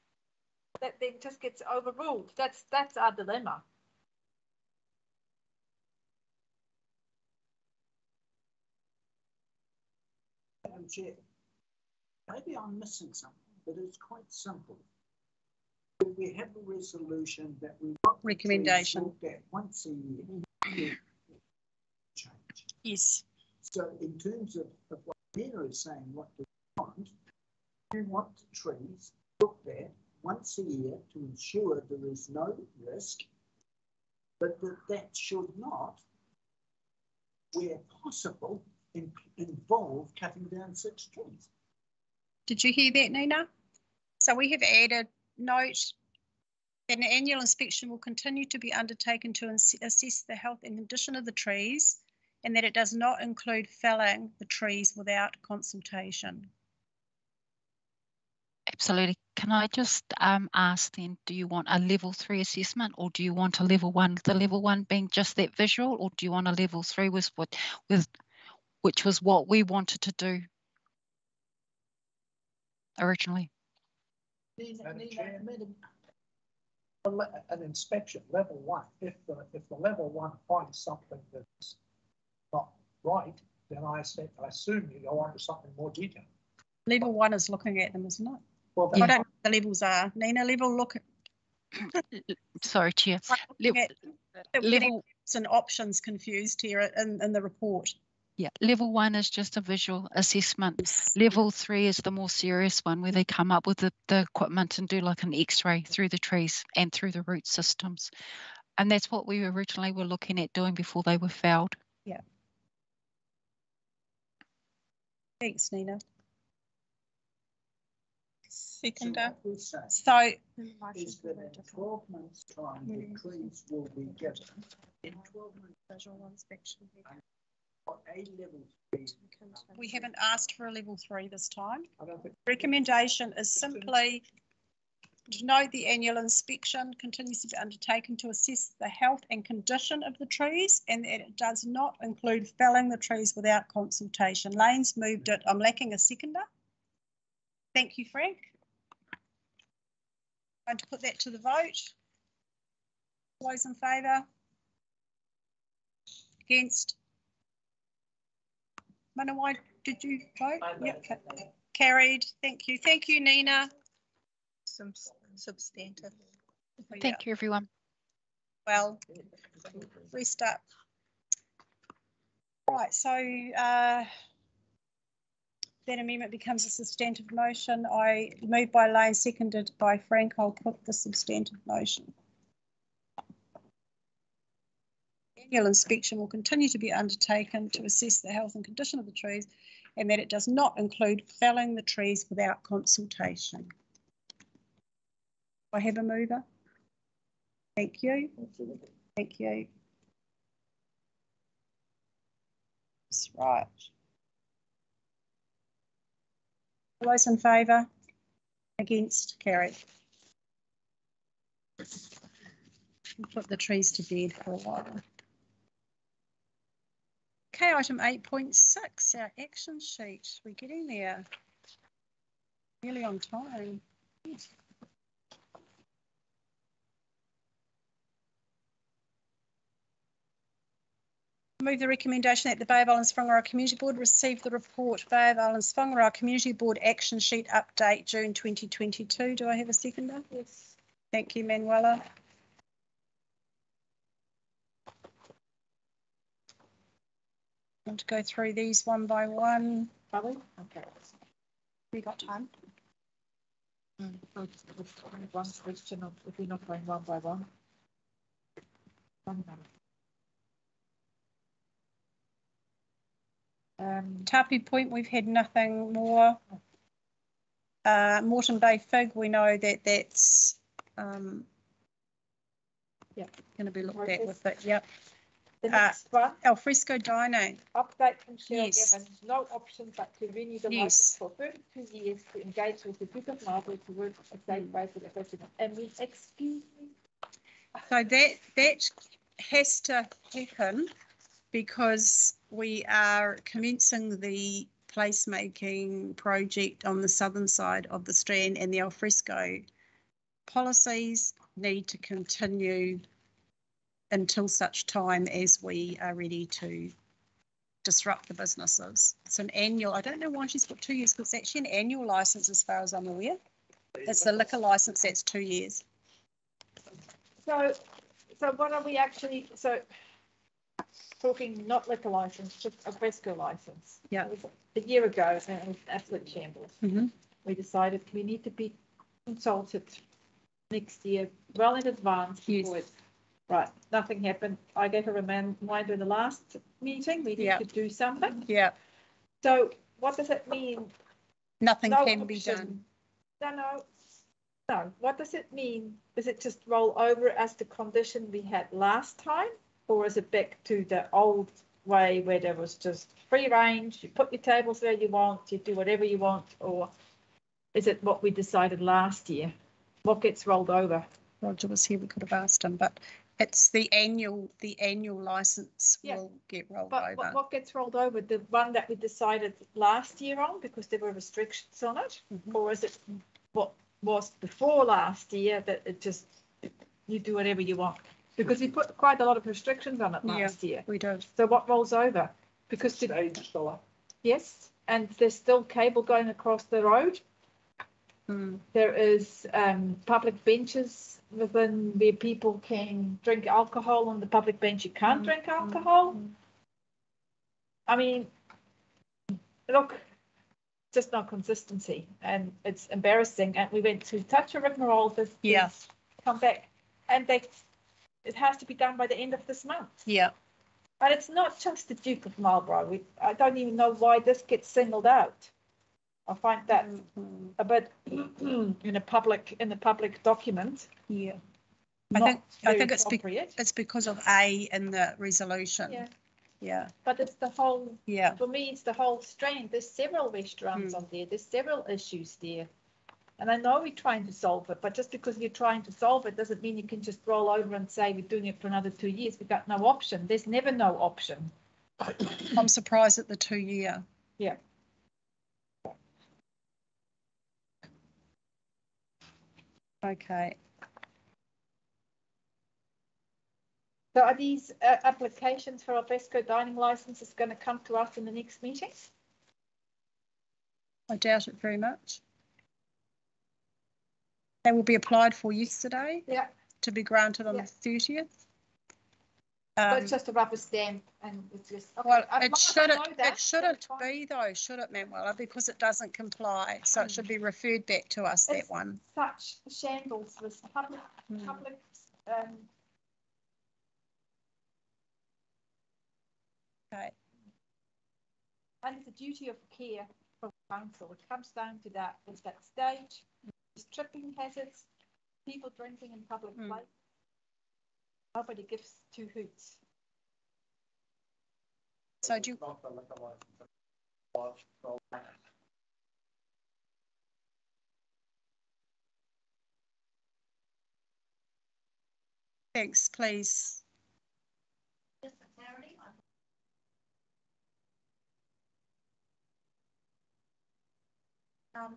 that then just gets overruled that's that's our dilemma Madam Chair, maybe I'm missing something, but it's quite simple. We have a resolution that we. want the trees Recommendation. looked at once a year. Change. Yes. So in terms of, of what Nina is saying, what do we want? We want the trees looked at once a year to ensure there is no risk, but that that should not, where possible, in, involve cutting down six trees. Did you hear that, Nina? So we have added note that an annual inspection will continue to be undertaken to assess the health and condition of the trees and that it does not include felling the trees without consultation. Absolutely. Can I just um, ask then, do you want a level three assessment or do you want a level one? The level one being just that visual, or do you want a level three with what with which was what we wanted to do originally? Nina, Nina, Madam- a le- An inspection, level one, if the, if the level one finds something that's not right, then I say, I assume you go on to something more detailed. Level one is looking at them, isn't it? Well, I don't know what the levels are. Nina, level look. Sorry, Chair. Looking at- that we're level- Some options confused here in, in the report. Yeah, level one is just a visual assessment. Level three is the more serious one where they come up with the, the equipment and do like an x-ray through the trees and through the root systems. And that's what we originally were looking at doing before they were felled. Yeah. Thanks, Nina. Seconder. So. Is that in twelve months' time, the mm. trees will be given in twelve months. Visual inspection. What A level three. We haven't asked for a level three this time. Recommendation is simply to note the annual inspection continues to be undertaken to assess the health and condition of the trees and that it does not include felling the trees without consultation. Lane's moved it. I'm lacking a seconder. Thank you, Frank. Going to put that to the vote. All those in favour? Against? Manawai, did you vote? Yep, ca- carried. Thank you. Thank you, Nina. Some substantive. Thank you, everyone. Well, restart. Right, so uh, that amendment becomes a substantive motion. I move by Lane, seconded by Frank. I'll put the substantive motion. Annual inspection will continue to be undertaken to assess the health and condition of the trees and that it does not include felling the trees without consultation. I have a mover. Thank you. Thank you. That's right. All those in favour? Against? Carried. We'll Put the trees to bed for a while. Okay, item eight point six, our action sheet. We're getting there. Nearly on time. Move the recommendation that the Bay of Islands Whangaroa Community Board receive the report Bay of Islands Whangaroa Community Board Action Sheet Update June 2022. Do I have a seconder? Yes. Thank you, Manuela. I Want to go through these one by one? Probably. Okay. We got time? Mm, so just- just One question of, if we're not going one by one. One minute. Um, Tapu Point, we've had nothing more. Uh, Moreton Bay Fig, we know that that's, um, yeah, going to be looked at with it, yep. The Uh, next one, Al fresco dining, update from Cheryl Yes. Given, no option but to renew the Yes. license for thirty-two years to engage with the Duke of Marlborough to work a safe way for the resident. And we, excuse me, so that, that has to happen because we are commencing the placemaking project on the southern side of the Strand and the al fresco policies need to continue until such time as we are ready to disrupt the businesses. It's an annual, I don't know why she's put two years, because it's actually an annual license as far as I'm aware. It's the liquor license, that's two years. So, so what are we actually, so talking not liquor license, just a fresco license? Yeah. It was A year ago, and it was absolute shambles. Mhm. We decided we need to be consulted next year, well in advance. before it- Right, nothing happened. I gave a reminder in the last meeting, we need Yeah. to do something. Yeah. So what does it mean? Nothing No can be done. No, no, no. What does it mean? Does it just roll over as the condition we had last time? Or is it back to the old way where there was just free range, you put your tables where you want, you do whatever you want? Or is it what we decided last year? What gets rolled over? Roger was here, we could have asked him, but it's the annual, the annual license Yeah. will get rolled But what, over. what gets rolled over? The one that we decided last year on because there were restrictions on it? Mm-hmm. Or is it what was before last year that it just, you do whatever you want? Because we put quite a lot of restrictions on it Yeah, last year. We did. So what rolls over? Because the, Stage still up. yes, and there's still cable going across the road. Hmm. There is um, public benches within where people can drink alcohol. On the public bench, you can't drink alcohol. I mean, look, just no consistency and it's embarrassing. And we went to such a rigmarole this, Yeah. this come back and they, it has to be done by the end of this month. Yeah. But it's not just the Duke of Marlborough. We, I don't even know why this gets singled out. I find that Mm-hmm. a bit in a public, in a public document. Yeah. I think, I think it's, be- it's because of A in the resolution. Yeah. Yeah, But it's the whole, yeah, for me, it's the whole strand. There's several restaurants on there. There's several issues there. And I know we're trying to solve it, but just because you're trying to solve it doesn't mean you can just roll over and say we're doing it for another two years. We've got no option. There's never no option. I'm surprised at the two year. Yeah. Okay, So are these uh, applications for al fresco dining licenses going to come to us in the next meeting? I doubt it very much. They will be applied for yesterday Yeah. to be granted on the thirtieth. So Um, it's just a rubber stamp and it's just. okay, well, it shouldn't, it shouldn't be though, should it, Manuela, because it doesn't comply, so it should be referred back to us, that one. Such shambles, this public, Hmm. public, um, Okay, and it's a duty of care from council. It comes down to that, is that stage, tripping hazards, people drinking in public place. Nobody gives two hoots. so do you, Not the liquor license. Large roll back. thanks, please. Just for clarity, I'm Um,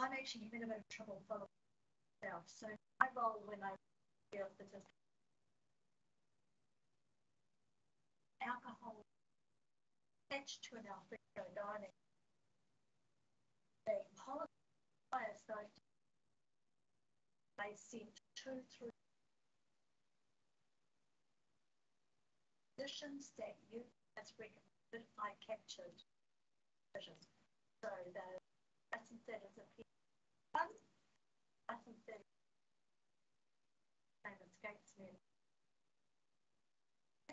I'm actually having a bit of trouble following myself, so my role when I feel that the alcohol attached to an alfresco dining. The policy requires those they sent two through conditions that you as recommended, I captured. So the a.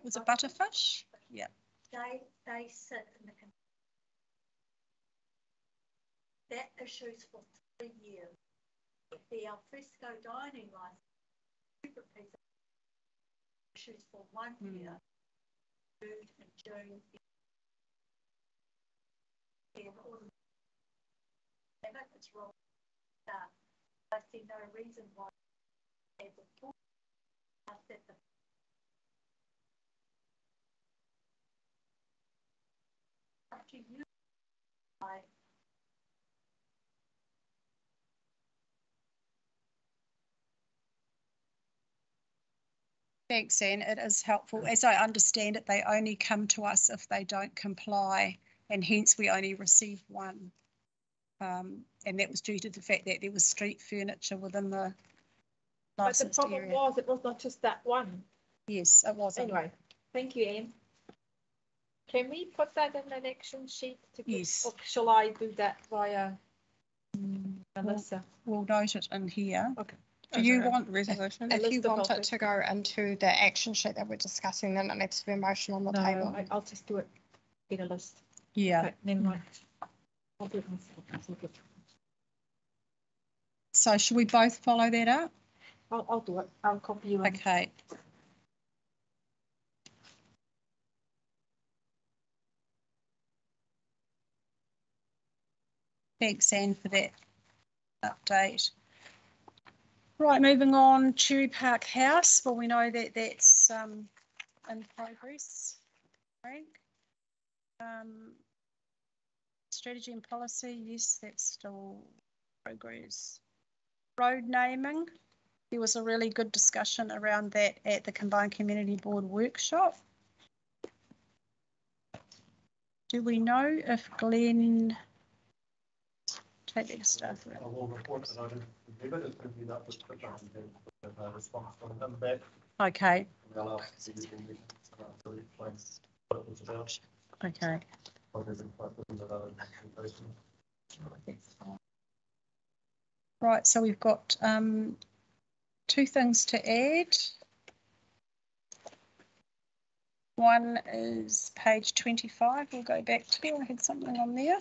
Was it Butterfish? Yeah. They, they sit in the. That issues for three years. The alfresco dining license, piece issues for one year. In June. All wrong, I see no reason why. The you, Thanks, Anne. It is helpful. As I understand it, they only come to us if they don't comply, and hence we only receive one. Um, and that was due to the fact that there was street furniture within the But the problem area. was, it was not just that one. Yes, it wasn't. Anyway, thank you, Anne. Can we put that in an action sheet? to get- Yes. Or shall I do that via mm, Melissa? We'll note it in here. Okay. Do you Okay. want, Resolution. A If you want it to go into the action sheet that we're discussing, then it needs to be a motion on the No, table. I, I'll just do it, in a list. yeah, Okay, Never mind. So should we both follow that up? I'll, I'll do it. I'll copy you. in. Okay. Thanks, Anne, for that update. Right, moving on, Cherry Park House. Well, we know that that's um, in progress. Frank? Um, strategy and policy, yes, that's still progress. Road naming, there was a really good discussion around that at the Combined Community Board workshop. Do we know if Glenn take that stuff? I will report that I didn't remember it, it's going to be with the uh, response from them back. Okay, And they'll ask the usual questions about the place. what it was about. Okay. Right, so we've got um, two things to add. One is page 25. We'll go back to, I had something on there.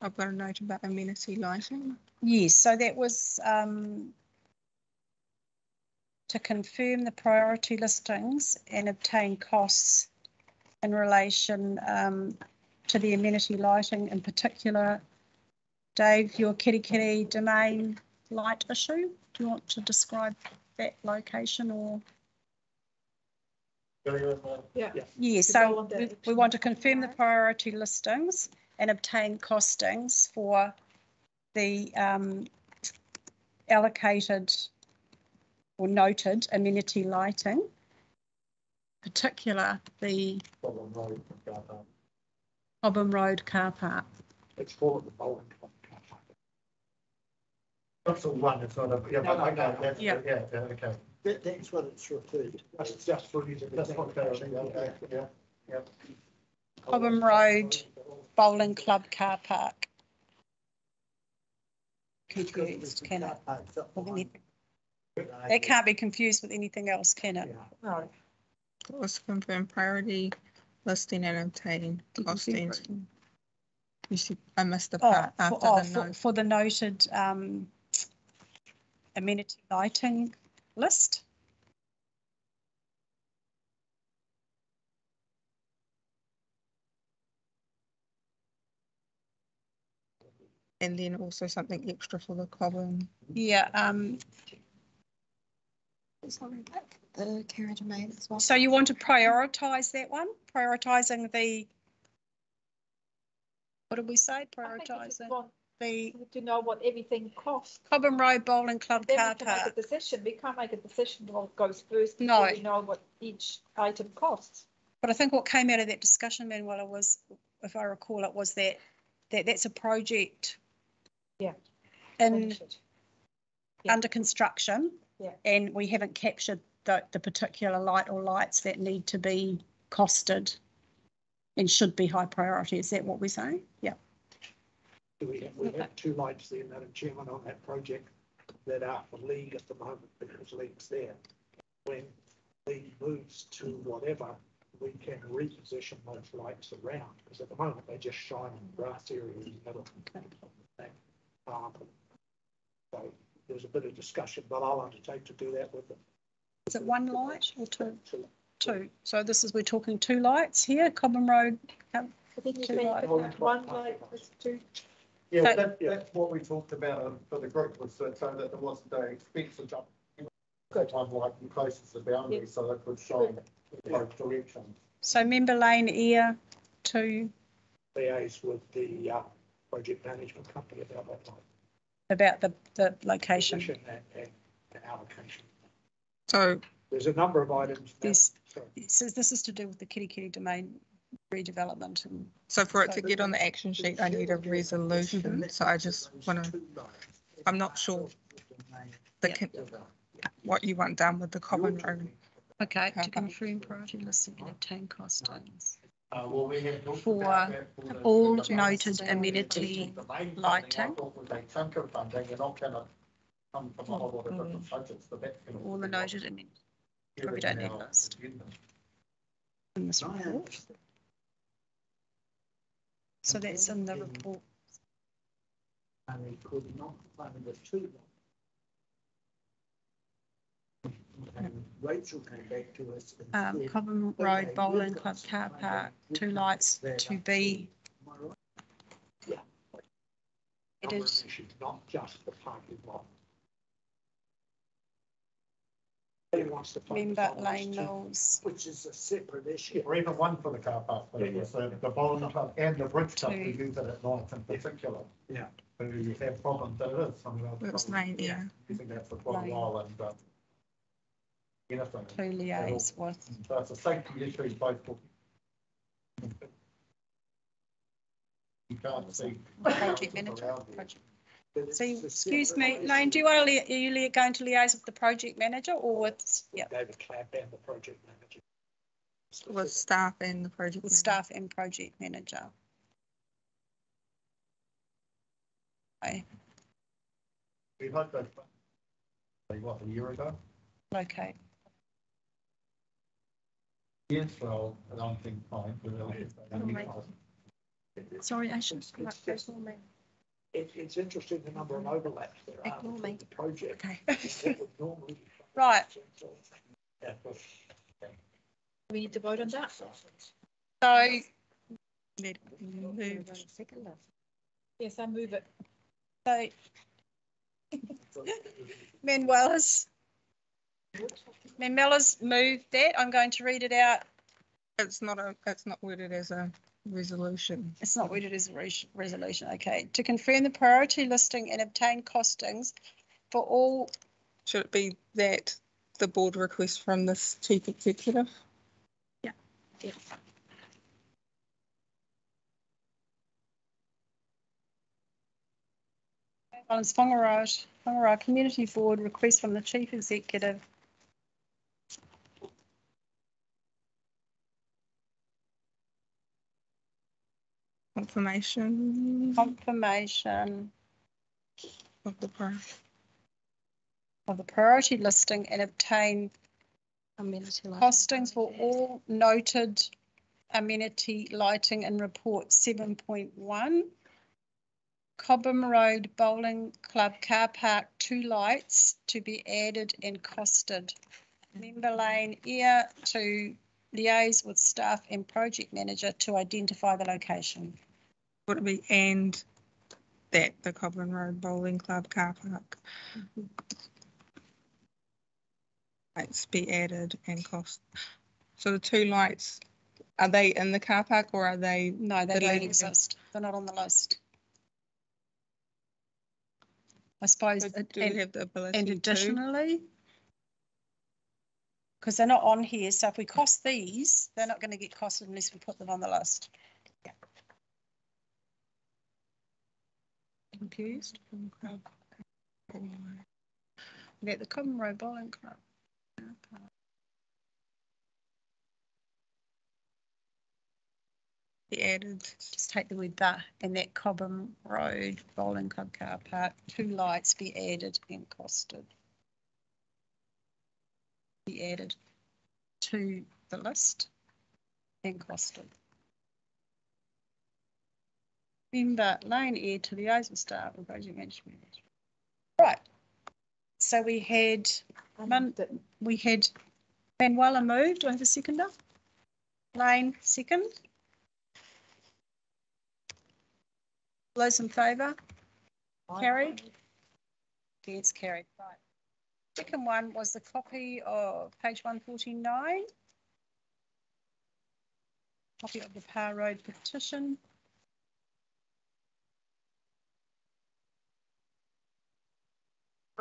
I've got a note about amenity lighting. Yes, so that was um, to confirm the priority listings and obtain costs in relation um, to the amenity lighting in particular. Dave, your Kerikeri domain light issue, do you want to describe that location or? Yeah. Yeah, so we, we want to confirm the priority listings and obtain costings for the um, allocated or noted amenity lighting, particular the Cobham Road car park. It's for the bowling club. That's all one, it's not a, yeah, but No, no, okay, no. that's, yeah, Yeah. yeah, okay. That, that's what it's referred to. That's just for using. That's what, okay, yeah, yeah. Cobham Road Bowling Club car park. Confused, can it? With can't be confused with anything else, can it? No. Was confirm priority listing and obtaining costings. You see, I missed the Oh, part for, after oh, the for, note. for the noted um, amenity lighting list. And then also something extra for the Cobham. Yeah, um, Sorry, back the carriage domain as well. so you want to prioritise that one, prioritising the, what did we say, prioritising the To know what everything costs. Cobham Road Bowling Club Then car we can make park. a decision. We can't make a decision what goes first. No. until We know what each item costs. But I think what came out of that discussion, Manuela, was, if I recall it, was that, that that's a project Yeah. in, under construction. Yeah. And we haven't captured the, the particular light or lights that need to be costed and should be high priority. Is that what we're saying? Yeah. We have, we have two lights there, Madam Chairman, on that project that are for League at the moment because League's there. When League moves to whatever, we can reposition those lights around because at the moment they just shine in grass areas in the middle. Um, So there's a bit of discussion, but I'll undertake to do that with them. Is it one light or two? Two. So this is, we're talking two lights here, Cobham Road. um, I think you two can lights. make one light with two. Yeah, So- that, that's what we talked about um, for the group was so so that there wasn't a expensive jump. Good. One like closest to the boundary, so it could shine in both directions. So member Lane Ayr two Liaise with the, uh, project management company about that light. about the, the location. position and, and and allocation. So There's a number of items. This, sorry. this is, this is to do with the Kerikeri domain redevelopment and. So for it to get on the action sheet, I need a resolution, so I just wanna, I'm not sure the, con- what you want done with the common room. Okay, to Okay. confirm priority listing and obtain costings. Uh, well, we have For about that for the- all noted amenity the main funding, I lighting. Come from a whole lot of different budgets, gonna. All the noted amenity probably don't need list in this report. So that's in the report. And they could not fund the two. And Rachel came back to us. and Um, said, Cobham "Okay, Road Bowling Club car park, two lights to up." be Am I right? It is. Not just the parking lot. He wants to focus member on those lane two. mills. Which is a separate issue. Or even one for the car park, Yeah, yeah. so the bowling club and the bridge club, we Two. use it at night in particular. Yeah. Who have problems, that it is, some of those. It was problems. lane, yeah. Using that for quite a Lane. while and, uh, anything. To liaise with. So it's a safety issue both for. You can't see. Project manager. you. project. But So, excuse me. Lane, do you want to, lia- are you lia- going to liaise with the project manager or with, yeah, David Clapp and the project manager. With staff and the project. with manager. staff and project manager. Okay, We had that, what, a year ago? okay. Yes, well, I don't think fine, but I don't think- Sorry, I should. It's, it's, it's interesting the number of overlaps there are Ignore between me. the project. Okay. that would normally- Right, Yeah, but- We need to vote on that. so Let- move. Yes, I move it. So. Manuela's. Manuela's moved that. I'm going to read it out. It's not a, it's not worded as a resolution. It's not worded as a res- resolution, okay. To confirm the priority listing and obtain costings for all, Should it be that the board request from this chief executive? Yeah. Islands Whangaraj, Whangarā Community Board request from the chief executive Confirmation confirmation of the prior. of the priority listing and obtain amenity costings for all noted amenity lighting in report seven point one. Cobham Road Bowling Club Car Park, two lights to be added and costed. Member Lane Ayr to liaise with staff and project manager to identify the location. Would it be and that the Cobham Road Bowling Club car park? Lights be added and cost. So the two lights, are they in the car park or are they? No, they the don't exist. They're not on the list. I suppose, So it- and, have the ability and additionally, because they're not on here, so if we cost these, they're not going to get costed unless we put them on the list. Confused? At the Cobham Road Bowling Club. Be added. Just take the word the and that Cobham Road Bowling Club car park, two lights be added and costed. Be added to the list and costed. Member Lane Ayr to with staff and project management. Right. So we had, Mon- we had Manuela moved. Do I have a seconder? Lane, second. Those in favour? Carried? Yes, carried, right. Second one was the copy of page one forty-nine. Copy of the Power Road petition.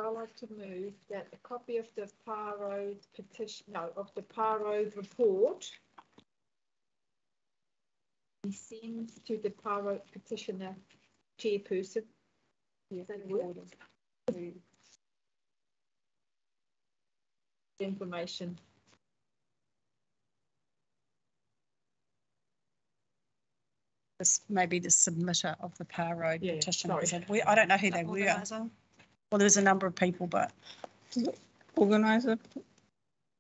I'd like to move that a copy of the Par Road petition, no, of the Par Road report be sent to the Par Road petitioner chairperson. Is that a word? Information. This may be the submitter of the Road Yeah, petition. sorry. We, I don't know who they were. Well, there's a number of people, but Organizer.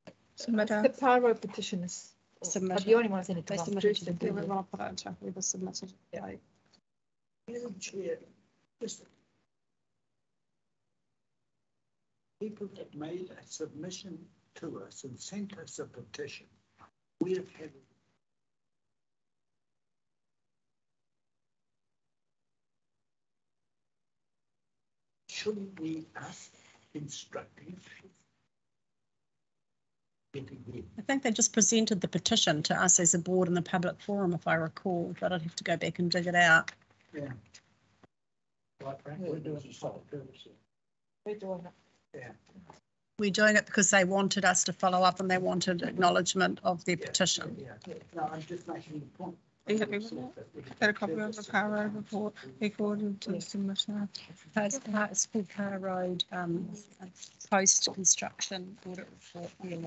The Submitter. Par Road petition is, are the only ones in it. They submitted to the, we want to put it into, we submitted. Yeah. Madam Chair, just people that made a submission to us and sent us a petition, we have had shouldn't we ask instructive? I think they just presented the petition to us as a board in the public forum, if I recall, but I'd have to go back and dig it out. Yeah. Like, Frank, we're doing a solid courtesy. We're doing it. Yeah. We're doing it because they wanted us to follow up and they wanted acknowledgement of their petition. Yeah, no, I'm just making the point. Are you happy with that? That a copy of the Power Road report be forwarded to the submitter. That's it's called Power Road, um, post-construction audit report. yeah.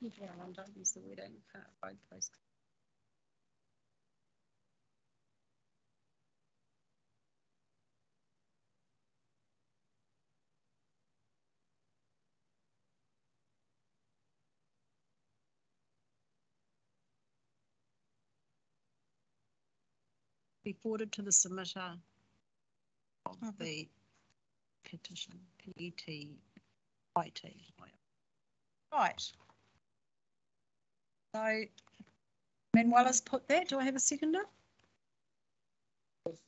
Yeah, and don't use the wedding, uh, road post. Be forwarded to the submitter of the petition, P E T I T. Right. So Manuela's put that. Do I have a seconder? Bruce,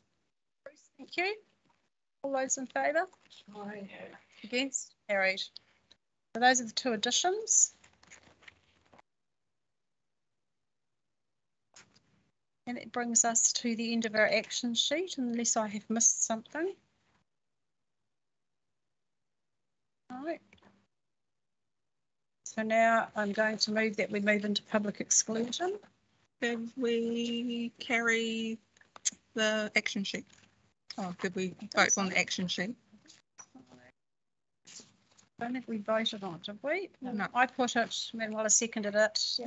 Thank you. All those in favour? Against? Carried. So those are the two additions. And it brings us to the end of our action sheet unless I have missed something. Right. So now I'm going to move that we move into public exclusion. Did we carry the action sheet? Oh, did we vote on the action sheet? I Don't think we voted on it, did we? No. I put it, Manuela seconded it.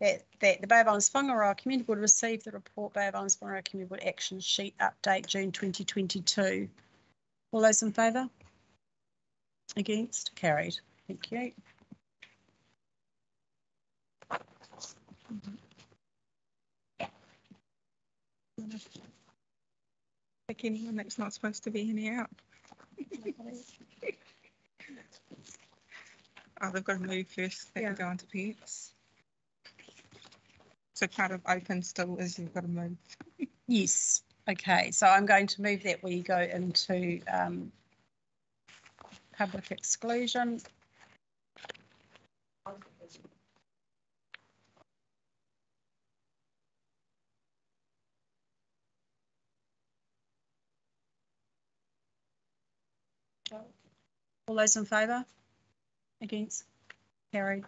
That, that the Bay of Islands Whangaroa Community Board received the report Bay of Islands Whangaroa Community Board Action Sheet Update June twenty twenty-two. All those in favour? Against? Carried. Thank you. Pick anyone that's not supposed to be in here. Oh, they've got to move first, they can go into pets. So part of open still is you've got to move. Yes, okay, so I'm going to move that we go into um, public exclusion. All those in favour? Against? Carried.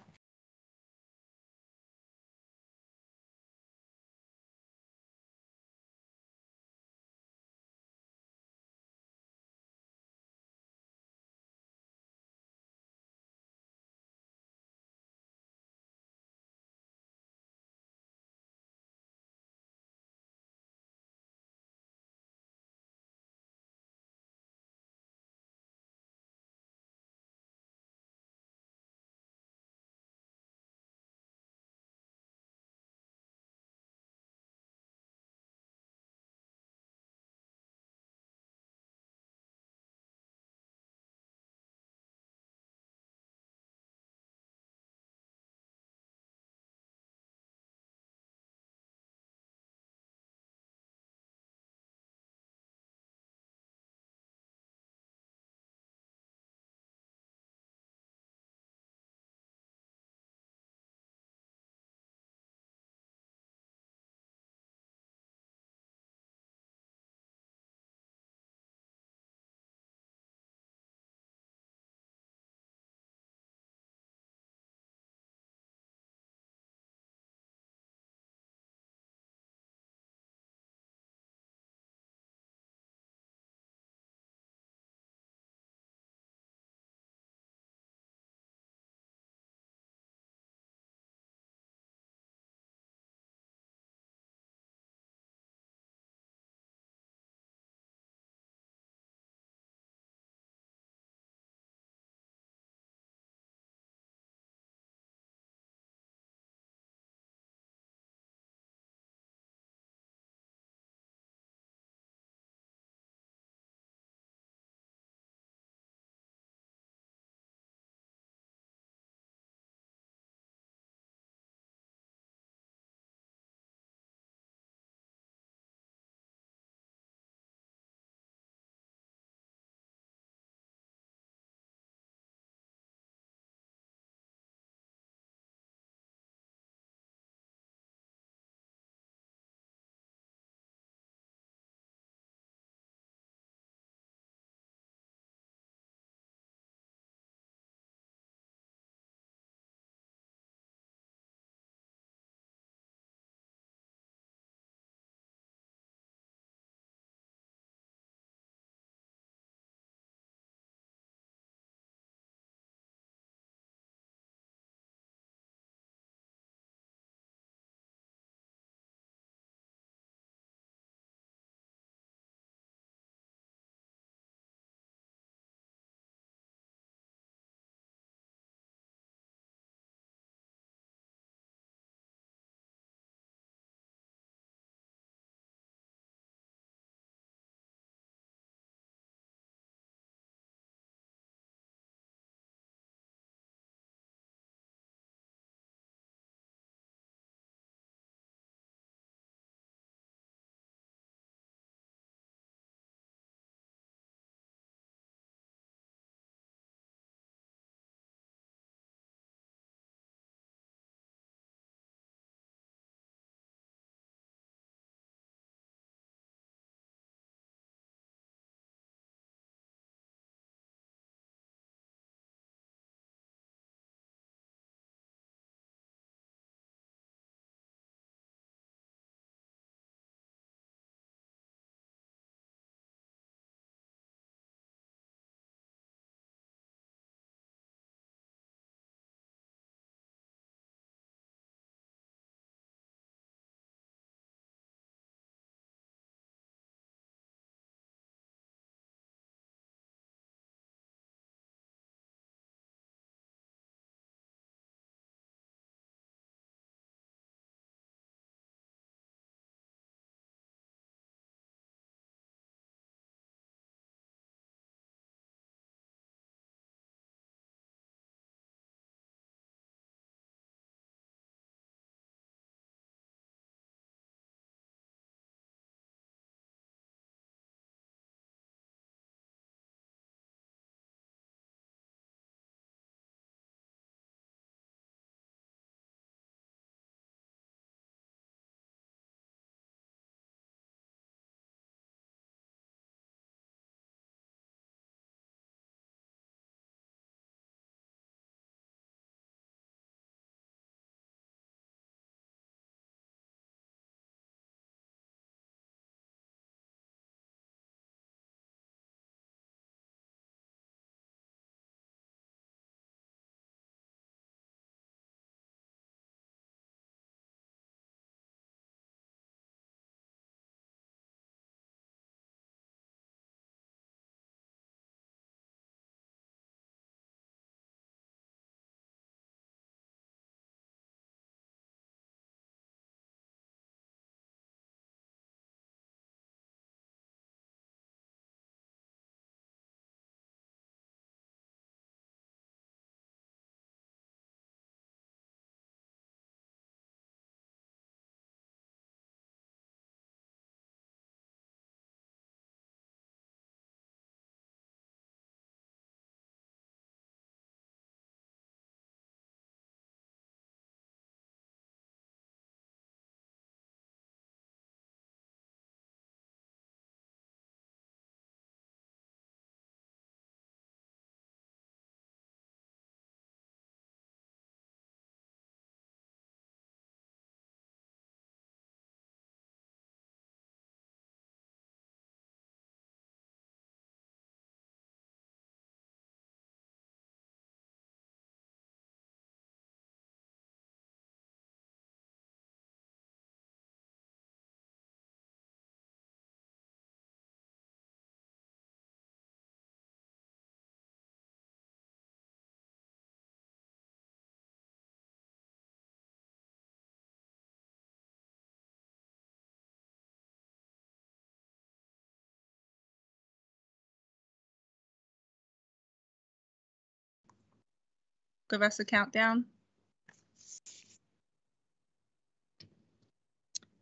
Give us a countdown.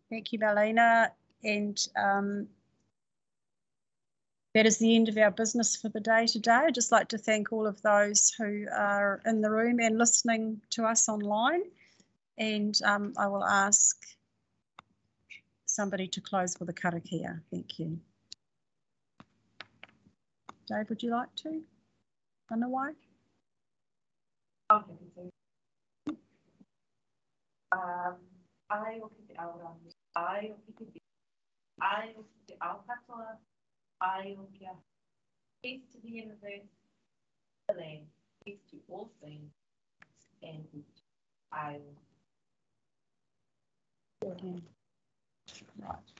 Thank you, Marlena. And um, that is the end of our business for the day today. I'd just like to thank all of those who are in the room and listening to us online. And um, I will ask somebody to close with a karakia. Thank you. Dave, would you like to? Anawai? Okay, um, ai o ki te aura, ai o ki te bi, ai o ki te ao katoa, ai o ki a. Peace to the universe, the land, peace to all things, and I will. Right.